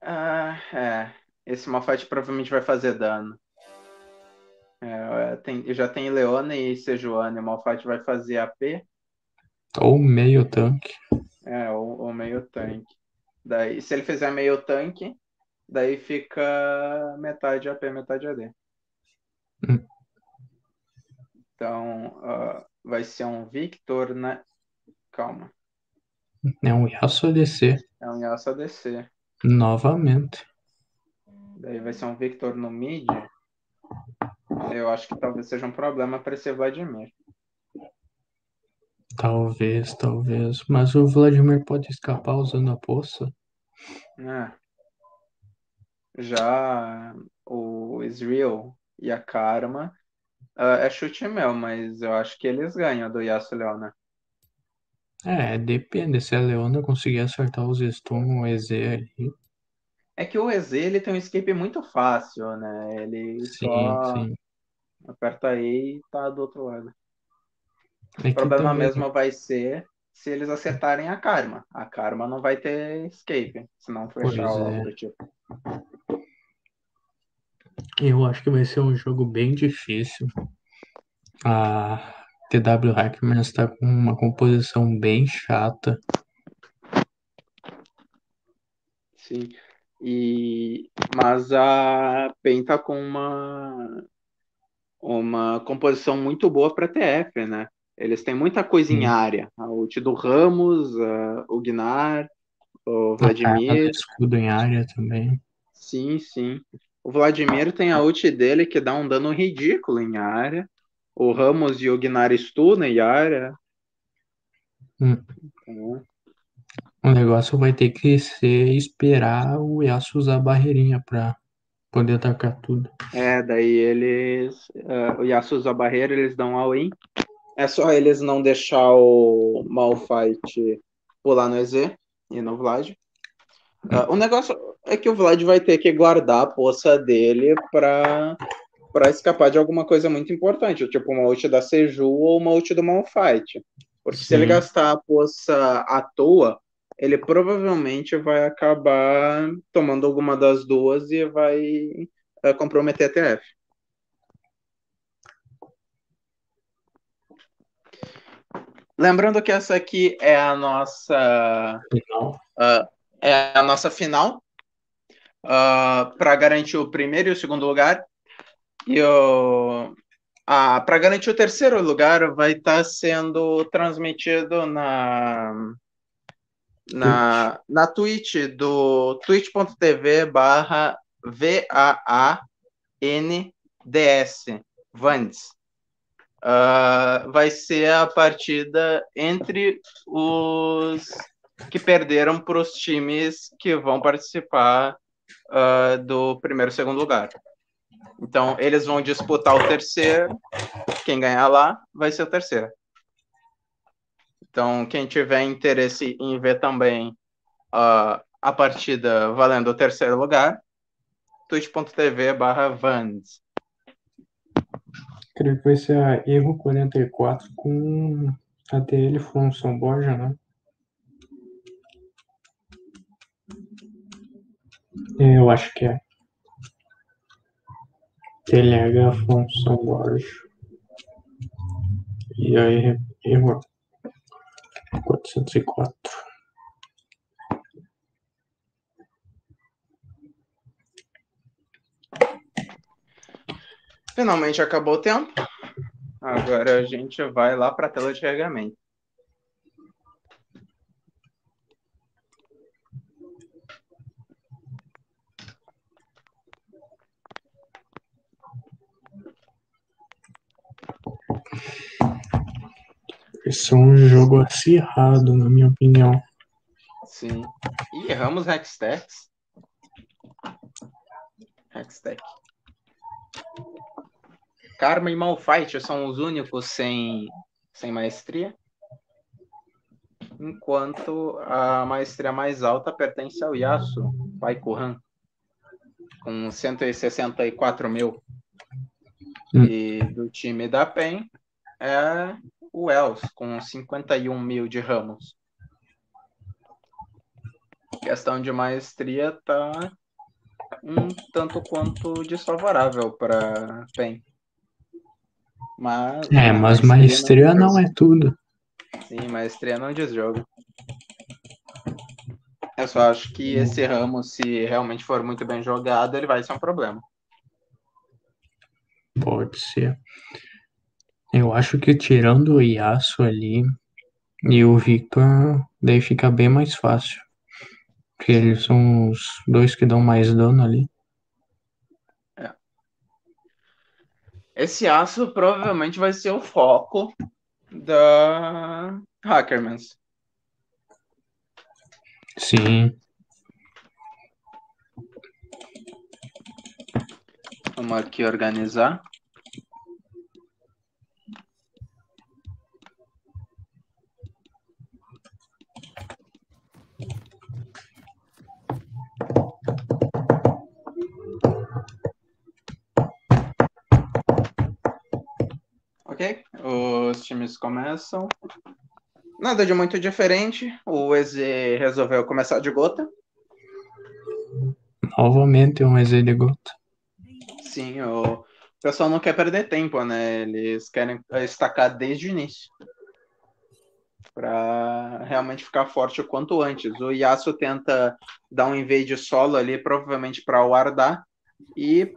ah, é. Esse Malphite provavelmente vai fazer dano. É, tem, já tem Leona e Sejuani. O Malphite vai fazer AP, Ou meio tanque. é, ou, ou meio tanque. Daí, se ele fizer meio tanque, daí fica metade AP, metade AD. Hum. Então, ah, vai ser um Victor, né? Calma. É um Yasuo ADC. É um Yasuo ADC. Novamente. Daí vai ser um Victor no mid. Eu acho que talvez seja um problema para esse Vladimir. Talvez, talvez. Mas o Vladimir pode escapar usando a poça. né? Já o Israel e a Karma ah, é chute meu, mas eu acho que eles ganham do Yasuo Leona. É, depende. Se a Leona conseguir acertar os stun, o EZ ali. É que o EZ ele tem um escape muito fácil, né? Ele Sim, só sim. Aperta E e tá do outro lado. É O problema mesmo vai ser se eles acertarem a Karma. A Karma não vai ter escape, se não fechar Pois o é. objetivo. Eu acho que vai ser um jogo bem difícil. A TW Hackman está com uma composição bem chata. Sim. E mas a PEN tá com uma uma composição muito boa para TF, né? Eles têm muita coisa em área. A ult do Ramos, o Gnar, o A arma do Vladimir. escudo em área também. Sim, sim. O Vladimir tem a ult dele que dá um dano ridículo em área. O Ramos e o Gnar stunam em área. Hum. Então, O negócio vai ter que ser esperar o Yasuo usar a barreirinha pra poder atacar tudo. É, daí eles. eh, o Yasuo usa a barreira, eles dão all-in. É só eles não deixar o Malphite pular no EZ e no Vlad. Uh, o negócio é que o Vlad vai ter que guardar a poça dele para para escapar de alguma coisa muito importante, tipo uma ult da Seju ou uma ult do Malphite. Porque Sim. se ele gastar a poça à toa, ele provavelmente vai acabar tomando alguma das duas e vai uh, comprometer a TF. Lembrando que essa aqui é a nossa final. Uh, é a nossa final uh, para garantir o primeiro e o segundo lugar. E o, ah, para garantir o terceiro lugar vai estar tá sendo transmitido na na, na Twitch do twitch.tv barra V-A-A-N-D-S Vandes. Uh, vai ser a partida entre os que perderam para os times que vão participar uh, do primeiro e segundo lugar. Então, eles vão disputar o terceiro. Quem ganhar lá vai ser o terceiro. Então, quem tiver interesse em ver também uh, a partida valendo o terceiro lugar, twitch.tv barra Vans. Creio que vai ser a Erro 44 com a TL Função Borja, né? Eu acho que é. TLH Função Borja. E aí, erro 404. Finalmente acabou o tempo. Agora a gente vai lá para a tela de carregamento. Esse é um jogo acirrado, na minha opinião. Sim. E erramos Hextex. Hextech. Karma e Malfight são os únicos sem, sem maestria. Enquanto a maestria mais alta pertence ao Yasuo, Pai Kuhan, com 164 mil. Hum. E do time da PEN é o Els, com 51 mil de ramos. Questão de maestria tá um tanto quanto desfavorável para PEN. Mas, é, mas maestria, maestria não, não é tudo. Sim, maestria não diz jogo. Eu só acho que esse ramo, se realmente for muito bem jogado, ele vai ser um problema. Pode ser. Eu acho que tirando o Yasuo ali e o Victor, daí fica bem mais fácil. Porque eles são os dois que dão mais dano ali. É. Esse aço provavelmente vai ser o foco da Hackermans. Sim. Vamos aqui organizar. Os times começam. Nada de muito diferente. O EZ resolveu começar de gota. Novamente um EZ de gota. Sim, o pessoal não quer perder tempo, né? Eles querem estacar desde o início. Para realmente ficar forte o quanto antes. O Yasuo tenta dar um invade solo ali, provavelmente para o Ardá. E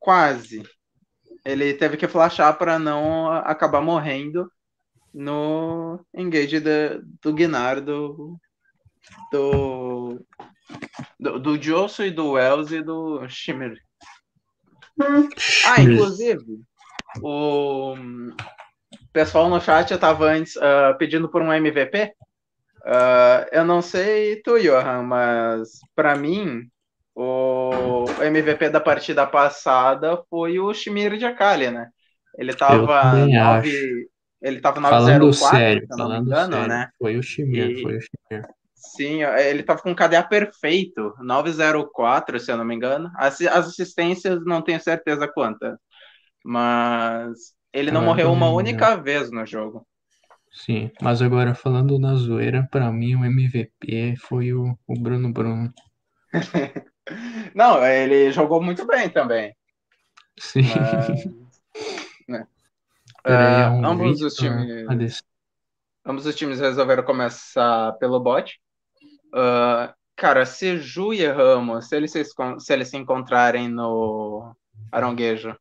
quase ele teve que flashar para não acabar morrendo no engage do, do Gnar, do, do, do, do Josso e do Wells e do Shimmer. Ah, inclusive, o pessoal no chat estava antes uh, pedindo por um MVP. Uh, ah, eu não sei tu, Johan, mas para mim, o MVP da partida passada foi o Shimir de Akali, né? Ele tava 9, Ele tava Falando 904, sério, se eu não me engano, sério. né? Foi o Chimir, E- foi o Chimir. Sim, ele tava com um KDA perfeito, 904, se eu não me engano. As, as assistências não tenho certeza quantas, mas ele não Agora morreu eu uma não única vez no jogo. Sim, mas agora falando na zoeira, pra mim o MVP foi o, o Bruno Bruno. Não, ele jogou muito bem também. Sim. Né. Peraí, é Ah, um ambos os times. Ambos os times resolveram começar pelo bot. Ah, cara, se Ju e Ramos, se eles se, se eles se encontrarem no Aronguejo,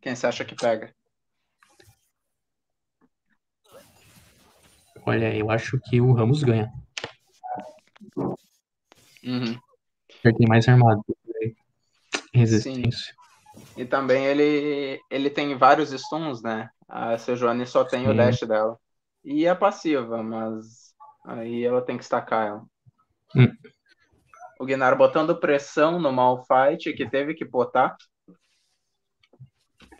quem você acha que pega? Olha, eu acho que o Ramos ganha. Uhum. Ele tem mais armadura e resistência. E também ele, ele tem vários stuns, né? A Sejuani só tem o Sim. dash dela. E é passiva, mas aí ela tem que estacar ela. Hum. O Gnar botando pressão no Malfight, que teve que botar.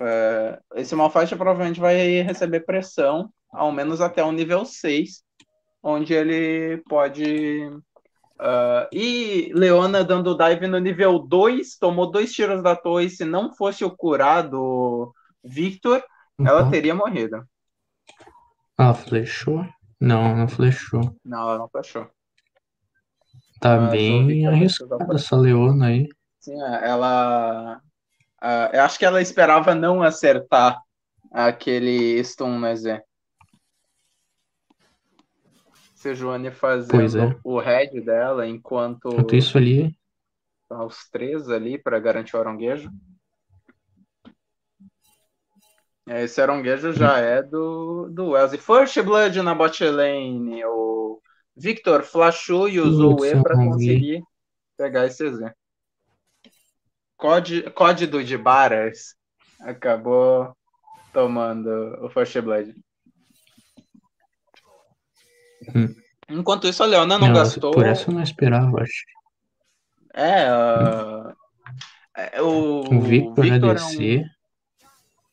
É, esse Malfight provavelmente vai receber pressão, ao menos até o nível 6, onde ele pode. Ah, e Leona dando dive no nível 2, tomou dois tiros da torre. Se não fosse o curado Victor, ela Então, teria morrido. ela flechou? Não, não flechou. Não, ela não fechou. Tá Mas o bem arriscada essa Leona aí. Sim, é, ela. ah, eu acho que ela esperava não acertar aquele stun no EZ. Sejuani fazendo é. o head dela enquanto Enquanto isso ali, tá os três ali para garantir o aronguejo. Esse aronguejo já é do, do Wells. First Blood na bot lane. O Victor flashou e usou Putz, o E para conseguir pegar esse Z. COD, do de Baras acabou tomando o First Blood. Hum. Enquanto isso, a Leona não, não, gastou. por essa eu não esperava, acho. É, ah, é, o, O Victor, é um-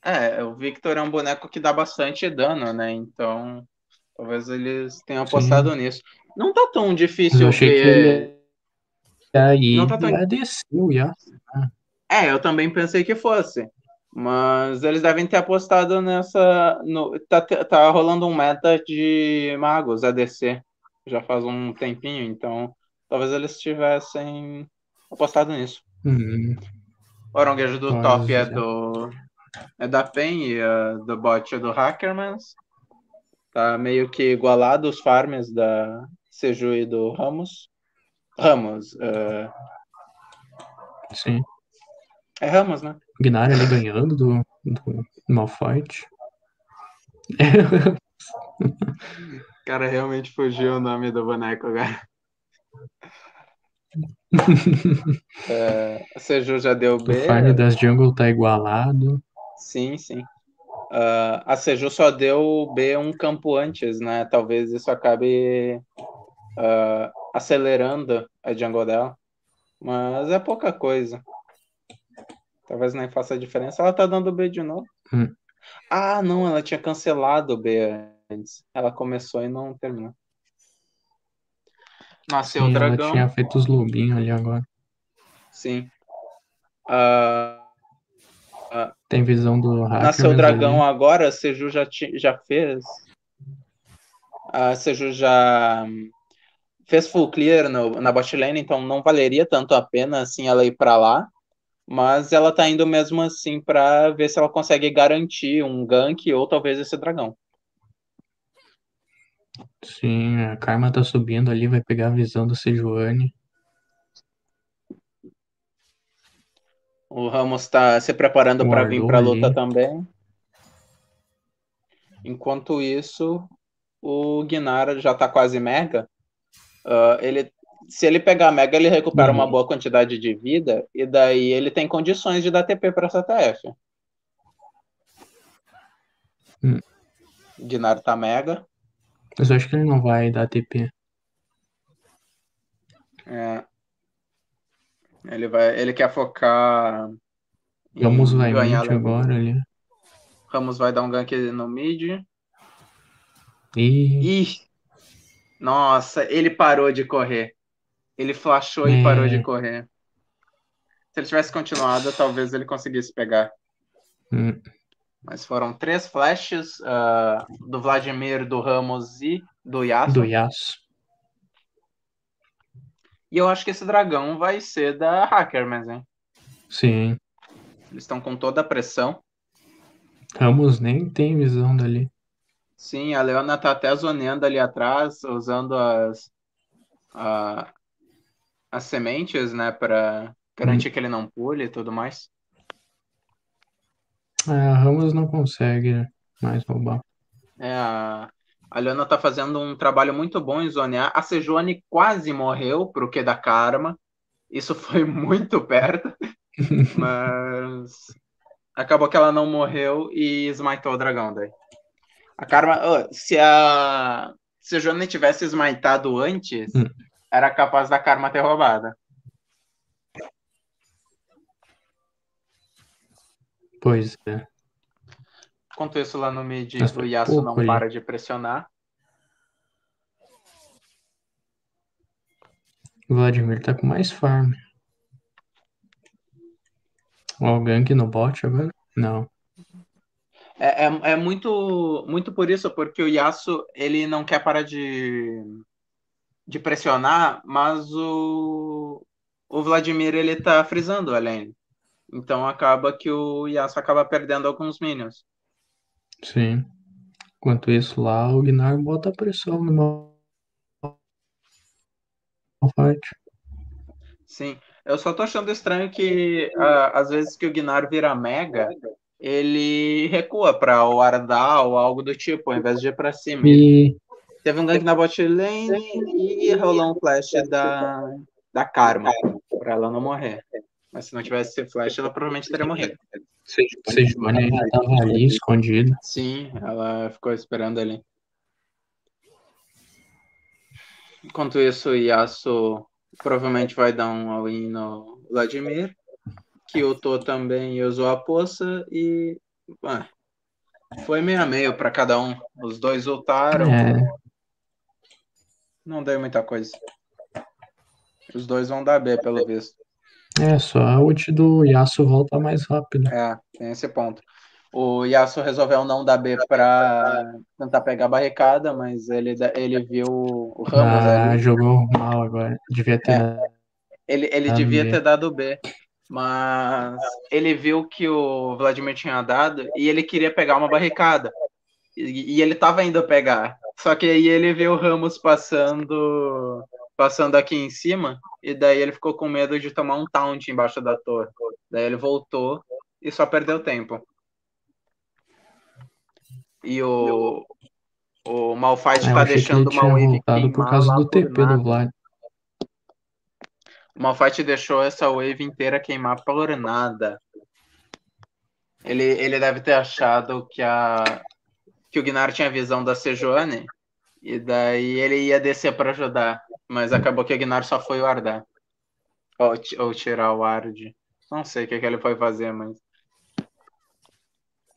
É, o Victor é um boneco que dá bastante dano, né? Então, talvez eles tenham Sim. apostado nisso. Não tá tão Mas eu difícil achei que ver. e aí Não tá tão- o Yasuo. É, eu também pensei que fosse. Mas eles devem ter apostado nessa. No... Tá, tá rolando um meta de magos ADC. Já faz um tempinho, então talvez eles tivessem apostado nisso. Hum, O aronguejo do Pois top é é. do. É da PEN e a do bot é do Hackermans. Tá meio que igualado os farms da Seju e do Ramos. Ramos. é, sim. é Ramos, né? Gnar ali ganhando do, do Malfight. O cara realmente fugiu o nome do boneco agora. É, a Seju já deu O B. farm das jungle tá igualado. Sim, sim. Ah, a Seju só deu B um campo antes, né? Talvez isso acabe ah, acelerando a jungle dela. Mas é pouca coisa. Talvez nem faça diferença. Ela tá dando B de novo. Hum. Ah, não, ela tinha cancelado o B antes. Ela começou e não terminou. Nasceu o Sim, ela dragão. tinha feito os lobinhos ali agora. Sim. Ah, Tem visão do Hacker. Nasceu o dragão agora, a Seju já, ti- já fez. A Seju já hum, fez full clear no, na bot lane, então não valeria tanto a pena assim ela ir pra lá. Mas ela tá indo mesmo assim pra ver se ela consegue garantir um gank ou talvez esse dragão. Sim, a Karma tá subindo ali, vai pegar a visão do Sejuani. O Ramos tá se preparando para vir pra ali. luta também. Enquanto isso, o Gnar já tá quase mega. Ah, ele, se ele pegar mega, ele recupera Uhum. uma boa quantidade de vida e daí ele tem condições de dar TP para essa TF. Hum. Gnar tá mega. Mas eu acho que ele não vai dar TP. É. Ele vai, ele quer focar Ramos vai ganhar agora ali. Ramos vai dar um gank no mid. E Ih! Nossa, ele parou de correr. Ele flashou e É. parou de correr. Se ele tivesse continuado, talvez ele conseguisse pegar. hum, Mas foram três flashes ah, do Vladimir, do Ramos e do Yasuo. do Yasuo. E eu acho que esse dragão vai ser da Hackerman, hein? Sim. Eles estão com toda a pressão. Ramos nem tem visão dali. Sim, a Leona tá até zoneando ali atrás, usando as, a- as sementes, né, para garantir que ele não pule e tudo mais. A Ramos não consegue mais roubar. É, a, a Leona tá fazendo um trabalho muito bom em zonear. A Sejuani quase morreu pro que da Karma. Isso foi muito perto, mas acabou que ela não morreu e smitou o dragão daí. A Karma, oh, se a Sejuani tivesse smitado antes, Hum. Era capaz da Karma ter roubado. Pois é. Enquanto isso, lá no mid, Mas o Yasuo não ali. para de pressionar. Vladimir tá com mais farm. O gank no bot agora? Não. É, é, é muito, muito por isso, porque o Yasuo ele não quer parar de, de pressionar, mas o, o Vladimir ele tá frisando a lane. Então acaba que o Yasuo acaba perdendo alguns minions. Sim. Enquanto isso lá, o Gnar bota pressão no Malphite. Sim, eu só tô achando estranho que ah, às vezes que o Gnar vira mega, ele recua para o Ardal ou algo do tipo, ao invés de ir pra cima. E Teve um gank na bot lane e rolou um flash da, da Karma pra ela não morrer. Mas se não tivesse esse flash, ela provavelmente teria morrido. Sejuani ainda tava ali escondido. Sim, ela ficou esperando ali. Enquanto isso, o Yasuo provavelmente vai dar um all-in no Vladimir. Kyoto também usou a poça e. ué, foi meio a meio pra cada um. Os dois ultaram. É, Não deu muita coisa. Os dois vão dar B, pelo visto. é, só a ult do Yasuo volta mais rápido. É, tem esse ponto. O Yasuo resolveu não dar B pra tentar pegar a barricada, mas ele, ele viu o Ramos Ah, ali. jogou mal agora. Devia ter. É. Ele, ele Dado devia B. ter dado B, mas ele viu que o Vladimir tinha dado e ele queria pegar uma barricada. E, e ele tava indo pegar. Só que aí ele viu o Ramos passando passando aqui em cima e daí ele ficou com medo de tomar um taunt embaixo da torre. Daí ele voltou e só perdeu tempo. E o o Malphite Ah, tá deixando uma wave voltado por queimar causa do TP do Vlad. O Malphite deixou essa wave inteira queimar por nada. Ele, ele deve ter achado que, a, que o Gnar tinha visão da Sejuani e daí ele ia descer para ajudar. Mas acabou que o Gnar só foi guardar. Ou, ou tirar o Ward. Não sei o que, que ele foi fazer, mas.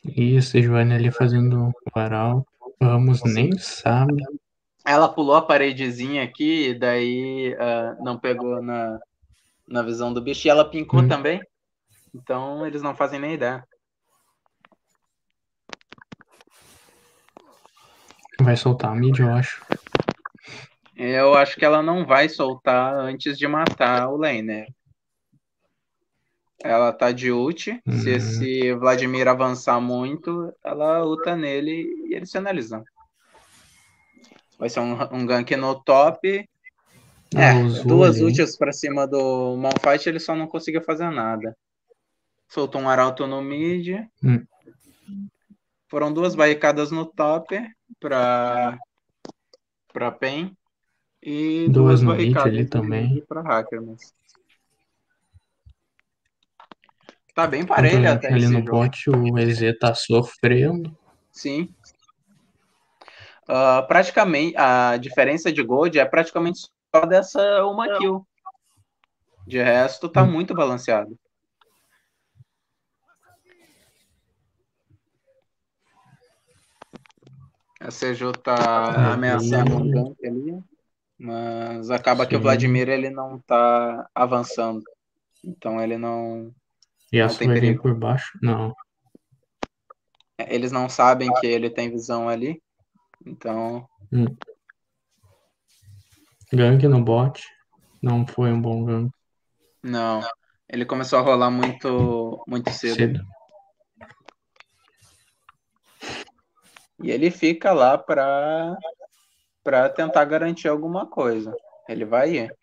E a Sejuani ali fazendo o varal. O Ramos nem sabe. Ela pulou a paredezinha aqui e daí ah, não pegou na, na visão do bicho. E ela pincou Hum. também. Então eles não fazem nem ideia. Vai soltar a mid, eu acho. Eu acho que ela não vai soltar antes de matar o laner. Ela tá de ult. Se Uhum. esse Vladimir avançar muito, ela ulta nele e eles finalizam. Vai ser um, um gank no top. É, Ah, usou duas ults pra cima do Malphite, ele só não conseguiu fazer nada. Soltou um arauto no mid. Hum. Foram duas barricadas no top pra, pra PEN. E Duas duas, no ali também. pra hacker, mas... Tá bem Enquanto parelho até ali no jogo. bot, o EZ tá sofrendo. Sim. Ah, praticamente, a diferença de gold é praticamente só dessa uma kill. De resto, tá Hum. muito balanceado. A Seju tá ameaçando um gank ali, mas acaba Sim. que o Vladimir ele não tá avançando. Então ele não. E a tem perigo por baixo? Não. Eles não sabem que ele tem visão ali. Então. Hum. Gank no bot. Não foi um bom gank. Não. Ele começou a rolar muito, muito cedo. cedo. E ele fica lá para para tentar garantir alguma coisa. Ele vai ir.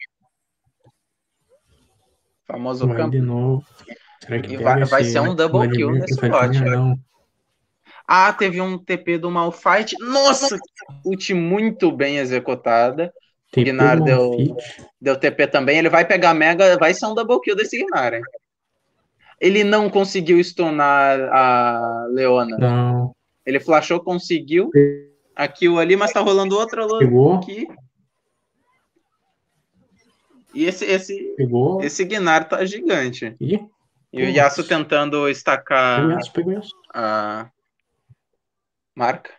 Famoso vai campo. de novo. e vai, vai ser um double kill nesse bot. Ah, teve um TP do Malfight. Nossa, ult muito bem executada. TP Gnar deu, deu TP também. Ele vai pegar Mega, vai ser um double kill desse Gnar, hein? Ele não conseguiu stunar a Leona. Não. Ele flashou, conseguiu a kill ali, mas tá rolando outra Pegou. aqui. E esse, esse, Pegou. esse Gnar tá gigante. E, e o Yasuo tentando estacar pegou Yasuo, a marca.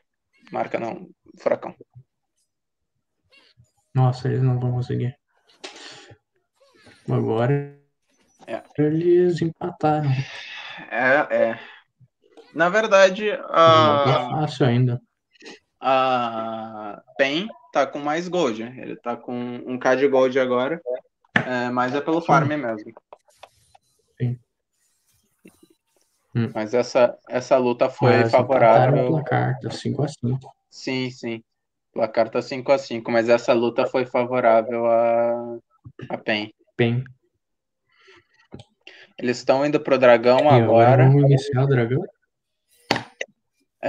Marca não, furacão. Nossa, eles não vão conseguir. Agora é. eles empataram. É, é. Na verdade, a... não tá fácil ainda. A PEN tá com mais gold. Ele tá com um K de gold agora. É, mas é pelo farm mesmo. Sim. Hum. Mas essa, essa luta foi mas favorável. Placar, tá 5 a 5 Sim, sim. Placar tá 5 a 5 mas essa luta foi favorável a, a PEN. PEN. Eles estão indo pro dragão e agora. agora vamos iniciar o dragão?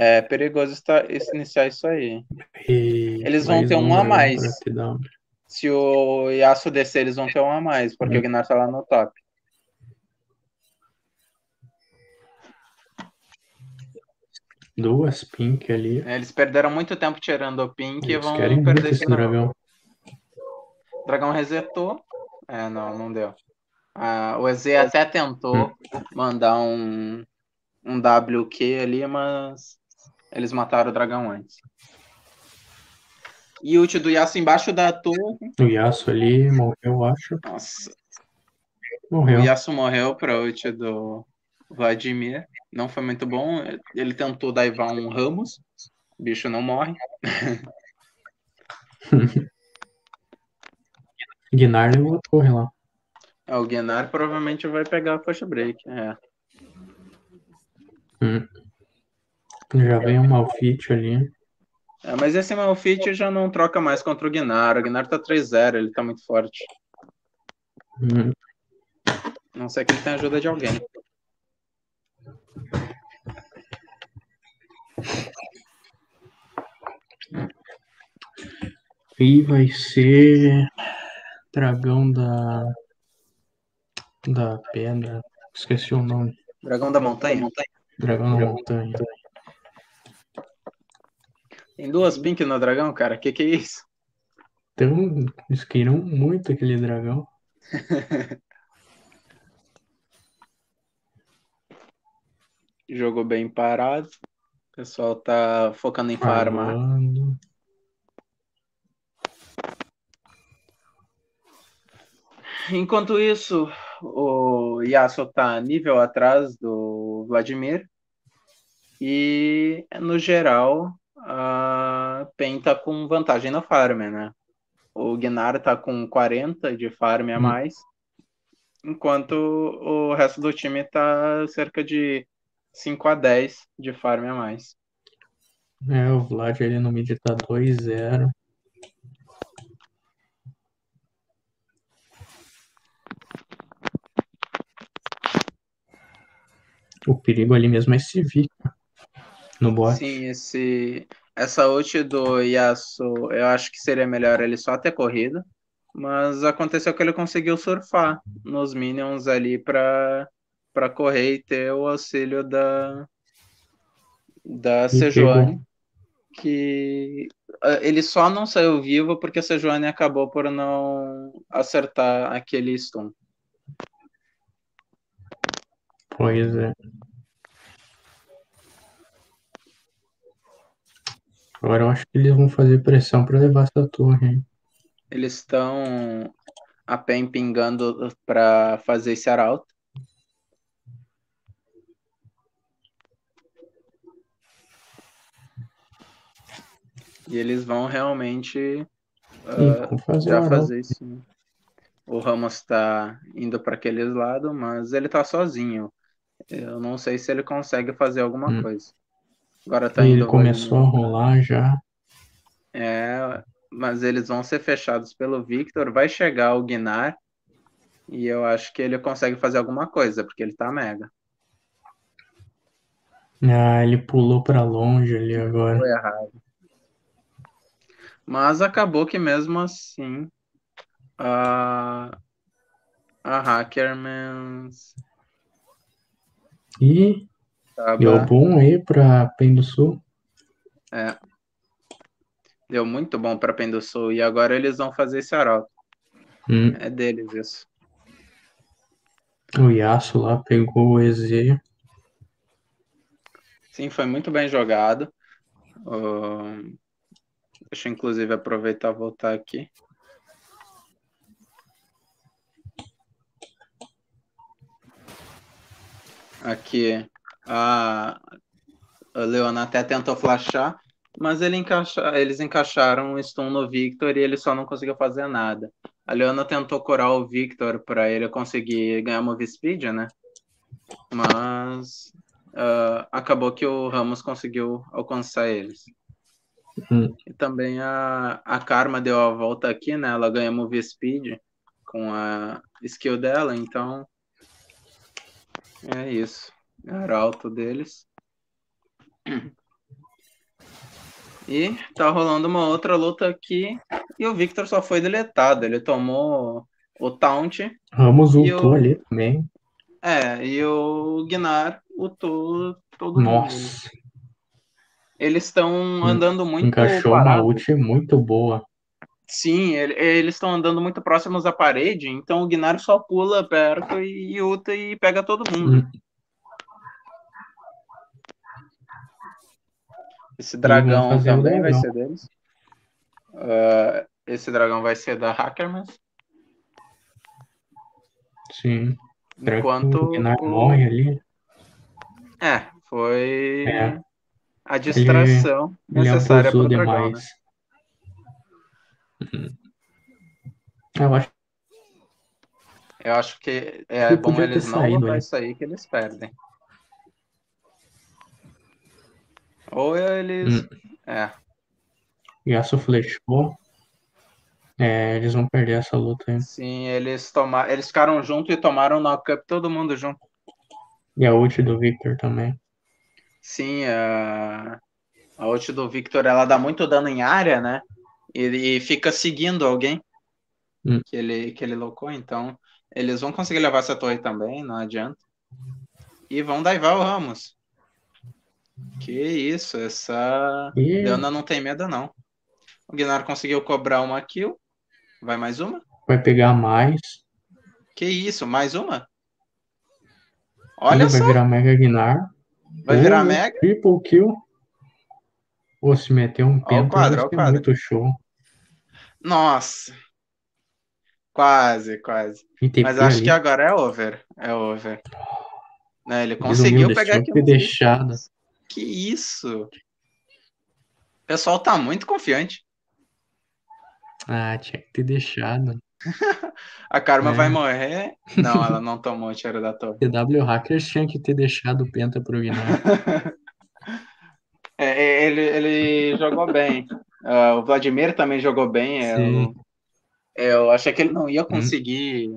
É perigoso estar, iniciar isso aí. E eles vão ter um a mais. Se o Yasuo descer, eles vão ter um a mais, porque hum. o Gnar tá lá no top. Duas pink ali. É, eles perderam muito tempo tirando o pink eles e vão querem perder esse dragão. O dragão resetou. É, não, não deu. Ah, o EZ até tentou hum. mandar um, um WQ ali, mas eles mataram o dragão antes. E o ult do Yasuo embaixo da torre. O Yasuo ali morreu, eu acho. Nossa. Morreu. O Yasuo morreu para ult do Vladimir. Não foi muito bom. Ele tentou daivar um Ramos. O bicho não morre. Gnar levou a torre lá. É, o Gnar provavelmente vai pegar a faixa break. É. Hum. Já vem um Malfit ali. É, mas esse Malfit já não troca mais contra o Gnar. O Gnar tá 3-0, ele tá muito forte. Hum. Não sei que ele tem ajuda de alguém. E vai ser dragão da da pedra. Esqueci o nome. Dragão da montanha? Dragão da montanha. Tem duas pink no dragão, cara. Que que é isso? Então, eles queiram muito aquele dragão. Jogou bem parado. O pessoal tá focando em farmar. Enquanto isso, o Yasuo tá nível atrás do Vladimir. E no geral, a PEN tá com vantagem no farm, né? O Gnar tá com 40 de farm a hum. mais, enquanto o resto do time tá cerca de 5 a 10 de farm a mais. É, o Vlad ali no mid tá 2-0. O perigo ali mesmo é esse Vika no. Sim, esse, essa ult do Yasuo, eu acho que seria melhor ele só ter corrido. Mas aconteceu que ele conseguiu surfar nos minions ali para para correr e ter o auxílio da da Sejuani, que ah, ele só não saiu vivo porque a Sejuani acabou por não acertar aquele stun. Pois é. Agora eu acho que eles vão fazer pressão pra levar essa torre, hein? Eles estão a PEN pingando pra fazer esse arauto. E eles vão realmente vamos fazer já fazer isso. né? O Ramos tá indo para aqueles lados, mas ele tá sozinho. Eu não sei se ele consegue fazer alguma Hum. coisa. Agora tá Ele indo começou a Vladimir. rolar já. É, mas eles vão ser fechados pelo Victor. Vai chegar o Guinar. E eu acho que ele consegue fazer alguma coisa, porque ele tá mega. Ah, ele pulou pra longe ali agora. Foi errado. Mas acabou que mesmo assim a, a Hackermans Deu bom aí pra Pen do Sul. é, deu muito bom para Pen do Sul. E agora eles vão fazer esse arauto. Hum, É deles isso. o Yasuo lá pegou o EZ. Sim, foi muito bem jogado. Ahn, deixa eu inclusive aproveitar e voltar aqui. Aqui a, a Leona até tentou flashar, mas ele encaixa, eles encaixaram um stun no Victor e ele só não conseguiu fazer nada. A Leona tentou curar o Victor para ele conseguir ganhar move speed, né? Mas ah, acabou que o Ramos conseguiu alcançar eles. Hum. E também a, a Karma deu a volta aqui, né? Ela ganha move speed com a skill dela, então é isso. Arauto deles. E tá rolando uma outra luta aqui. E o Victor só foi deletado. Ele tomou o taunt. Ramos ultou o- ali também. É, e o Gnar ultou todo mundo. Nossa, Eles estão andando muito encaixou uma parados. ult muito boa. Sim, ele- eles estão andando muito próximos à parede, então o Gnar só pula perto e, e ulta e pega todo mundo. Hum, Esse dragão também vai ser deles. Ah, esse dragão vai ser da Hackermans. Sim. Será que Enquanto o morre ali? É, foi É. a distração Ele necessária para o dragão, né? Uhum. Eu acho Eu acho que é Ele bom eles não saído, lutar né? isso aí que eles perdem. Ou eles. Hum. É, Yasuo flechou. É, eles vão perder essa luta aí. sim, eles tomaram. Eles ficaram juntos e tomaram o knock-up todo mundo junto. E a ult do Victor também. Sim, a, a ult do Victor ela dá muito dano em área, né? E, e fica seguindo alguém Hum. que ele que ele locou, então eles vão conseguir levar essa torre também, não adianta. E vão daivar o Ramos. Que isso, essa E Leona não tem medo não. O Gnar conseguiu cobrar uma kill. Vai mais uma? vai pegar mais. Que isso, mais uma? Ele Olha vai só, virar Mega Gnar. vai virar Oh, mega. Triple kill. Ou se meter um penta, quadro, vai ó o ser quadro. muito show. Nossa. Quase, quase. Mas acho ali. que agora é over. É over. Né, ele conseguiu pegar aqui que ter deixado. Que isso? O pessoal tá muito confiante. Ah, tinha que ter deixado. A Karma É. vai morrer. Não, ela não tomou o tiro da torre. TW Hackers tinha que ter deixado o penta pro. É, é, ele, ele jogou bem. Ah, o Vladimir também jogou bem. Sim. Eu, eu achei que ele não ia conseguir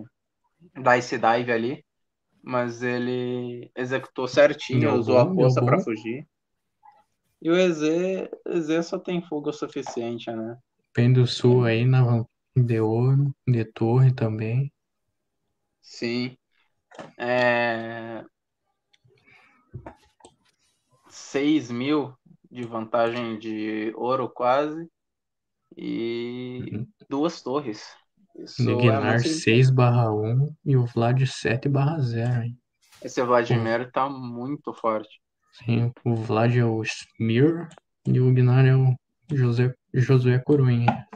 dar esse dive ali, mas ele executou certinho, Deu usou a bom, força deu para fugir. E o EZ, só tem fuga o suficiente, né? Pen do Sul aí na van- de ouro, de torre também. Sim. É... 6 mil de vantagem de ouro quase. E Uhum. duas torres. Isso é Gnar muito 6 barra 1 e o Vlad 7 barra 0, hein? Esse Vladimir tá muito forte. Sim, o Vlad é o Smear e o Gnar é o José, Josué Coruinha.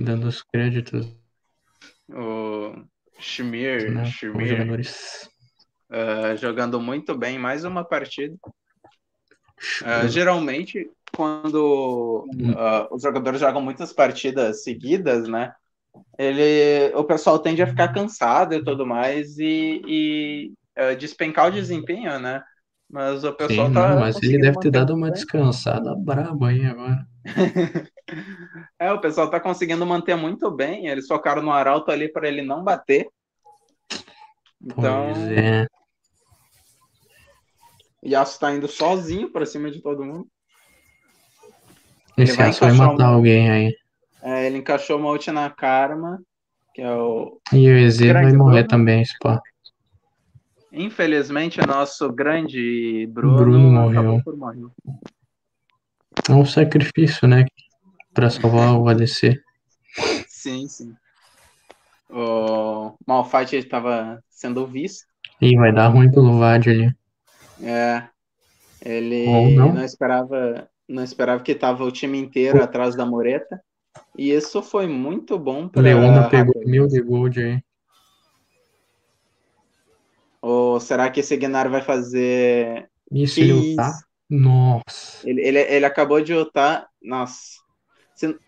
Dando os créditos. O Schmier, né, Schmier jogadores. uh, jogando muito bem mais uma partida. Uh, geralmente, quando uh, os jogadores jogam muitas partidas seguidas, né? Ele, o pessoal tende a ficar cansado e tudo mais e, e uh, despencar o desempenho, né? Mas o pessoal Sim, tá. não, mas ele deve ter dado uma descansada braba aí agora. é, o pessoal tá conseguindo manter muito bem. Eles focaram no Arauto ali para ele não bater. Então, Pois é. Yasuo tá indo sozinho para cima de todo mundo. Esse vai Yasuo vai matar um- alguém aí. É, ele encaixou uma ult na Karma, que é o. E o EZ vai morrer Bruno. também, Spa. Infelizmente, nosso grande Bruno, Bruno morreu. acabou por morrer. É um sacrifício, né? Pra salvar o ADC. Sim, sim. O Malphite estava sendo visto. Ih, vai dar ruim pelo VAD ali. É, ele não. não esperava, não esperava que estava o time inteiro atrás da mureta. E isso foi muito bom para Leona pegou mil de gold aí. Ou será que esse Gnar vai fazer ele Isso. ultar? Nossa. Ele, ele, ele acabou de ultar. Nossa. Se-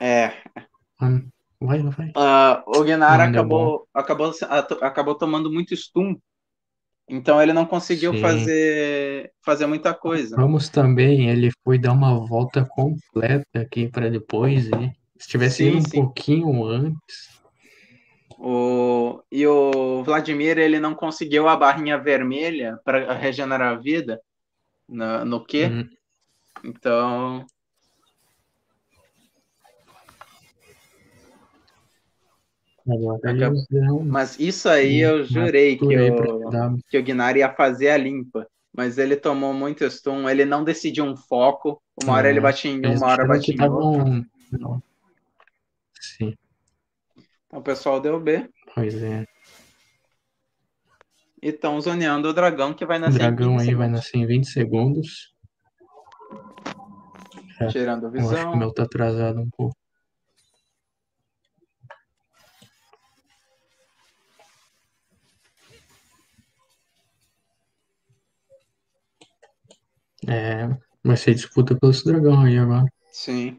É. Vai, vai. ah, o Gnar acabou, acabou, acabou tomando muito stun. Então ele não conseguiu Sim. fazer, fazer muita coisa. Vamos também, ele foi dar uma volta completa aqui pra depois. E se tivesse Sim, ido um sim. pouquinho antes. O, e o Vladimir ele não conseguiu a barrinha vermelha para regenerar a vida no, no Q. hum, Então. Agora Mas isso aí eu jurei que o, que o Gnar ia fazer a limpa. Mas ele tomou muito stun, ele não decidiu um foco. Uma hora É, ele batia em um, uma hora batia em outro. Sim, Então o pessoal deu B. pois é. E estão zoneando o dragão que vai O nascer em dragão 15 aí vai segundos. nascer em 20 segundos. Tirando a Eu acho que o visão. meu tá atrasado um pouco. É, vai ser disputa pelo dragão aí agora. Sim.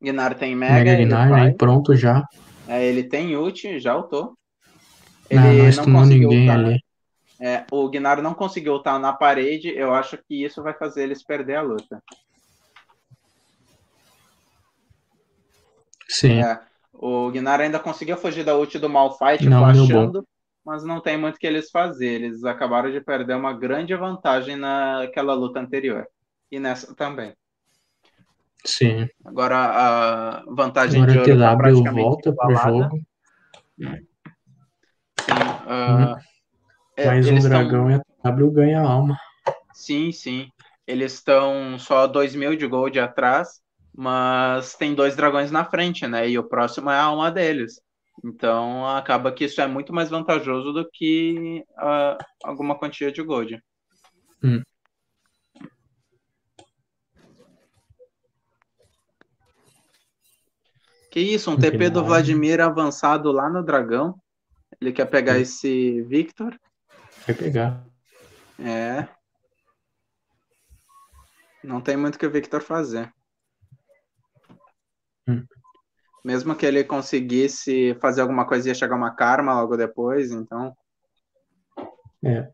Gnar tem Mega, Mega Gnar aí pronto já. É, ele tem ult, já ultou. Não, Ele não não conseguiu ninguém ultar. ali. É, o Gnar não conseguiu ultar na parede. Eu acho que isso vai fazer eles perder a luta. Sim, É, o Gnar ainda conseguiu fugir da ult do Malphite Não, flashando, mas não tem muito o que eles fazer. Eles acabaram de perder uma grande vantagem naquela luta anterior. E nessa também. sim. Agora a vantagem Agora de a ouro tá volta pro igualada. jogo. Sim, ah, é, Mais um eles tão- dragão e a TW ganha alma. Sim, sim. Eles estão só 2 mil de gold atrás, mas tem dois dragões na frente, né? E o próximo é a alma deles. Então acaba que isso é muito mais vantajoso do que ah, alguma quantia de gold. Hum. Que isso, um TP do. Vladimir avançado lá no dragão. Ele quer pegar Hum. esse Victor. Vai pegar. É. Não tem muito o que o Victor fazer. Hum. Mesmo que ele conseguisse fazer alguma coisa, ia chegar uma karma logo depois, então. É.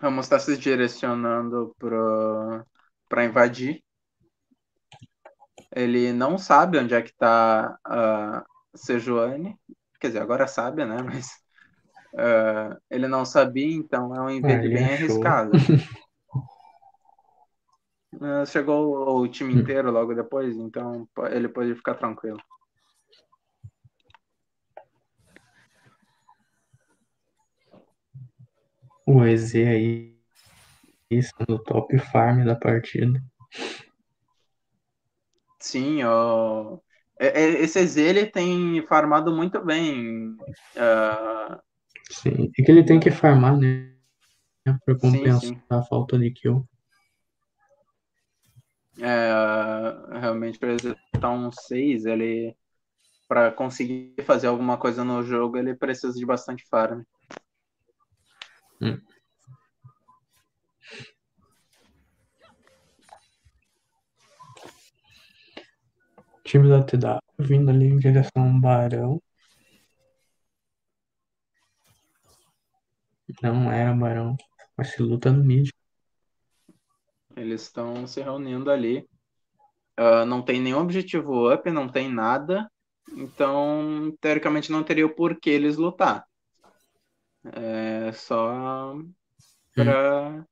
Vamos estar se direcionando para invadir. Ele não sabe onde é que está a Sejuani. Quer dizer, agora sabe, né? Mas ah, ele não sabia, então é um invade ele bem achou. arriscado. Ah, Chegou o time Hum. inteiro logo depois, então ele pode ficar tranquilo. O EZ aí. Isso, no top farm da partida. Sim, ó. é- é- Esse Z ele tem farmado muito bem. ah, Sim. É que ele tem que farmar, né? pra compensar sim. a falta de kill. É, realmente, para executar um 6, ele. Para conseguir fazer alguma coisa no jogo, ele precisa de bastante farm. Hum. Time da TW vindo ali em direção ao Barão. Não era Barão, mas se luta no mid. Eles estão se reunindo ali. Ah, não tem nenhum objetivo up, não tem nada. Então, teoricamente, não teria o porquê eles lutar. É só para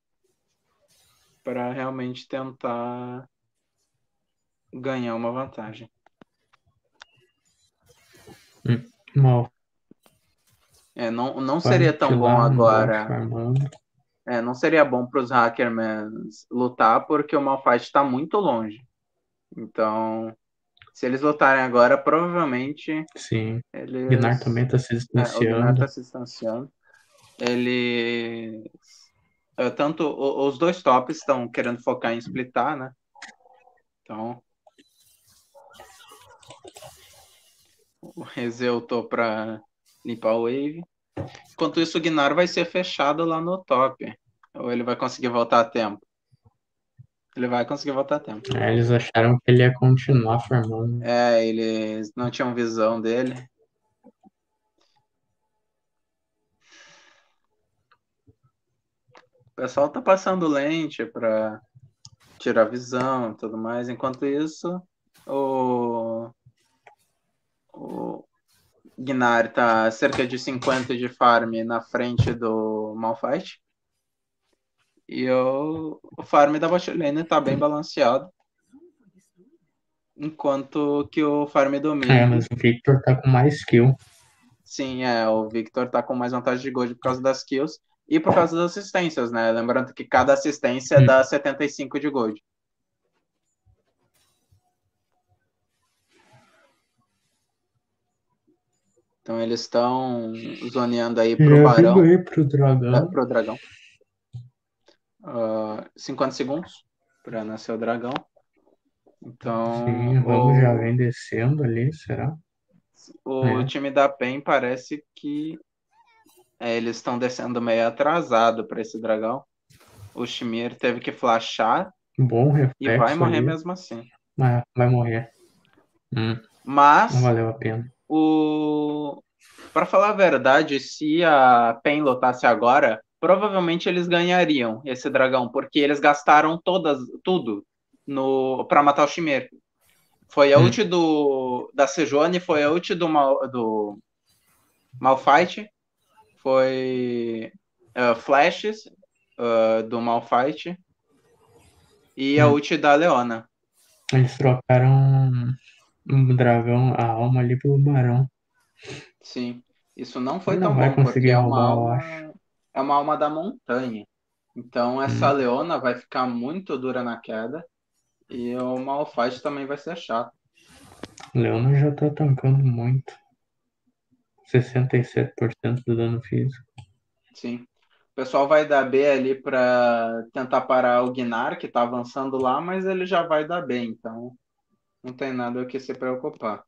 para realmente tentar ganhar uma vantagem. Mal. É, não, não seria tão bom agora. Farmando. É, não seria bom para os Hackermans lutar porque o Malphite está muito longe. Então, se eles lutarem agora, provavelmente Sim. eles. Guinar também tá se É, o Gnarr distanciando. tá se distanciando. Eles. é, Tanto o- os dois tops estão querendo focar em splitar, né? Então. O Exeutou para limpar o wave. Enquanto isso, o Gnar vai ser fechado lá no top. Ou ele vai conseguir voltar a tempo? Ele vai conseguir voltar a tempo. É, eles acharam que ele ia continuar farmando. É, eles não tinham visão dele. O pessoal tá passando lente para tirar visão e tudo mais. Enquanto isso, o, o Gnar tá cerca de 50 de farm na frente do Malphite. E o, o farm da botlane tá bem balanceado. Enquanto que o farm do mid É, mas o Victor tá com mais kill. Sim, é, o Victor tá com mais vantagem de gold por causa das kills e por causa das assistências, né? Lembrando que cada assistência Hum. dá 75 de gold. Então eles estão zoneando aí pro Já Barão, aí pro é, dragão. pro Dragão. Ah, 50 segundos para nascer o Dragão. Então, Sim, vamos o- já vem descendo ali, será? O É. time da PEN parece que é, eles estão descendo meio atrasado para esse dragão. O Shimir teve que flashar Bom reflexo e vai morrer ali. mesmo assim. Mas vai morrer. Hum, Mas não valeu a pena. O para falar a verdade, se a PEN lutasse agora, provavelmente eles ganhariam esse dragão, porque eles gastaram todas tudo no para matar o Shimir. Foi a Hum. ult do da Sejuani, foi a ult do Mal, do Malphite, foi uh, flashes uh, do Malphite e a Hum. ult da Leona. Eles trocaram um dragão, a alma ali pelo barão. Sim, isso não foi Não tão vai bom porque conseguir é uma roubar, eu alma, acho. é uma alma da montanha. Então essa Hum. Leona vai ficar muito dura na queda e o Malphite também vai ser chato. Leona já tá tancando muito. 67% do dano físico. Sim. O pessoal vai dar B ali para tentar parar o Gnar, que tá avançando lá, mas ele já vai dar B, então não tem nada o que se preocupar.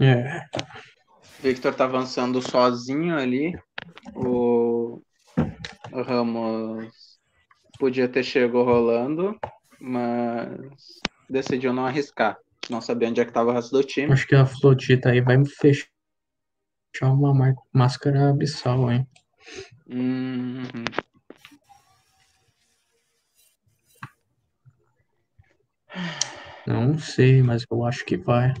É, Victor tá avançando sozinho ali. O, o Ramos podia ter chegado rolando, mas decidiu não arriscar. Não sabia onde é que tava o resto do time. acho que a flotita aí vai fechar uma máscara abissal, hein? Uhum. Não sei, mas eu acho que vai.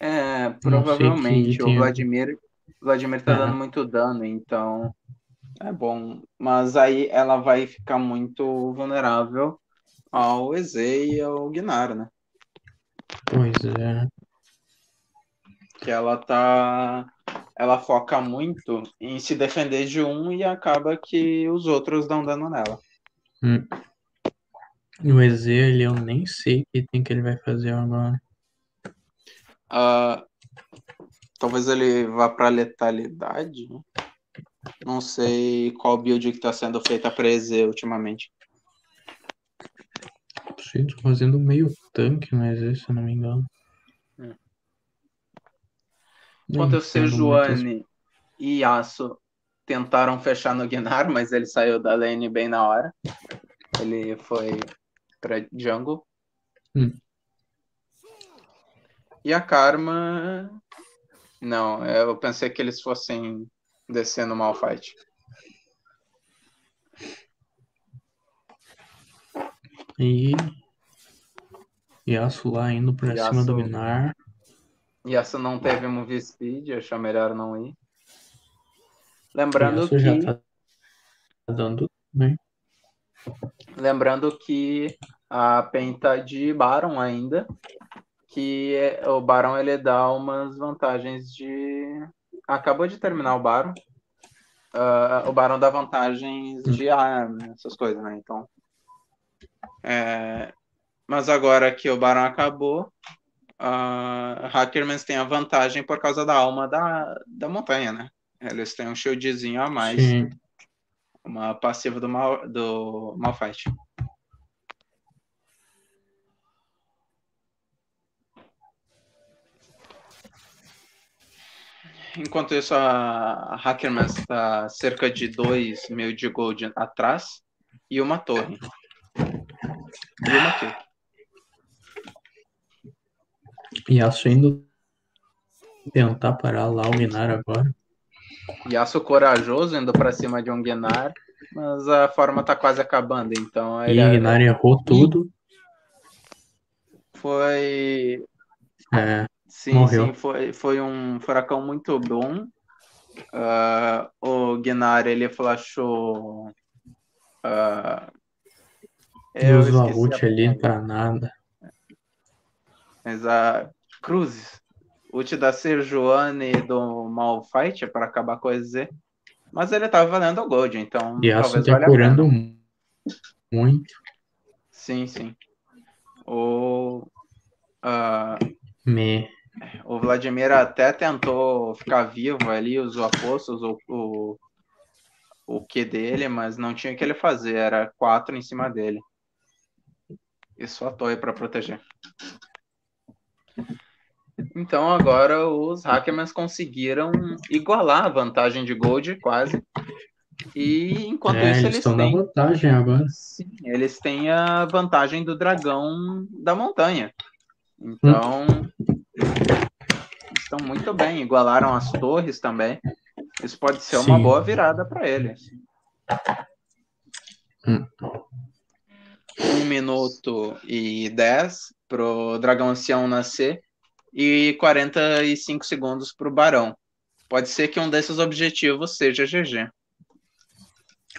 É, provavelmente. O Vladimir, Vladimir tá É. dando muito dano, então é bom. Mas aí ela vai ficar muito vulnerável ao EZ e ao Gnar, né? Pois é. Que ela tá. ela foca muito em se defender de um e acaba que os outros dão dano nela. Hum. O EZ, ele, eu nem sei o que tem que ele vai fazer agora. Uh, talvez ele vá para letalidade. Não sei qual build que está sendo feita para EZ ultimamente. Sim, tô fazendo meio tanque no EZ, se eu não me engano. Hum. Enquanto o Sejuani e Yasuo tentaram fechar no Gnar, mas ele saiu da lane bem na hora. Ele foi para jungle. Hum. E a Karma. Não, eu pensei que eles fossem descer no Malfight. E. Yasuo lá indo pra Yasuo... cima do Minar. Yasuo não teve move speed, achou melhor não ir. Lembrando que. já tá dando, né? Lembrando que a penta de Baron ainda, que é, o Baron ele dá umas vantagens de. Acabou de terminar o Baron. Uh, o Baron dá vantagens de arma, essas coisas, né? Então. É... Mas agora que o Baron acabou, uh, Hackermans tem a vantagem por causa da alma da, da montanha, né? Eles têm um shieldzinho a mais. Sim. Uma passiva do, mal, do Malfight. Enquanto isso, a Hackerman está cerca de 2 mil de gold atrás e uma torre. E uma kill. Yasuo indo tentar parar lá o Minar agora. Yasuo corajoso indo para cima de um Gnar, mas a forma tá quase acabando, então E o Minar errou tudo. foi É, Sim, Morreu. sim, foi, foi um furacão muito bom. Ah, o Gnar, ele flashou. e eu usou a a ali pra nada. Mas a Cruzes, ult da Sejuani e do Malfight para acabar com o EZ. Mas ele tava valendo o Gold, então E talvez tá valha a curando muito. Sim, sim. O, ah, Me. O Vladimir até tentou ficar vivo ali, usou a força, usou o, o Q dele, mas não tinha o que ele fazer, era quatro em cima dele. E só torre para proteger. Então agora os Hackmans conseguiram igualar a vantagem de Gold, quase. E enquanto É, isso eles eles estão na têm. vantagem agora. Sim, eles têm a vantagem do dragão da montanha. Então, estão muito bem. Igualaram as torres também. Isso pode ser uma Sim. boa virada para eles. Hum. Um minuto e 10 pro dragão ancião nascer e 45 segundos pro barão. Pode ser que um desses objetivos seja GG.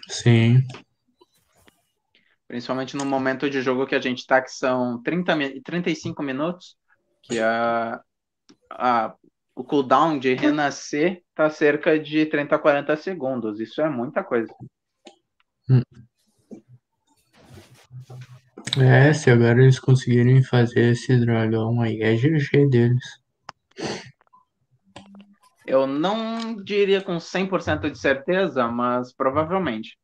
Sim. Principalmente no momento de jogo que a gente tá, que são 30, mi- 35 minutos, que a, a, o cooldown de renascer tá cerca de 30 a 40 segundos. Isso é muita coisa. É, se agora eles conseguirem fazer esse dragão aí, é GG deles. Eu não diria com 100% de certeza, mas provavelmente.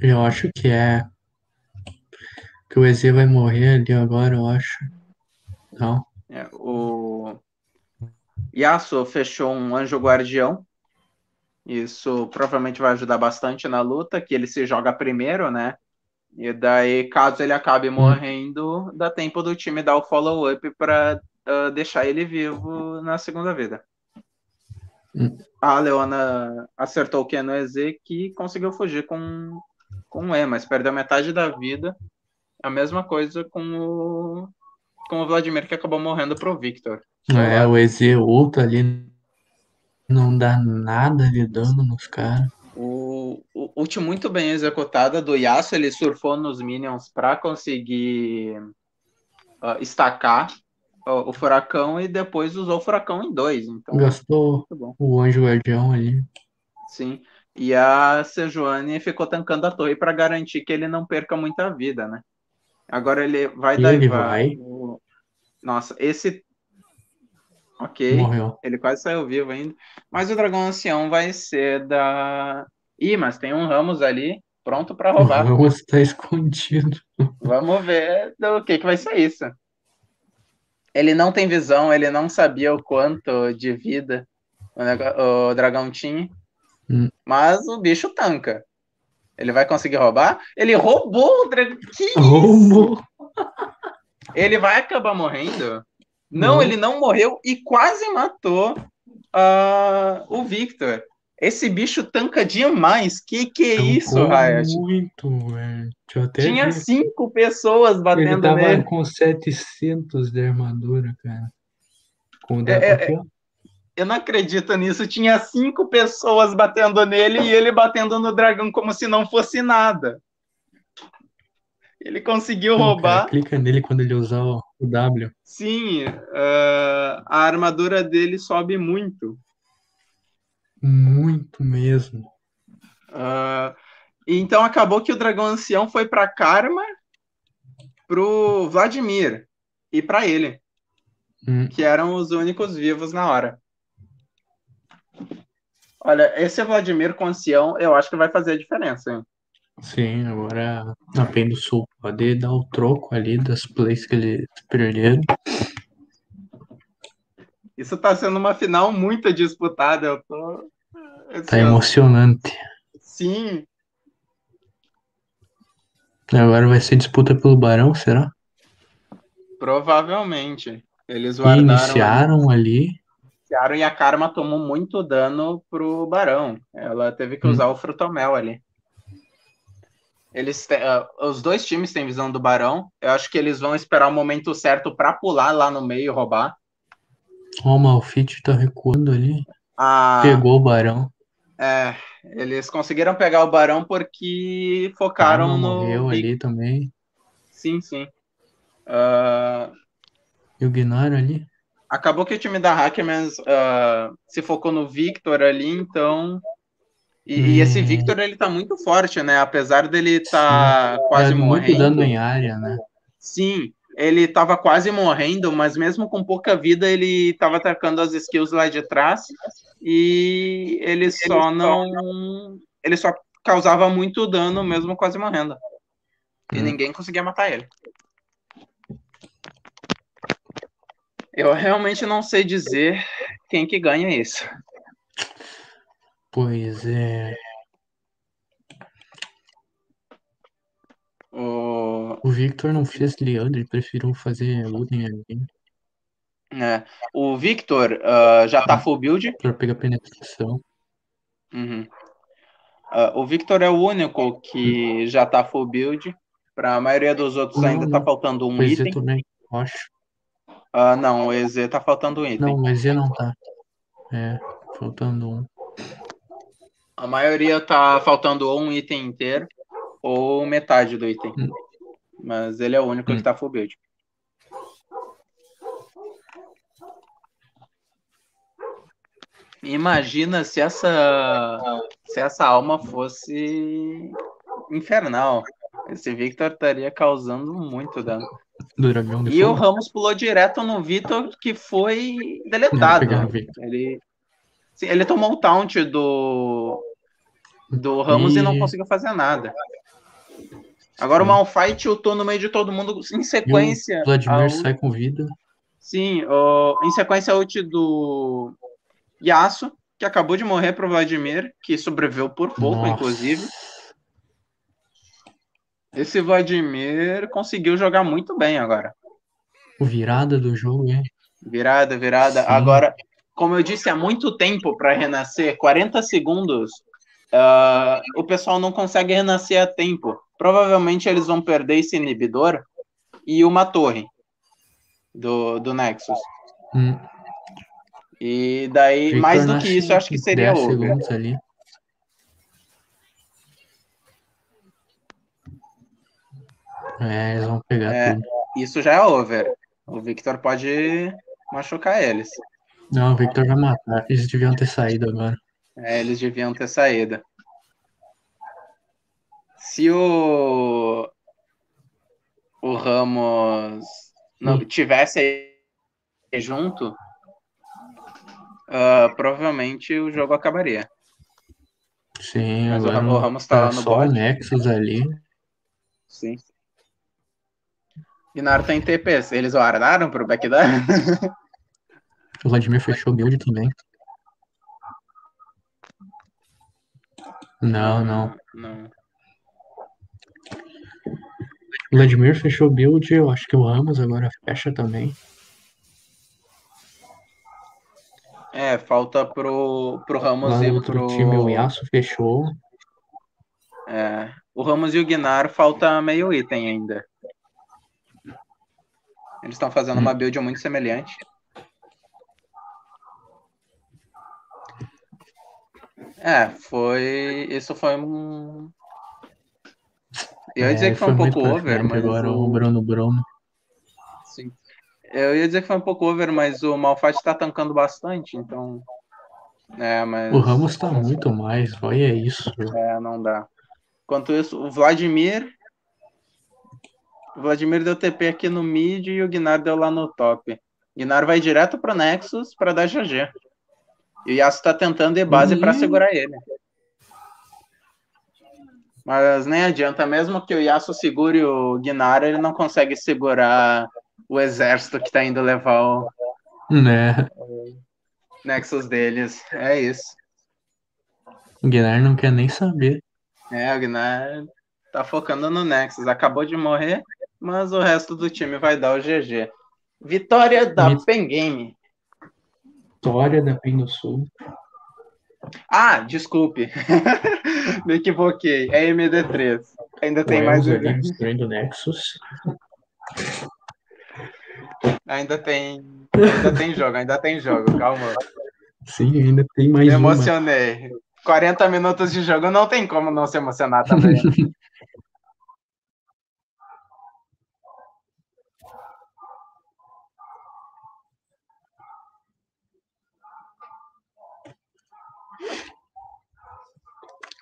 Eu acho que é. Que o EZ vai morrer ali agora, eu acho. Não. É, o Yasuo fechou um anjo guardião. Isso provavelmente vai ajudar bastante na luta, que ele se joga primeiro, né? E daí, caso ele acabe morrendo, dá tempo do time dar o follow-up para deixar ele vivo na segunda vida. Hum. A Leona acertou o Q no EZ que conseguiu fugir com, com o E, mas perdeu metade da vida. A mesma coisa com o, com o Vladimir, que acabou morrendo pro Victor. É, o EZ ulta ali. Não dá nada de dano nos caras. O, o ult muito bem executada do Yasuo, ele surfou nos minions para conseguir uh, estacar o, o furacão e depois usou o furacão em dois. Então, Gastou bom. o anjo guardião ali. Sim. E a Sejuani ficou tancando a torre para garantir que ele não perca muita vida, né? Agora ele vai E ele daivar vai. o- Nossa, esse. Ok. Morreu. Ele quase saiu vivo ainda. Mas o dragão ancião vai ser da. Ih, mas tem um Ramos ali pronto para O roubar. Ramos tá escondido. Vamos ver do que, que vai ser isso. Ele não tem visão, ele não sabia o quanto de vida o, o dragão tinha. Hum. Mas o bicho tanca. Ele vai conseguir roubar? Ele roubou o dragão. Que isso? Roubou. Ele vai acabar morrendo? Não, Não. ele não morreu e quase matou ah, o Victor. Esse bicho tanca demais. Que que é isso, Tancou Riot? muito, velho. Tinha ver. cinco pessoas Ele batendo tava nele. com 700 de armadura, cara. Com o É, é. Eu não acredito nisso. Tinha cinco pessoas batendo nele e ele batendo no dragão como se não fosse nada. Ele conseguiu Não, roubar. cara, clica nele quando ele usar o o W. Sim, ah, a armadura dele sobe muito. Muito mesmo. Ah, então acabou que o dragão ancião foi para Karma, pro Vladimir e para ele, Hum, que eram os únicos vivos na hora. Olha, esse Vladimir com ancião, eu acho que vai fazer a diferença. hein? sim, agora a PEN do Sul pode dar o troco ali das plays que eles perderam. Isso tá sendo uma final muito disputada. Eu tô. Tá Assim, ó, emocionante. Sim, Agora vai ser disputa pelo Barão, será? provavelmente. Eles guardaram, iniciaram ali. Iniciaram e a Karma tomou muito dano pro Barão. Ela teve que Hum. usar o Frutomel ali. Eles te- ah, os dois times têm visão do Barão. Eu acho que eles vão esperar o momento certo para pular lá no meio e roubar. Ó, o Malfit tá recuando ali. Ah, Pegou o Barão. é, eles conseguiram pegar o Barão porque focaram no. morreu ali também. Sim, sim. Ah, E o Gnar ali. Acabou que o time da Hackmans ah, se focou no Victor ali, então. E, e esse Hum. Victor ele tá muito forte, né? Apesar dele estar quase Dá muito morrendo. dano em área, né? Sim, ele tava quase morrendo, mas mesmo com pouca vida, ele tava atacando as skills lá de trás e ele só não. Ele só causava muito dano mesmo quase morrendo. E Hum. ninguém conseguia matar ele. Eu realmente não sei dizer quem que ganha isso. Pois é. O, O Victor não fez Leandro, ele preferiu fazer Luden ali é, o Victor ah, já tá full build. pra pegar penetração. Uhum. Ah, o Victor é o único que já tá full build. Para a maioria dos outros Não, ainda tá faltando um O EZ item. também, eu acho. Ah, não, o EZ tá faltando um item. Não, o EZ não tá. É, faltando um. A maioria tá faltando ou um item inteiro ou metade do item. Hum. Mas ele é o único Hum. que tá full build. Imagina se essa se essa alma fosse infernal. Esse Victor estaria causando muito dano. E o. Ramos pulou direto no Vitor, que foi Não, deletado. Ele, sim, ele tomou o taunt do, do Ramos e... não E- conseguiu fazer nada. Agora o Sim. Malphite tiltou no meio de todo mundo em E sequência. o Vladimir ult- sai com vida. Sim, o- em sequência a ult do Yasuo, que acabou de morrer pro Vladimir, que sobreviveu por pouco, Nossa. inclusive. Esse Vladimir conseguiu jogar muito bem agora. O virada do jogo, é. Virada, virada. Sim. Agora, como eu disse, há muito tempo para renascer, 40 segundos, ah, o pessoal não consegue renascer a tempo. Provavelmente eles vão perder esse inibidor e uma torre do, do Nexus. Hum. E daí, Victor mais do que isso, eu acho que seria 10 over. segundos ali. É, eles vão pegar É. tudo. Isso já é over. O Victor pode machucar eles. Não, o Victor vai matar. Eles deviam ter saído agora. É, eles deviam ter saído. Se o o Ramos não Hum. tivesse aí junto, ah, provavelmente o jogo acabaria. Sim, Mas o agora Ra- o Ramos tá lá no só o bot. Nexus ali. Sim. Guinar tem TPs. Eles guardaram pro backdoor? O Vladimir fechou build também. Não, não. Não. O Vladimir fechou build, eu acho que o Ramos agora fecha também. É, falta pro, pro Ramos Lá e outro pro. time o Yasuo fechou. É, o Ramos e o Guinar falta meio item ainda. Eles estão fazendo Hum. uma build muito semelhante. É, foi. Isso foi um. Eu ia dizer É, que foi um muito pouco over, mas. agora o o- Bruno Bruno. Sim. Eu ia dizer que foi um pouco over, mas o Malphite tá tancando bastante, então. É, mas. O Ramos tá muito mais, olha isso. É, não dá. Enquanto isso, o Vladimir. O Vladimir deu TP aqui no mid e o Guinar deu lá no top. Guinar vai direto pro Nexus pra dar GG. E o Yasuo tá tentando ir base pra Ih. segurar ele. Mas nem adianta, mesmo que o Yasuo segure o Guinar, ele não consegue segurar o exército que tá indo levar o Né? Nexus deles. É isso. O Guilherme não quer nem saber. É, o Gnar tá focando no Nexus. Acabou de morrer, mas o resto do time vai dar o GG. Vitória da Mit- Pen Game. Vitória da PEN do Sul. Ah, desculpe. Me equivoquei. É MD3. Ainda tem mais. Ali destruindo Nexus. Ainda tem. Ainda tem jogo, ainda tem jogo. Calma. Sim, ainda tem mais Me uma. emocionei. 40 minutos de jogo não tem como não se emocionar também.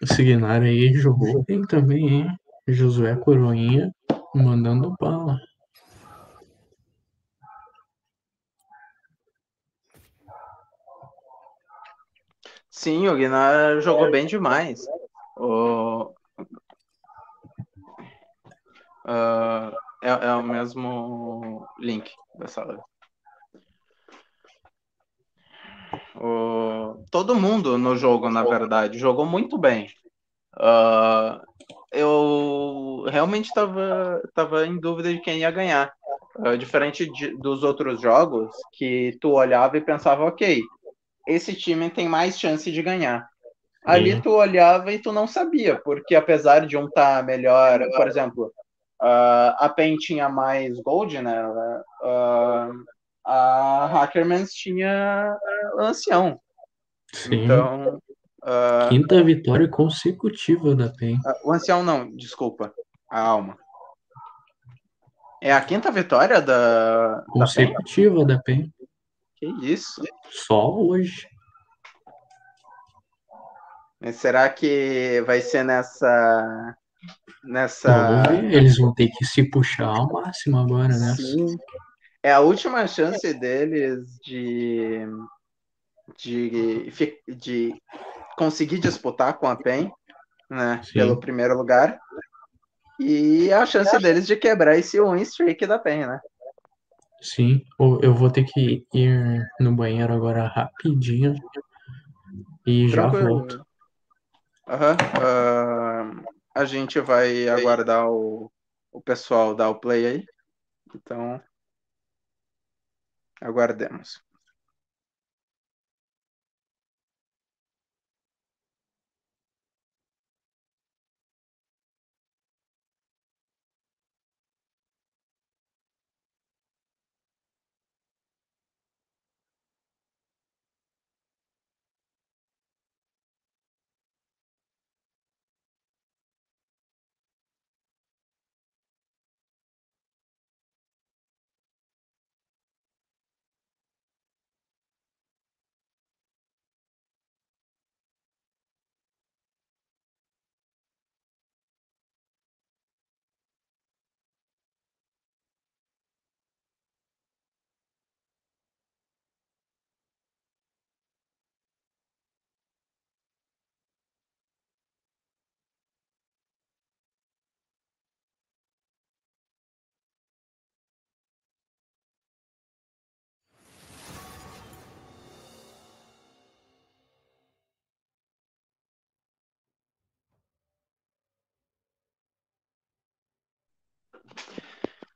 Signar aí jogou bem também, hein? Josué Coroinha mandando bala. Sim, o Gnar jogou bem demais. O... Ah, é, é o mesmo link da sala. O... Todo mundo no jogo, na verdade, jogou muito bem. Ah, eu realmente estava tava em dúvida de quem ia ganhar. Ah, diferente de- dos outros jogos, que tu olhava e pensava, ok, esse time tem mais chance de ganhar. Ali tu olhava e tu não sabia, porque apesar de um estar melhor, por exemplo, ah, a PEN tinha mais gold, né? Ah, a Hackermans tinha ancião. Sim. Então, ah, Quinta vitória consecutiva da PEN. ah, o ancião não, desculpa, a alma. É a quinta vitória da? Consecutiva da PEN. Que isso? Só hoje. Mas será que vai ser nessa nessa. Eles vão ter que se puxar ao máximo agora, né? Sim. É a última chance deles de, de, de conseguir disputar com a PEN, né? Sim. Pelo primeiro lugar. E a chance deles de quebrar esse win streak da PEN, né? Sim. Eu vou ter que ir no banheiro agora rapidinho. E já Tranquilo. volto. Aham. Ah, a gente vai aguardar o, o pessoal dar o play aí. Então, aguardemos.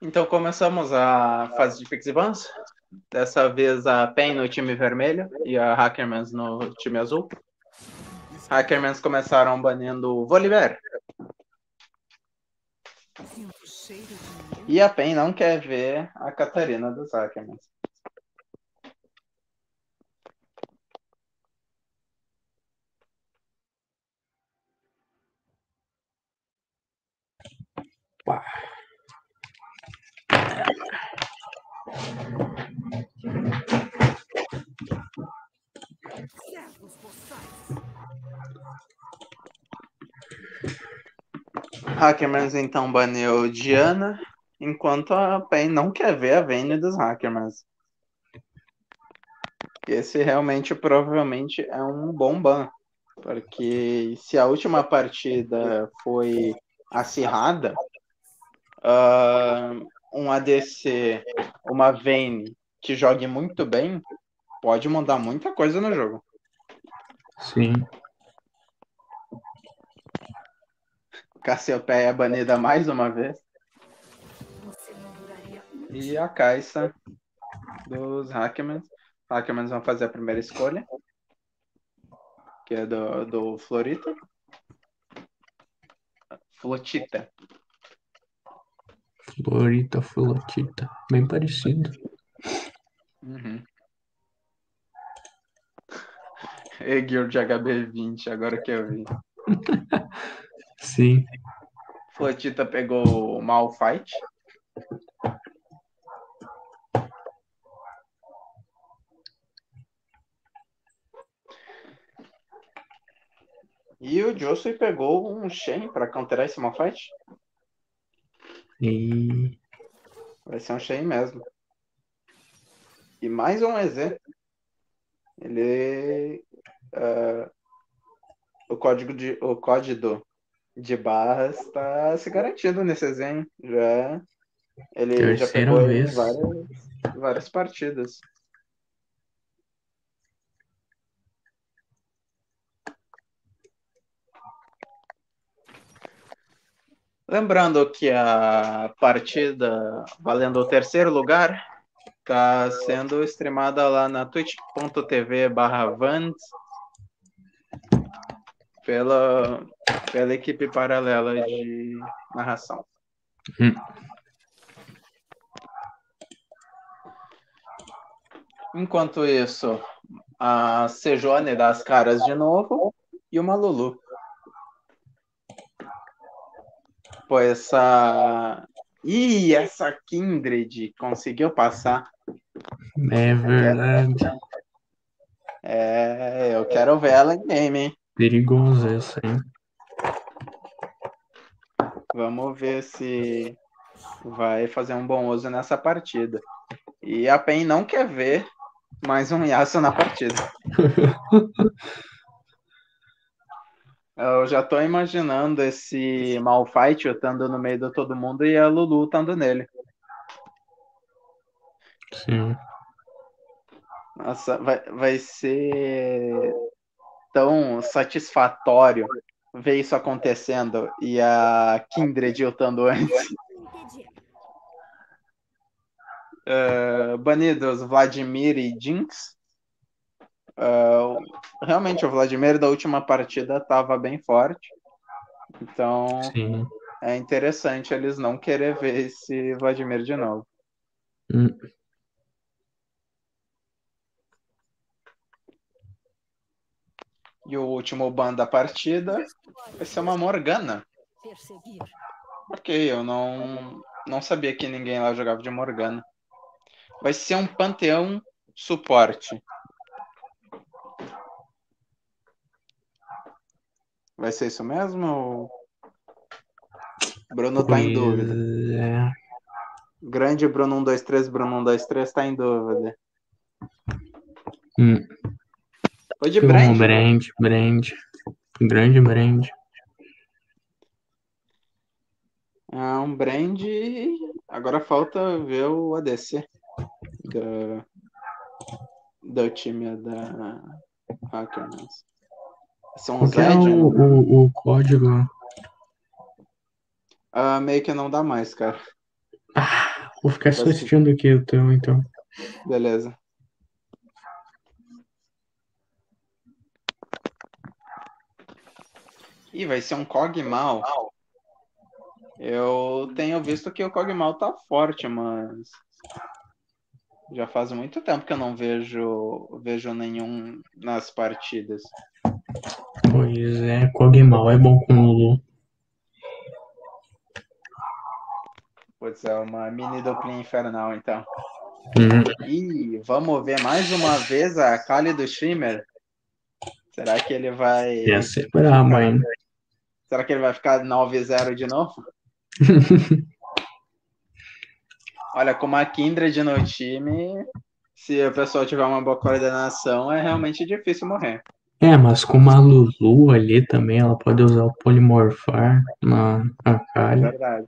Então começamos a fase de Pix e Bans. Dessa vez a PEN no time vermelho e a Hackermans no time azul. Hackermans começaram banindo o Volibear. E a PEN não quer ver a Catarina dos Hackermans. Hackermans então baniu Diana, enquanto a PEN não quer ver a Vayne dos Hackermans. Esse realmente provavelmente é um bom ban. Porque se a última partida foi acirrada, uh, um ADC, uma Vayne que jogue muito bem, pode mudar muita coisa no jogo. Sim. Cassiopeia banida mais uma vez. E a Caixa dos Hackmans. Hackmans vão fazer a primeira escolha. Que é do, do Florita. Flotita. Florita, Flotita. Bem parecido. Uhum. Egil de HB20, agora que eu vi. Sim. Flotita pegou Malfight. E o Josué pegou um Shen para counterar esse Malfight. E Vai ser um Shen mesmo. E mais um EZ. Ele. ah, o código de. O código de barras está se garantindo nesse EZ, hein? Já. Ele já Terceira pegou ele em vez. várias, várias partidas. Lembrando que a partida valendo o terceiro lugar está sendo streamada lá na twitch.tv barra Vans pela, pela equipe paralela de narração. Hum. Enquanto isso, a Sejone dá as caras de novo e uma Lulu. Pô, essa. Ih, essa Kindred conseguiu passar. é verdade. É, eu quero ver ela em game, hein? Perigoso essa aí. Vamos ver se vai fazer um bom uso nessa partida. E a PEN não quer ver mais um Yasuo na partida. Eu já tô imaginando esse Malfight estando no meio de todo mundo e a Lulu estando nele. Sim. Nossa, vai, vai ser tão satisfatório ver isso acontecendo e a Kindred lutando antes. Uh, banidos Vladimir e Jinx. Uh, realmente, o Vladimir da última partida estava bem forte. Então Sim. é interessante eles não querer ver esse Vladimir de novo. Hum. E o último ban da partida vai ser uma Morgana. Perseguir. Ok, eu não, não sabia que ninguém lá jogava de Morgana. Vai ser um panteão suporte. Vai ser isso mesmo? Ou... Bruno tá em dúvida. Grande Bruno 123, Bruno 123 tá em dúvida. Hum. Foi de Um Brand. brand, brand. Grande brand. É um brand. Agora falta ver o ADC do, do time da Hackermans. São Qual é Zed, o, o, o código? Ah, meio que não dá mais, cara. Ah, Vou ficar só assistindo aqui o teu, então. Beleza. Ih, vai ser um Cogmal. Eu tenho visto que o Cogmal tá forte, mas já faz muito tempo que eu não vejo vejo nenhum nas partidas. Pois é, Cogmal é bom com o Lulu. Putz, é uma mini duplinha infernal, então. Hum, E vamos ver mais uma vez a Kali do Streamer. Será que ele vai. ia ser brabo, hein? Será que ele vai ficar 9-0 de novo? Olha, com uma Kindred no time, se o pessoal tiver uma boa coordenação, é realmente difícil morrer. É, mas com uma Lulu ali também, ela pode usar o Polimorfar na Akali. Verdade.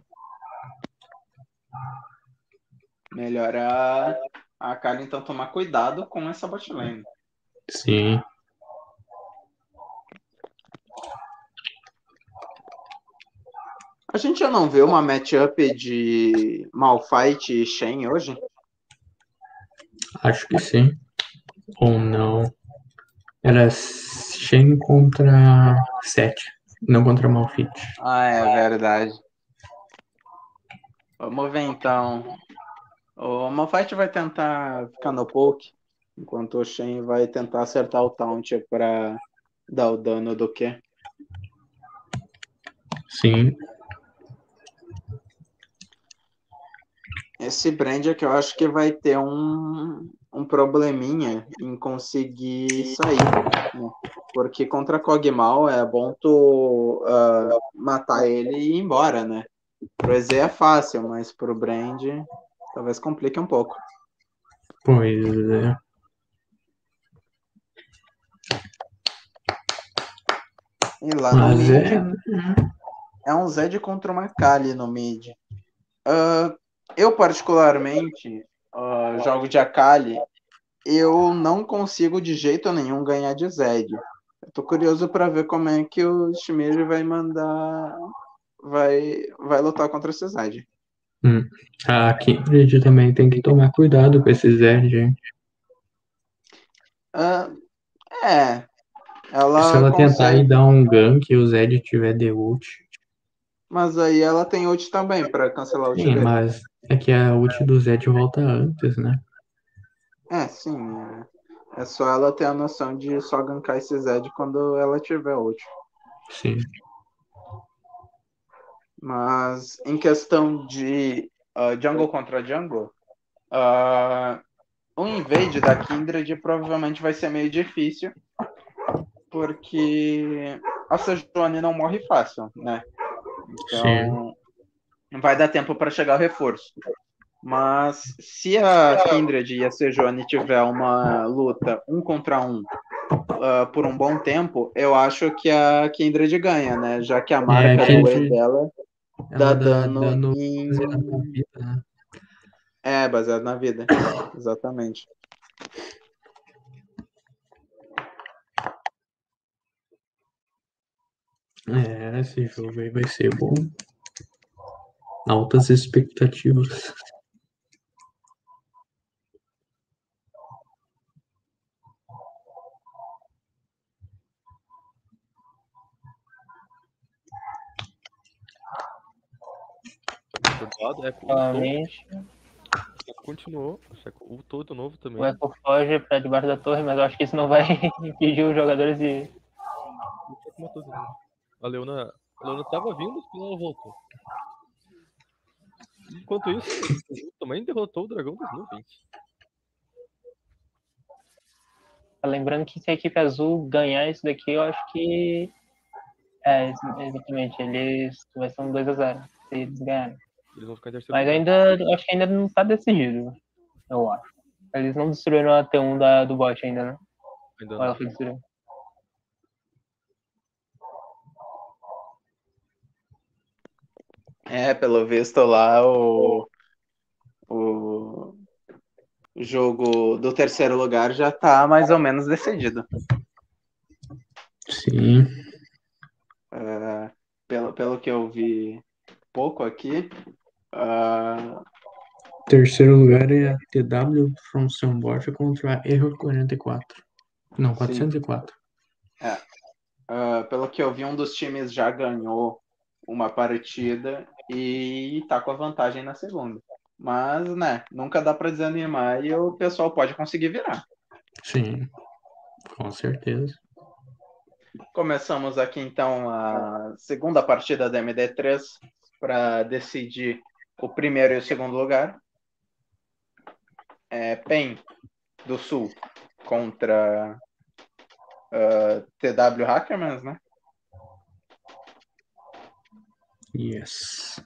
Melhor a, a Kali então tomar cuidado com essa botlane. Sim. A gente já não vê uma matchup de Malphite e Shen hoje? Acho que sim. Ou não. Era Shen contra Sete, não contra Malfit. Ah, é verdade. Vamos ver então. O Malphite vai tentar ficar no poke, enquanto o Shen vai tentar acertar o taunt para dar o dano do que. Sim. Esse brand é que eu acho que vai ter um, um probleminha em conseguir sair. né? Porque contra Kog'Maw é bom tu ah, matar ele e ir embora, né? Pro EZ é fácil, mas pro Brand talvez complique um pouco. Pois é. E lá no Mas mid é. é um Zed contra uma Kali no mid. Ah, eu, particularmente, ah, jogo de Akali, eu não consigo de jeito nenhum ganhar de Zed. Eu tô curioso para ver como é que o Shimir vai mandar. Vai, vai lutar contra esse Zed. A Kindred também tem que tomar cuidado com esse Zed, gente. Ah, é. Ela Se ela tentar consegue, ir dar um gank e o Zed tiver the ult. mas aí ela tem ult também para cancelar o Sim, mas é que a ult do Zed volta antes, né? É, sim. É, é só ela ter a noção de só gankar esse Zed quando ela tiver ult. Sim. Mas em questão de ah, jungle contra jungle, ah, o invade da Kindred provavelmente vai ser meio difícil, porque a Sejuani não morre fácil, né? Então vai dar tempo para chegar o reforço. Mas se a Kindred e a Sejuani tiver uma luta um contra um ah, por um bom tempo, eu acho que a Kindred ganha, né? Já que a marca do Kindred- E dela Ela dá dano, dano em... baseado na vida, né? É, baseado na vida. Exatamente. É, esse jogo aí vai ser bom. Altas expectativas. Cuidado, é Novamente, continuou. O todo novo também. o Echo foge pra debaixo da torre, mas eu acho que isso não vai impedir os jogadores de. A Leona, a Leona tava vindo, mas ela voltou. Enquanto isso, o também derrotou o dragão das nuvens. Lembrando que se a equipe azul ganhar isso daqui, eu acho que. É, ex- exatamente. Eles. Vai ser um 2x0. Se eles ganharem. Eles vão ficar em terceiro Mas ainda. Acho que ainda não tá decidido. Eu acho. Eles não destruíram a T1 da, do bot ainda, né? Ainda Ou ela não. foi destruída? É, pelo visto lá o, o jogo do terceiro lugar já tá mais ou menos decidido. Sim. É, pelo, pelo que eu vi pouco aqui, ah, terceiro lugar é a TW from São Borja contra a Error 44. Não, 404. Ah, pelo que eu vi, um dos times já ganhou uma partida e tá com a vantagem na segunda. Mas, né, nunca dá pra desanimar e o pessoal pode conseguir virar. Sim, com certeza. Começamos aqui então a segunda partida da MD3 para decidir o primeiro e o segundo lugar. É PEN do Sul contra ah, TW Hackermans, né? Yes.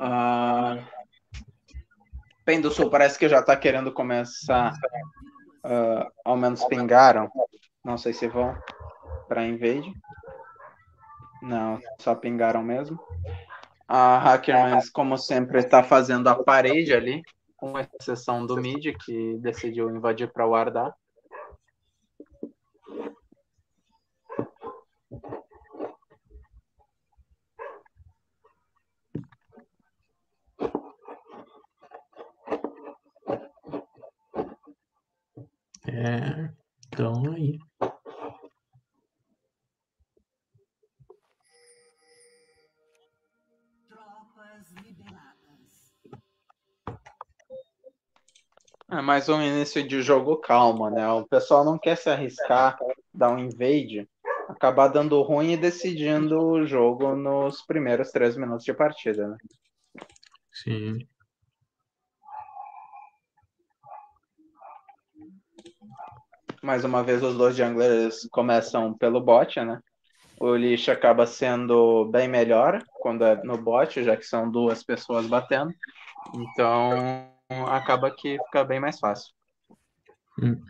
Ah, PEN do Sul parece que já tá querendo começar. ah, ao menos pingaram. Não sei se vão para invade. Não, só pingaram mesmo. A Hackermans, como sempre, está fazendo a parede ali, com exceção do mid, que decidiu invadir para guardar. É, então aí. É mais um início de jogo calmo, né? O pessoal não quer se arriscar, dar um invade, acabar dando ruim e decidindo o jogo nos primeiros três minutos de partida, né? Sim. Mais uma vez, os dois junglers começam pelo bot, né? O Lich acaba sendo bem melhor quando é no bot, já que são duas pessoas batendo. Então, acaba que fica bem mais fácil. Hum.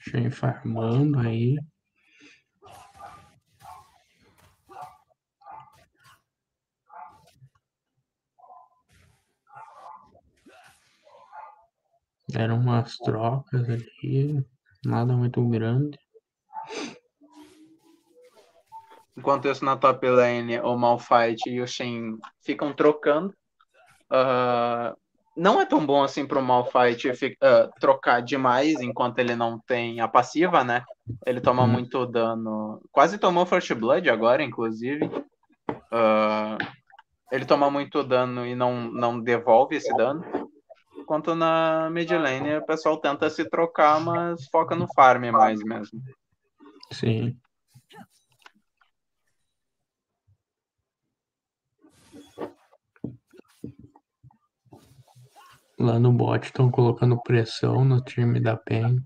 Shen farmando aí. Eram umas trocas ali, nada muito grande. Enquanto isso, na top lane, o Malphite e o Shen ficam trocando. Ah, não é tão bom assim pro Malphite fi- ah, trocar demais enquanto ele não tem a passiva, né? Ele toma Uhum. muito dano. Quase tomou First Blood agora, inclusive. Ah, ele toma muito dano e não, não devolve esse dano. Enquanto na mid lane o pessoal tenta se trocar, mas foca no farm mais mesmo. Sim. Lá no bot estão colocando pressão no time da PEN.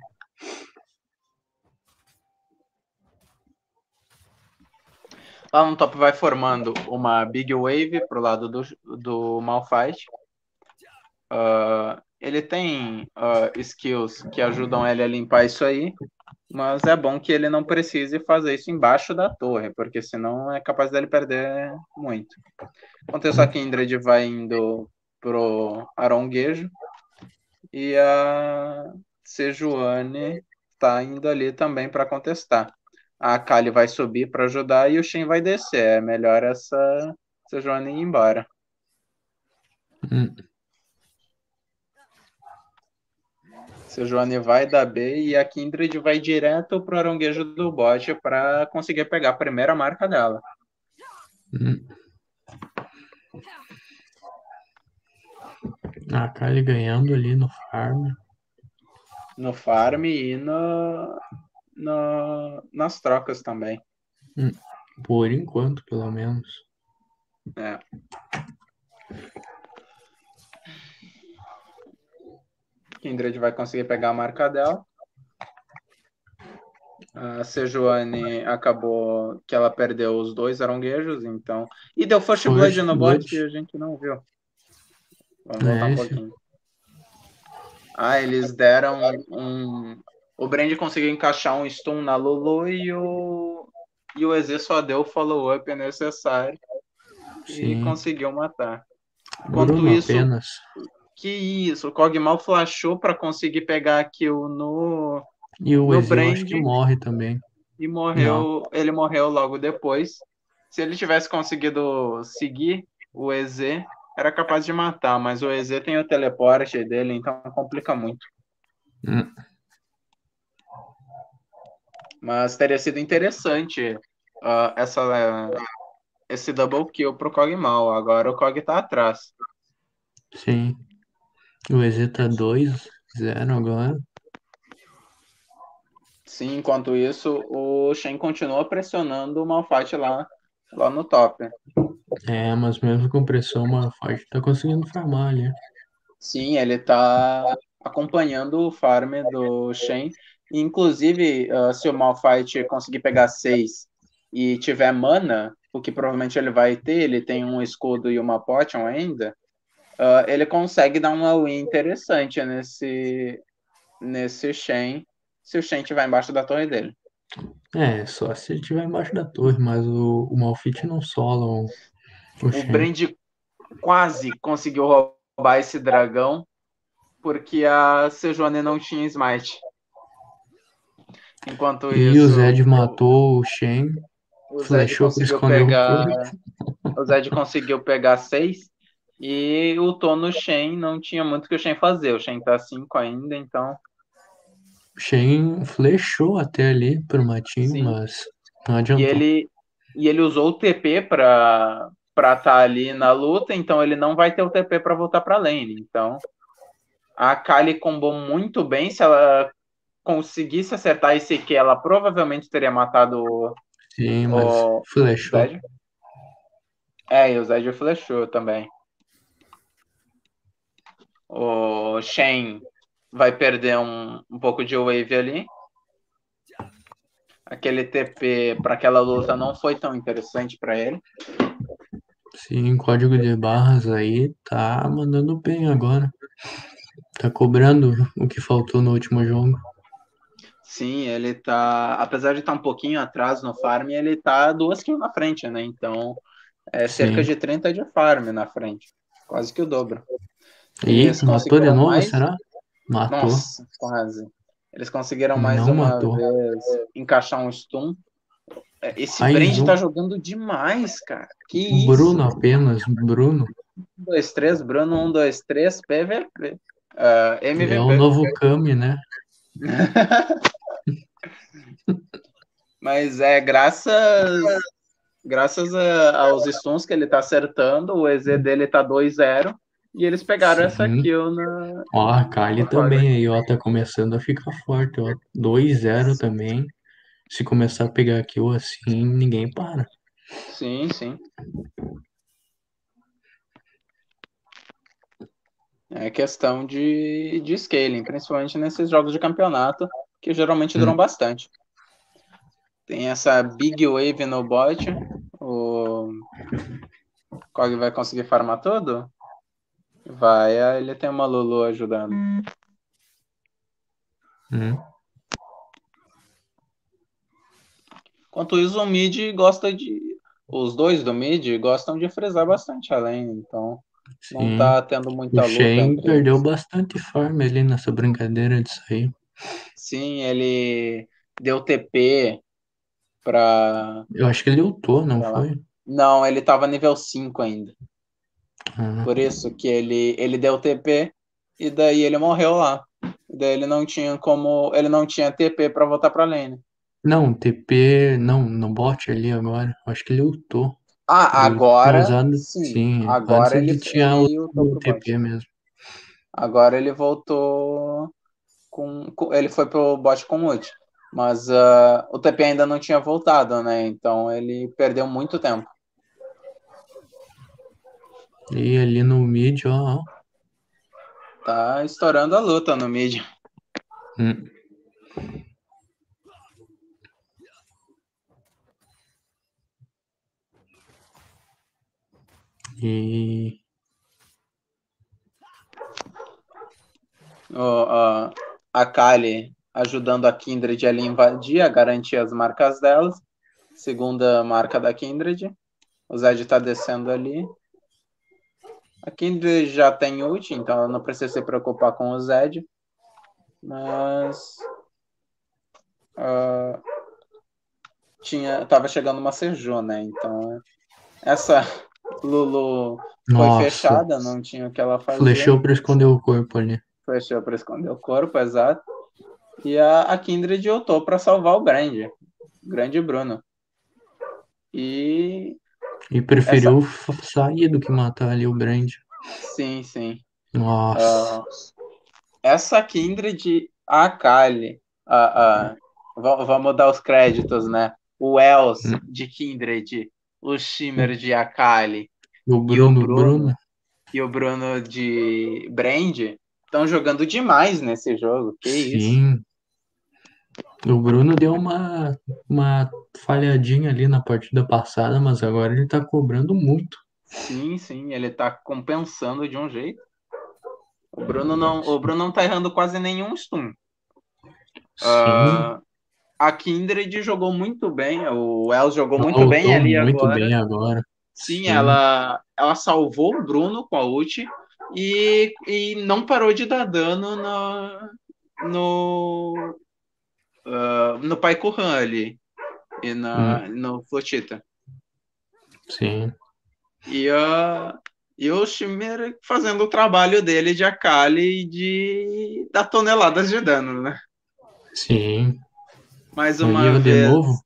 Lá no top vai formando uma Big Wave pro lado do, do Malphite. Ah, ele tem ah, skills que ajudam ele a limpar isso aí, mas é bom que ele não precise fazer isso embaixo da torre, porque senão é capaz dele perder muito. Enquanto isso, a Kindred vai indo pro Aronguejo e a Sejuani tá indo ali também para contestar. A Kali vai subir para ajudar e o Shen vai descer. É melhor essa Sejuani ir embora. Hum, Sejuani vai da B e a Kindred vai direto pro aronguejo do bot para conseguir pegar a primeira marca dela. hum. A Kali ganhando ali no farm. No farm e no, no- nas trocas também. Por enquanto, pelo menos. É. Kindred vai conseguir pegar a marca dela. A Sejuani acabou que ela perdeu os dois aronguejos, então. E deu First Blood no bot que a gente não viu. Vamos É, voltar um esse. pouquinho. Ah, eles deram um. O Brand conseguiu encaixar um stun na Lulu e o. E o EZ só deu o follow-up necessário e Sim. conseguiu matar. Enquanto Bruno isso, apenas. Que isso, o Kog'Maw flashou para conseguir pegar a kill no E o no Ezio eu acho Brand- que morre também. e morreu, ele morreu logo depois. Se ele tivesse conseguido seguir o EZ, era capaz de matar, mas o EZ tem o teleporte dele, então complica muito. Hum. Mas teria sido interessante ah, essa, esse double kill pro Kog'Maw. Agora o Kog tá atrás. Sim. O EZ tá 2-0 agora. Sim, enquanto isso, o Shen continua pressionando o Malphite lá, lá no top. É, mas mesmo com pressão, o Malphite tá conseguindo farmar ali. Sim, ele tá acompanhando o farm do Shen. Inclusive, ah, se o Malphite conseguir pegar 6 e tiver mana, o que provavelmente ele vai ter, ele tem um escudo e uma potion ainda, ah, ele consegue dar uma win interessante nesse, nesse Shen, se o Shen estiver embaixo da torre dele. É, só se ele estiver embaixo da torre, mas o, o Malphite não sola o, o O. Brand quase conseguiu roubar esse dragão porque a Sejuani não tinha smite. Enquanto E isso, o Zed matou o Shen. o Zed conseguiu pegar. O Zed conseguiu pegar seis e o Tono Shen não tinha muito que o Shen fazer. O Shen tá 5 ainda, então. O Shen flechou até ali pro matinho, Sim. mas não E adiantou. ele, e ele usou o TP pra estar tá ali na luta, então ele não vai ter o TP para voltar pra lane. Então, a Kali combou muito bem. Se ela conseguisse acertar esse Q, ela provavelmente teria matado o Sim, mas o flechou. É, e o Zed flechou também. O Shen vai perder um, um pouco de wave ali. Aquele TP para aquela luta não foi tão interessante para ele. Sim, código de barras aí tá mandando bem agora. Tá cobrando o que faltou no último jogo. Sim, ele tá. Apesar de estar um pouquinho atrás no farm, ele tá duas kills na frente, né? Então é cerca Sim. de 30 de farm na frente. Quase que o dobro. E Eles matou de novo, mais? será? Matou. Nossa, quase. Eles conseguiram mais Não uma matou. vez encaixar um stun. É, Esse Mais Brand um. tá jogando demais, cara. Que O isso? Bruno apenas, Bruno. 1, 2, 3, Bruno, 1, 2, 3, PVP. Ah, MVP. É o novo Kami, né? Mas é graças graças a- aos stuns que ele tá acertando, o EZ dele tá 2-0 e eles pegaram essa Sim. kill na Ó, a Kali também aí, ó, tá começando a ficar forte, ó. 2-0 também. Se começar a pegar kill assim, ninguém para. Sim, sim. É questão de, de scaling, principalmente nesses jogos de campeonato, que geralmente duram Hum. bastante. Tem essa big wave no bot. O Kog vai conseguir farmar tudo? Vai, ele tem uma Lulu ajudando. Hum. Enquanto isso, o mid gosta de. Os dois do mid gostam de frisar bastante a lane, então não Sim. tá tendo muita O luta Shen perdeu eles. bastante farm ali nessa brincadeira de sair. Sim, ele deu TP pra. Eu acho que ele ultou, não lá. foi? Não, ele tava nível 5 ainda. Por isso que ele, ele deu TP e daí ele morreu lá. E daí ele não tinha como. Ele não tinha TP pra voltar pra lane. Não, TP, não, no bot ali agora. Acho que ele ultou. Ah, Ele agora. usado- sim, sim, agora ele, ele tinha o, o pro bot. TP mesmo. Agora ele voltou com, com- ele foi pro bot com ult, mas ah, o TP ainda não tinha voltado, né? Então ele perdeu muito tempo. E ali no mid, ó. Tá estourando a luta no mid. Hum. E. Oh, uh, a Kali ajudando a Kindred a invadir, a garantir as marcas delas. Segunda marca da Kindred. O Zed tá descendo ali. A Kindred já tem ult, então ela não precisa se preocupar com o Zed. Mas. Uh, tinha, tava chegando uma Seju, né? Então. Essa Lulu foi Nossa. fechada, não tinha o que ela fazer. Flechou pra esconder o corpo ali. Flechou pra esconder o corpo, exato. E a, a Kindred ultou pra salvar o grande. O grande Bruno. E. E preferiu f- sair do que matar ali o Brand. Sim, sim. Nossa. Ah, essa Kindred, a Kali, a, va- vamos dar os créditos, né? O Els Hum. de Kindred, o Shimmer de Akali o Bruno, Bruno? Bruno. e o Bruno de Brand estão jogando demais nesse jogo. Que isso? Sim. O Bruno deu uma, uma falhadinha ali na partida passada, mas agora ele tá cobrando muito. Sim, sim, ele tá compensando de um jeito. O Bruno não, o Bruno não tá errando quase nenhum stun. Sim. Ah, a Kindred jogou muito bem, o Els jogou muito Voltou bem ali muito agora. bem agora. Sim, Sim. ela, ela salvou o Bruno com a ult e, e não parou de dar dano no, no, ah, no Pai ali e na, no Flotita. Sim. E, a, e o Shimmer fazendo o trabalho dele de Akali e de dar toneladas de dano, né? Sim. Mais uma eu de vez. novo.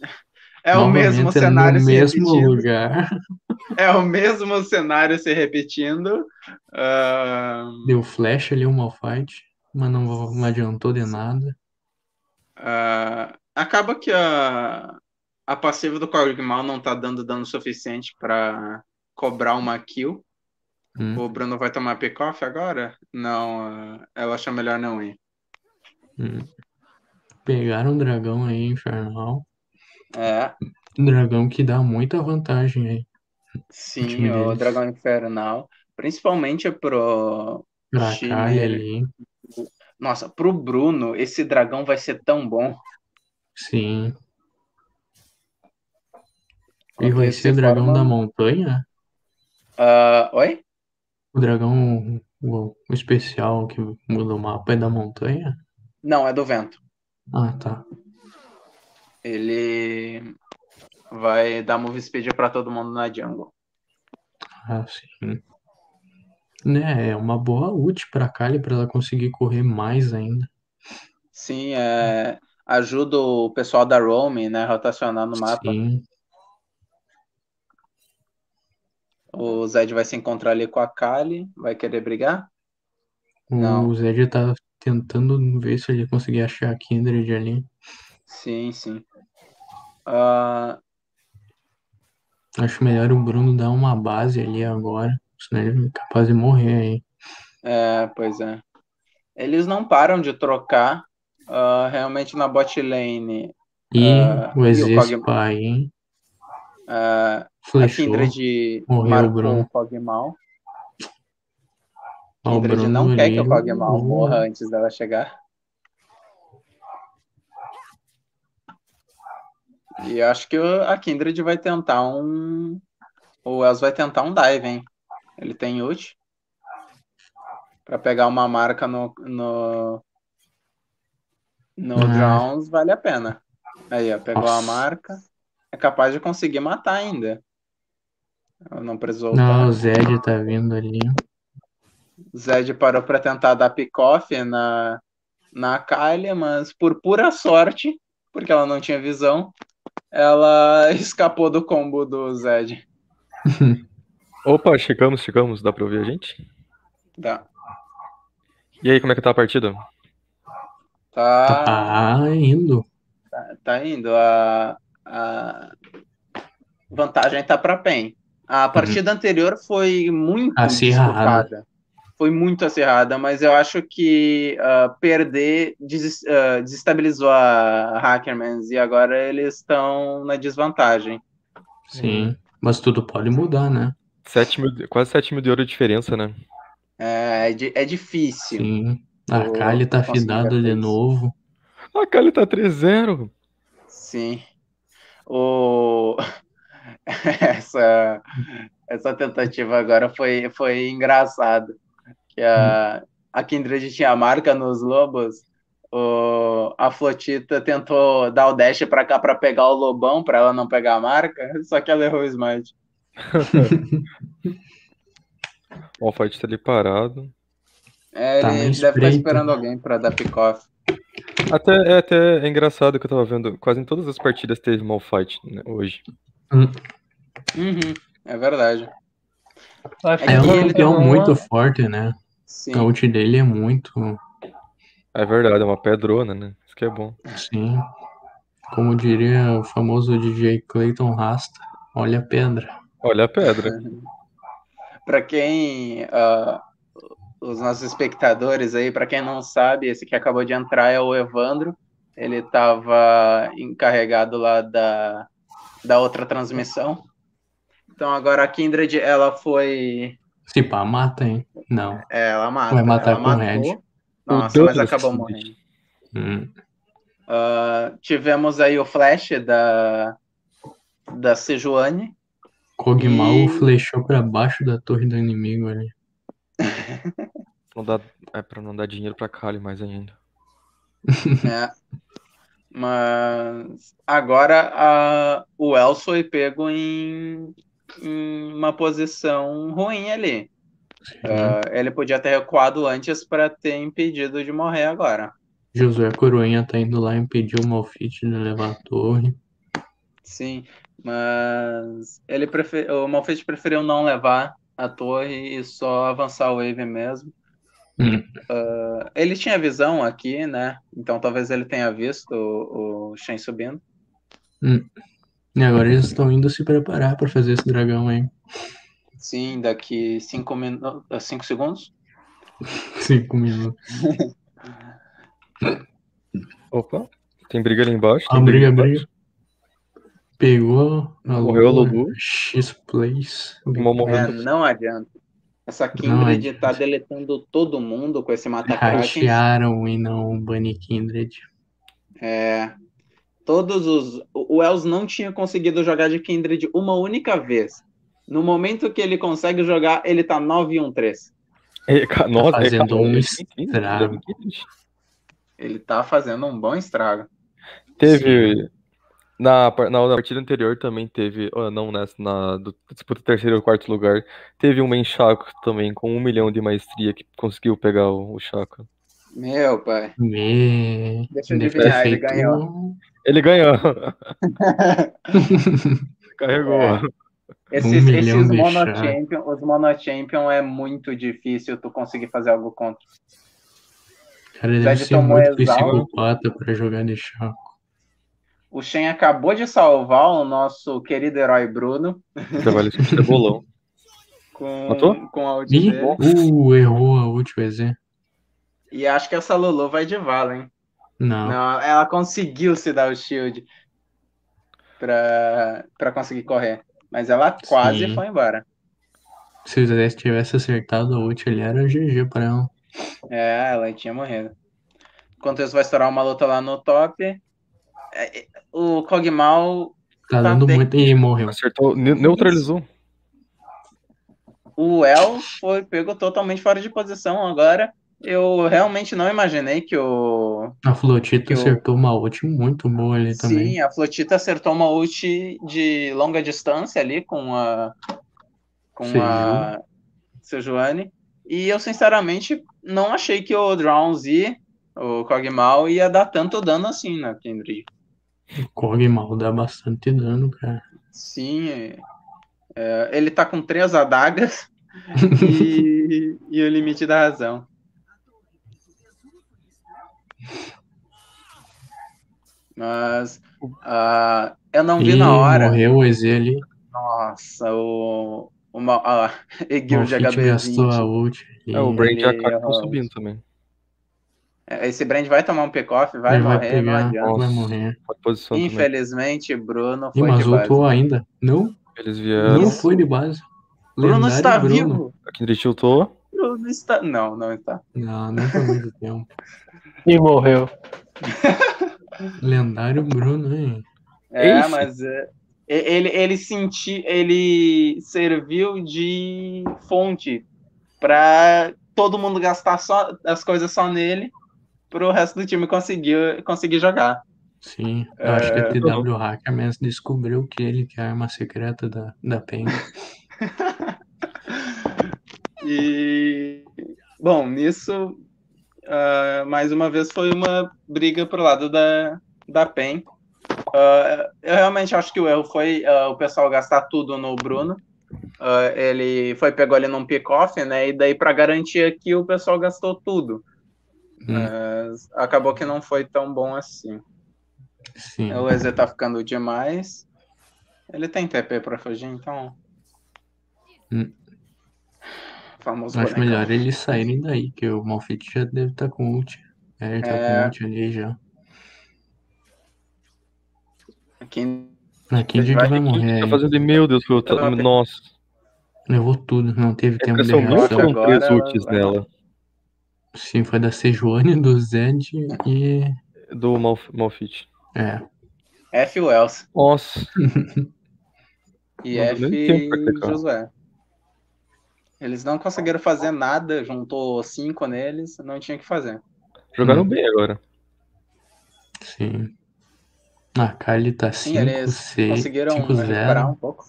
É o mesmo novamente cenário no se mesmo repetindo. lugar. É o mesmo cenário se repetindo. Ah, Deu flash ali o Malfight, mas não, não adiantou de nada. ah, acaba que a, a passiva do Kog'Maw não tá dando dano suficiente para cobrar uma kill. Hum. O Bruno vai tomar pick-off agora? Não, eu acho melhor não ir. Hum. Pegaram um dragão aí, infernal. É, Um dragão que dá muita vantagem aí. sim, time o. Dragão Infernal. Principalmente pro. Pra. Kali ali. Nossa, pro Bruno, esse dragão vai ser tão bom. Sim. E vai ser se dragão forma- da montanha? Ah, oi? O dragão, o, o especial que muda o mapa é da montanha? Não, é do vento. Ah, tá. Ele vai dar move speed pra todo mundo na jungle. Ah, sim. Né, é uma boa ult pra Kali pra ela conseguir correr mais ainda. Sim, é, ajuda o pessoal da roaming, né, rotacionar no mapa. Sim. O Zed vai se encontrar ali com a Kali, vai querer brigar? Não. O Zed tá tentando ver se ele conseguir achar a Kindred ali. Sim, sim. Ah, Acho melhor o Bruno dar uma base ali agora, senão ele é capaz de morrer aí. é, pois é. Eles não param de trocar. Ah, realmente na bot lane, E Ah, o e o Exército Kog'Maw? aí ah, a flechou. Kindred Morreu o marcou o Kog'Maw. Ó, o Kindred não quer que o Kog'Maw o- morra antes dela chegar. E acho que a Kindred vai tentar um. O Els vai tentar um dive, hein? Ele tem ult. Pra pegar uma marca no. No, no Ah. Drowns vale a pena. Aí, ó, pegou a Nossa. marca. É capaz de conseguir matar ainda. Não precisou Não, o Zed tá vindo ali. Zed parou para tentar dar pick-off na, na Kylie, mas por pura sorte, porque ela não tinha visão, ela escapou do combo do Zed. Opa, chegamos, chegamos. Dá pra ouvir a gente? Tá. E aí, como é que tá a partida? Tá, Tá indo. tá indo. A, a vantagem tá para PEN. A partida anterior foi muito Acirrada. Foi muito acirrada, mas eu acho que ah, perder des- ah, desestabilizou a Hackermans e agora eles estão na desvantagem. Sim. Mas tudo pode mudar, né? 7 mil, quase 7 mil de ouro de diferença, né? É, é, é difícil. Sim. A Kali tá ver de novo. A Kali tá 3-0. Sim. O... essa, essa tentativa agora foi, foi engraçado. Que a, a Kindred tinha a marca nos lobos. O, a Flotita tentou dar o dash pra cá pra pegar o lobão, pra ela não pegar a marca, só que ela errou o smite. Ó, o fight tá ali parado. É, Tá ele deve estar espreita. esperando alguém pra dar pick-off. Até, é até é engraçado que eu tava vendo. Quase em todas as partidas teve mal fight né, hoje. Uhum, é verdade. Acho É um campeão muito forte, né? Sim. A ult dele é muito. É verdade, é uma pedrona, né? Isso que é bom. Sim. Como diria o famoso DJ Clayton Rasta, olha a pedra. Olha a pedra. Para quem ah, os nossos espectadores aí, para quem não sabe, esse que acabou de entrar é o Evandro. Ele estava encarregado lá da, da outra transmissão. Então agora a Kindred ela foi, Se pá, mata, hein? Não. é, ela mata, Vai matar ela com matou. Red. Nossa, O mas acabou morrendo. Hum. Ah, tivemos aí o flash da da Sejuani. Kog'Maw E- flechou pra baixo da torre do inimigo ali. Não dá, é pra não dar dinheiro pra Kali mais ainda. É. Mas agora a, o Els foi pego em, em uma posição ruim ali. Ah, ele podia ter recuado antes para ter impedido de morrer agora. Josué Coroinha tá indo lá impedir o Malfit de levar a torre. Sim, mas ele prefer... o Malfit preferiu não levar a torre e só avançar o wave mesmo. Hum. Ah, ele tinha visão aqui, né? Então talvez ele tenha visto o, o Shen subindo. E agora eles estão indo se preparar pra fazer esse dragão aí. Sim, daqui cinco, minu... ah, cinco segundos. Cinco minutos. Opa, tem briga ali embaixo. Tem briga, ali briga. Pegou a Morreu Lulu. Lulu. X-Plays. É, não adianta. Essa Não Kindred adianta. tá deletando todo mundo com esse mata-kraken. Ratearam e não Bunny Kindred. É, todos os. O Els não tinha conseguido jogar de Kindred uma única vez. No momento que ele consegue jogar, ele tá 9-1-3. É, ca- nossa, é, fazendo cara, um é sim, sim, estrago. Ele tá fazendo um bom estrago. Teve. Na, na, na partida anterior também teve. ah, não, nessa, na do, disputa terceiro ou quarto lugar. Teve um main Chaco também, com um milhão de maestria, que conseguiu pegar o, o Chaco. Meu pai. Me... Deixa eu adivinhar, ele ganhou. Ele ganhou. Carregou. É. Esses, Um esses de mono chá. champion, os mono champion é muito difícil tu conseguir fazer algo contra. Cara, ele deve de ser muito exauro. psicopata pra jogar de chaco. O Shen acabou de salvar o nosso querido herói Bruno Trabalho com cebolão. com, Matou? com a ult Ih, uh, errou a ult, o EZ. E acho que essa Lulu vai de vala, hein? Não. Não, ela conseguiu se dar o shield pra, pra conseguir correr. Mas ela quase Sim. foi embora. Se o Zé tivesse acertado a ult, ele era GG pra ela. É, ela tinha morrido. Enquanto isso, vai estourar uma luta lá no top. O Kog'Maw, Tá dando bem. muito. Ih, morreu. Acertou, ne- neutralizou. o El foi pego totalmente fora de posição agora. Eu realmente não imaginei que o. A Flotita Que o- acertou uma ult muito boa ali também. Sim, a Flotita acertou uma ult de longa distância ali com a. Com a Sejuani. E eu, sinceramente, não achei que o Drown Z, o Kog'Maw, ia dar tanto dano assim na Kindred. Kog'Maw dá bastante dano, cara. Sim, é- é, ele tá com três adagas e, e o limite da razão. Mas ah, eu não vi Ih, na hora. morreu o EZ ali. Nossa, o. o Ma- ah, Egil de Malfit gastou a HB20. ult. É, o Brand e a estão errou. subindo também. Esse Brand vai tomar um pick-off, vai Ele vai morrer, não pegar, adianta. vai morrer. Infelizmente, Bruno foi mas de base. ultou ainda. Não, Eles não vieram. foi de base. Bruno Lendário está Bruno. vivo. A Kindred tiltou. Bruno está. Não, não está. Não, não por muito tempo. E morreu. Lendário Bruno, hein? É, Esse? mas é, e- ele, ele senti, ele serviu de fonte para todo mundo gastar só as coisas só nele, para o resto do time conseguir, conseguir jogar. Sim, eu acho que a TW Hackerman descobriu que ele que é a arma secreta da, da PEN. E bom, nisso ah, mais uma vez foi uma briga pro lado da, da PEN. Ah, eu realmente acho que o erro foi ah, o pessoal gastar tudo no Bruno. Ele foi pegou ele num pick-off, né? E daí para garantir aqui o pessoal gastou tudo. Hum, Mas acabou que não foi tão bom assim. sim. O EZ tá ficando demais. Ele tem TP pra fugir, então. Hum. Famoso Acho bonecão. melhor eles saírem daí, que o Malfit já deve estar com ult. É, ele tá É. com ult ali já. Aqui Aqui a gente vai vai morrer Tá fazendo meu Deus, eu tô... Nossa. Levou tudo, não teve É tempo porque de reação. agora foram três ults nela. Sim, foi da Sejuani, do Zed e. Do Malf Malfit. É. F Wells Nossa. e Não F. Josué. Eles não conseguiram fazer nada, juntou cinco neles, não tinha o que fazer. Jogaram Hum. bem agora. Sim. A Kali tá Sim, 5, eles 6, conseguiram 5, recuperar 0. um pouco.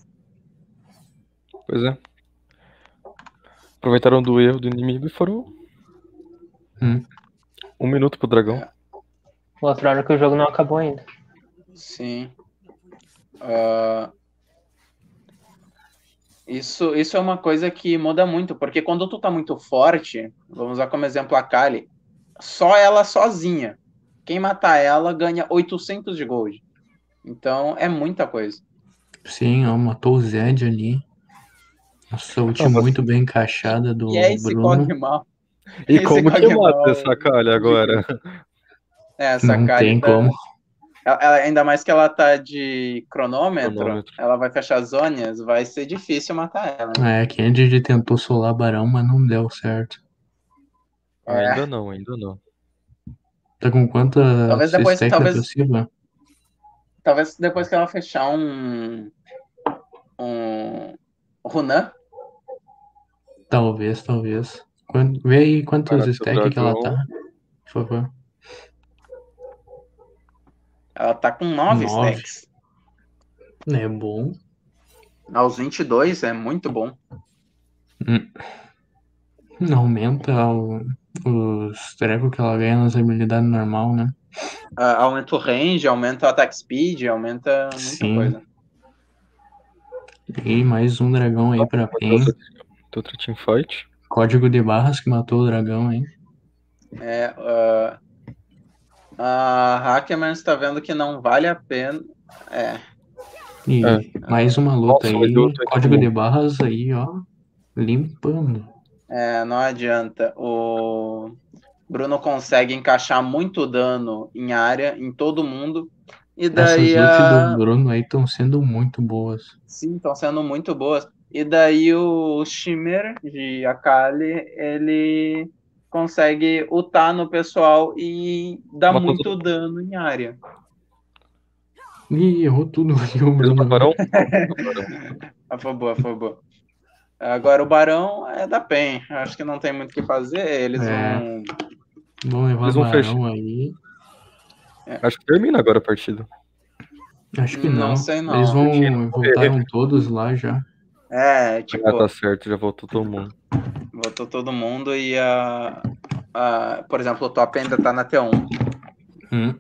Pois é. Aproveitaram do erro do inimigo e foram. Hum. Um minuto pro dragão. Mostraram que o jogo não acabou ainda. Sim. Ah, isso, isso é uma coisa que muda muito, porque quando tu tá muito forte, vamos usar como exemplo a Kali, só ela sozinha, quem matar ela ganha 800 de gold. Então é muita coisa. Sim, ó, matou o Zed ali. Nossa, ult muito bem encaixada do E é esse Bruno. E Esse como que mata essa calha agora? É, essa Não Kali tem tá- como. ela- ainda mais que ela tá de cronômetro, Cronômetro. ela vai fechar zonas, vai ser difícil matar ela. né? É, Kennedy tentou solar Barão, mas não deu certo. É. Ainda não, ainda não. Tá com quanta Talvez depois- talvez- possível? Talvez depois que ela fechar um. Um. Runan, Talvez, talvez. Quan- Vê aí quantos stacks que ela tá. Por favor. ela tá com 9 Nove. stacks. É bom. Aos 22 é muito bom. Aumenta o- os trecos que ela ganha nas habilidades normal, né? Ah, aumenta o range, aumenta o attack speed, aumenta muita Sim. coisa. E mais um dragão aí pra PEN. tem outra teamfight. Código de barras que matou o dragão, hein? É, ah, a Hackman está vendo que não vale a pena. É, E É. mais uma luta Nossa, aí. Código de barras aí, ó. Limpando. é, não adianta. O Bruno consegue encaixar muito dano em área, em todo mundo. E Essas daí ults a... do Bruno aí estão sendo muito boas. Sim, estão sendo muito boas. E daí o Shimmer de Akali, ele consegue ultar no pessoal e dá Matou muito dano em área. Ih, errou tudo ali o Bruno. barão? Ah, Foi boa, foi boa. Agora o Barão é da PEN. Acho que não tem muito o que fazer. Eles É. vão. Vamos levar Eles o vão fechar. Barão aí. Acho que termina agora a partida. Acho que Não não. sei não. Eles vão voltaram todos lá já. É, tipo, Ah, tá certo, já voltou todo mundo. votou todo mundo e a. a- por exemplo, o top ainda tá na T1. Hum.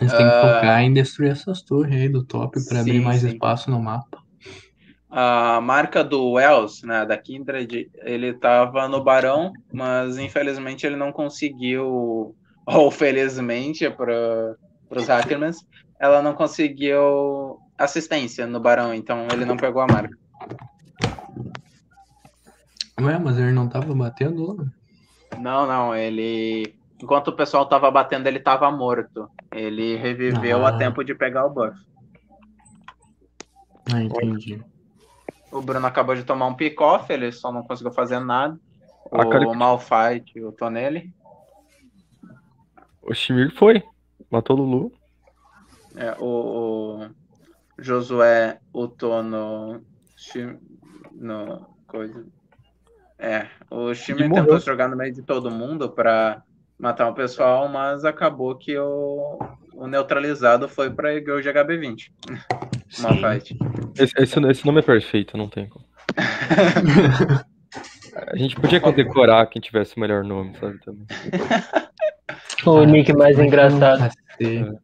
Eles têm que Ah. focar em destruir essas torres aí do top pra abrir mais sim. espaço no mapa. A marca do Wells, né, da Kindred, ele tava no Barão, mas infelizmente ele não conseguiu, ou felizmente para os Hackermans, ela não conseguiu assistência no Barão, então ele não pegou a marca. Ué, mas ele não tava batendo lá? Não, não, ele. Enquanto o pessoal tava batendo, ele tava morto. Ele reviveu Ah. a tempo de pegar o buff. Ah, entendi. O Bruno acabou de tomar um pick-off, ele só não conseguiu fazer nada. A O Cali- Malfight, o Tonelli. O Shimir foi. Matou o Lulu. É, o, o Josué, o Tono. Shim- No, coisa. É, o Shimmer morreu. tentou jogar no meio de todo mundo pra matar o pessoal, mas acabou que o, o neutralizado foi pra Girl de HB20. Malfight. Esse, esse, esse nome é perfeito, não tem como. A gente podia condecorar quem tivesse o melhor nome, sabe? Também. O nick mais engraçado. Cacete.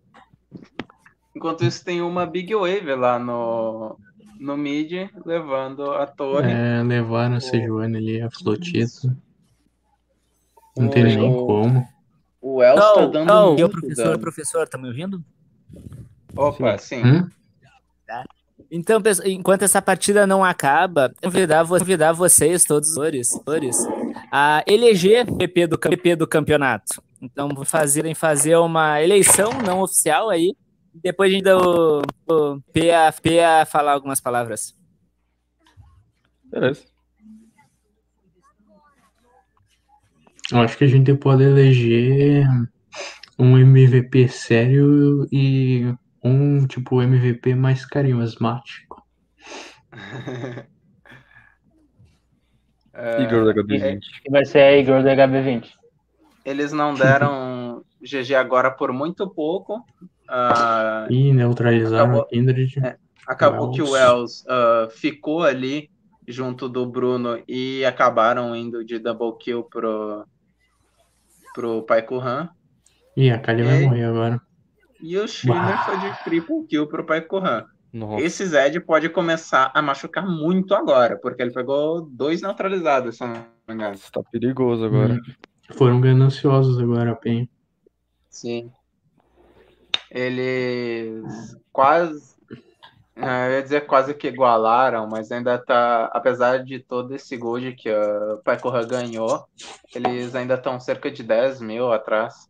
Enquanto isso, tem uma Big Wave lá no, no mid, levando a torre. É, levaram a Sejuani ali, a flotita. Não O- tem nem como. O Els tá Oh, dando oh, muito eu, professor, dano. professor, tá me ouvindo? Opa, sim. Hum? Então, pessoal, enquanto essa partida não acaba, eu convidar, convidar vocês, todos os senhores, a eleger PP do, PP do campeonato. Então, fazerem fazer uma eleição não oficial aí. Depois a gente dá o, o P, a, P a falar algumas palavras. Beleza. Eu acho que a gente pode eleger um MVP sério e um tipo MVP mais carismático. É, Igor da HB20. Que vai ser a Igor do HB20. Eles não deram GG agora por muito pouco. Ah, E neutralizaram Acabou. Kindred. acabou que o Wells. Ah, ficou ali junto do Bruno e acabaram indo de double kill pro, pro Pai Kurhan. Ih, a Kali vai morrer agora. E o Shimmer foi de triple kill pro Pai Kurhan. Nossa. Esse Zed pode começar a machucar muito agora, porque ele pegou dois neutralizados, se não me engano. Isso tá perigoso agora. Hum. Foram gananciosos agora, Pen. Sim. Eles quase. eh, Eu ia dizer quase que igualaram, mas ainda tá. Apesar de todo esse gold que o Pai Corra ganhou, eles ainda estão cerca de 10 mil atrás.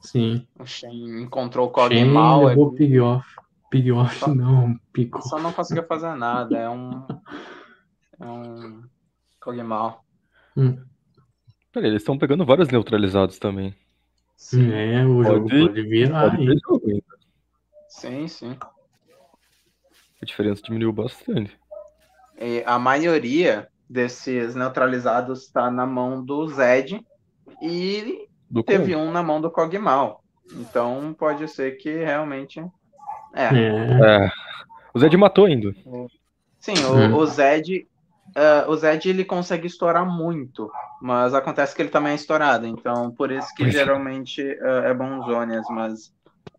Sim. O Shen encontrou o Shen Cogmal, levou Pig Off. Pig Off Só- não, Pico. só não conseguiu fazer nada. É um. É um. Cogmal. Peraí, eles estão pegando vários neutralizados também. Sim, É, o jogo Pode- pode virar, Pode jogo ainda. sim, sim. A diferença diminuiu bastante. E a maioria desses neutralizados está na mão do Zed e Do teve combo. um na mão do Cogmal. Então pode ser que realmente. É. É, É. O Zed matou ainda. Sim, o, Hum. o Zed. Ah, o Zed ele consegue estourar muito, mas acontece que ele também é estourado, então por isso que é. geralmente ah, é bom Zônias, mas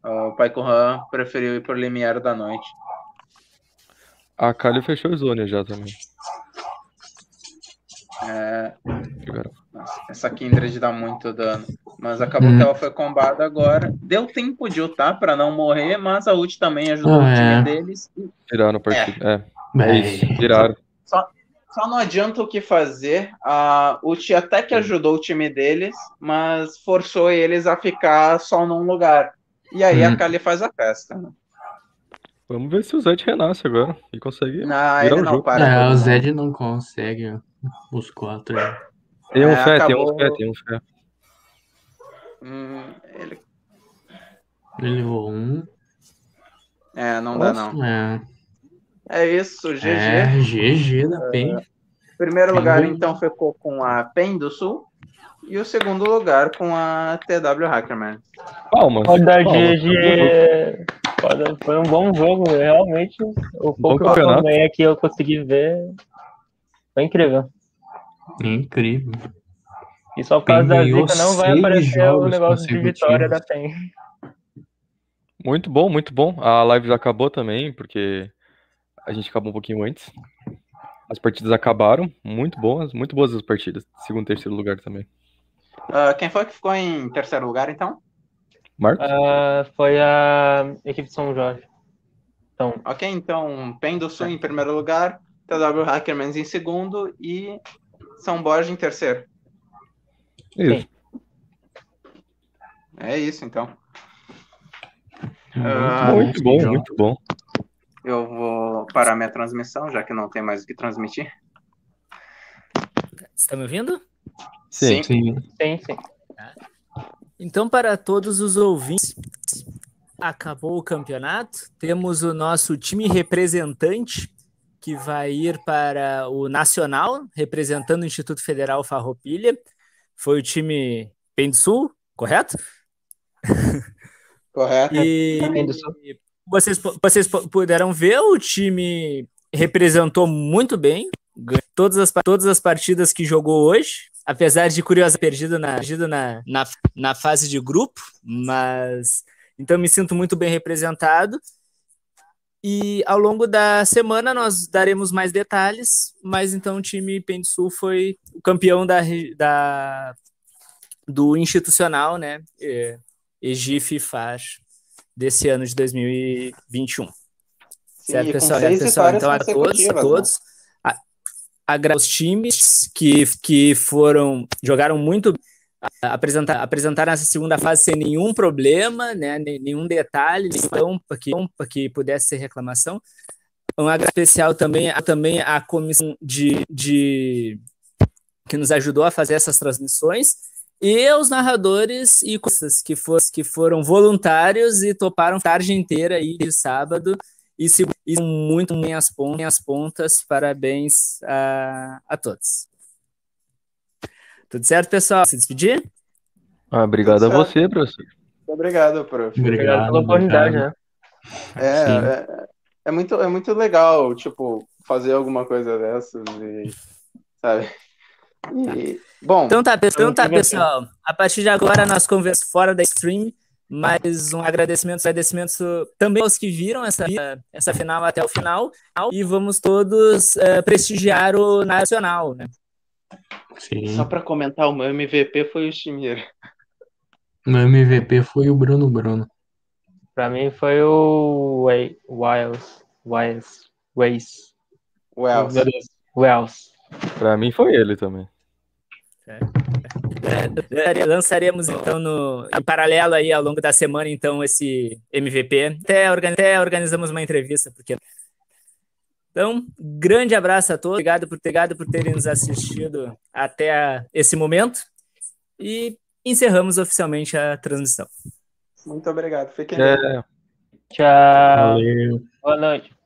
ah, o Pai Kurhan preferiu ir pro limiar da noite. A Kali fechou o Zônia já também. É. Nossa, essa Kindred dá muito dano. Mas acabou Hum. que ela foi combada agora. Deu tempo de ultar pra não morrer, mas a ult também ajudou Ah, o time é. deles. Tiraram a partida. É, é, é, isso. Tiraram. Só não adianta o que fazer. A ult até que ajudou o time deles, mas forçou eles a ficar só num lugar. E aí a Hum. Kali faz a festa. né? Vamos ver se o Zed renasce agora. E consegue. Não, Virar ele o não jogo. para. É, todo o. Zed não consegue os quatro. aí. Tem um É, fé, tem um acabou- fé, tem um fé. Hum, ele- Ele levou um. É, não dá não. É, É isso, GG. é GG da PEN. Primeiro lugar, Uhum. então, ficou com a PEN do Sul. E o segundo lugar com a TW Hackerman. Palmas. Pode dar. GG. Pode- Foi um bom jogo, realmente. O pouco que eu acompanhei aqui, eu consegui ver. Foi incrível. Incrível. E só por causa da zica não vai aparecer o negócio de vitória da PEN. Muito bom, muito bom. A live já acabou também, porque a gente acabou um pouquinho antes. As partidas acabaram, muito boas, muito boas as partidas. Segundo e terceiro lugar também. Ah, quem foi que ficou em terceiro lugar, então? Marcos? Ah, foi a equipe de São Jorge. Então, Ok, então PEN do Sul em primeiro lugar, TW Hackerman em segundo e São Borja em terceiro. Isso. É isso, então. Muito Ah, muito bom, muito bom. Eu vou parar minha transmissão, já que não tem mais o que transmitir. Está me ouvindo? Sim. Sim. Sim, sim. Então, para todos os ouvintes, acabou o campeonato. Temos o nosso time representante que vai ir para o Nacional, representando o Instituto Federal Farroupilha. Foi o time Pensul, correto? Correto. E Pensul. Vocês, vocês puderam ver, o time representou muito bem todas as, todas as partidas que jogou hoje, apesar de curiosa perdido na, perdido na, na, na fase de grupo, mas então me sinto muito bem representado. E ao longo da semana nós daremos mais detalhes, mas então o time Pensul foi o campeão da, da, do institucional, né? É, Egif desse ano de 2021. Sim, certo, pessoal? Certo, pessoal? Então, a todos, a né? todos, a- agradecer os times que, que foram, jogaram muito, a- apresentar, apresentaram essa segunda fase sem nenhum problema, né? Nenhum detalhe, então, que, para que pudesse ser reclamação. Um abraço especial também, a- também à comissão de, de que nos ajudou a fazer essas transmissões e aos narradores e coisas que, for, que foram voluntários e toparam a tarde inteira aí de sábado e se e muito bem as pontas, as pontas. Parabéns a, a todos. Tudo certo, pessoal? Se despedir? Ah, obrigado a você, professor. Obrigado, prof. Obrigado pela oportunidade, né? É, é, é muito, é muito legal, tipo, fazer alguma coisa dessas e, sabe? E, bom, Então tá, então tá, pessoal. A partir de agora nós conversamos fora da stream, mas um agradecimento, agradecimento também aos que viram essa, essa final até o final e vamos todos eh, prestigiar o Nacional, né? Sim. só pra comentar, o meu MVP foi o Chimira. Meu MVP foi o Bruno Bruno. Pra mim foi o Way- Wiles. Wiles. Ways. Well, Meu Deus. Wells. Pra mim foi ele também. É, Lançaremos então no, em paralelo aí ao longo da semana então esse MVP. Até, até organizamos uma entrevista porque então grande abraço a todos. Obrigado por obrigado por terem nos assistido até esse momento e encerramos oficialmente a transmissão. muito obrigado. Fiquem bem. É, Tchau. Valeu. Boa noite.